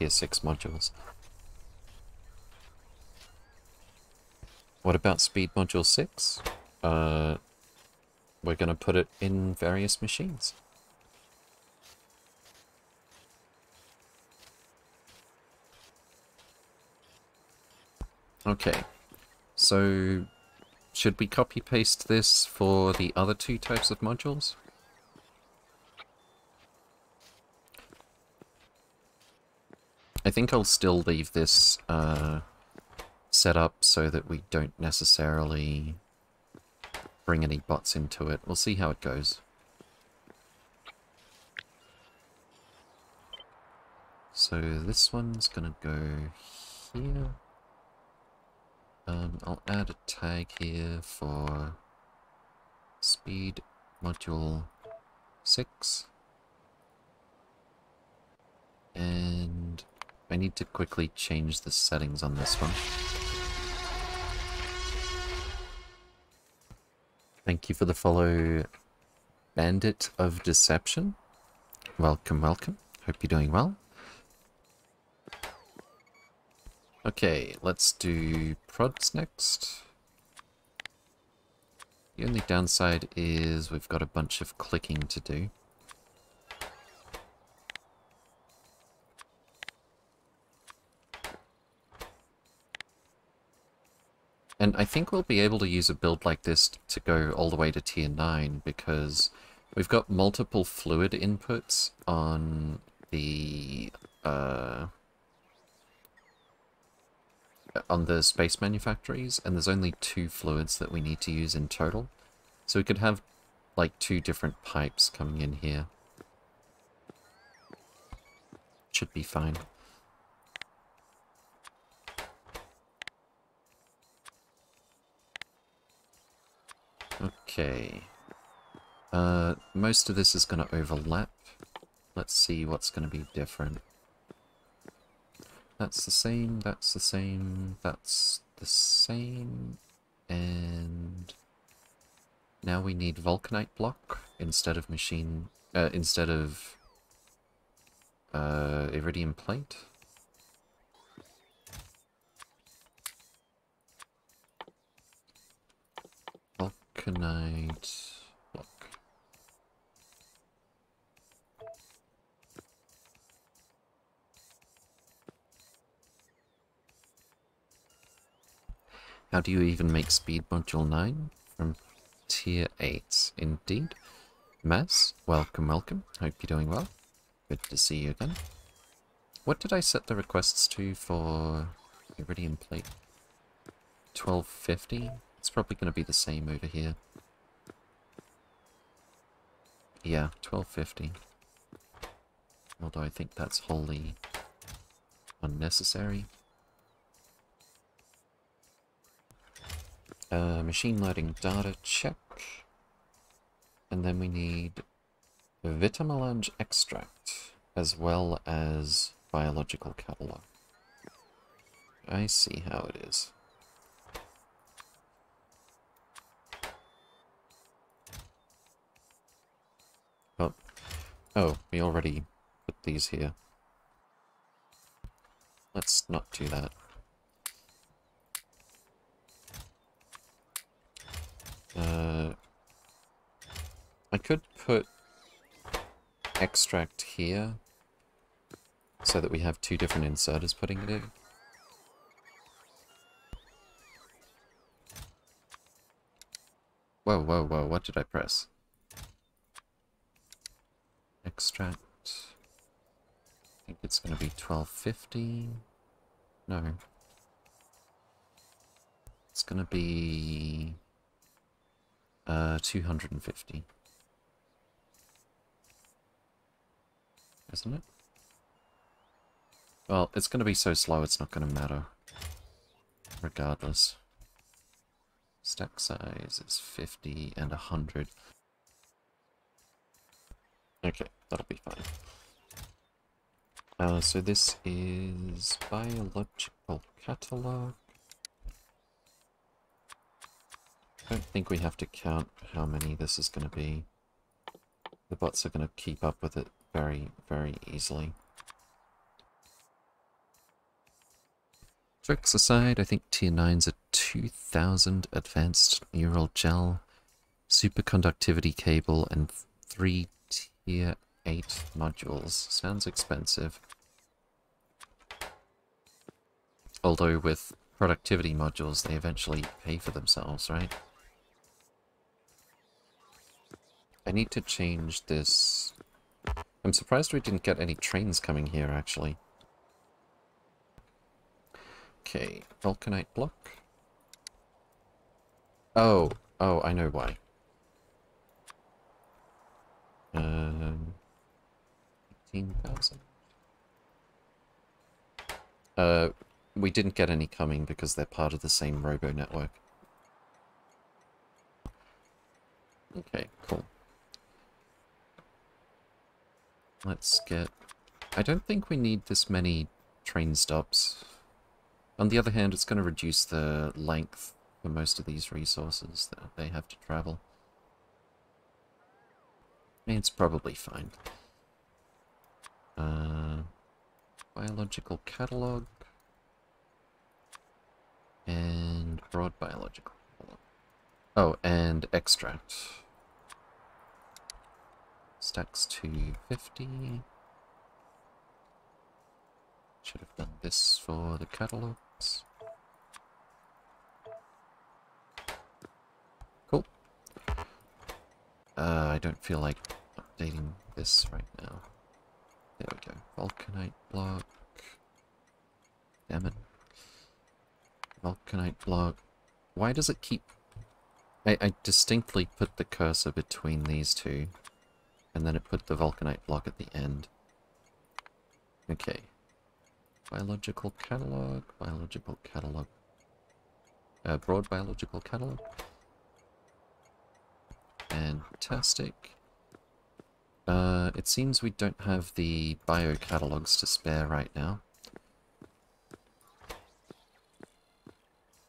A: tier 6 modules. What about speed module 6? uh, we're going to put it in various machines. Okay, so should we copy paste this for the other two types of modules? I think I'll still leave this uh, set up so that we don't necessarily bring any bots into it. We'll see how it goes. So this one's gonna go here. Um, I'll add a tag here for speed module 6. And I need to quickly change the settings on this one. Thank you for the follow, Bandit of Deception. Welcome, welcome. Hope you're doing well. Okay, let's do prods next. The only downside is we've got a bunch of clicking to do. And I think we'll be able to use a build like this to go all the way to tier 9 because we've got multiple fluid inputs on the uh, on the space manufactories, and there's only two fluids that we need to use in total. So we could have, like, two different pipes coming in here. Should be fine. Okay. Uh, most of this is going to overlap. Let's see what's going to be different. That's the same, that's the same, that's the same, and now we need vulcanite block instead of machine, uh, instead of uh, iridium plate. Vulcanite How do you even make speed module 9? From tier 8. Indeed. Maz, welcome, welcome. Hope you're doing well. Good to see you again. What did I set the requests to for Iridium Plate? 1250? It's probably going to be the same over here. Yeah, 1250. Although I think that's wholly unnecessary. Uh, machine learning data check. And then we need vitamelange extract, as well as biological catalog. I see how it is. Oh, we already put these here. Let's not do that. Uh, I could put extract here so that we have two different inserters putting it in. Whoa, whoa, whoa, what did I press? Extract. I think it's going to be 1250. No. It's going to be... Uh, 250. Isn't it? Well, it's going to be so slow it's not going to matter. Regardless. Stack size is 50 and 100. Okay, that'll be fine. Uh, so this is biological catalog. I don't think we have to count how many this is going to be. The bots are going to keep up with it very, very easily. Tricks aside, I think tier 9's a 2000 advanced neural gel, superconductivity cable, and three 8 modules. Sounds expensive. Although with productivity modules, they eventually pay for themselves, right? I need to change this. I'm surprised we didn't get any trains coming here, actually. Okay, vulcanite block. Oh, oh, I know why. Um, 18,000. Uh, we didn't get any coming because they're part of the same robo network. Okay, cool. Let's get... I don't think we need this many train stops. On the other hand, it's going to reduce the length for most of these resources that they have to travel. It's probably fine. Uh, biological catalog. And broad biological catalog. Oh, and extract. Stacks 250. Should have done this for the catalogs. Cool. Uh, I don't feel like updating this right now. There we go. Vulcanite block. Damn it. Vulcanite block. Why does it keep... I, I distinctly put the cursor between these two. And then it put the vulcanite block at the end. Okay. Biological catalog, biological catalog. Uh, broad biological catalog. Fantastic. Uh, it seems we don't have the bio catalogs to spare right now.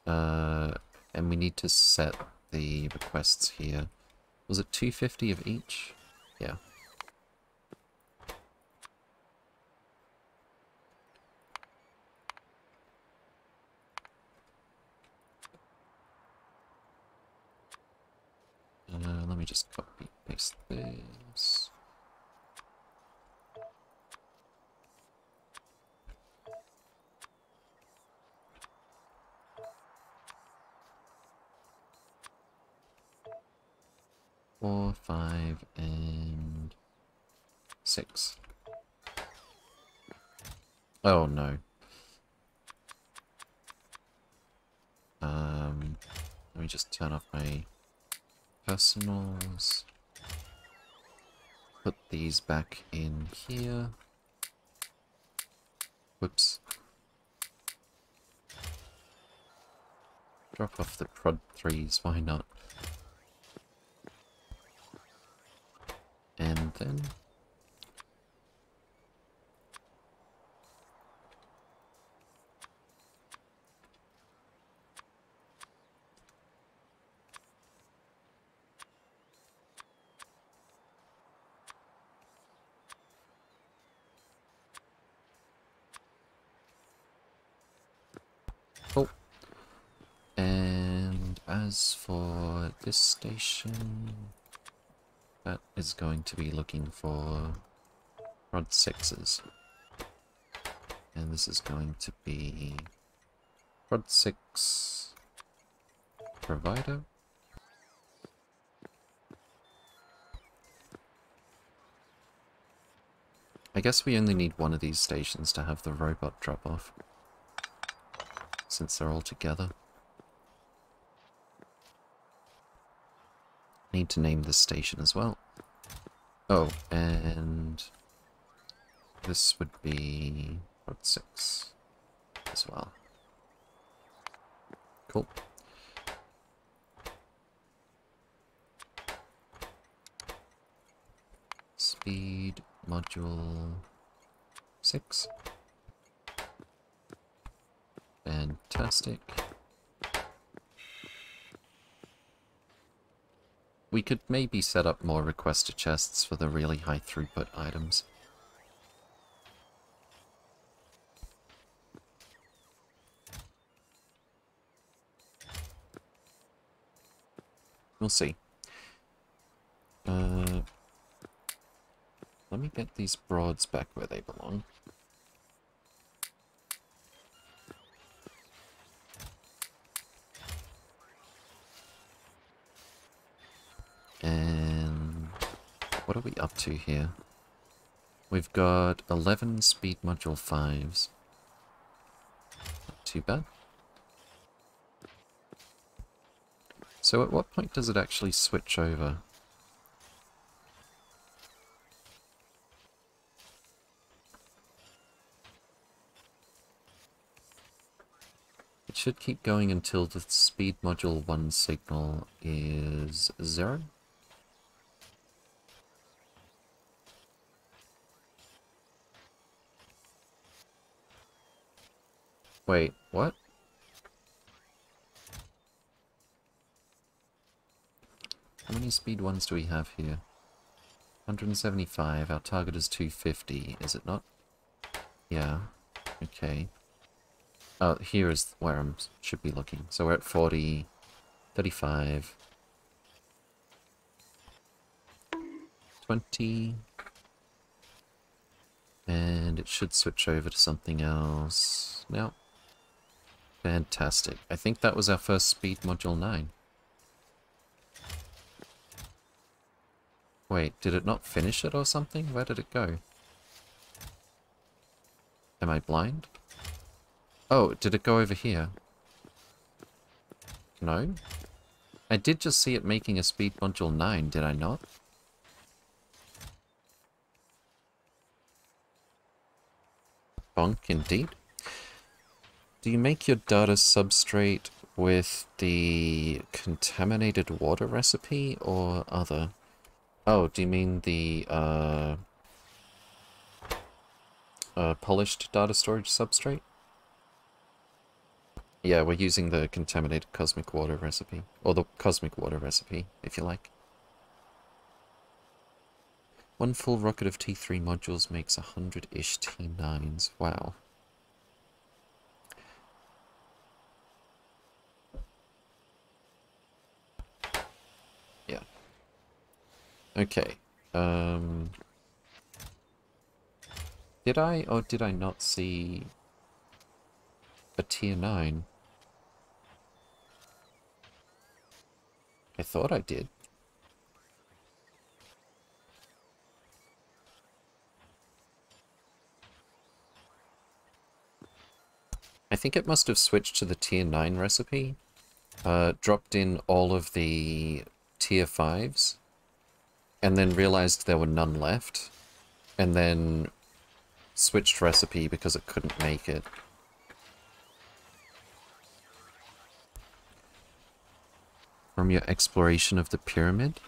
A: Uh, and we need to set the requests here. Was it 250 of each? Yeah. Uh, let me just copy paste this. Four, five, and six. Oh no. Um, let me just turn off my personals. Put these back in here. Whoops. Drop off the prod 3s, why not? And then... Oh. And as for this station... That is going to be looking for rod 6s. And this is going to be rod 6 provider. I guess we only need one of these stations to have the robot drop off. Since they're all together. Need to name this station as well. Oh, and this would be Road 6 as well. Cool. Speed module 6. Fantastic. We could maybe set up more requester chests for the really high throughput items. We'll see. Uh, let me get these broads back where they belong. What are we up to here? We've got 11 speed module 5s. Not too bad. So at what point does it actually switch over? It should keep going until the speed module 1 signal is 0. Wait, what? How many speed ones do we have here? 175, our target is 250, is it not? Yeah, okay. Oh, here is where I should be looking. So we're at 40, 35, 20, and it should switch over to something else. No, Fantastic. I think that was our first speed module 9. Wait, did it not finish it or something? Where did it go? Am I blind? Oh, did it go over here? No? I did just see it making a speed module 9, did I not? Bonk indeed. Do you make your data substrate with the contaminated water recipe or other? Oh, do you mean the uh, uh, polished data storage substrate? Yeah, we're using the contaminated cosmic water recipe. Or the cosmic water recipe, if you like. One full rocket of T3 modules makes a hundred-ish T9s. Wow. Okay. Um, did I or did I not see a tier 9? I thought I did. I think it must have switched to the tier 9 recipe. Uh, dropped in all of the tier 5s and then realized there were none left, and then switched recipe because it couldn't make it. From your exploration of the pyramid?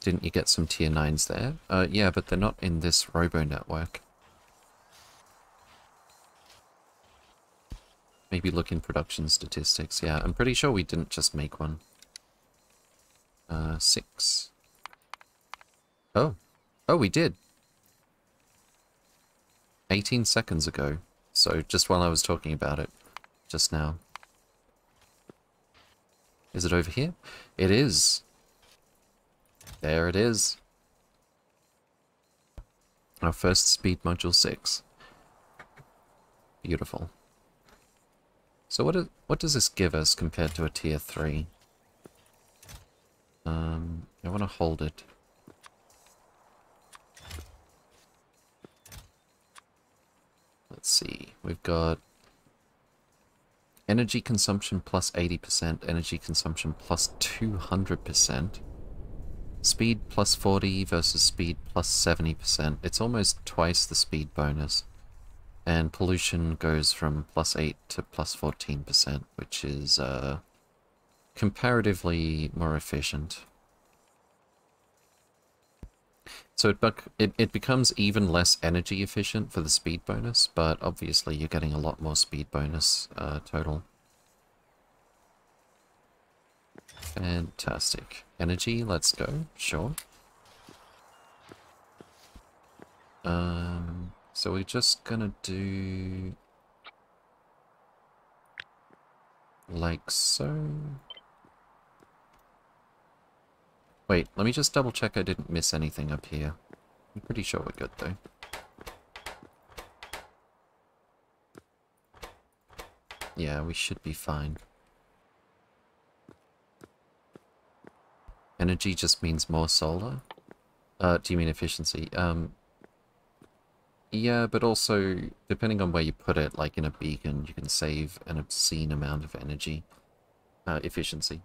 A: Didn't you get some tier 9s there? Uh, yeah, but they're not in this robo network. Maybe look in production statistics. Yeah, I'm pretty sure we didn't just make one. Uh, six. Oh. Oh, we did. 18 seconds ago. So just while I was talking about it. Just now. Is it over here? It is. There it is. Our first speed module 6. Beautiful. So what, is, what does this give us compared to a tier 3? Um, I want to hold it. Let's see, we've got energy consumption plus 80%, energy consumption plus 200%, speed plus 40 versus speed plus 70%. It's almost twice the speed bonus. And pollution goes from plus 8 to plus 14%, which is uh, comparatively more efficient. So it, it, it becomes even less energy efficient for the speed bonus, but obviously you're getting a lot more speed bonus uh, total. Fantastic. Energy, let's go. Sure. Um, so we're just gonna do... Like so. Wait, let me just double check I didn't miss anything up here. I'm pretty sure we're good though. Yeah, we should be fine. Energy just means more solar? Uh, do you mean efficiency? Um, yeah, but also, depending on where you put it, like in a beacon, you can save an obscene amount of energy. Uh, efficiency.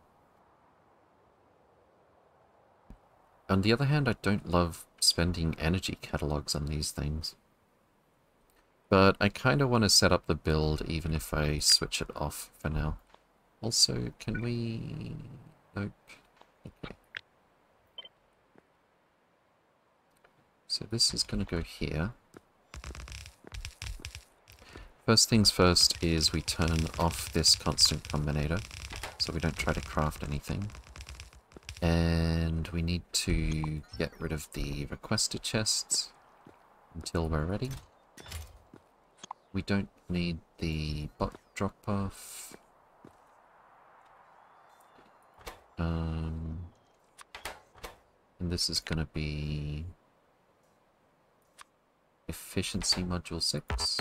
A: On the other hand, I don't love spending energy catalogs on these things. But I kind of want to set up the build even if I switch it off for now. Also, can we... Nope. Okay. So this is going to go here. First things first is we turn off this constant combinator, so we don't try to craft anything. And we need to get rid of the requester chests until we're ready. We don't need the bot drop-off. Um, and this is going to be efficiency module 6.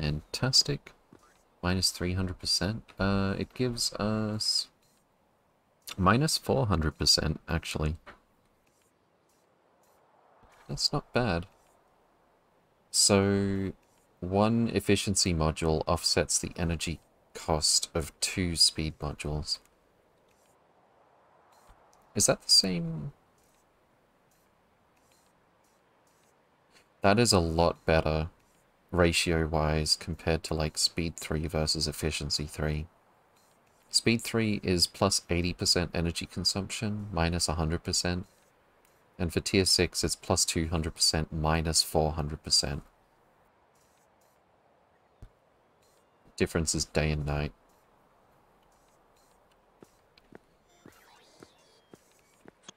A: Fantastic. Minus 300%. Uh, it gives us... Minus 400%, actually. That's not bad. So, one efficiency module offsets the energy cost of two speed modules. Is that the same? That is a lot better ratio-wise compared to like speed 3 versus efficiency 3. Speed 3 is plus 80% energy consumption, minus 100%. And for tier 6, it's plus 200%, minus 400%. Difference is day and night.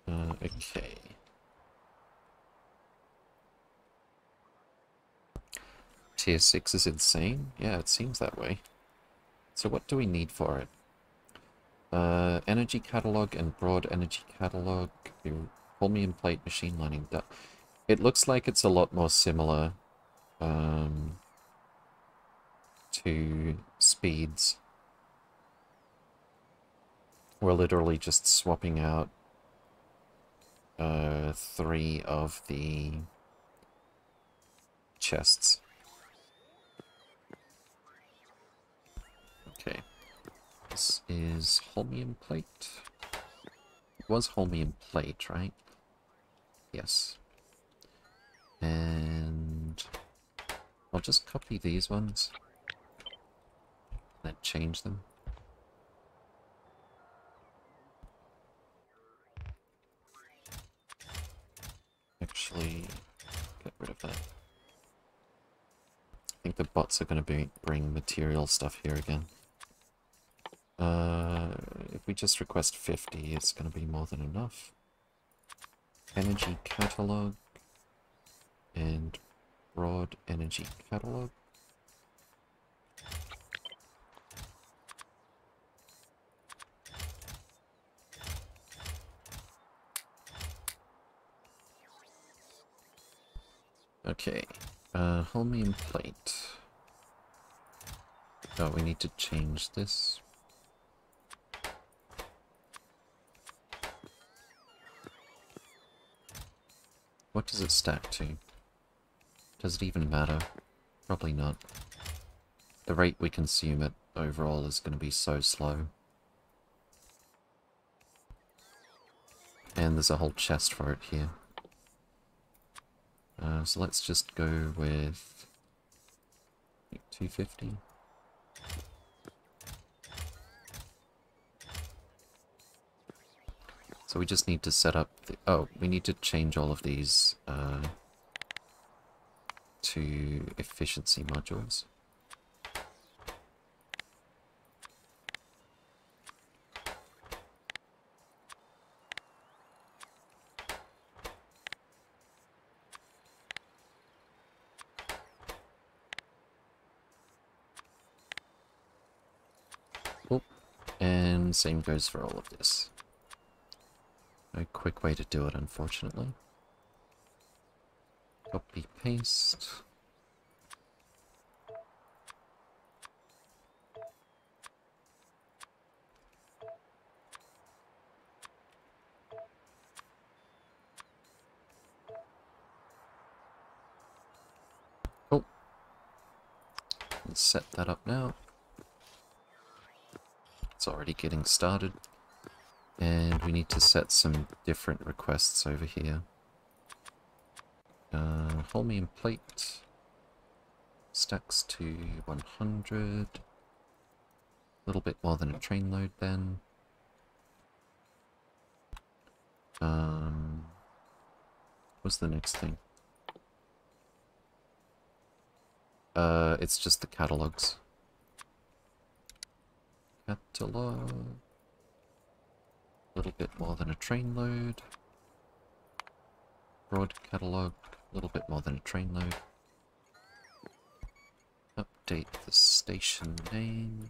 A: Uh, okay. Tier 6 is insane? Yeah, it seems that way. So what do we need for it? Uh, energy catalog and broad energy catalog. Holmium plate machine learning. It looks like it's a lot more similar um, to speeds. We're literally just swapping out uh, three of the chests. This is holmium plate. It was holmium plate, right? Yes. And I'll just copy these ones. Then change them. Actually, get rid of that. I think the bots are going to be bring material stuff here again. Uh, if we just request 50, it's going to be more than enough. Energy catalog and broad energy catalog. Okay, uh, Holmium plate. Oh, we need to change this. What does it stack to? Does it even matter? Probably not. The rate we consume it overall is going to be so slow. And there's a whole chest for it here. Uh, so let's just go with 250. So we just need to set up the... Oh, we need to change all of these uh, to efficiency modules. And same goes for all of this. No quick way to do it, unfortunately. Copy, paste. Cool. Let's set that up now. It's already getting started. And we need to set some different requests over here. Uh, Holmium plate stacks to 100. A little bit more than a train load then. Um, what's the next thing? Uh, it's just the catalogs. Catalog. A little bit more than a train load. Broad catalog, a little bit more than a train load. Update the station name.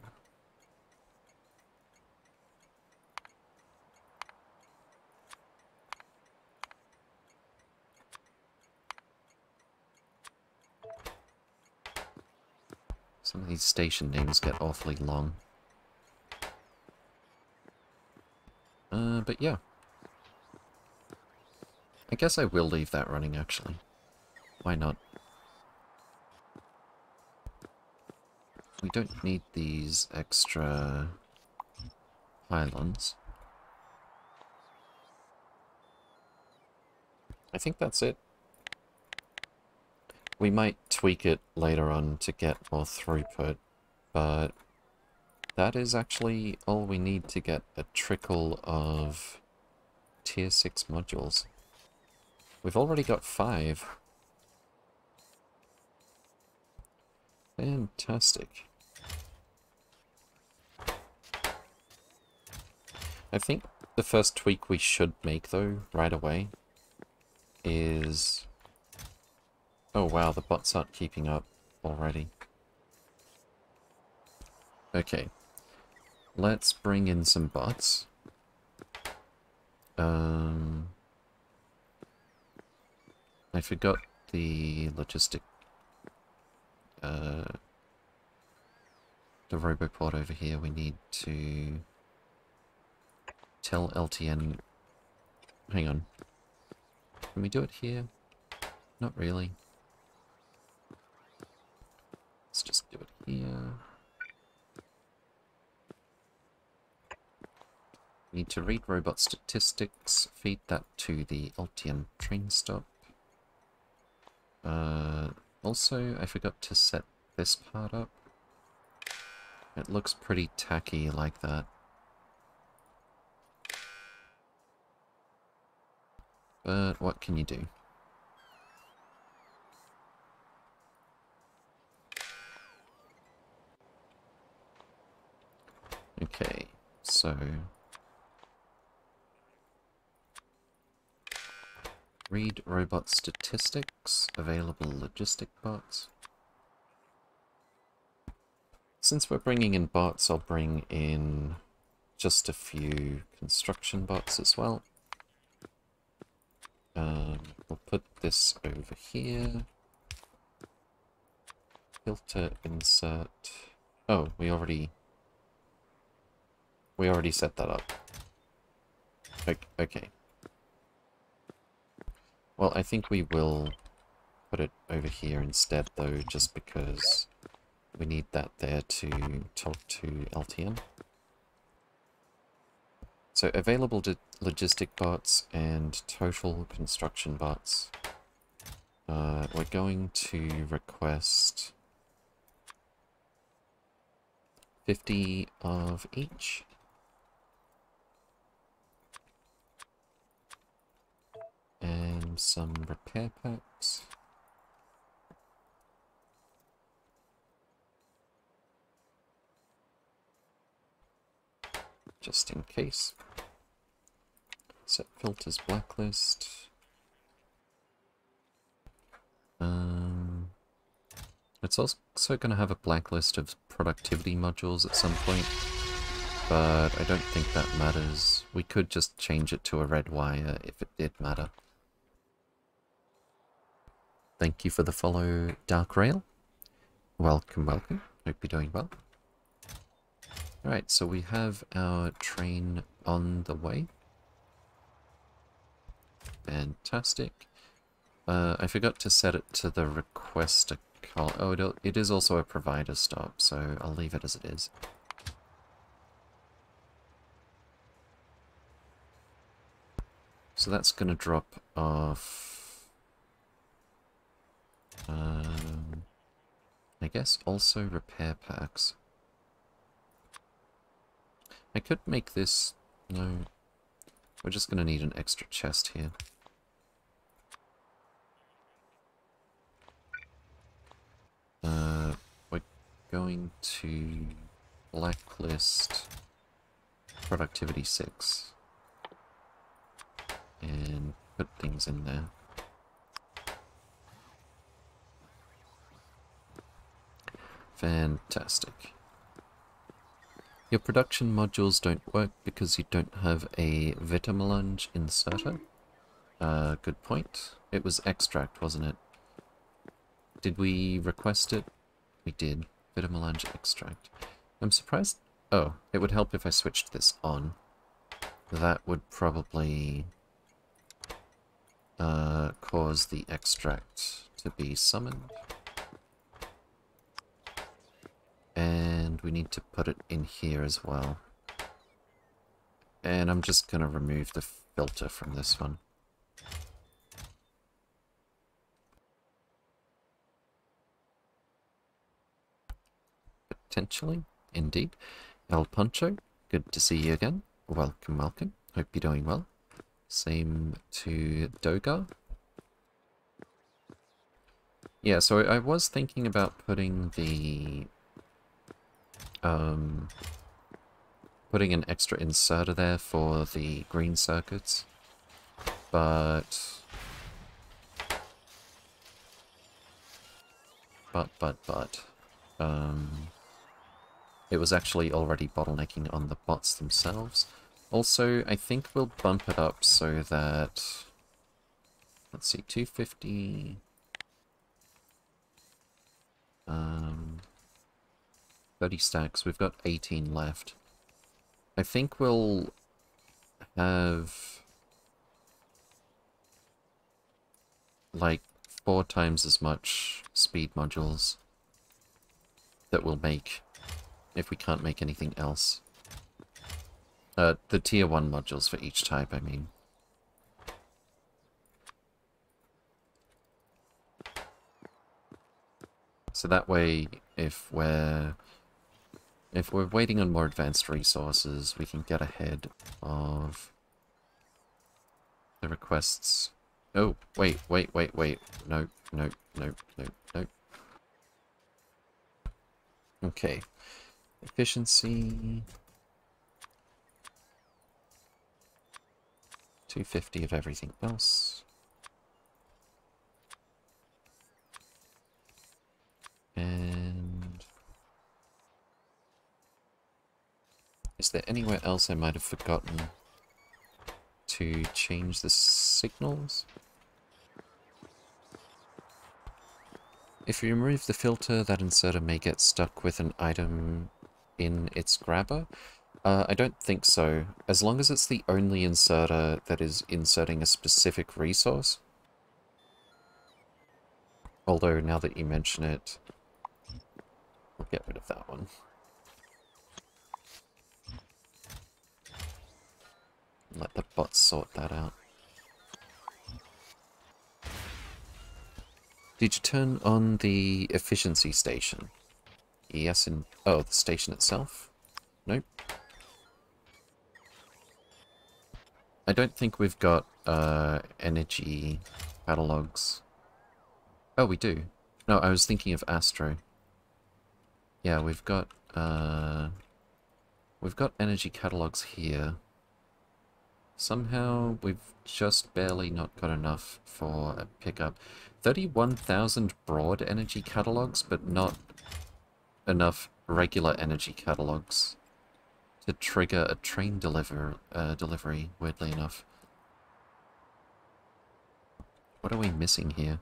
A: Some of these station names get awfully long. Uh, but yeah. I guess I will leave that running, actually. Why not? We don't need these extra pylons. I think that's it. We might tweak it later on to get more throughput, but that is actually all we need to get a trickle of tier 6 modules. We've already got five. Fantastic. I think the first tweak we should make, though, right away, is... Oh wow, the bots aren't keeping up already. Okay. Let's bring in some bots. Um... I forgot the logistic... Uh... The roboport over here, we need to tell LTN... Hang on. Can we do it here? Not really. Let's just do it here. Need to read robot statistics, feed that to the LTN train stop. Uh, also, I forgot to set this part up. It looks pretty tacky like that. But what can you do? Okay, so... Read robot statistics, available logistic bots. Since we're bringing in bots, I'll bring in just a few construction bots as well. Um, we'll put this over here. Filter, insert. Oh, we already... We already set that up. Okay. Well, I think we will put it over here instead, though, just because we need that there to talk to LTN. So available to logistic bots and total construction bots. Uh, we're going to request 50 of each. And some repair packs. Just in case. Set filters blacklist. Um, it's also going to have a blacklist of productivity modules at some point. but I don't think that matters. We could just change it to a red wire if it did matter. Thank you for the follow, Dark Rail. Welcome, welcome. Hope you're doing well. Alright, so we have our train on the way. Fantastic. Uh, I forgot to set it to the request call. Oh, it, it is also a provider stop, so I'll leave it as it is. So that's going to drop off um, I guess also repair packs. I could make this... No. We're just going to need an extra chest here. Uh, we're going to blacklist productivity 6 and put things in there. Fantastic. Your production modules don't work because you don't have a Vitamelange inserter. Uh, good point. It was extract, wasn't it? Did we request it? We did. Vitamelange extract. I'm surprised... Oh, it would help if I switched this on. That would probably uh, cause the extract to be summoned. And we need to put it in here as well. And I'm just going to remove the filter from this one. Potentially, indeed. El Poncho, good to see you again. Welcome, welcome. Hope you're doing well. Same to Dogar. Yeah, so I was thinking about putting the um, putting an extra inserter there for the green circuits, but... But, but, but... Um, it was actually already bottlenecking on the bots themselves. Also, I think we'll bump it up so that... Let's see, 250... Um, 30 stacks. We've got 18 left. I think we'll have like four times as much speed modules that we'll make if we can't make anything else. Uh, the tier 1 modules for each type, I mean. So that way, if we're if we're waiting on more advanced resources, we can get ahead of the requests. Oh, wait, wait, wait, wait. No, no, no, no, no. Okay. Efficiency. 250 of everything else. And Is there anywhere else I might have forgotten to change the signals? If you remove the filter, that inserter may get stuck with an item in its grabber. Uh, I don't think so, as long as it's the only inserter that is inserting a specific resource. Although, now that you mention it, I'll get rid of that one. Let the bots sort that out. Did you turn on the efficiency station? Yes and... Oh, the station itself? Nope. I don't think we've got uh, energy catalogs. Oh, we do. No, I was thinking of Astro. Yeah, we've got... Uh, we've got energy catalogs here. Somehow we've just barely not got enough for a pickup. 31,000 broad energy catalogs, but not enough regular energy catalogs to trigger a train deliver uh, delivery, weirdly enough. What are we missing here?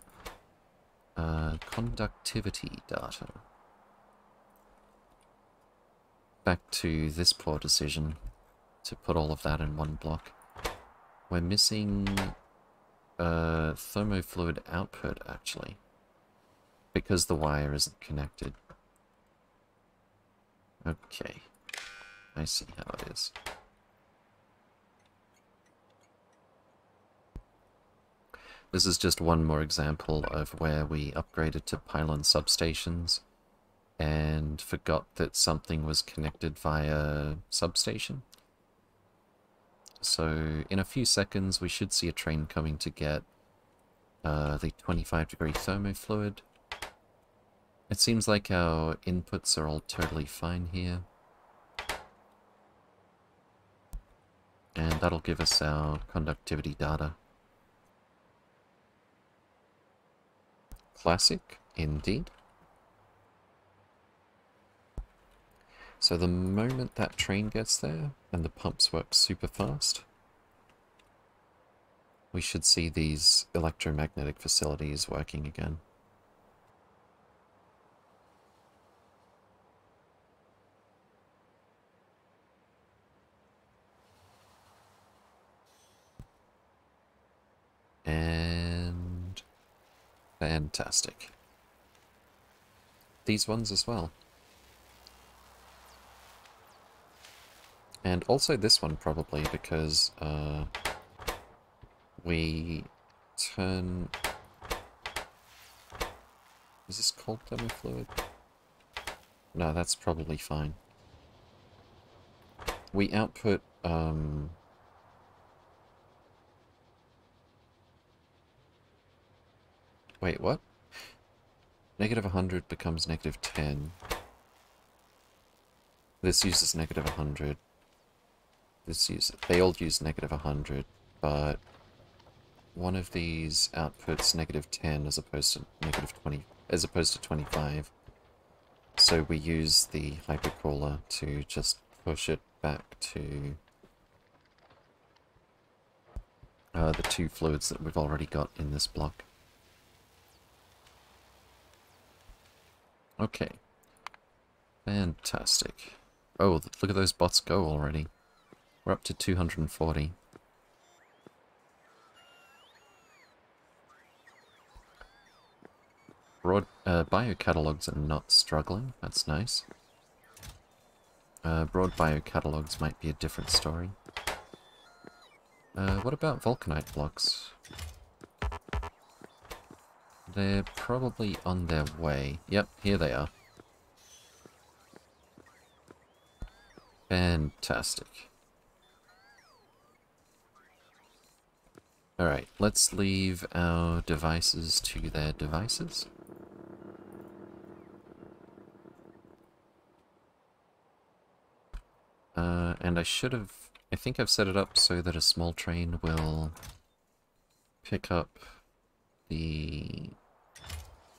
A: Uh, conductivity data. Back to this poor decision to put all of that in one block. We're missing uh, thermofluid output, actually. Because the wire isn't connected. Okay. I see how it is. This is just one more example of where we upgraded to pylon substations and forgot that something was connected via substation. So in a few seconds we should see a train coming to get uh, the 25 degree thermofluid. It seems like our inputs are all totally fine here. And that'll give us our conductivity data. Classic, indeed. So the moment that train gets there, and the pumps work super fast, we should see these electromagnetic facilities working again. And fantastic. These ones as well. And also this one probably because uh, we turn... Is this cold thermofluid? No, that's probably fine. We output um, Wait, what? Negative 100 becomes negative 10. This uses negative 100. This uses... They all use negative 100, but... One of these outputs negative 10 as opposed to negative 20... As opposed to 25. So we use the hypercooler to just push it back to... Uh, the two fluids that we've already got in this block. Okay. Fantastic. Oh, look at those bots go already. We're up to 240. Broad uh, biocatalogs are not struggling. That's nice. Uh, broad biocatalogs might be a different story. Uh, what about vulcanite blocks? They're probably on their way. Yep, here they are. Fantastic. Alright, let's leave our devices to their devices. Uh, and I should have... I think I've set it up so that a small train will pick up the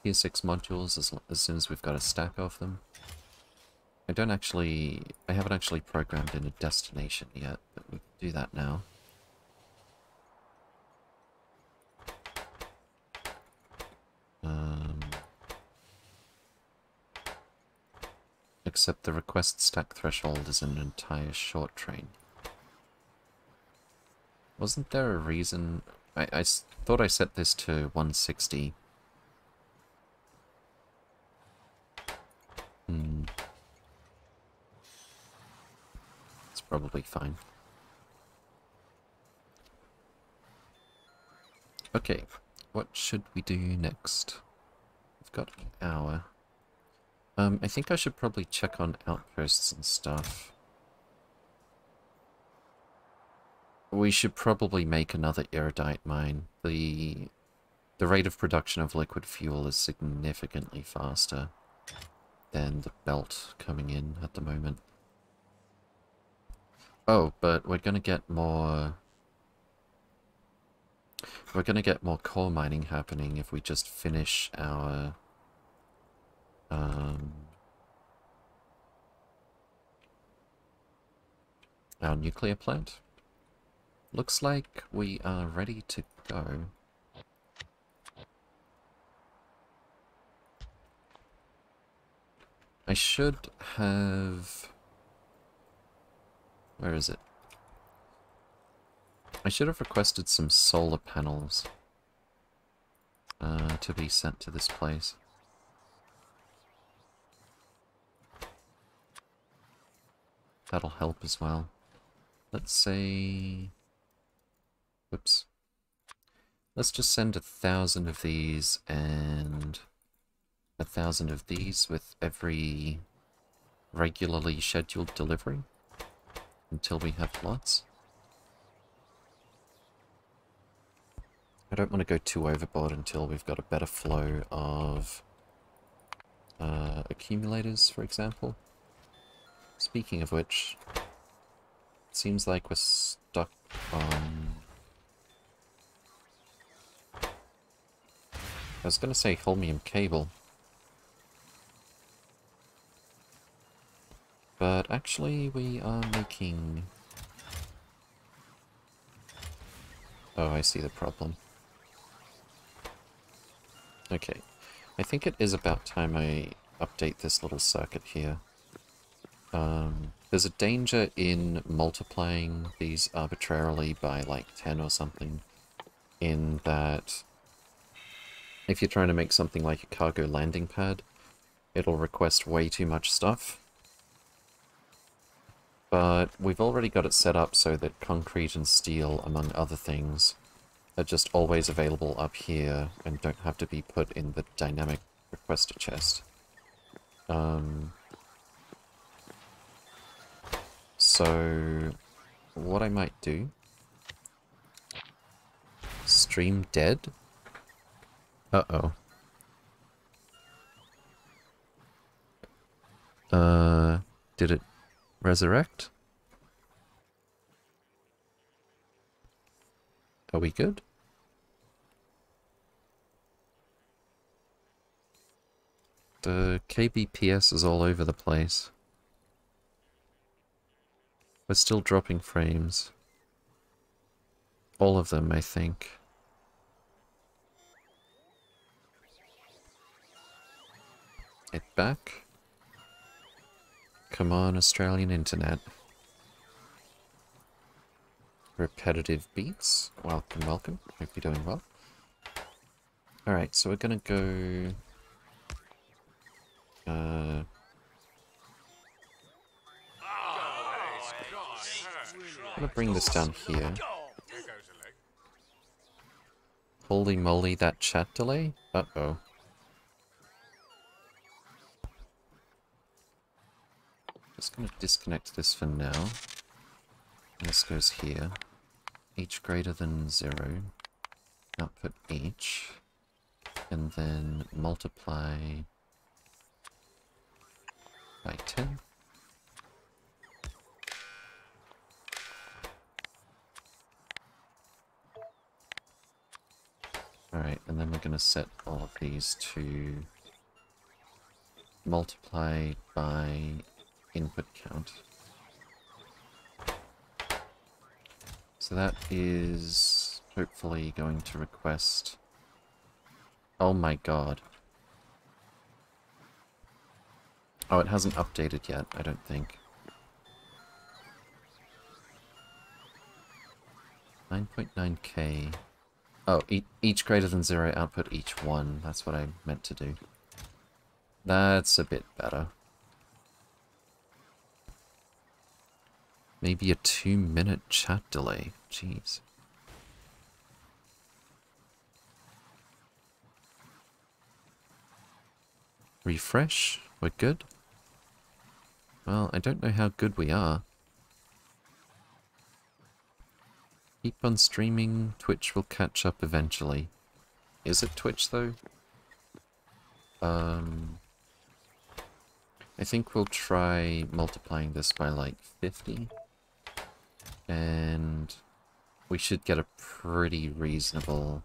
A: tier 6 modules as, as soon as we've got a stack of them. I don't actually... I haven't actually programmed in a destination yet, but we can do that now. Except the request stack threshold is an entire short train. Wasn't there a reason... I, thought I set this to 160 Hmm. It's probably fine. Okay, what should we do next? We've got an hour. Um, I think I should probably check on outposts and stuff. We should probably make another iridite mine. The the rate of production of liquid fuel is significantly faster than the belt coming in at the moment. Oh, but we're gonna get more... We're gonna get more coal mining happening if we just finish our... Um... our nuclear plant. Looks like we are ready to go. I should have... Where is it? I should have requested some solar panels uh, to be sent to this place. That'll help as well. Let's say... Whoops. Let's just send a thousand of these and a thousand of these with every regularly scheduled delivery until we have lots. I don't want to go too overboard until we've got a better flow of uh, accumulators, for example. Speaking of which, it seems like we're stuck on... I was going to say holmium cable. But actually we are making... Oh, I see the problem. Okay. I think it is about time I update this little circuit here. Um, there's a danger in multiplying these arbitrarily by like 10 or something, in that if you're trying to make something like a cargo landing pad, it'll request way too much stuff. But we've already got it set up so that concrete and steel, among other things, are just always available up here and don't have to be put in the dynamic requester chest. Um, so, what I might do... Stream dead? Uh-oh. Uh, did it resurrect? Are we good? The KBPS is all over the place. We're still dropping frames. All of them, I think. It back. Come on, Australian internet. Repetitive beats. Welcome, welcome. Hope you're doing well. Alright, so we're gonna go... Uh... I'm gonna bring this down here. Holy moly, that chat delay? Uh-oh. Just gonna disconnect this for now. This goes here. Each greater than zero. Output each. And then multiply by 10. Alright, and then we're going to set all of these to multiply by input count. So that is hopefully going to request... Oh my god. Oh, it hasn't updated yet, I don't think. 9.9k. Oh, e each greater than zero output each one. That's what I meant to do. That's a bit better. Maybe a two minute chat delay. Jeez. Refresh? We're good? Well, I don't know how good we are. Keep on streaming, Twitch will catch up eventually. Is it Twitch though? Um, I think we'll try multiplying this by like 50. And we should get a pretty reasonable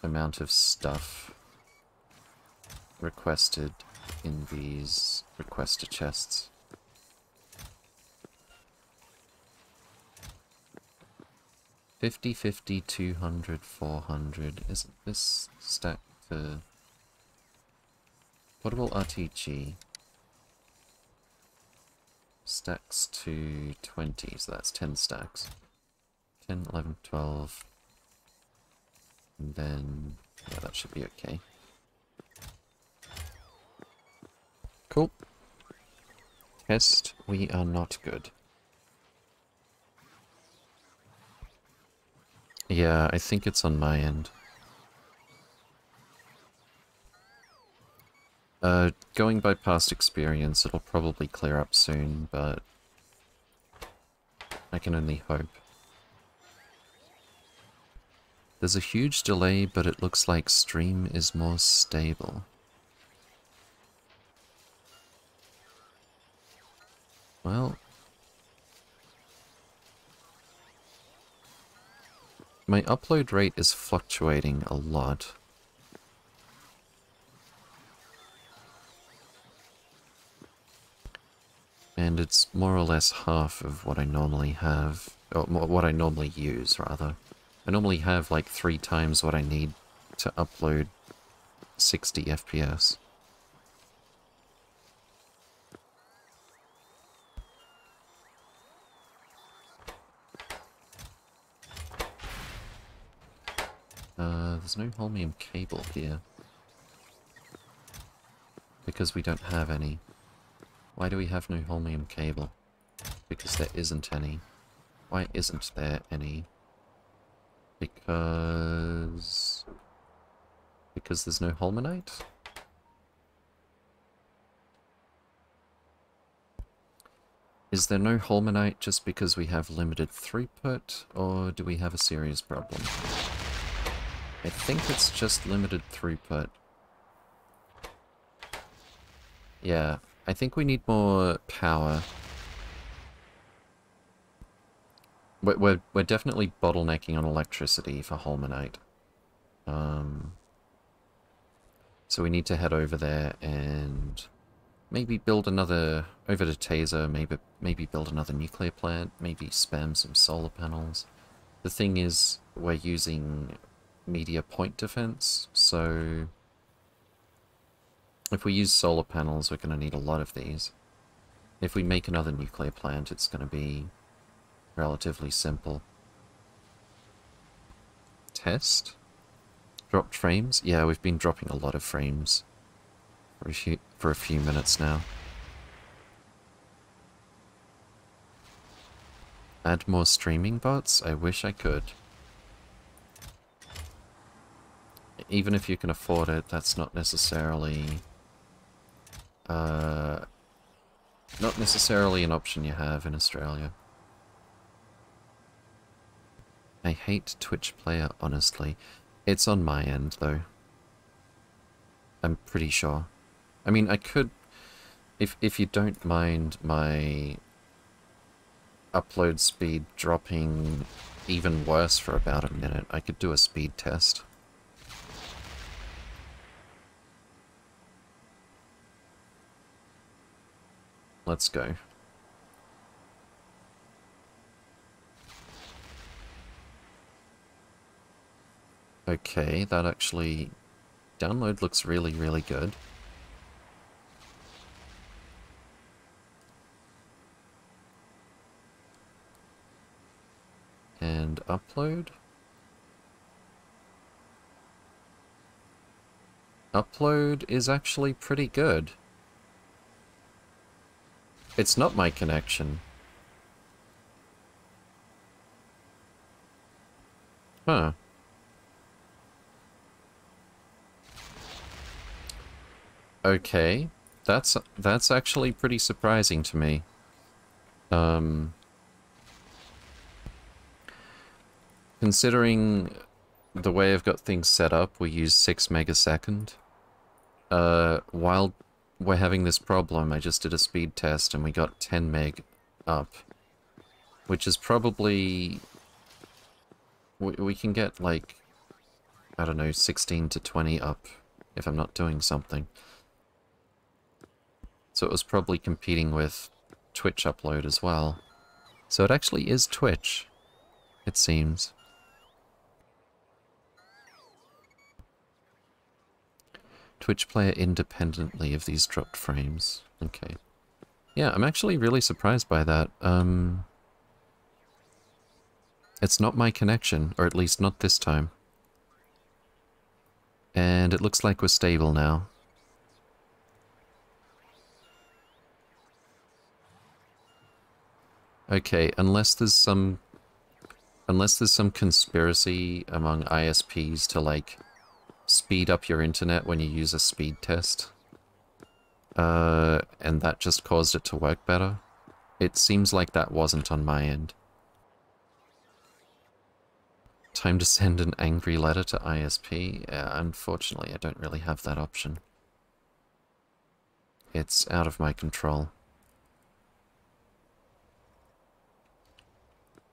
A: amount of stuff requested in these requester chests. 50, 50, 200, 400. Isn't this stack to... Portable RTG. Stacks to 20, so that's 10 stacks. 10, 11, 12. And then... Yeah, that should be okay. Cool. Test, we are not good. Yeah, I think it's on my end. Uh, going by past experience, it'll probably clear up soon, but I can only hope. There's a huge delay, but it looks like stream is more stable. Well... My upload rate is fluctuating a lot. And it's more or less half of what I normally have, or what I normally use, rather. I normally have like three times what I need to upload 60 FPS. Uh, there's no holmium cable here. Because we don't have any. Why do we have no holmium cable? Because there isn't any. Why isn't there any? Because... Because there's no holmanite? Is there no holmanite just because we have limited throughput, or do we have a serious problem? I think it's just limited throughput. Yeah, I think we need more power We're, we're, we're definitely bottlenecking on electricity for Holmanite. Um, so we need to head over there and maybe build another, over to Taser, maybe, maybe build another nuclear plant, maybe spam some solar panels. The thing is, we're using meteor point defense, so if we use solar panels, we're going to need a lot of these. If we make another nuclear plant, it's going to be relatively simple. Test? Dropped frames? Yeah, we've been dropping a lot of frames for a few, for a few minutes now. Add more streaming bots? I wish I could. Even if you can afford it, that's not necessarily... Uh, not necessarily an option you have in Australia. I hate Twitch player, honestly. It's on my end, though. I'm pretty sure. I mean, I could... If, if you don't mind my upload speed dropping even worse for about a minute, I could do a speed test. Let's go. Okay, that actually... Download looks really, really good. And upload? Upload is actually pretty good. It's not my connection. Huh. Okay. That's that's actually pretty surprising to me. Um considering the way I've got things set up, we use 6 megasecond. Uh while we're having this problem, I just did a speed test and we got 10 meg up. Which is probably... We, we can get like, I don't know, 16 to 20 up if I'm not doing something. So it was probably competing with Twitch upload as well. So it actually is Twitch, it seems. Twitch player independently of these dropped frames. Okay. Yeah, I'm actually really surprised by that. Um, it's not my connection, or at least not this time. And it looks like we're stable now. Okay, unless there's some... Unless there's some conspiracy among ISPs to, like, speed up your internet when you use a speed test, uh, and that just caused it to work better, it seems like that wasn't on my end. Time to send an angry letter to ISP? Uh, unfortunately, I don't really have that option. It's out of my control.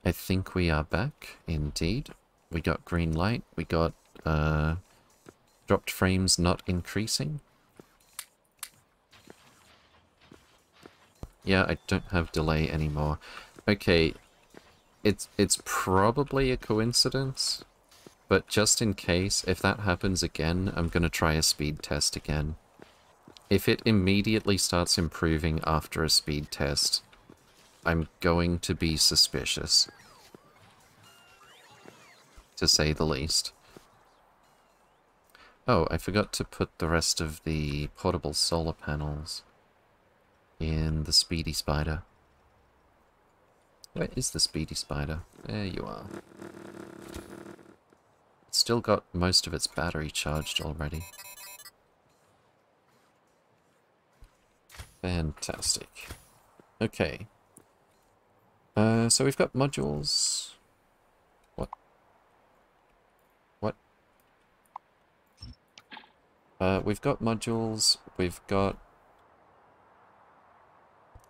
A: I think we are back, indeed. We got green light, we got uh, dropped frames not increasing. Yeah, I don't have delay anymore. Okay, it's it's probably a coincidence, but just in case, if that happens again, I'm going to try a speed test again. If it immediately starts improving after a speed test, I'm going to be suspicious. To say the least. Oh, I forgot to put the rest of the portable solar panels in the Speedy Spider. Where is the Speedy Spider? There you are. It's still got most of its battery charged already. Fantastic. Okay, uh, so we've got modules. What? What? Uh, we've got modules. We've got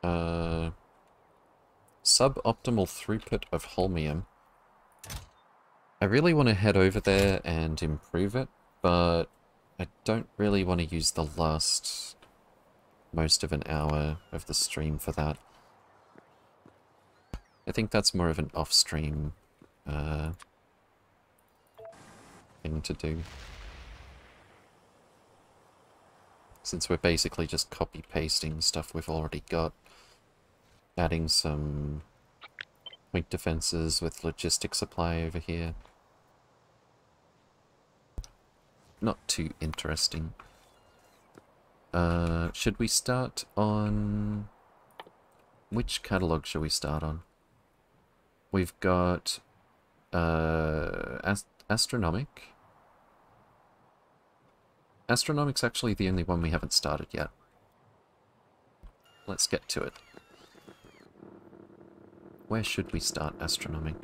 A: uh, suboptimal throughput of holmium. I really want to head over there and improve it, but I don't really want to use the last most of an hour of the stream for that. I think that's more of an off-stream uh, thing to do. Since we're basically just copy-pasting stuff we've already got. Adding some point defenses with logistic supply over here. Not too interesting. Uh, should we start on... Which catalog should we start on? We've got uh, ast Astronomic. Astronomic's actually the only one we haven't started yet. Let's get to it. Where should we start Astronomic?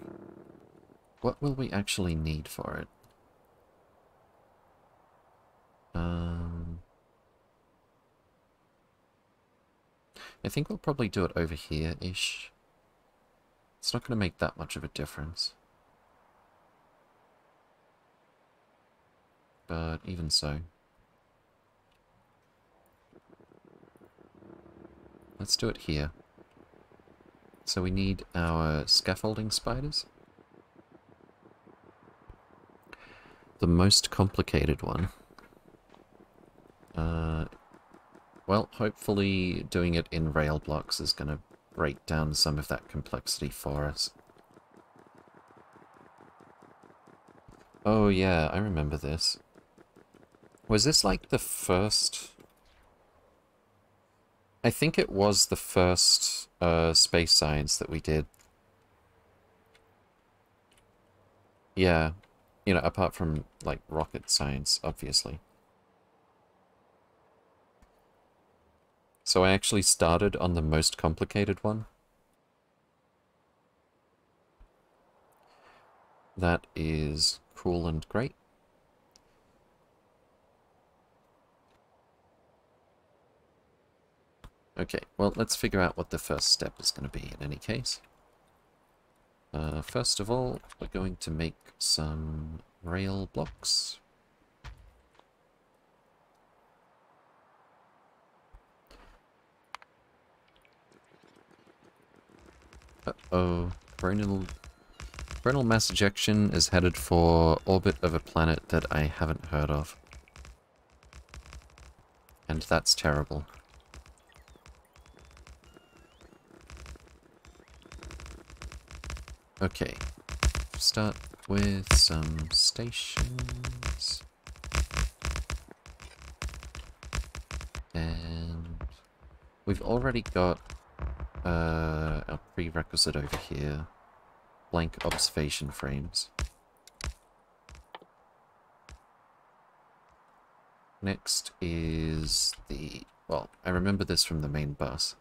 A: What will we actually need for it? Um, I think we'll probably do it over here-ish. It's not going to make that much of a difference. But even so. Let's do it here. So we need our scaffolding spiders. The most complicated one. Uh, well, hopefully doing it in rail blocks is going to break down some of that complexity for us. Oh yeah, I remember this. Was this like the first... I think it was the first uh, space science that we did. Yeah, you know, apart from, like, rocket science, obviously. So I actually started on the most complicated one. That is cool and great. Okay, well, let's figure out what the first step is going to be in any case. Uh, first of all, we're going to make some rail blocks. Uh-oh. Coronal... Coronal mass ejection is headed for orbit of a planet that I haven't heard of. And that's terrible. Okay. Start with some stations. And we've already got uh, a prerequisite over here. Blank observation frames. Next is the... Well, I remember this from the main bus.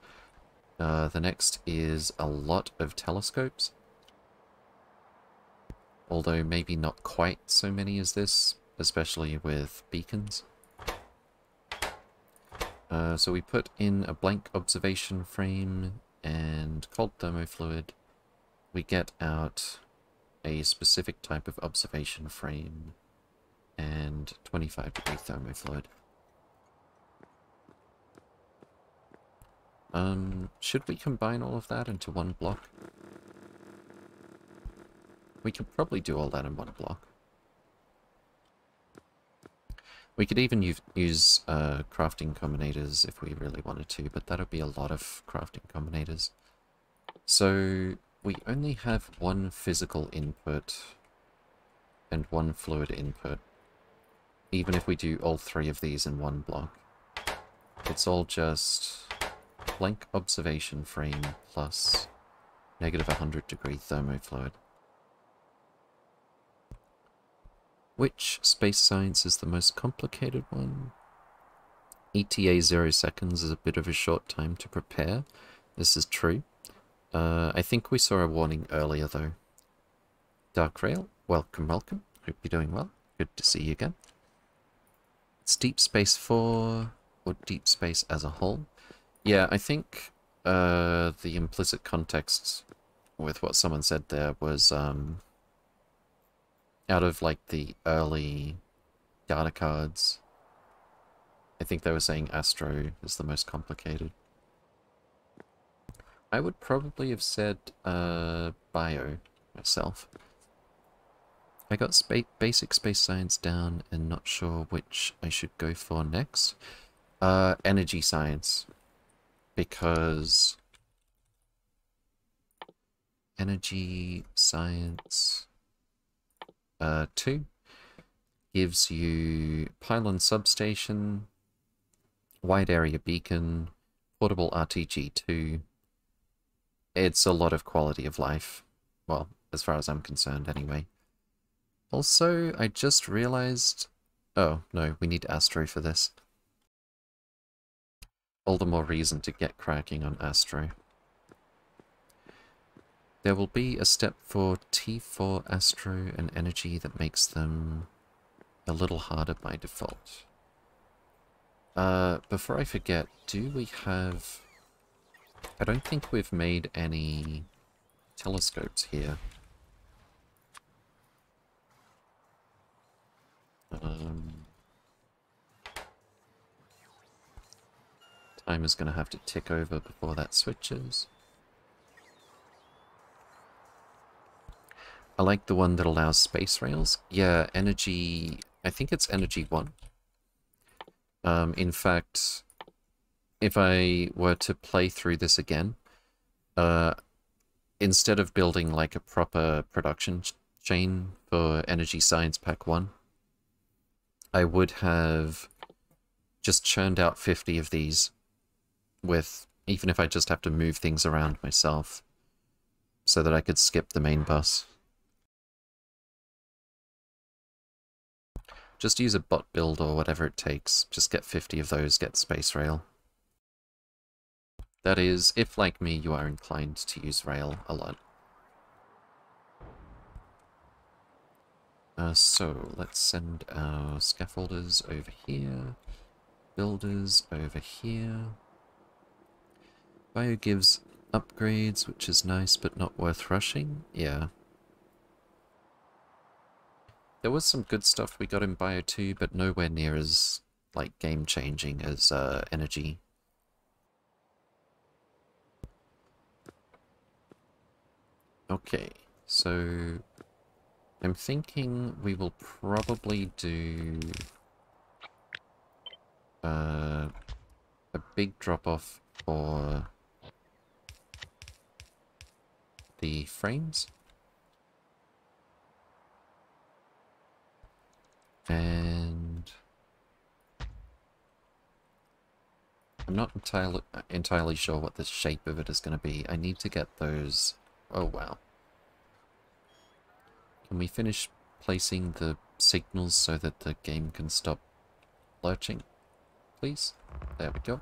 A: Uh, the next is a lot of telescopes. Although maybe not quite so many as this, especially with beacons. Uh, so we put in a blank observation frame and cold thermofluid. We get out a specific type of observation frame and 25 degree thermofluid. Um, should we combine all of that into one block? We could probably do all that in one block. We could even use uh, crafting combinators if we really wanted to, but that'll be a lot of crafting combinators. So we only have one physical input and one fluid input, even if we do all three of these in one block. It's all just blank observation frame plus negative 100 degree thermofluid. Which space science is the most complicated one? ETA 0 seconds is a bit of a short time to prepare. This is true. Uh, I think we saw a warning earlier though. Dark Rail, welcome, welcome. Hope you're doing well. Good to see you again. It's Deep Space 4, or Deep Space as a whole. Yeah, I think uh, the implicit context with what someone said there was um, out of like the early data cards, I think they were saying Astro is the most complicated. I would probably have said uh, Bio myself. I got spa basic space science down and not sure which I should go for next. Uh, energy science. Because... Energy science uh, 2 gives you pylon substation, wide area beacon, portable RTG2. It's a lot of quality of life. Well, as far as I'm concerned anyway. Also, I just realized... Oh, no, we need Astro for this. All the more reason to get cracking on Astro. There will be a step for T4 Astro and Energy that makes them a little harder by default. Uh, before I forget, do we have... I don't think we've made any telescopes here. Um, time is going to have to tick over before that switches. I like the one that allows space rails. Yeah, energy... I think it's energy 1. Um, in fact, if I were to play through this again, uh, instead of building like a proper production ch chain for Energy Science Pack 1, I would have just churned out 50 of these with, even if I just have to move things around myself, so that I could skip the main bus. Just use a bot build or whatever it takes. Just get 50 of those, get space rail. That is, if like me you are inclined to use rail a lot. Uh, so, let's send our scaffolders over here, builders over here. Bio gives upgrades, which is nice but not worth rushing. Yeah, there was some good stuff we got in Bio 2, but nowhere near as, like, game-changing as uh, Energy. Okay, so I'm thinking we will probably do uh, a big drop-off for the frames. And I'm not entirely entirely sure what the shape of it is going to be. I need to get those... Oh, wow. Can we finish placing the signals so that the game can stop lurching? Please? There we go.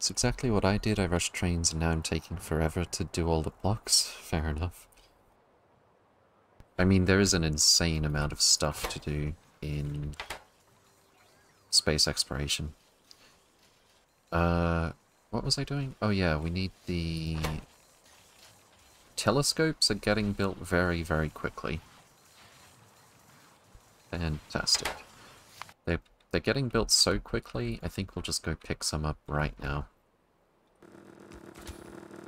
A: It's exactly what I did. I rushed trains and now I'm taking forever to do all the blocks. Fair enough. I mean, there is an insane amount of stuff to do in space exploration. Uh, what was I doing? Oh yeah, we need the... Telescopes are getting built very, very quickly. Fantastic. They're, getting built so quickly, I think we'll just go pick some up right now.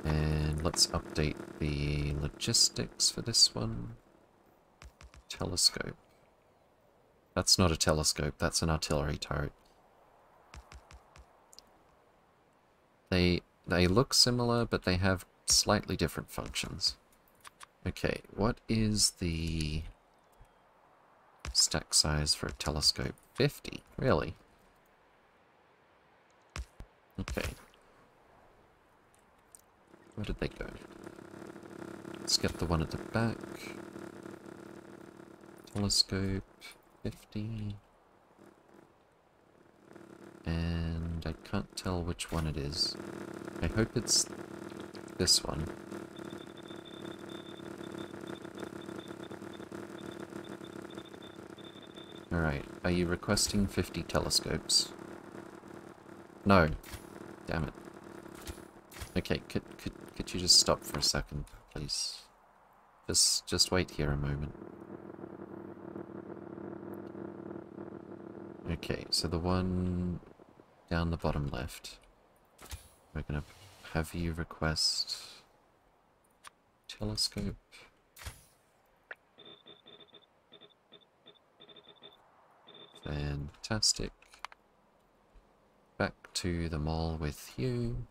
A: And let's update the logistics for this one. Telescope. That's not a telescope, that's an artillery turret. They, they look similar, but they have slightly different functions. Okay, what is the stack size for a telescope? 50, really? Okay. Where did they go? Let's get the one at the back. Telescope, 50. And I can't tell which one it is. I hope it's this one. Alright, are you requesting 50 telescopes? No. Damn it. Okay, could, could, could you just stop for a second, please? Just, just wait here a moment. Okay, so the one down the bottom left. We're gonna have you request telescope. Fantastic. Back to the mall with you.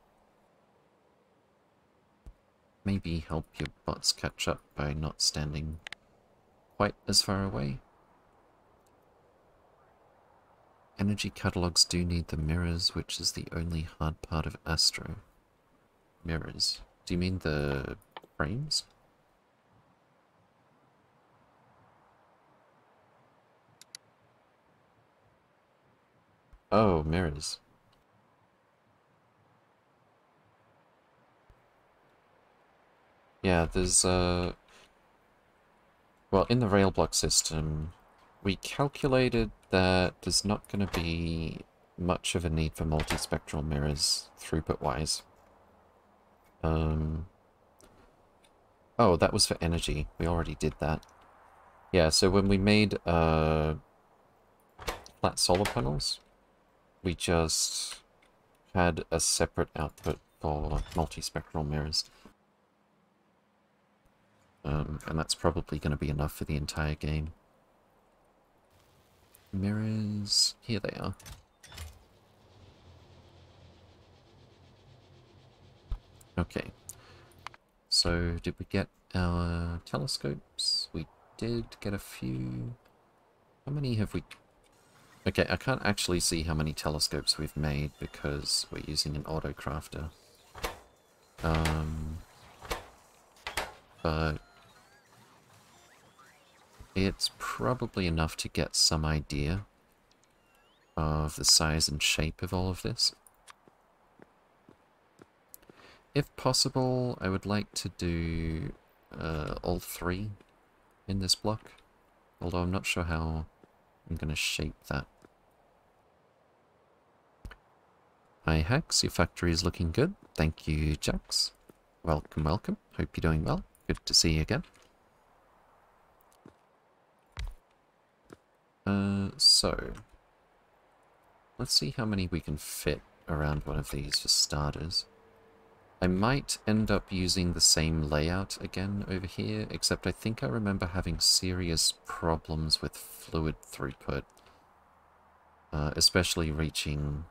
A: Maybe help your bots catch up by not standing quite as far away. Energy catalogs do need the mirrors, which is the only hard part of Astro. Mirrors. Do you mean the frames? Oh, mirrors. Yeah, there's, uh... Well, in the rail block system, we calculated that there's not going to be much of a need for multispectral mirrors throughput-wise. Um, oh, that was for energy. We already did that. Yeah, so when we made uh, flat solar panels, we just had a separate output for multispectral mirrors. Um, and that's probably going to be enough for the entire game. Mirrors, here they are. Okay. So, did we get our telescopes? We did get a few. How many have we... Okay, I can't actually see how many telescopes we've made because we're using an autocrafter. Um, but it's probably enough to get some idea of the size and shape of all of this. If possible, I would like to do uh, all three in this block, although I'm not sure how I'm going to shape that. Hi Hax, your factory is looking good. Thank you, Jax. Welcome, welcome. Hope you're doing well. Good to see you again. Uh, so, let's see how many we can fit around one of these for starters. I might end up using the same layout again over here, except I think I remember having serious problems with fluid throughput. Uh, especially reaching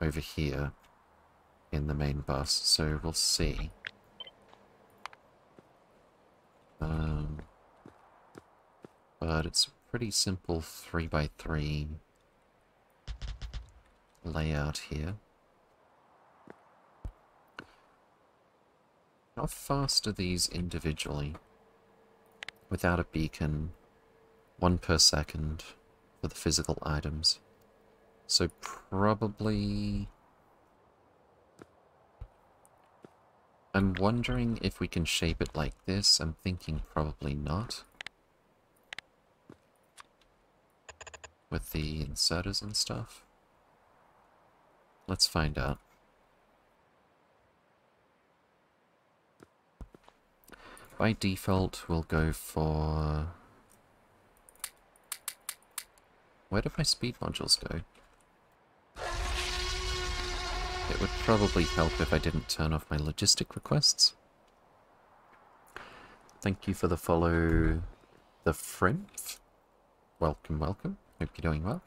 A: over here in the main bus, so we'll see. Um, but it's a pretty simple 3x3 layout here. How fast are these individually? Without a beacon, one per second for the physical items. So probably... I'm wondering if we can shape it like this. I'm thinking probably not. With the inserters and stuff. Let's find out. By default, we'll go for... Where did my speed modules go? It would probably help if I didn't turn off my logistic requests. Thank you for the follow, the Frimph. Welcome, welcome. Hope you're doing well.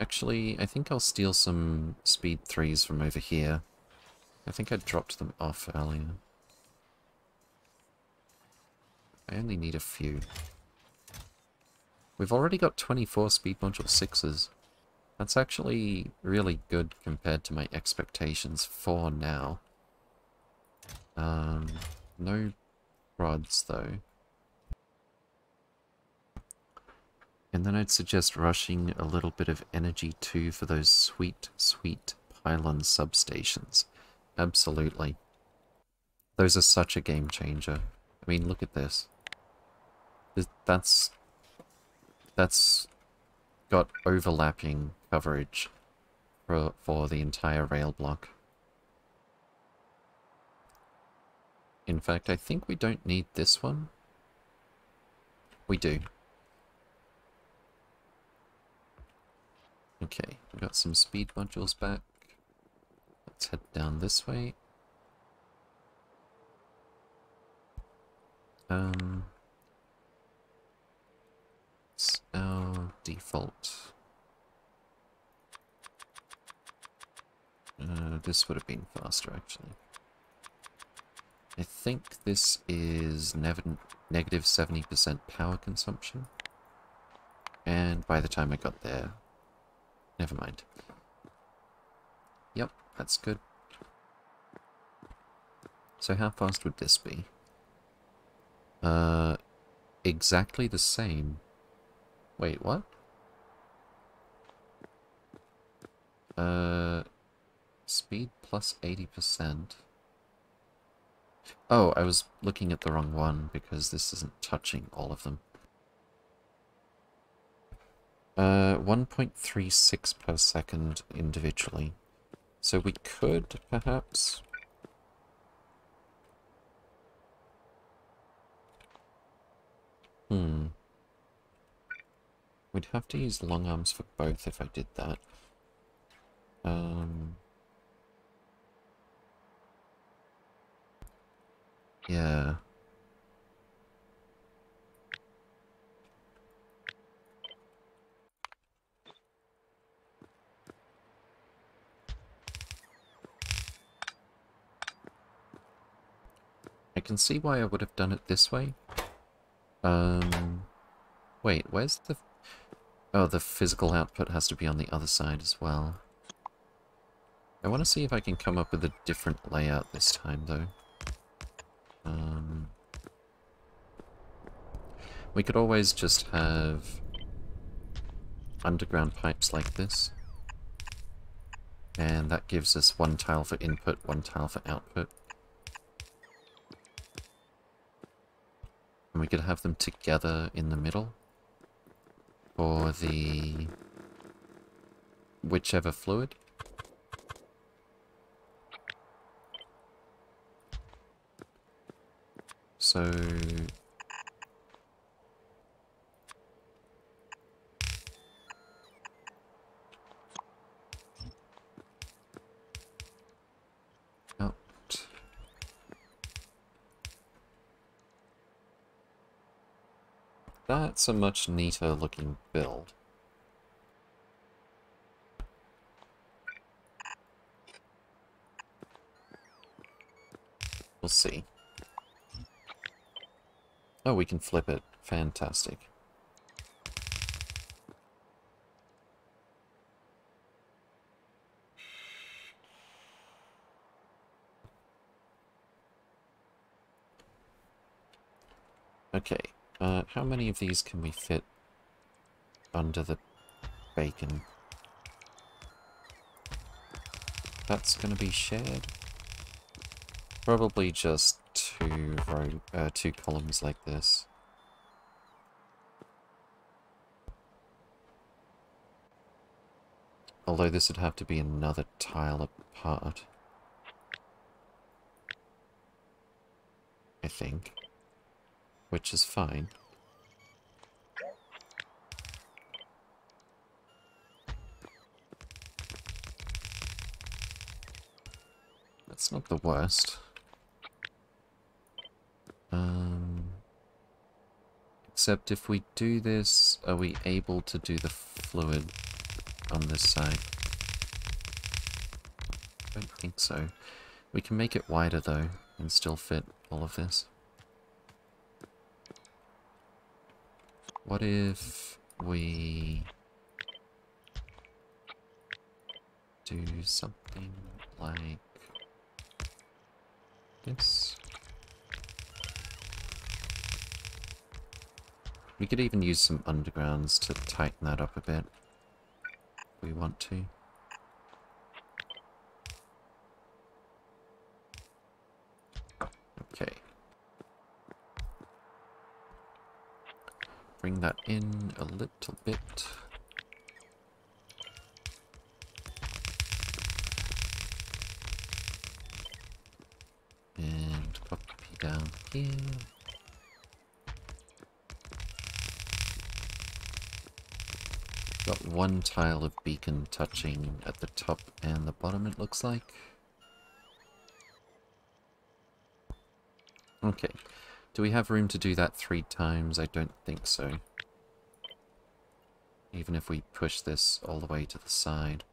A: Actually, I think I'll steal some speed 3s from over here. I think I dropped them off earlier. I only need a few. We've already got 24 speed module 6s. That's actually really good compared to my expectations for now. Um, no rods though. And then I'd suggest rushing a little bit of energy too for those sweet, sweet pylon substations. Absolutely. Those are such a game changer. I mean, look at this. That's that's got overlapping coverage for, for the entire rail block. In fact, I think we don't need this one. We do. Okay, we got some speed modules back. Let's head down this way. Um, our default. Uh, this would have been faster, actually. I think this is negative 70% power consumption. And by the time I got there... Never mind. Yep, that's good. So how fast would this be? Uh, exactly the same. Wait, what? Uh, speed plus 80%. Oh, I was looking at the wrong one because this isn't touching all of them. Uh, 1.36 per second individually. So we could, perhaps... Hmm. We'd have to use long arms for both if I did that. Um... Yeah. I can see why I would have done it this way. Um, wait, where's the Oh, the physical output has to be on the other side as well. I want to see if I can come up with a different layout this time, though. Um, we could always just have underground pipes like this. And that gives us one tile for input, one tile for output. And we could have them together in the middle for the whichever fluid. So... That's a much neater looking build. We'll see. Oh, we can flip it. Fantastic. Okay, uh, how many of these can we fit under the bacon? That's gonna be shared? Probably just two row, uh, two columns like this. Although this would have to be another tile apart. I think. Which is fine. That's not the worst. Um, except if we do this, are we able to do the fluid on this side? I don't think so. We can make it wider though, and still fit all of this. What if we do something like this? We could even use some undergrounds to tighten that up a bit. We want to. Okay. Bring that in a little bit. And copy down here. Got one tile of beacon touching at the top and the bottom, it looks like. Okay. Do we have room to do that three times? I don't think so. Even if we push this all the way to the side.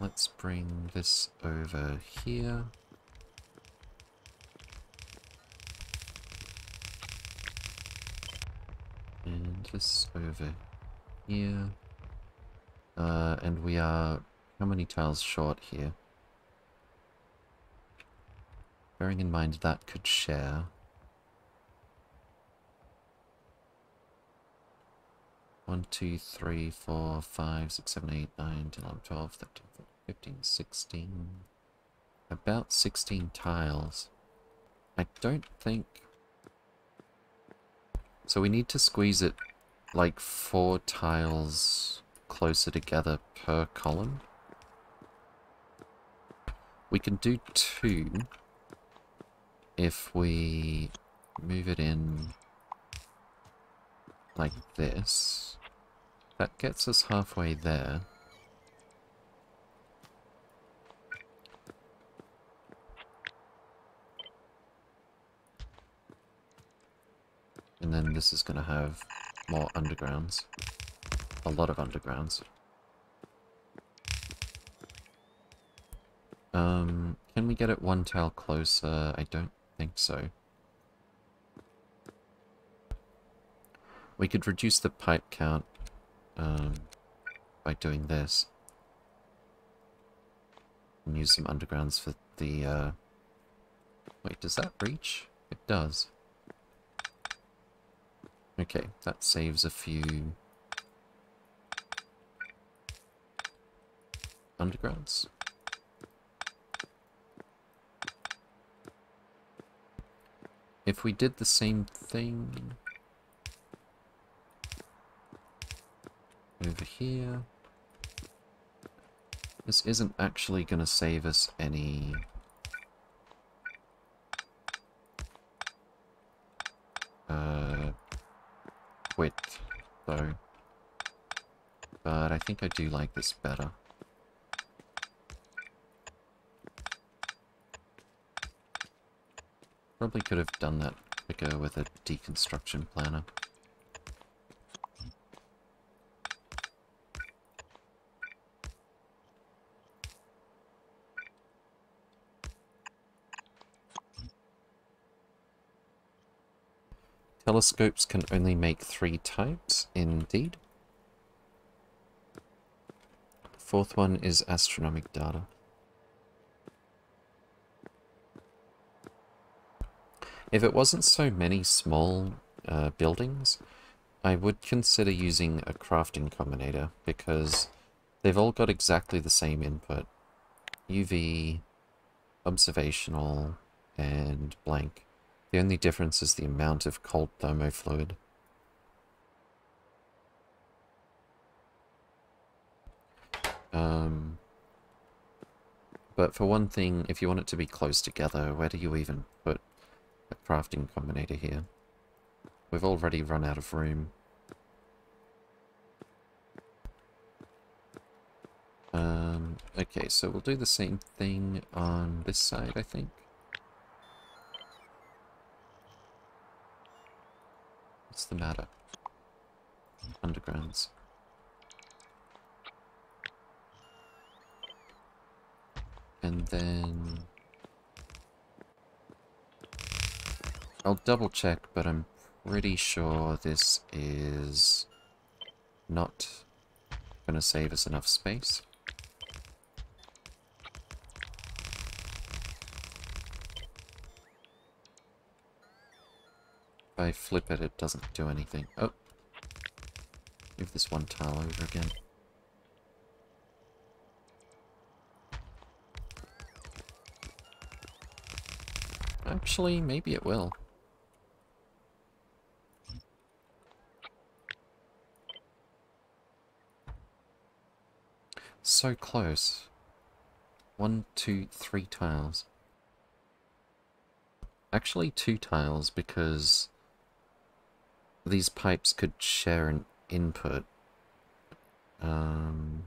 A: Let's bring this over here. And this over here. Uh, and we are... How many tiles short here? Bearing in mind that could share. One, two, three, four, five, six, seven, eight, nine, ten, eleven, twelve, thirteen, fourteen, fifteen, sixteen. About 16 tiles. I don't think so we need to squeeze it like four tiles closer together per column. We can do two if we move it in like this. That gets us halfway there. And then this is going to have more undergrounds. A lot of undergrounds. Um, can we get it one tile closer? I don't think so. We could reduce the pipe count um, by doing this. And use some undergrounds for the... Uh... Wait, does that reach? It does. Okay, that saves a few undergrounds. If we did the same thing over here, this isn't actually going to save us any uh, width, though. But I think I do like this better. Probably could have done that quicker with a deconstruction planner. Telescopes can only make three types, indeed. Fourth one is astrometric data. If it wasn't so many small uh, buildings, I would consider using a crafting combinator because they've all got exactly the same input. UV, observational, and blank. The only difference is the amount of cold thermofluid. Um, but for one thing, if you want it to be close together, where do you even put a crafting combinator here? We've already run out of room. Um, okay, so we'll do the same thing on this side, I think. What's the matter? Undergrounds. And then... I'll double check, but I'm pretty sure this is not going to save us enough space. I flip it, it doesn't do anything. Oh! Move this one tile over again. Actually, maybe it will. So close. One, two, three tiles. Actually two tiles because these pipes could share an input. Um,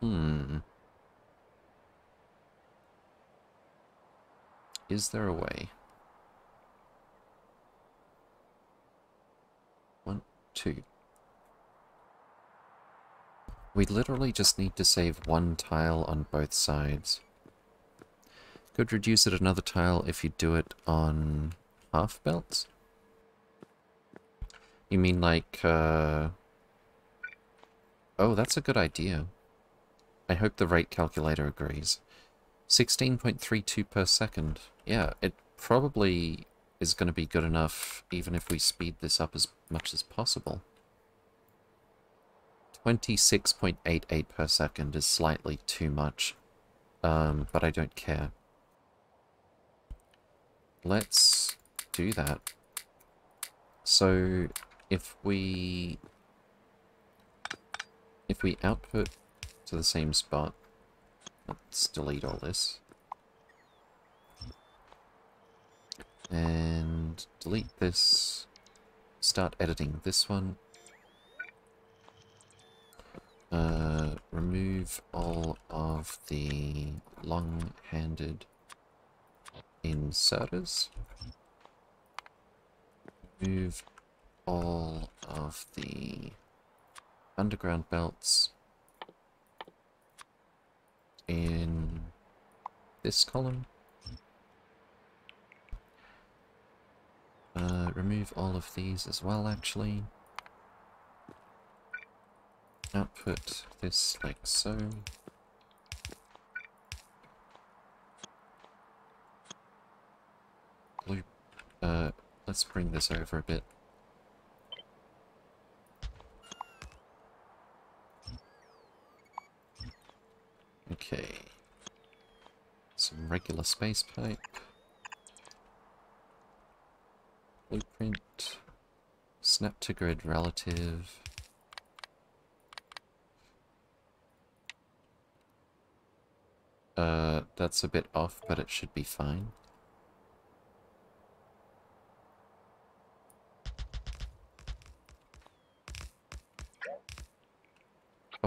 A: hmm. Is there a way? One, two. We literally just need to save one tile on both sides. Could reduce it another tile if you do it on half belts? You mean like, uh... Oh, that's a good idea. I hope the rate calculator agrees. 16.32 per second. Yeah, it probably is going to be good enough even if we speed this up as much as possible. 26.88 per second is slightly too much, um, but I don't care. Let's do that. So, if we... If we output to the same spot, let's delete all this. And delete this. Start editing this one. Uh, remove all of the long-handed inserters. Remove all of the underground belts in this column. Uh, remove all of these as well, actually output this like so. Loop, uh, let's bring this over a bit. Okay. Some regular space pipe. Blueprint. Snap to grid relative. Uh, that's a bit off, but it should be fine.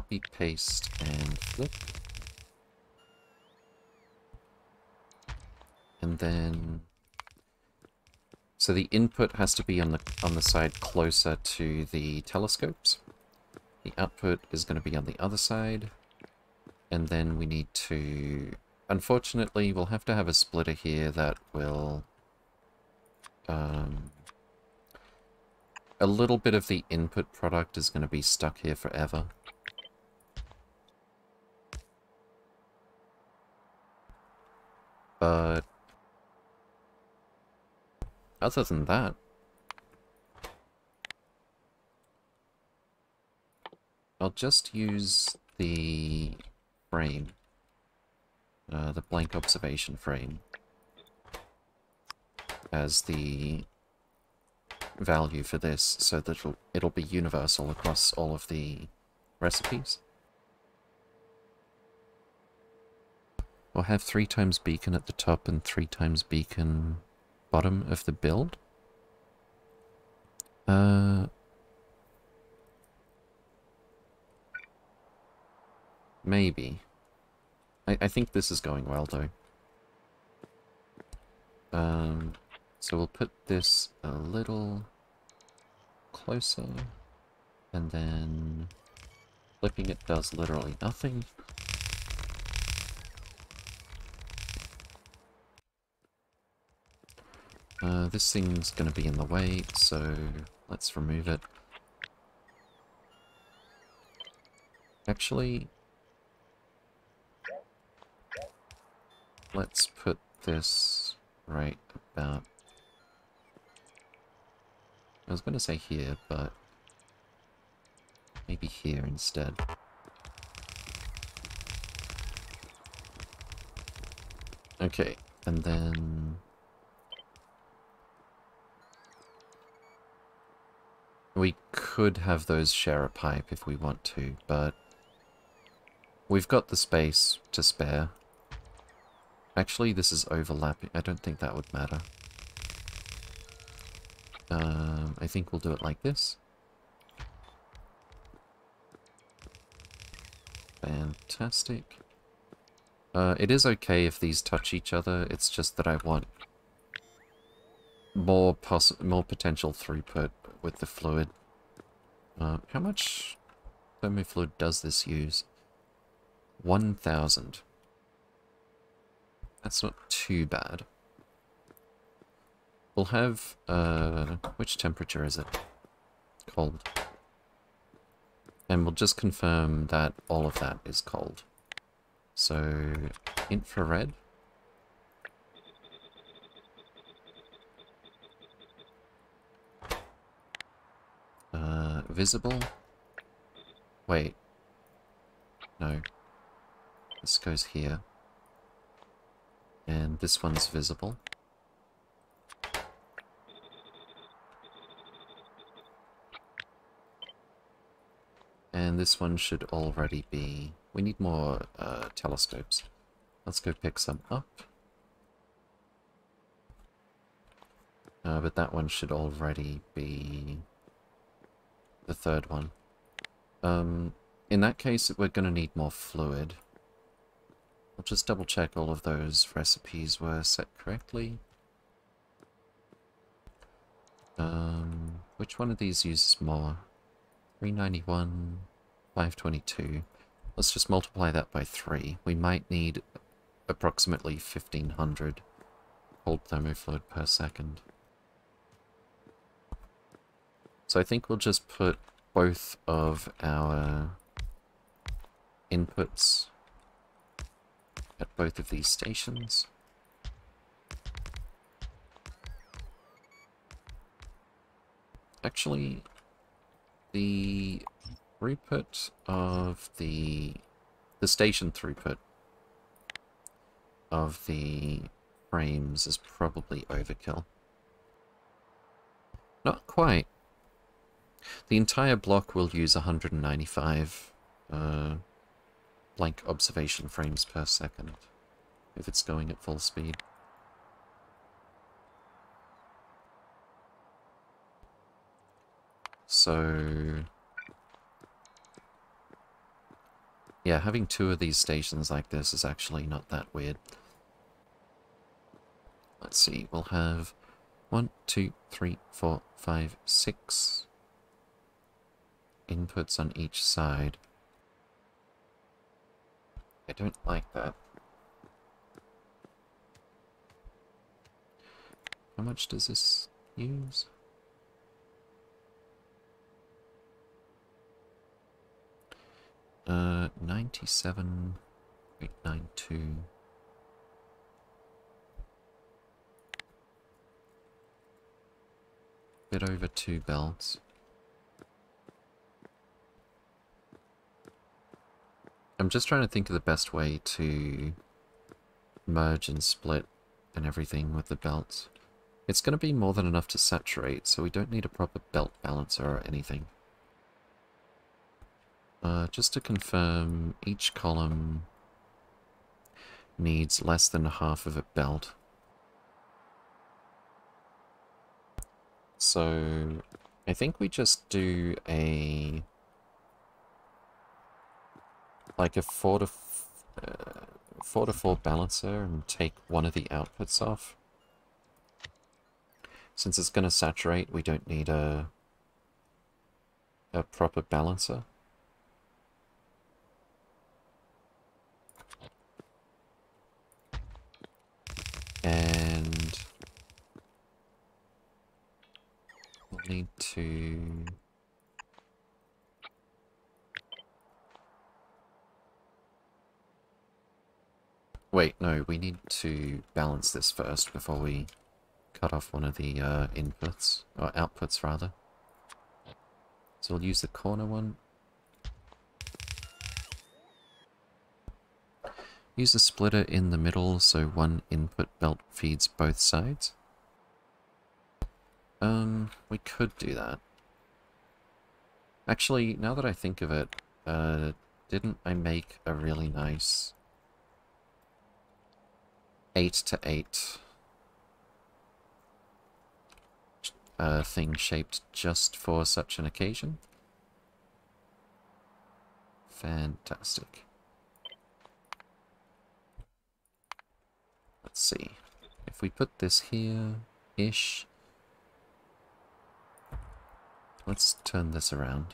A: Copy, paste, and flip. and then... So the input has to be on the on the side closer to the telescopes. The output is going to be on the other side. And then we need to... Unfortunately, we'll have to have a splitter here that will... Um, a little bit of the input product is going to be stuck here forever. But... Other than that... I'll just use the frame. Uh, the blank observation frame. As the value for this so that it'll, it'll be universal across all of the recipes. We'll have three times beacon at the top and three times beacon bottom of the build. Uh, maybe. I, I think this is going well though. Um, so we'll put this a little closer, and then flipping it does literally nothing. Uh, this thing's going to be in the way, so let's remove it. Actually, let's put this right about I was going to say here, but maybe here instead. Okay, and then... We could have those share a pipe if we want to, but we've got the space to spare. Actually, this is overlapping. I don't think that would matter. Um, I think we'll do it like this. Fantastic. Uh, it is okay if these touch each other, it's just that I want more poss more potential throughput with the fluid. Uh, how much thermofluid does this use? 1,000. That's not too bad. We'll have, uh, which temperature is it? Cold. And we'll just confirm that all of that is cold. So, infrared. Visible. Wait. No. This goes here. And this one's visible. And this one should already be... We need more uh, telescopes. Let's go pick some up. Uh, but that one should already be the third one. Um, in that case, we're going to need more fluid. I'll just double check all of those recipes were set correctly. Um, which one of these uses more? 391, 522. Let's just multiply that by 3. We might need approximately 1500 cold thermofluid per second. So I think we'll just put both of our inputs at both of these stations. Actually, the throughput of the the station throughput of the frames is probably overkill. Not quite. The entire block will use 195 uh, blank observation frames per second if it's going at full speed. So... Yeah, having two of these stations like this is actually not that weird. let's see, we'll have one, two, three, four, five, six inputs on each side. I don't like that. How much does this use? Uh, 97.92. Bit over two belts. I'm just trying to think of the best way to merge and split and everything with the belts. It's going to be more than enough to saturate, so we don't need a proper belt balancer or anything. Uh, just to confirm, each column needs less than half of a belt. So, I think we just do a like a 4 to, uh, 4 to 4 balancer and take one of the outputs off. Since it's going to saturate, we don't need a, a proper balancer. And we'll need to Wait, no, we need to balance this first before we cut off one of the uh, inputs, or outputs rather. So we'll use the corner one. Use the splitter in the middle so one input belt feeds both sides. Um, we could do that. Actually, now that I think of it, uh, didn't I make a really nice 8 to 8 uh, thing shaped just for such an occasion. Fantastic. Let's see. If we put this here-ish, let's turn this around.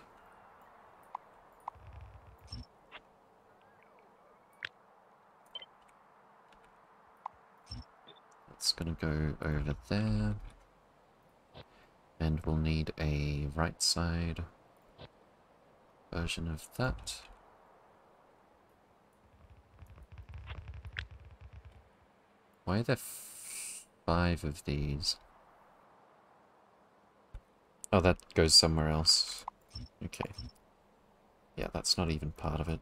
A: It's going to go over there. And we'll need a right side version of that. Why are there five of these? Oh, that goes somewhere else. Okay. Yeah, that's not even part of it.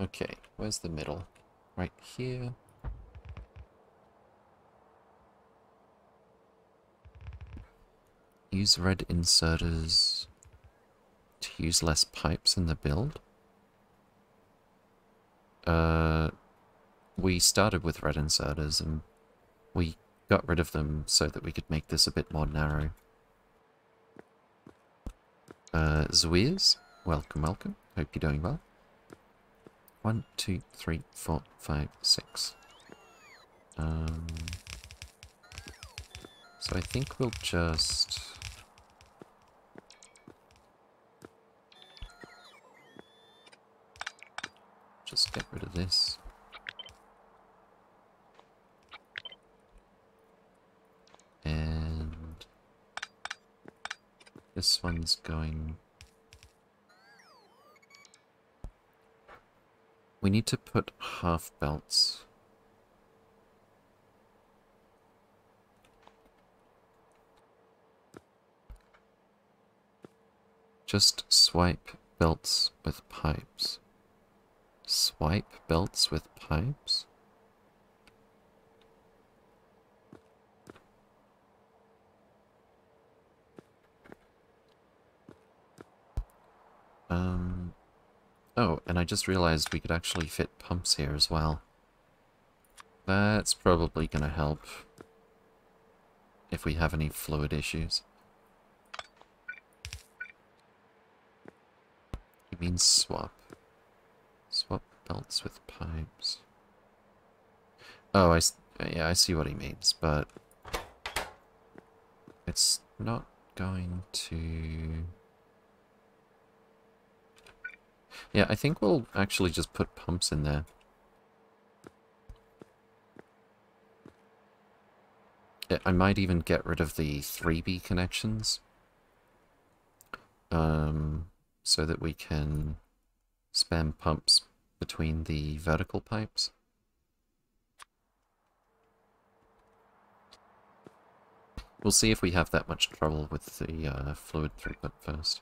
A: Okay, where's the middle? Right here. Use red inserters to use less pipes in the build. Uh, we started with red inserters and we got rid of them so that we could make this a bit more narrow. Uh, Zwiz, welcome, welcome. Hope you're doing well. One, two, three, four, five, six. Um, so I think we'll just... Just get rid of this. And this one's going We need to put half belts. Just swipe belts with pipes. Swipe belts with pipes? Um, Oh, and I just realized we could actually fit pumps here as well. That's probably going to help if we have any fluid issues. He means swap. Swap belts with pipes. Oh, I, yeah, I see what he means, but it's not going to... Yeah, I think we'll actually just put pumps in there. I- might even get rid of the 3B connections. Um, so that we can spam pumps between the vertical pipes. We'll see if we have that much trouble with the uh, fluid throughput first.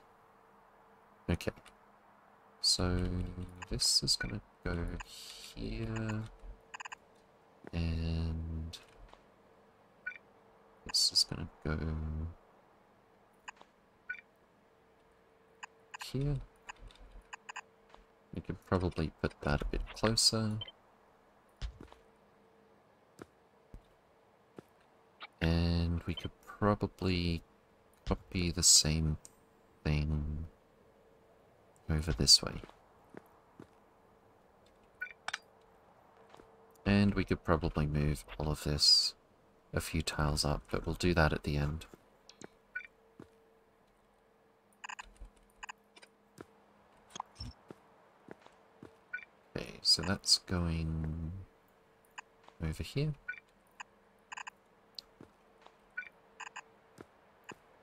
A: Okay. So this is going to go here. And this is going to go here. We could probably put that a bit closer. And we could probably copy the same thing over this way. And we could probably move all of this a few tiles up, but we'll do that at the end. Okay, so that's going over here.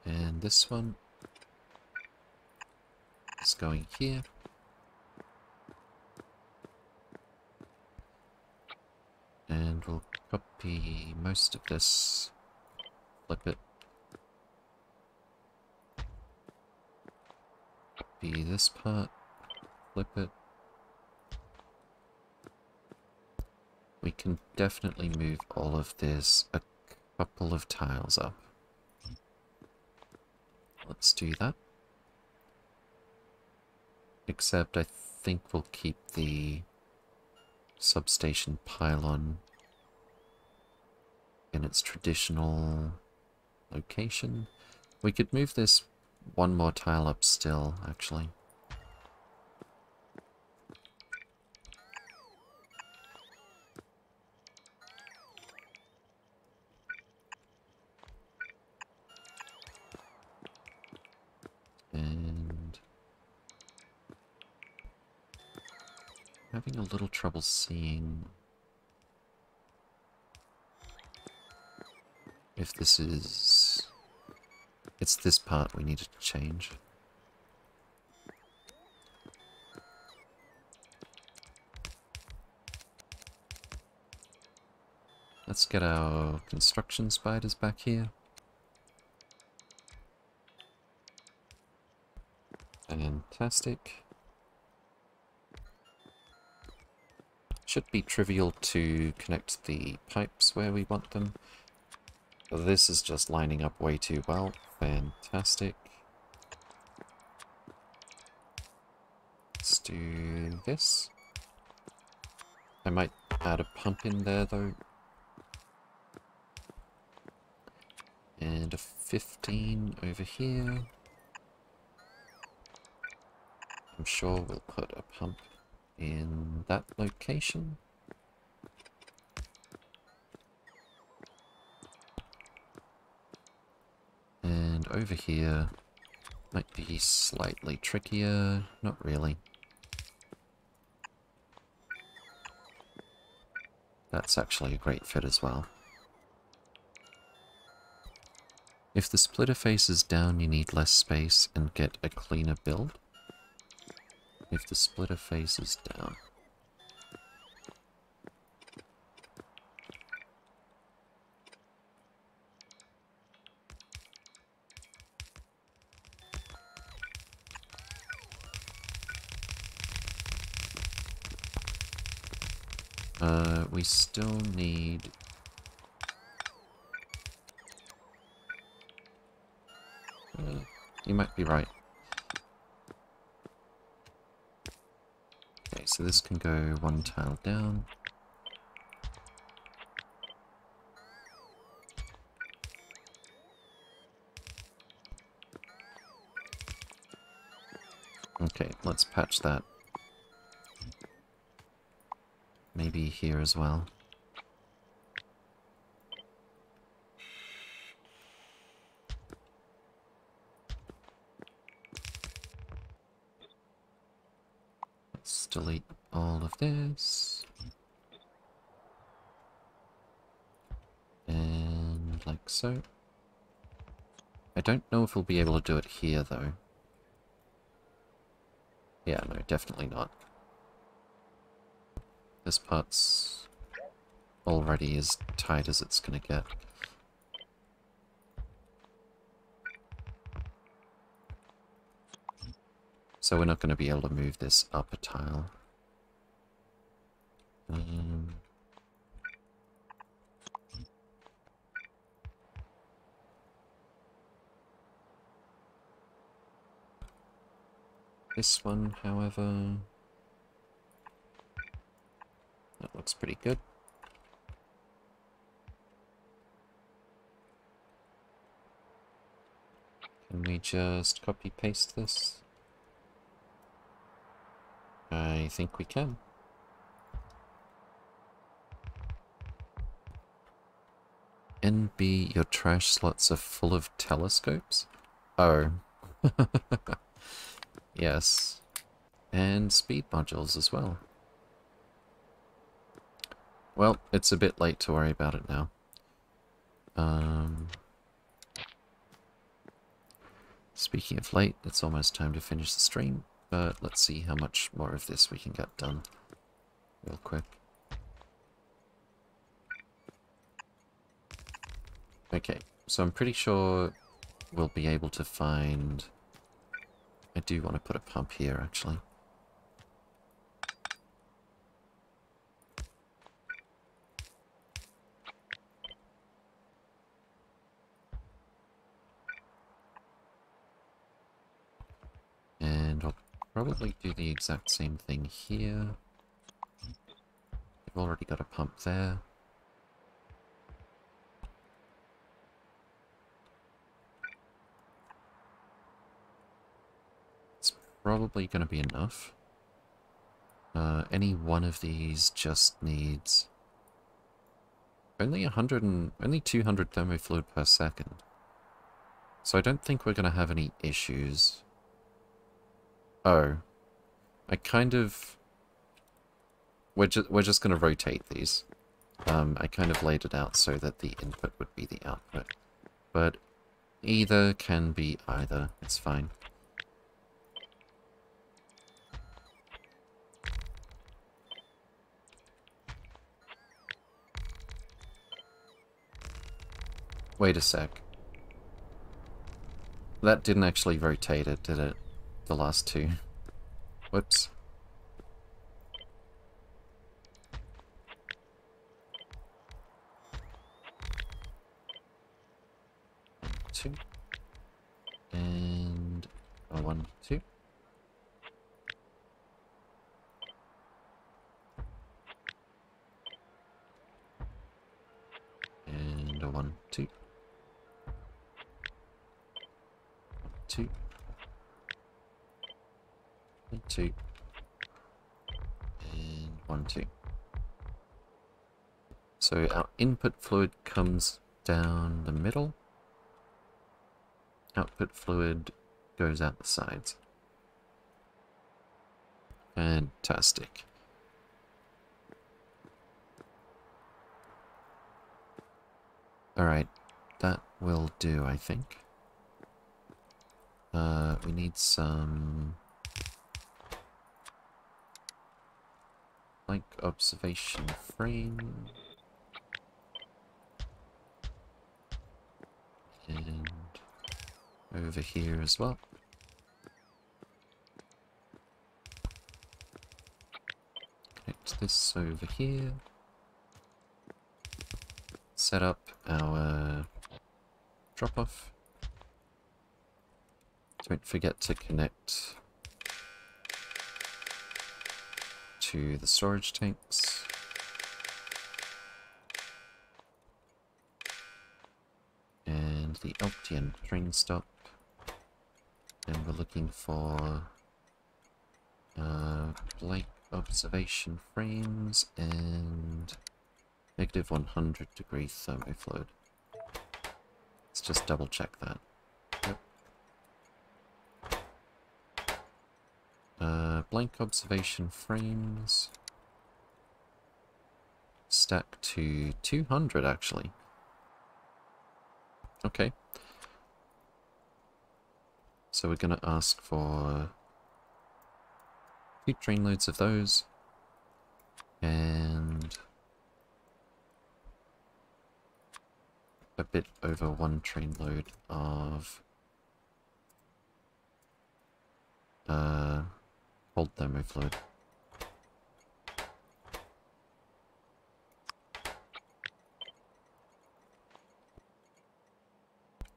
A: And this one is going here. And we'll copy most of this, flip it. Copy this part, flip it. We can definitely move all of this a couple of tiles up. Let's do that. Except I think we'll keep the substation pylon in its traditional location. We could move this one more tile up still, actually. Trouble seeing if this is it's this part we need to change. Let's get our construction spiders back here. Fantastic. Should be trivial to connect the pipes where we want them. This is just lining up way too well. Fantastic. Let's do this. I might add a pump in there though. And a 15 over here. I'm sure we'll put a pump in that location. And over here might be slightly trickier, not really. That's actually a great fit as well. If the splitter face is down, you need less space and get a cleaner build. If the splitter face is down. Uh, we still need... Uh, you might be right. Okay, so this can go one tile down. Okay, let's patch that. Maybe here as well. delete all of this. And like so. I don't know if we'll be able to do it here though. Yeah, no, definitely not. This part's already as tight as it's gonna get. So we're not going to be able to move this up a tile. Um, this one, however, that looks pretty good. Can we just copy paste this? I think we can. NB, your trash slots are full of telescopes? Oh. yes. And speed modules as well. Well, it's a bit late to worry about it now. Um, speaking of late, it's almost time to finish the stream. But let's see how much more of this we can get done real quick. Okay, so I'm pretty sure we'll be able to find... I do want to put a pump here, actually. And I'll probably do the exact same thing here. We've already got a pump there. It's probably going to be enough. Uh, any one of these just needs only 100 and only 200 thermofluid per second. So I don't think we're going to have any issues Oh. I kind of... We're, we're just going to rotate these. Um, I kind of laid it out so that the input would be the output. But either can be either. It's fine. Wait a sec. That didn't actually rotate it, did it? the last two. Whoops. Two. And two. And one, two. Two and two, and one, two. So our input fluid comes down the middle, output fluid goes out the sides. Fantastic. Alright, that will do, I think. Uh, we need some like observation frame. And over here as well. Connect this over here. Set up our drop-off. Don't forget to connect to the storage tanks. And the LTN train stop. And we're looking for uh, observation frames and negative 100 degree thermofluid. Let's just double check that. Uh, blank observation frames. Stack to 200, actually. Okay. So we're going to ask for two train loads of those. And a bit over one train load of uh, cold thermo fluid.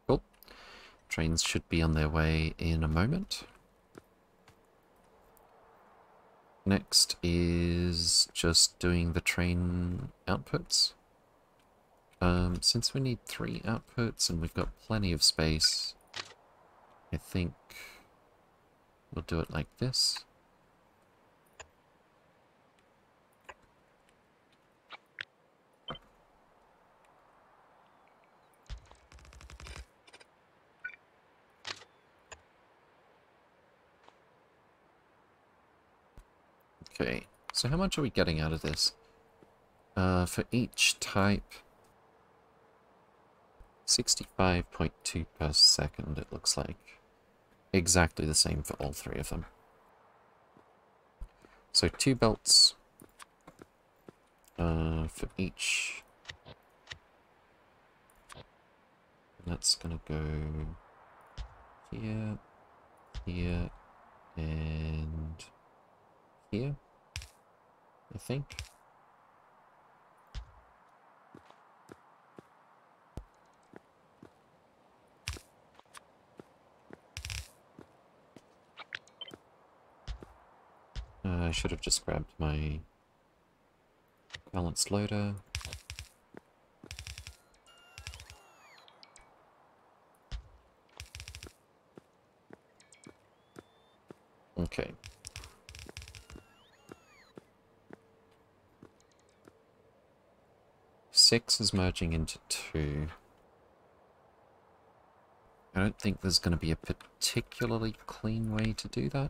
A: Cool. Trains should be on their way in a moment. Next is just doing the train outputs. Um, since we need three outputs and we've got plenty of space, I think we'll do it like this. Okay, so how much are we getting out of this? Uh, for each type, 65.2 per second, it looks like. Exactly the same for all three of them. So two belts uh, for each. that's gonna go here, here, and here, I think. Uh, I should have just grabbed my balanced loader. Okay. Six is merging into two. I don't think there's going to be a particularly clean way to do that.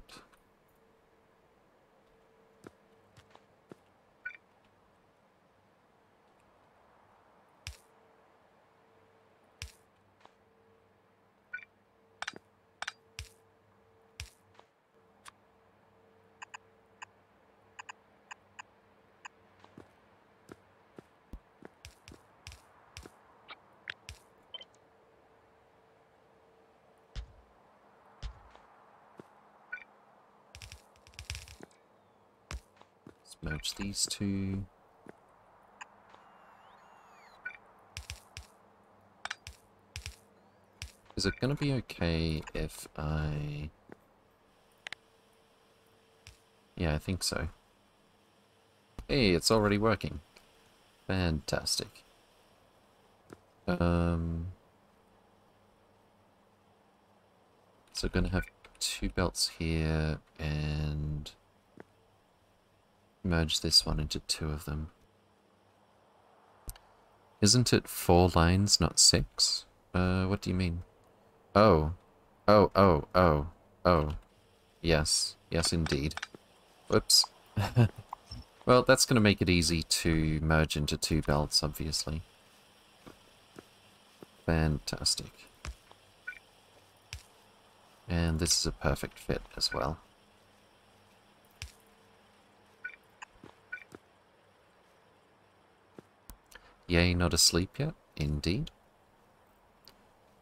A: Two. Is it going to be okay if I... Yeah, I think so. Hey, it's already working. Fantastic. Um... So going to have two belts here and merge this one into two of them. Isn't it four lines, not six? Uh, what do you mean? Oh. Oh, oh, oh, oh. Yes. Yes, indeed. Whoops. well, that's going to make it easy to merge into two belts, obviously. Fantastic. And this is a perfect fit as well. Yay, not asleep yet? Indeed.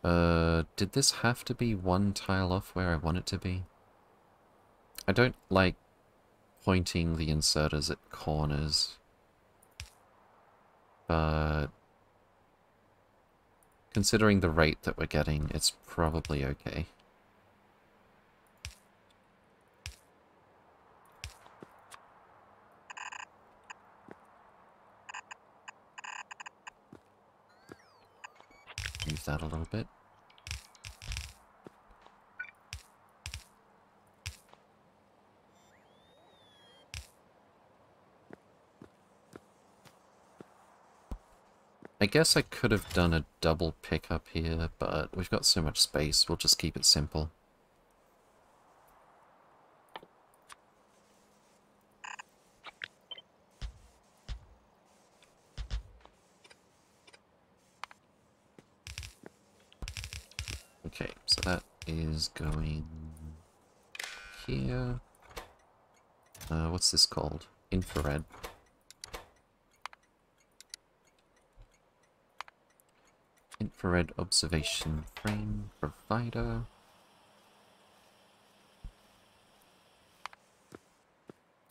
A: Uh, did this have to be one tile off where I want it to be? I don't like pointing the inserters at corners. But... Considering the rate that we're getting, it's probably okay. Move that a little bit. I guess I could have done a double pickup here, but we've got so much space, we'll just keep it simple. Okay, so that is going here. Uh, what's this called? Infrared. Infrared observation frame provider.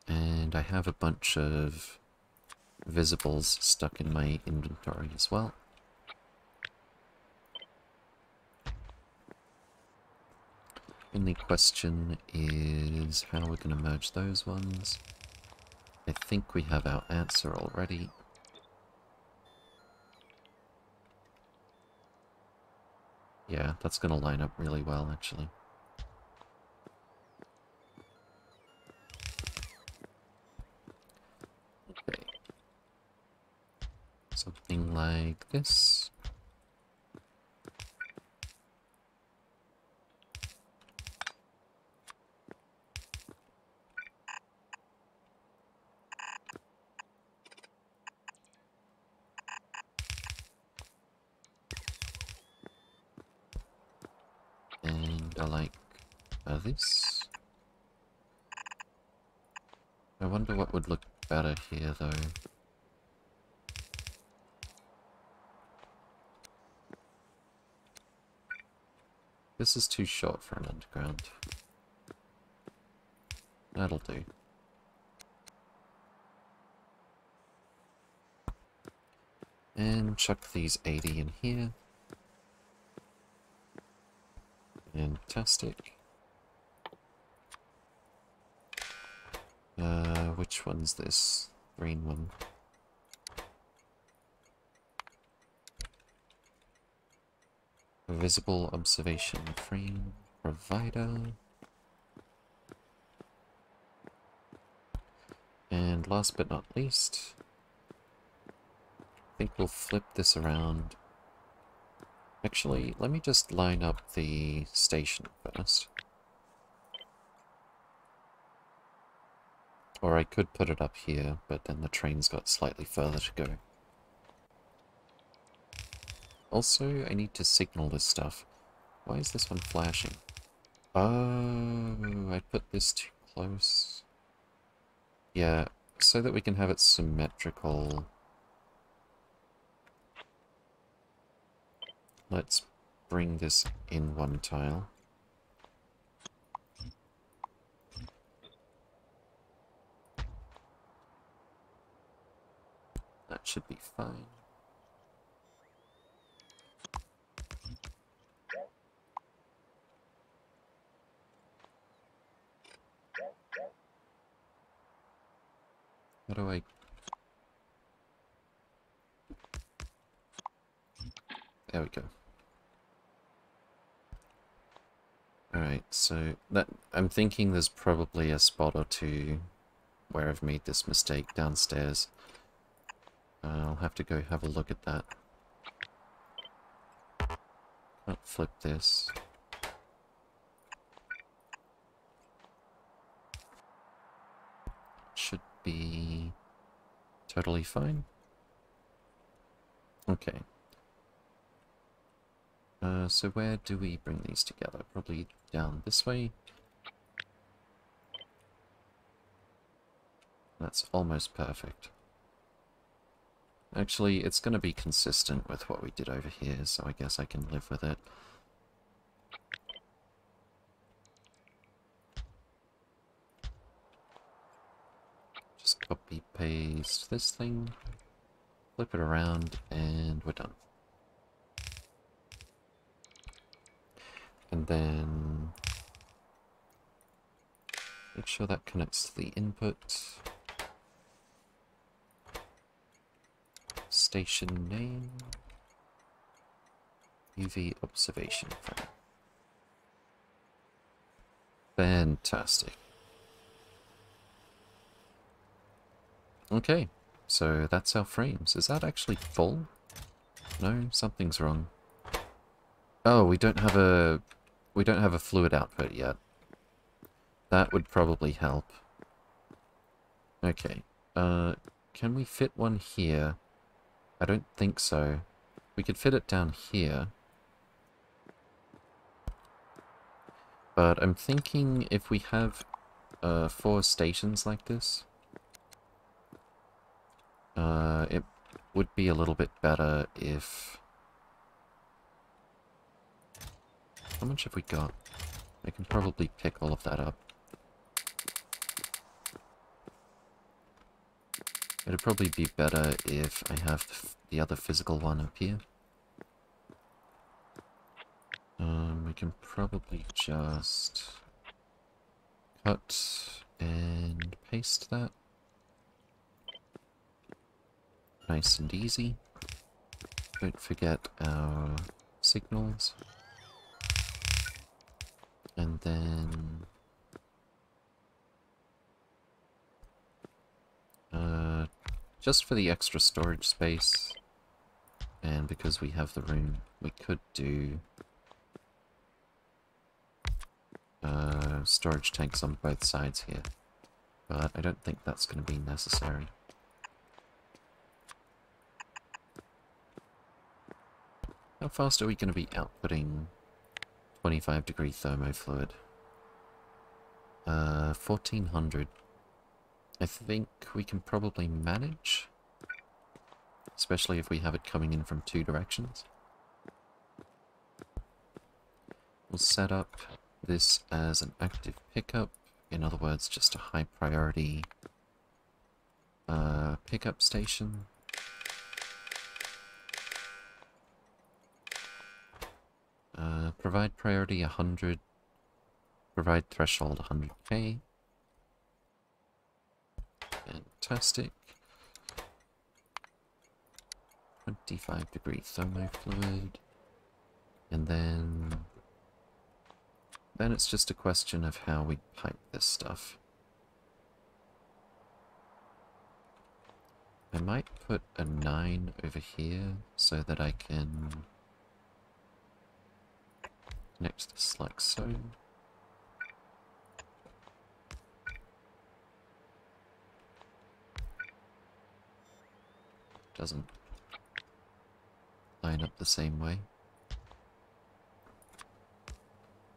A: And I have a bunch of visibles stuck in my inventory as well. Only question is how we're going to merge those ones. I think we have our answer already. Yeah, that's going to line up really well, actually. Okay. Something like this. And I like uh, this. I wonder what would look better here This is too short for an underground. That'll do. And chuck these 80 in here. Fantastic. Uh, which one's this? Green one. Visible observation frame provider. And last but not least, I think we'll flip this around. Actually, let me just line up the station first. Or I could put it up here, but then the train's got slightly further to go. Also, I need to signal this stuff. Why is this one flashing? Oh, I put this too close. Yeah, so that we can have it symmetrical. Let's bring this in one tile. That should be fine. How do I... There we go. Alright, so that I'm thinking there's probably a spot or two where I've made this mistake downstairs. I'll have to go have a look at that. Can't flip this. Should be totally fine. Okay. Uh, so where do we bring these together? Probably down this way. That's almost perfect. Actually, it's going to be consistent with what we did over here, so I guess I can live with it. Just copy paste this thing, flip it around, and we're done. And then make sure that connects to the input. Station name. UV observation frame. Fantastic. Okay, so that's our frames. Is that actually full? No, something's wrong. Oh, we don't have a we don't have a fluid output yet. That would probably help. Okay. Uh, can we fit one here? I don't think so. We could fit it down here. But I'm thinking if we have uh, four stations like this, uh, it would be a little bit better if... How much have we got? I can probably pick all of that up. It'd probably be better if I have the other physical one up here. Um, we can probably just cut and paste that. Nice and easy. Don't forget our signals. And then... Uh, just for the extra storage space, and because we have the room, we could do uh, storage tanks on both sides here. But I don't think that's going to be necessary. How fast are we going to be outputting 25 degree thermofluid? Uh, 1400. I think we can probably manage. Especially if we have it coming in from two directions. We'll set up this as an active pickup. In other words, just a high priority uh, pickup station. Uh, provide priority 100. Provide threshold 100k. Fantastic. 25 degree thermofluid. And then... Then it's just a question of how we pipe this stuff. I might put a 9 over here so that I can connect this like so. Doesn't line up the same way.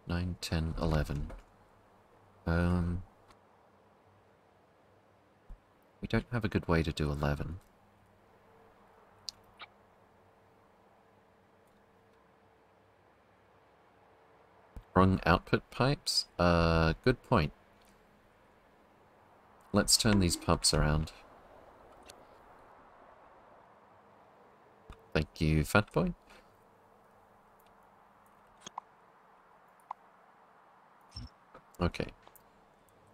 A: 9, 10, 11. Um, we don't have a good way to do 11. Wrong output pipes? Uh, good point. Let's turn these pumps around. Thank you, Fat Boy. Okay.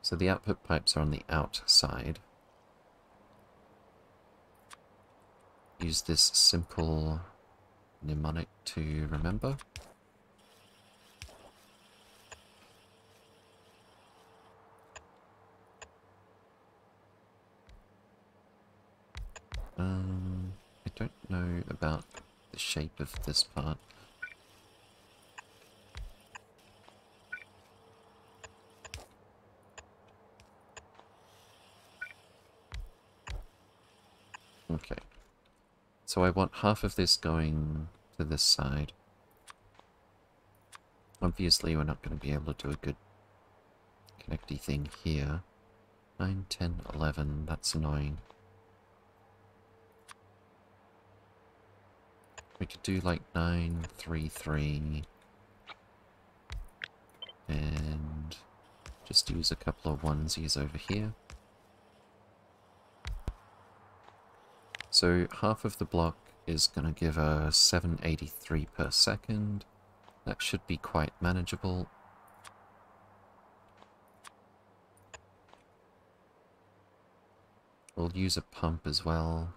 A: So the output pipes are on the outside. Use this simple mnemonic to remember. Um, don't know about the shape of this part. Okay. So I want half of this going to this side. Obviously we're not going to be able to do a good connecty thing here. 9, 10, 11, that's annoying. We could do like 9, 3, 3. And just use a couple of onesies over here. So half of the block is going to give a 783 per second. That should be quite manageable. We'll use a pump as well.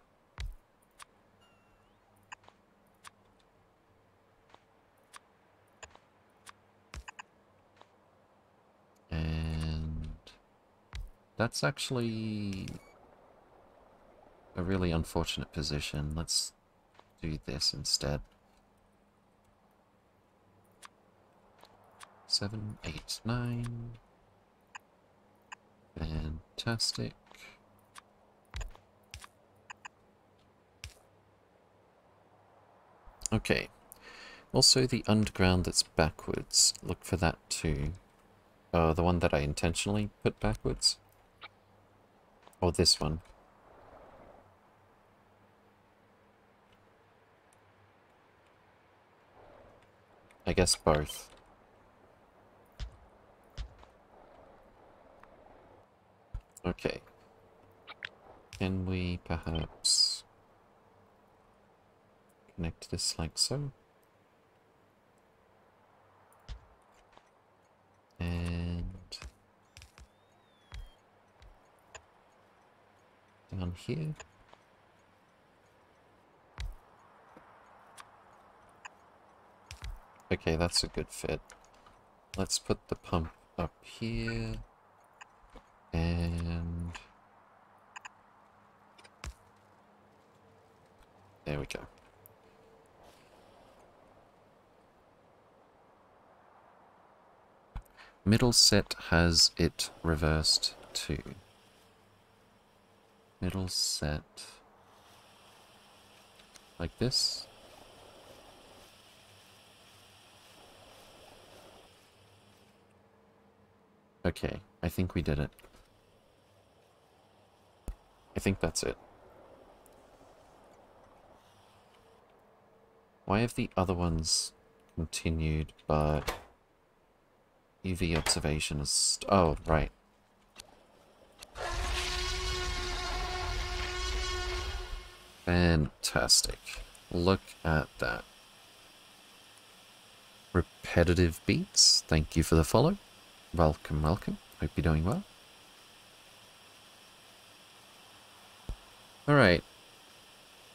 A: That's actually a really unfortunate position. Let's do this instead. Seven, eight, nine. Fantastic. Okay. Also the underground that's backwards. Look for that too. Oh, the one that I intentionally put backwards? Or this one? I guess both. Okay. Can we perhaps connect this like so? And down here. Okay, that's a good fit. Let's put the pump up here. And... There we go. Middle set has it reversed too. Middle set like this. Okay, I think we did it. I think that's it. Why have the other ones continued, but UV observation is... Oh, right. Fantastic. Look at that. Repetitive beats, thank you for the follow. Welcome, welcome. Hope you're doing well. Alright.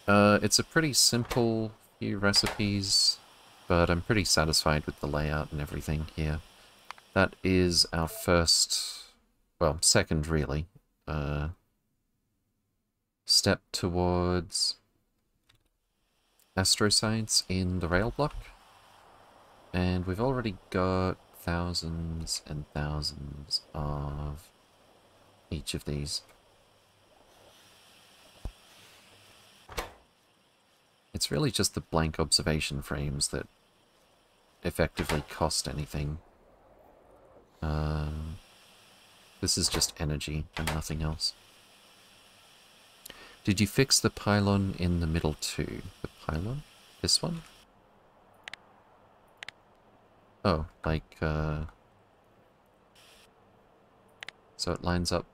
A: Uh, it's a pretty simple few recipes, but I'm pretty satisfied with the layout and everything here. That is our first, well, second really, uh, step towards astrocytes in the rail block. And we've already got thousands and thousands of each of these. It's really just the blank observation frames that effectively cost anything. Um, this is just energy and nothing else. Did you fix the pylon in the middle too? The pylon? This one? Oh, like, uh... So it lines up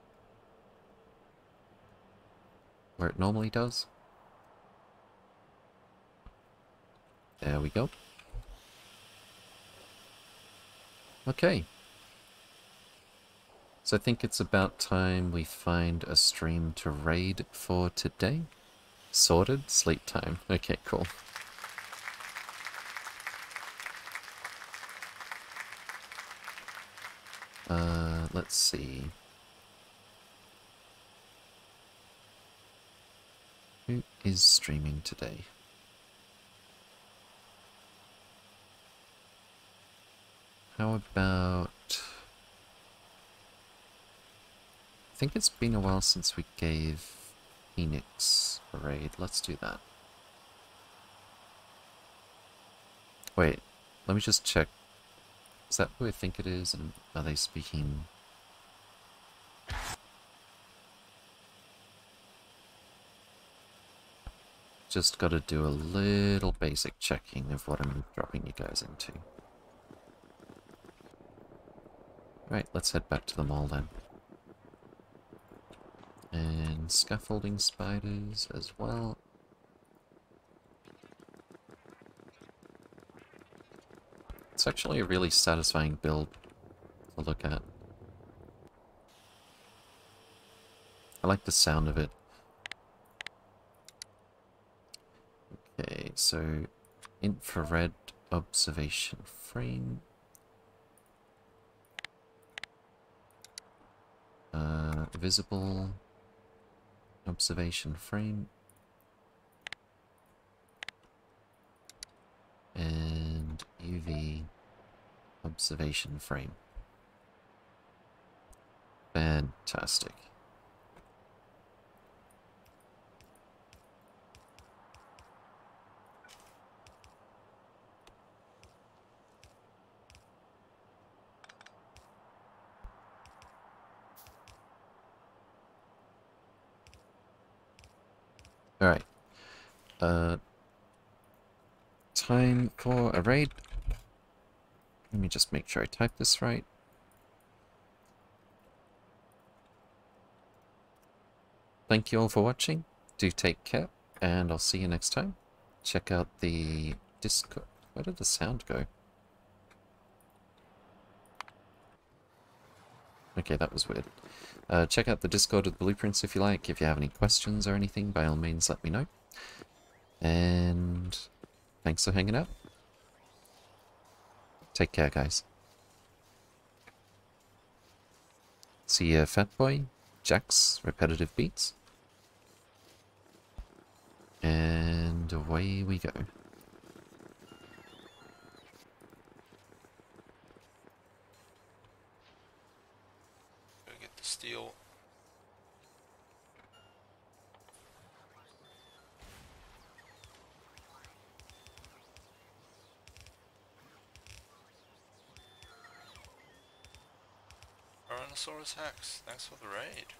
A: where it normally does? There we go. Okay. So I think it's about time we find a stream to raid for today. Sorted? Sleep time. Okay, cool. Uh, let's see. Who is streaming today? How about... I think it's been a while since we gave Phoenix a raid. Let's do that. Wait, let me just check is that who I think it is? And are they speaking... Just gotta do a little basic checking of what I'm dropping you guys into. Right, let's head back to the mall then. And scaffolding spiders as well. It's actually a really satisfying build to look at. I like the sound of it. Okay, so infrared observation frame. Uh, visible observation frame. and UV observation frame. Fantastic. Alright. Uh, time for a raid. Let me just make sure I type this right. Thank you all for watching. Do take care, and I'll see you next time. Check out the Discord. Where did the sound go? Okay, that was weird. Uh, check out the Discord with Blueprints if you like. If you have any questions or anything, by all means let me know. And thanks for hanging out. Take care, guys. See ya, Fatboy, Jax, Repetitive Beats. And away we go.
B: The steel. Tyrannosaurus Hax, thanks for the raid.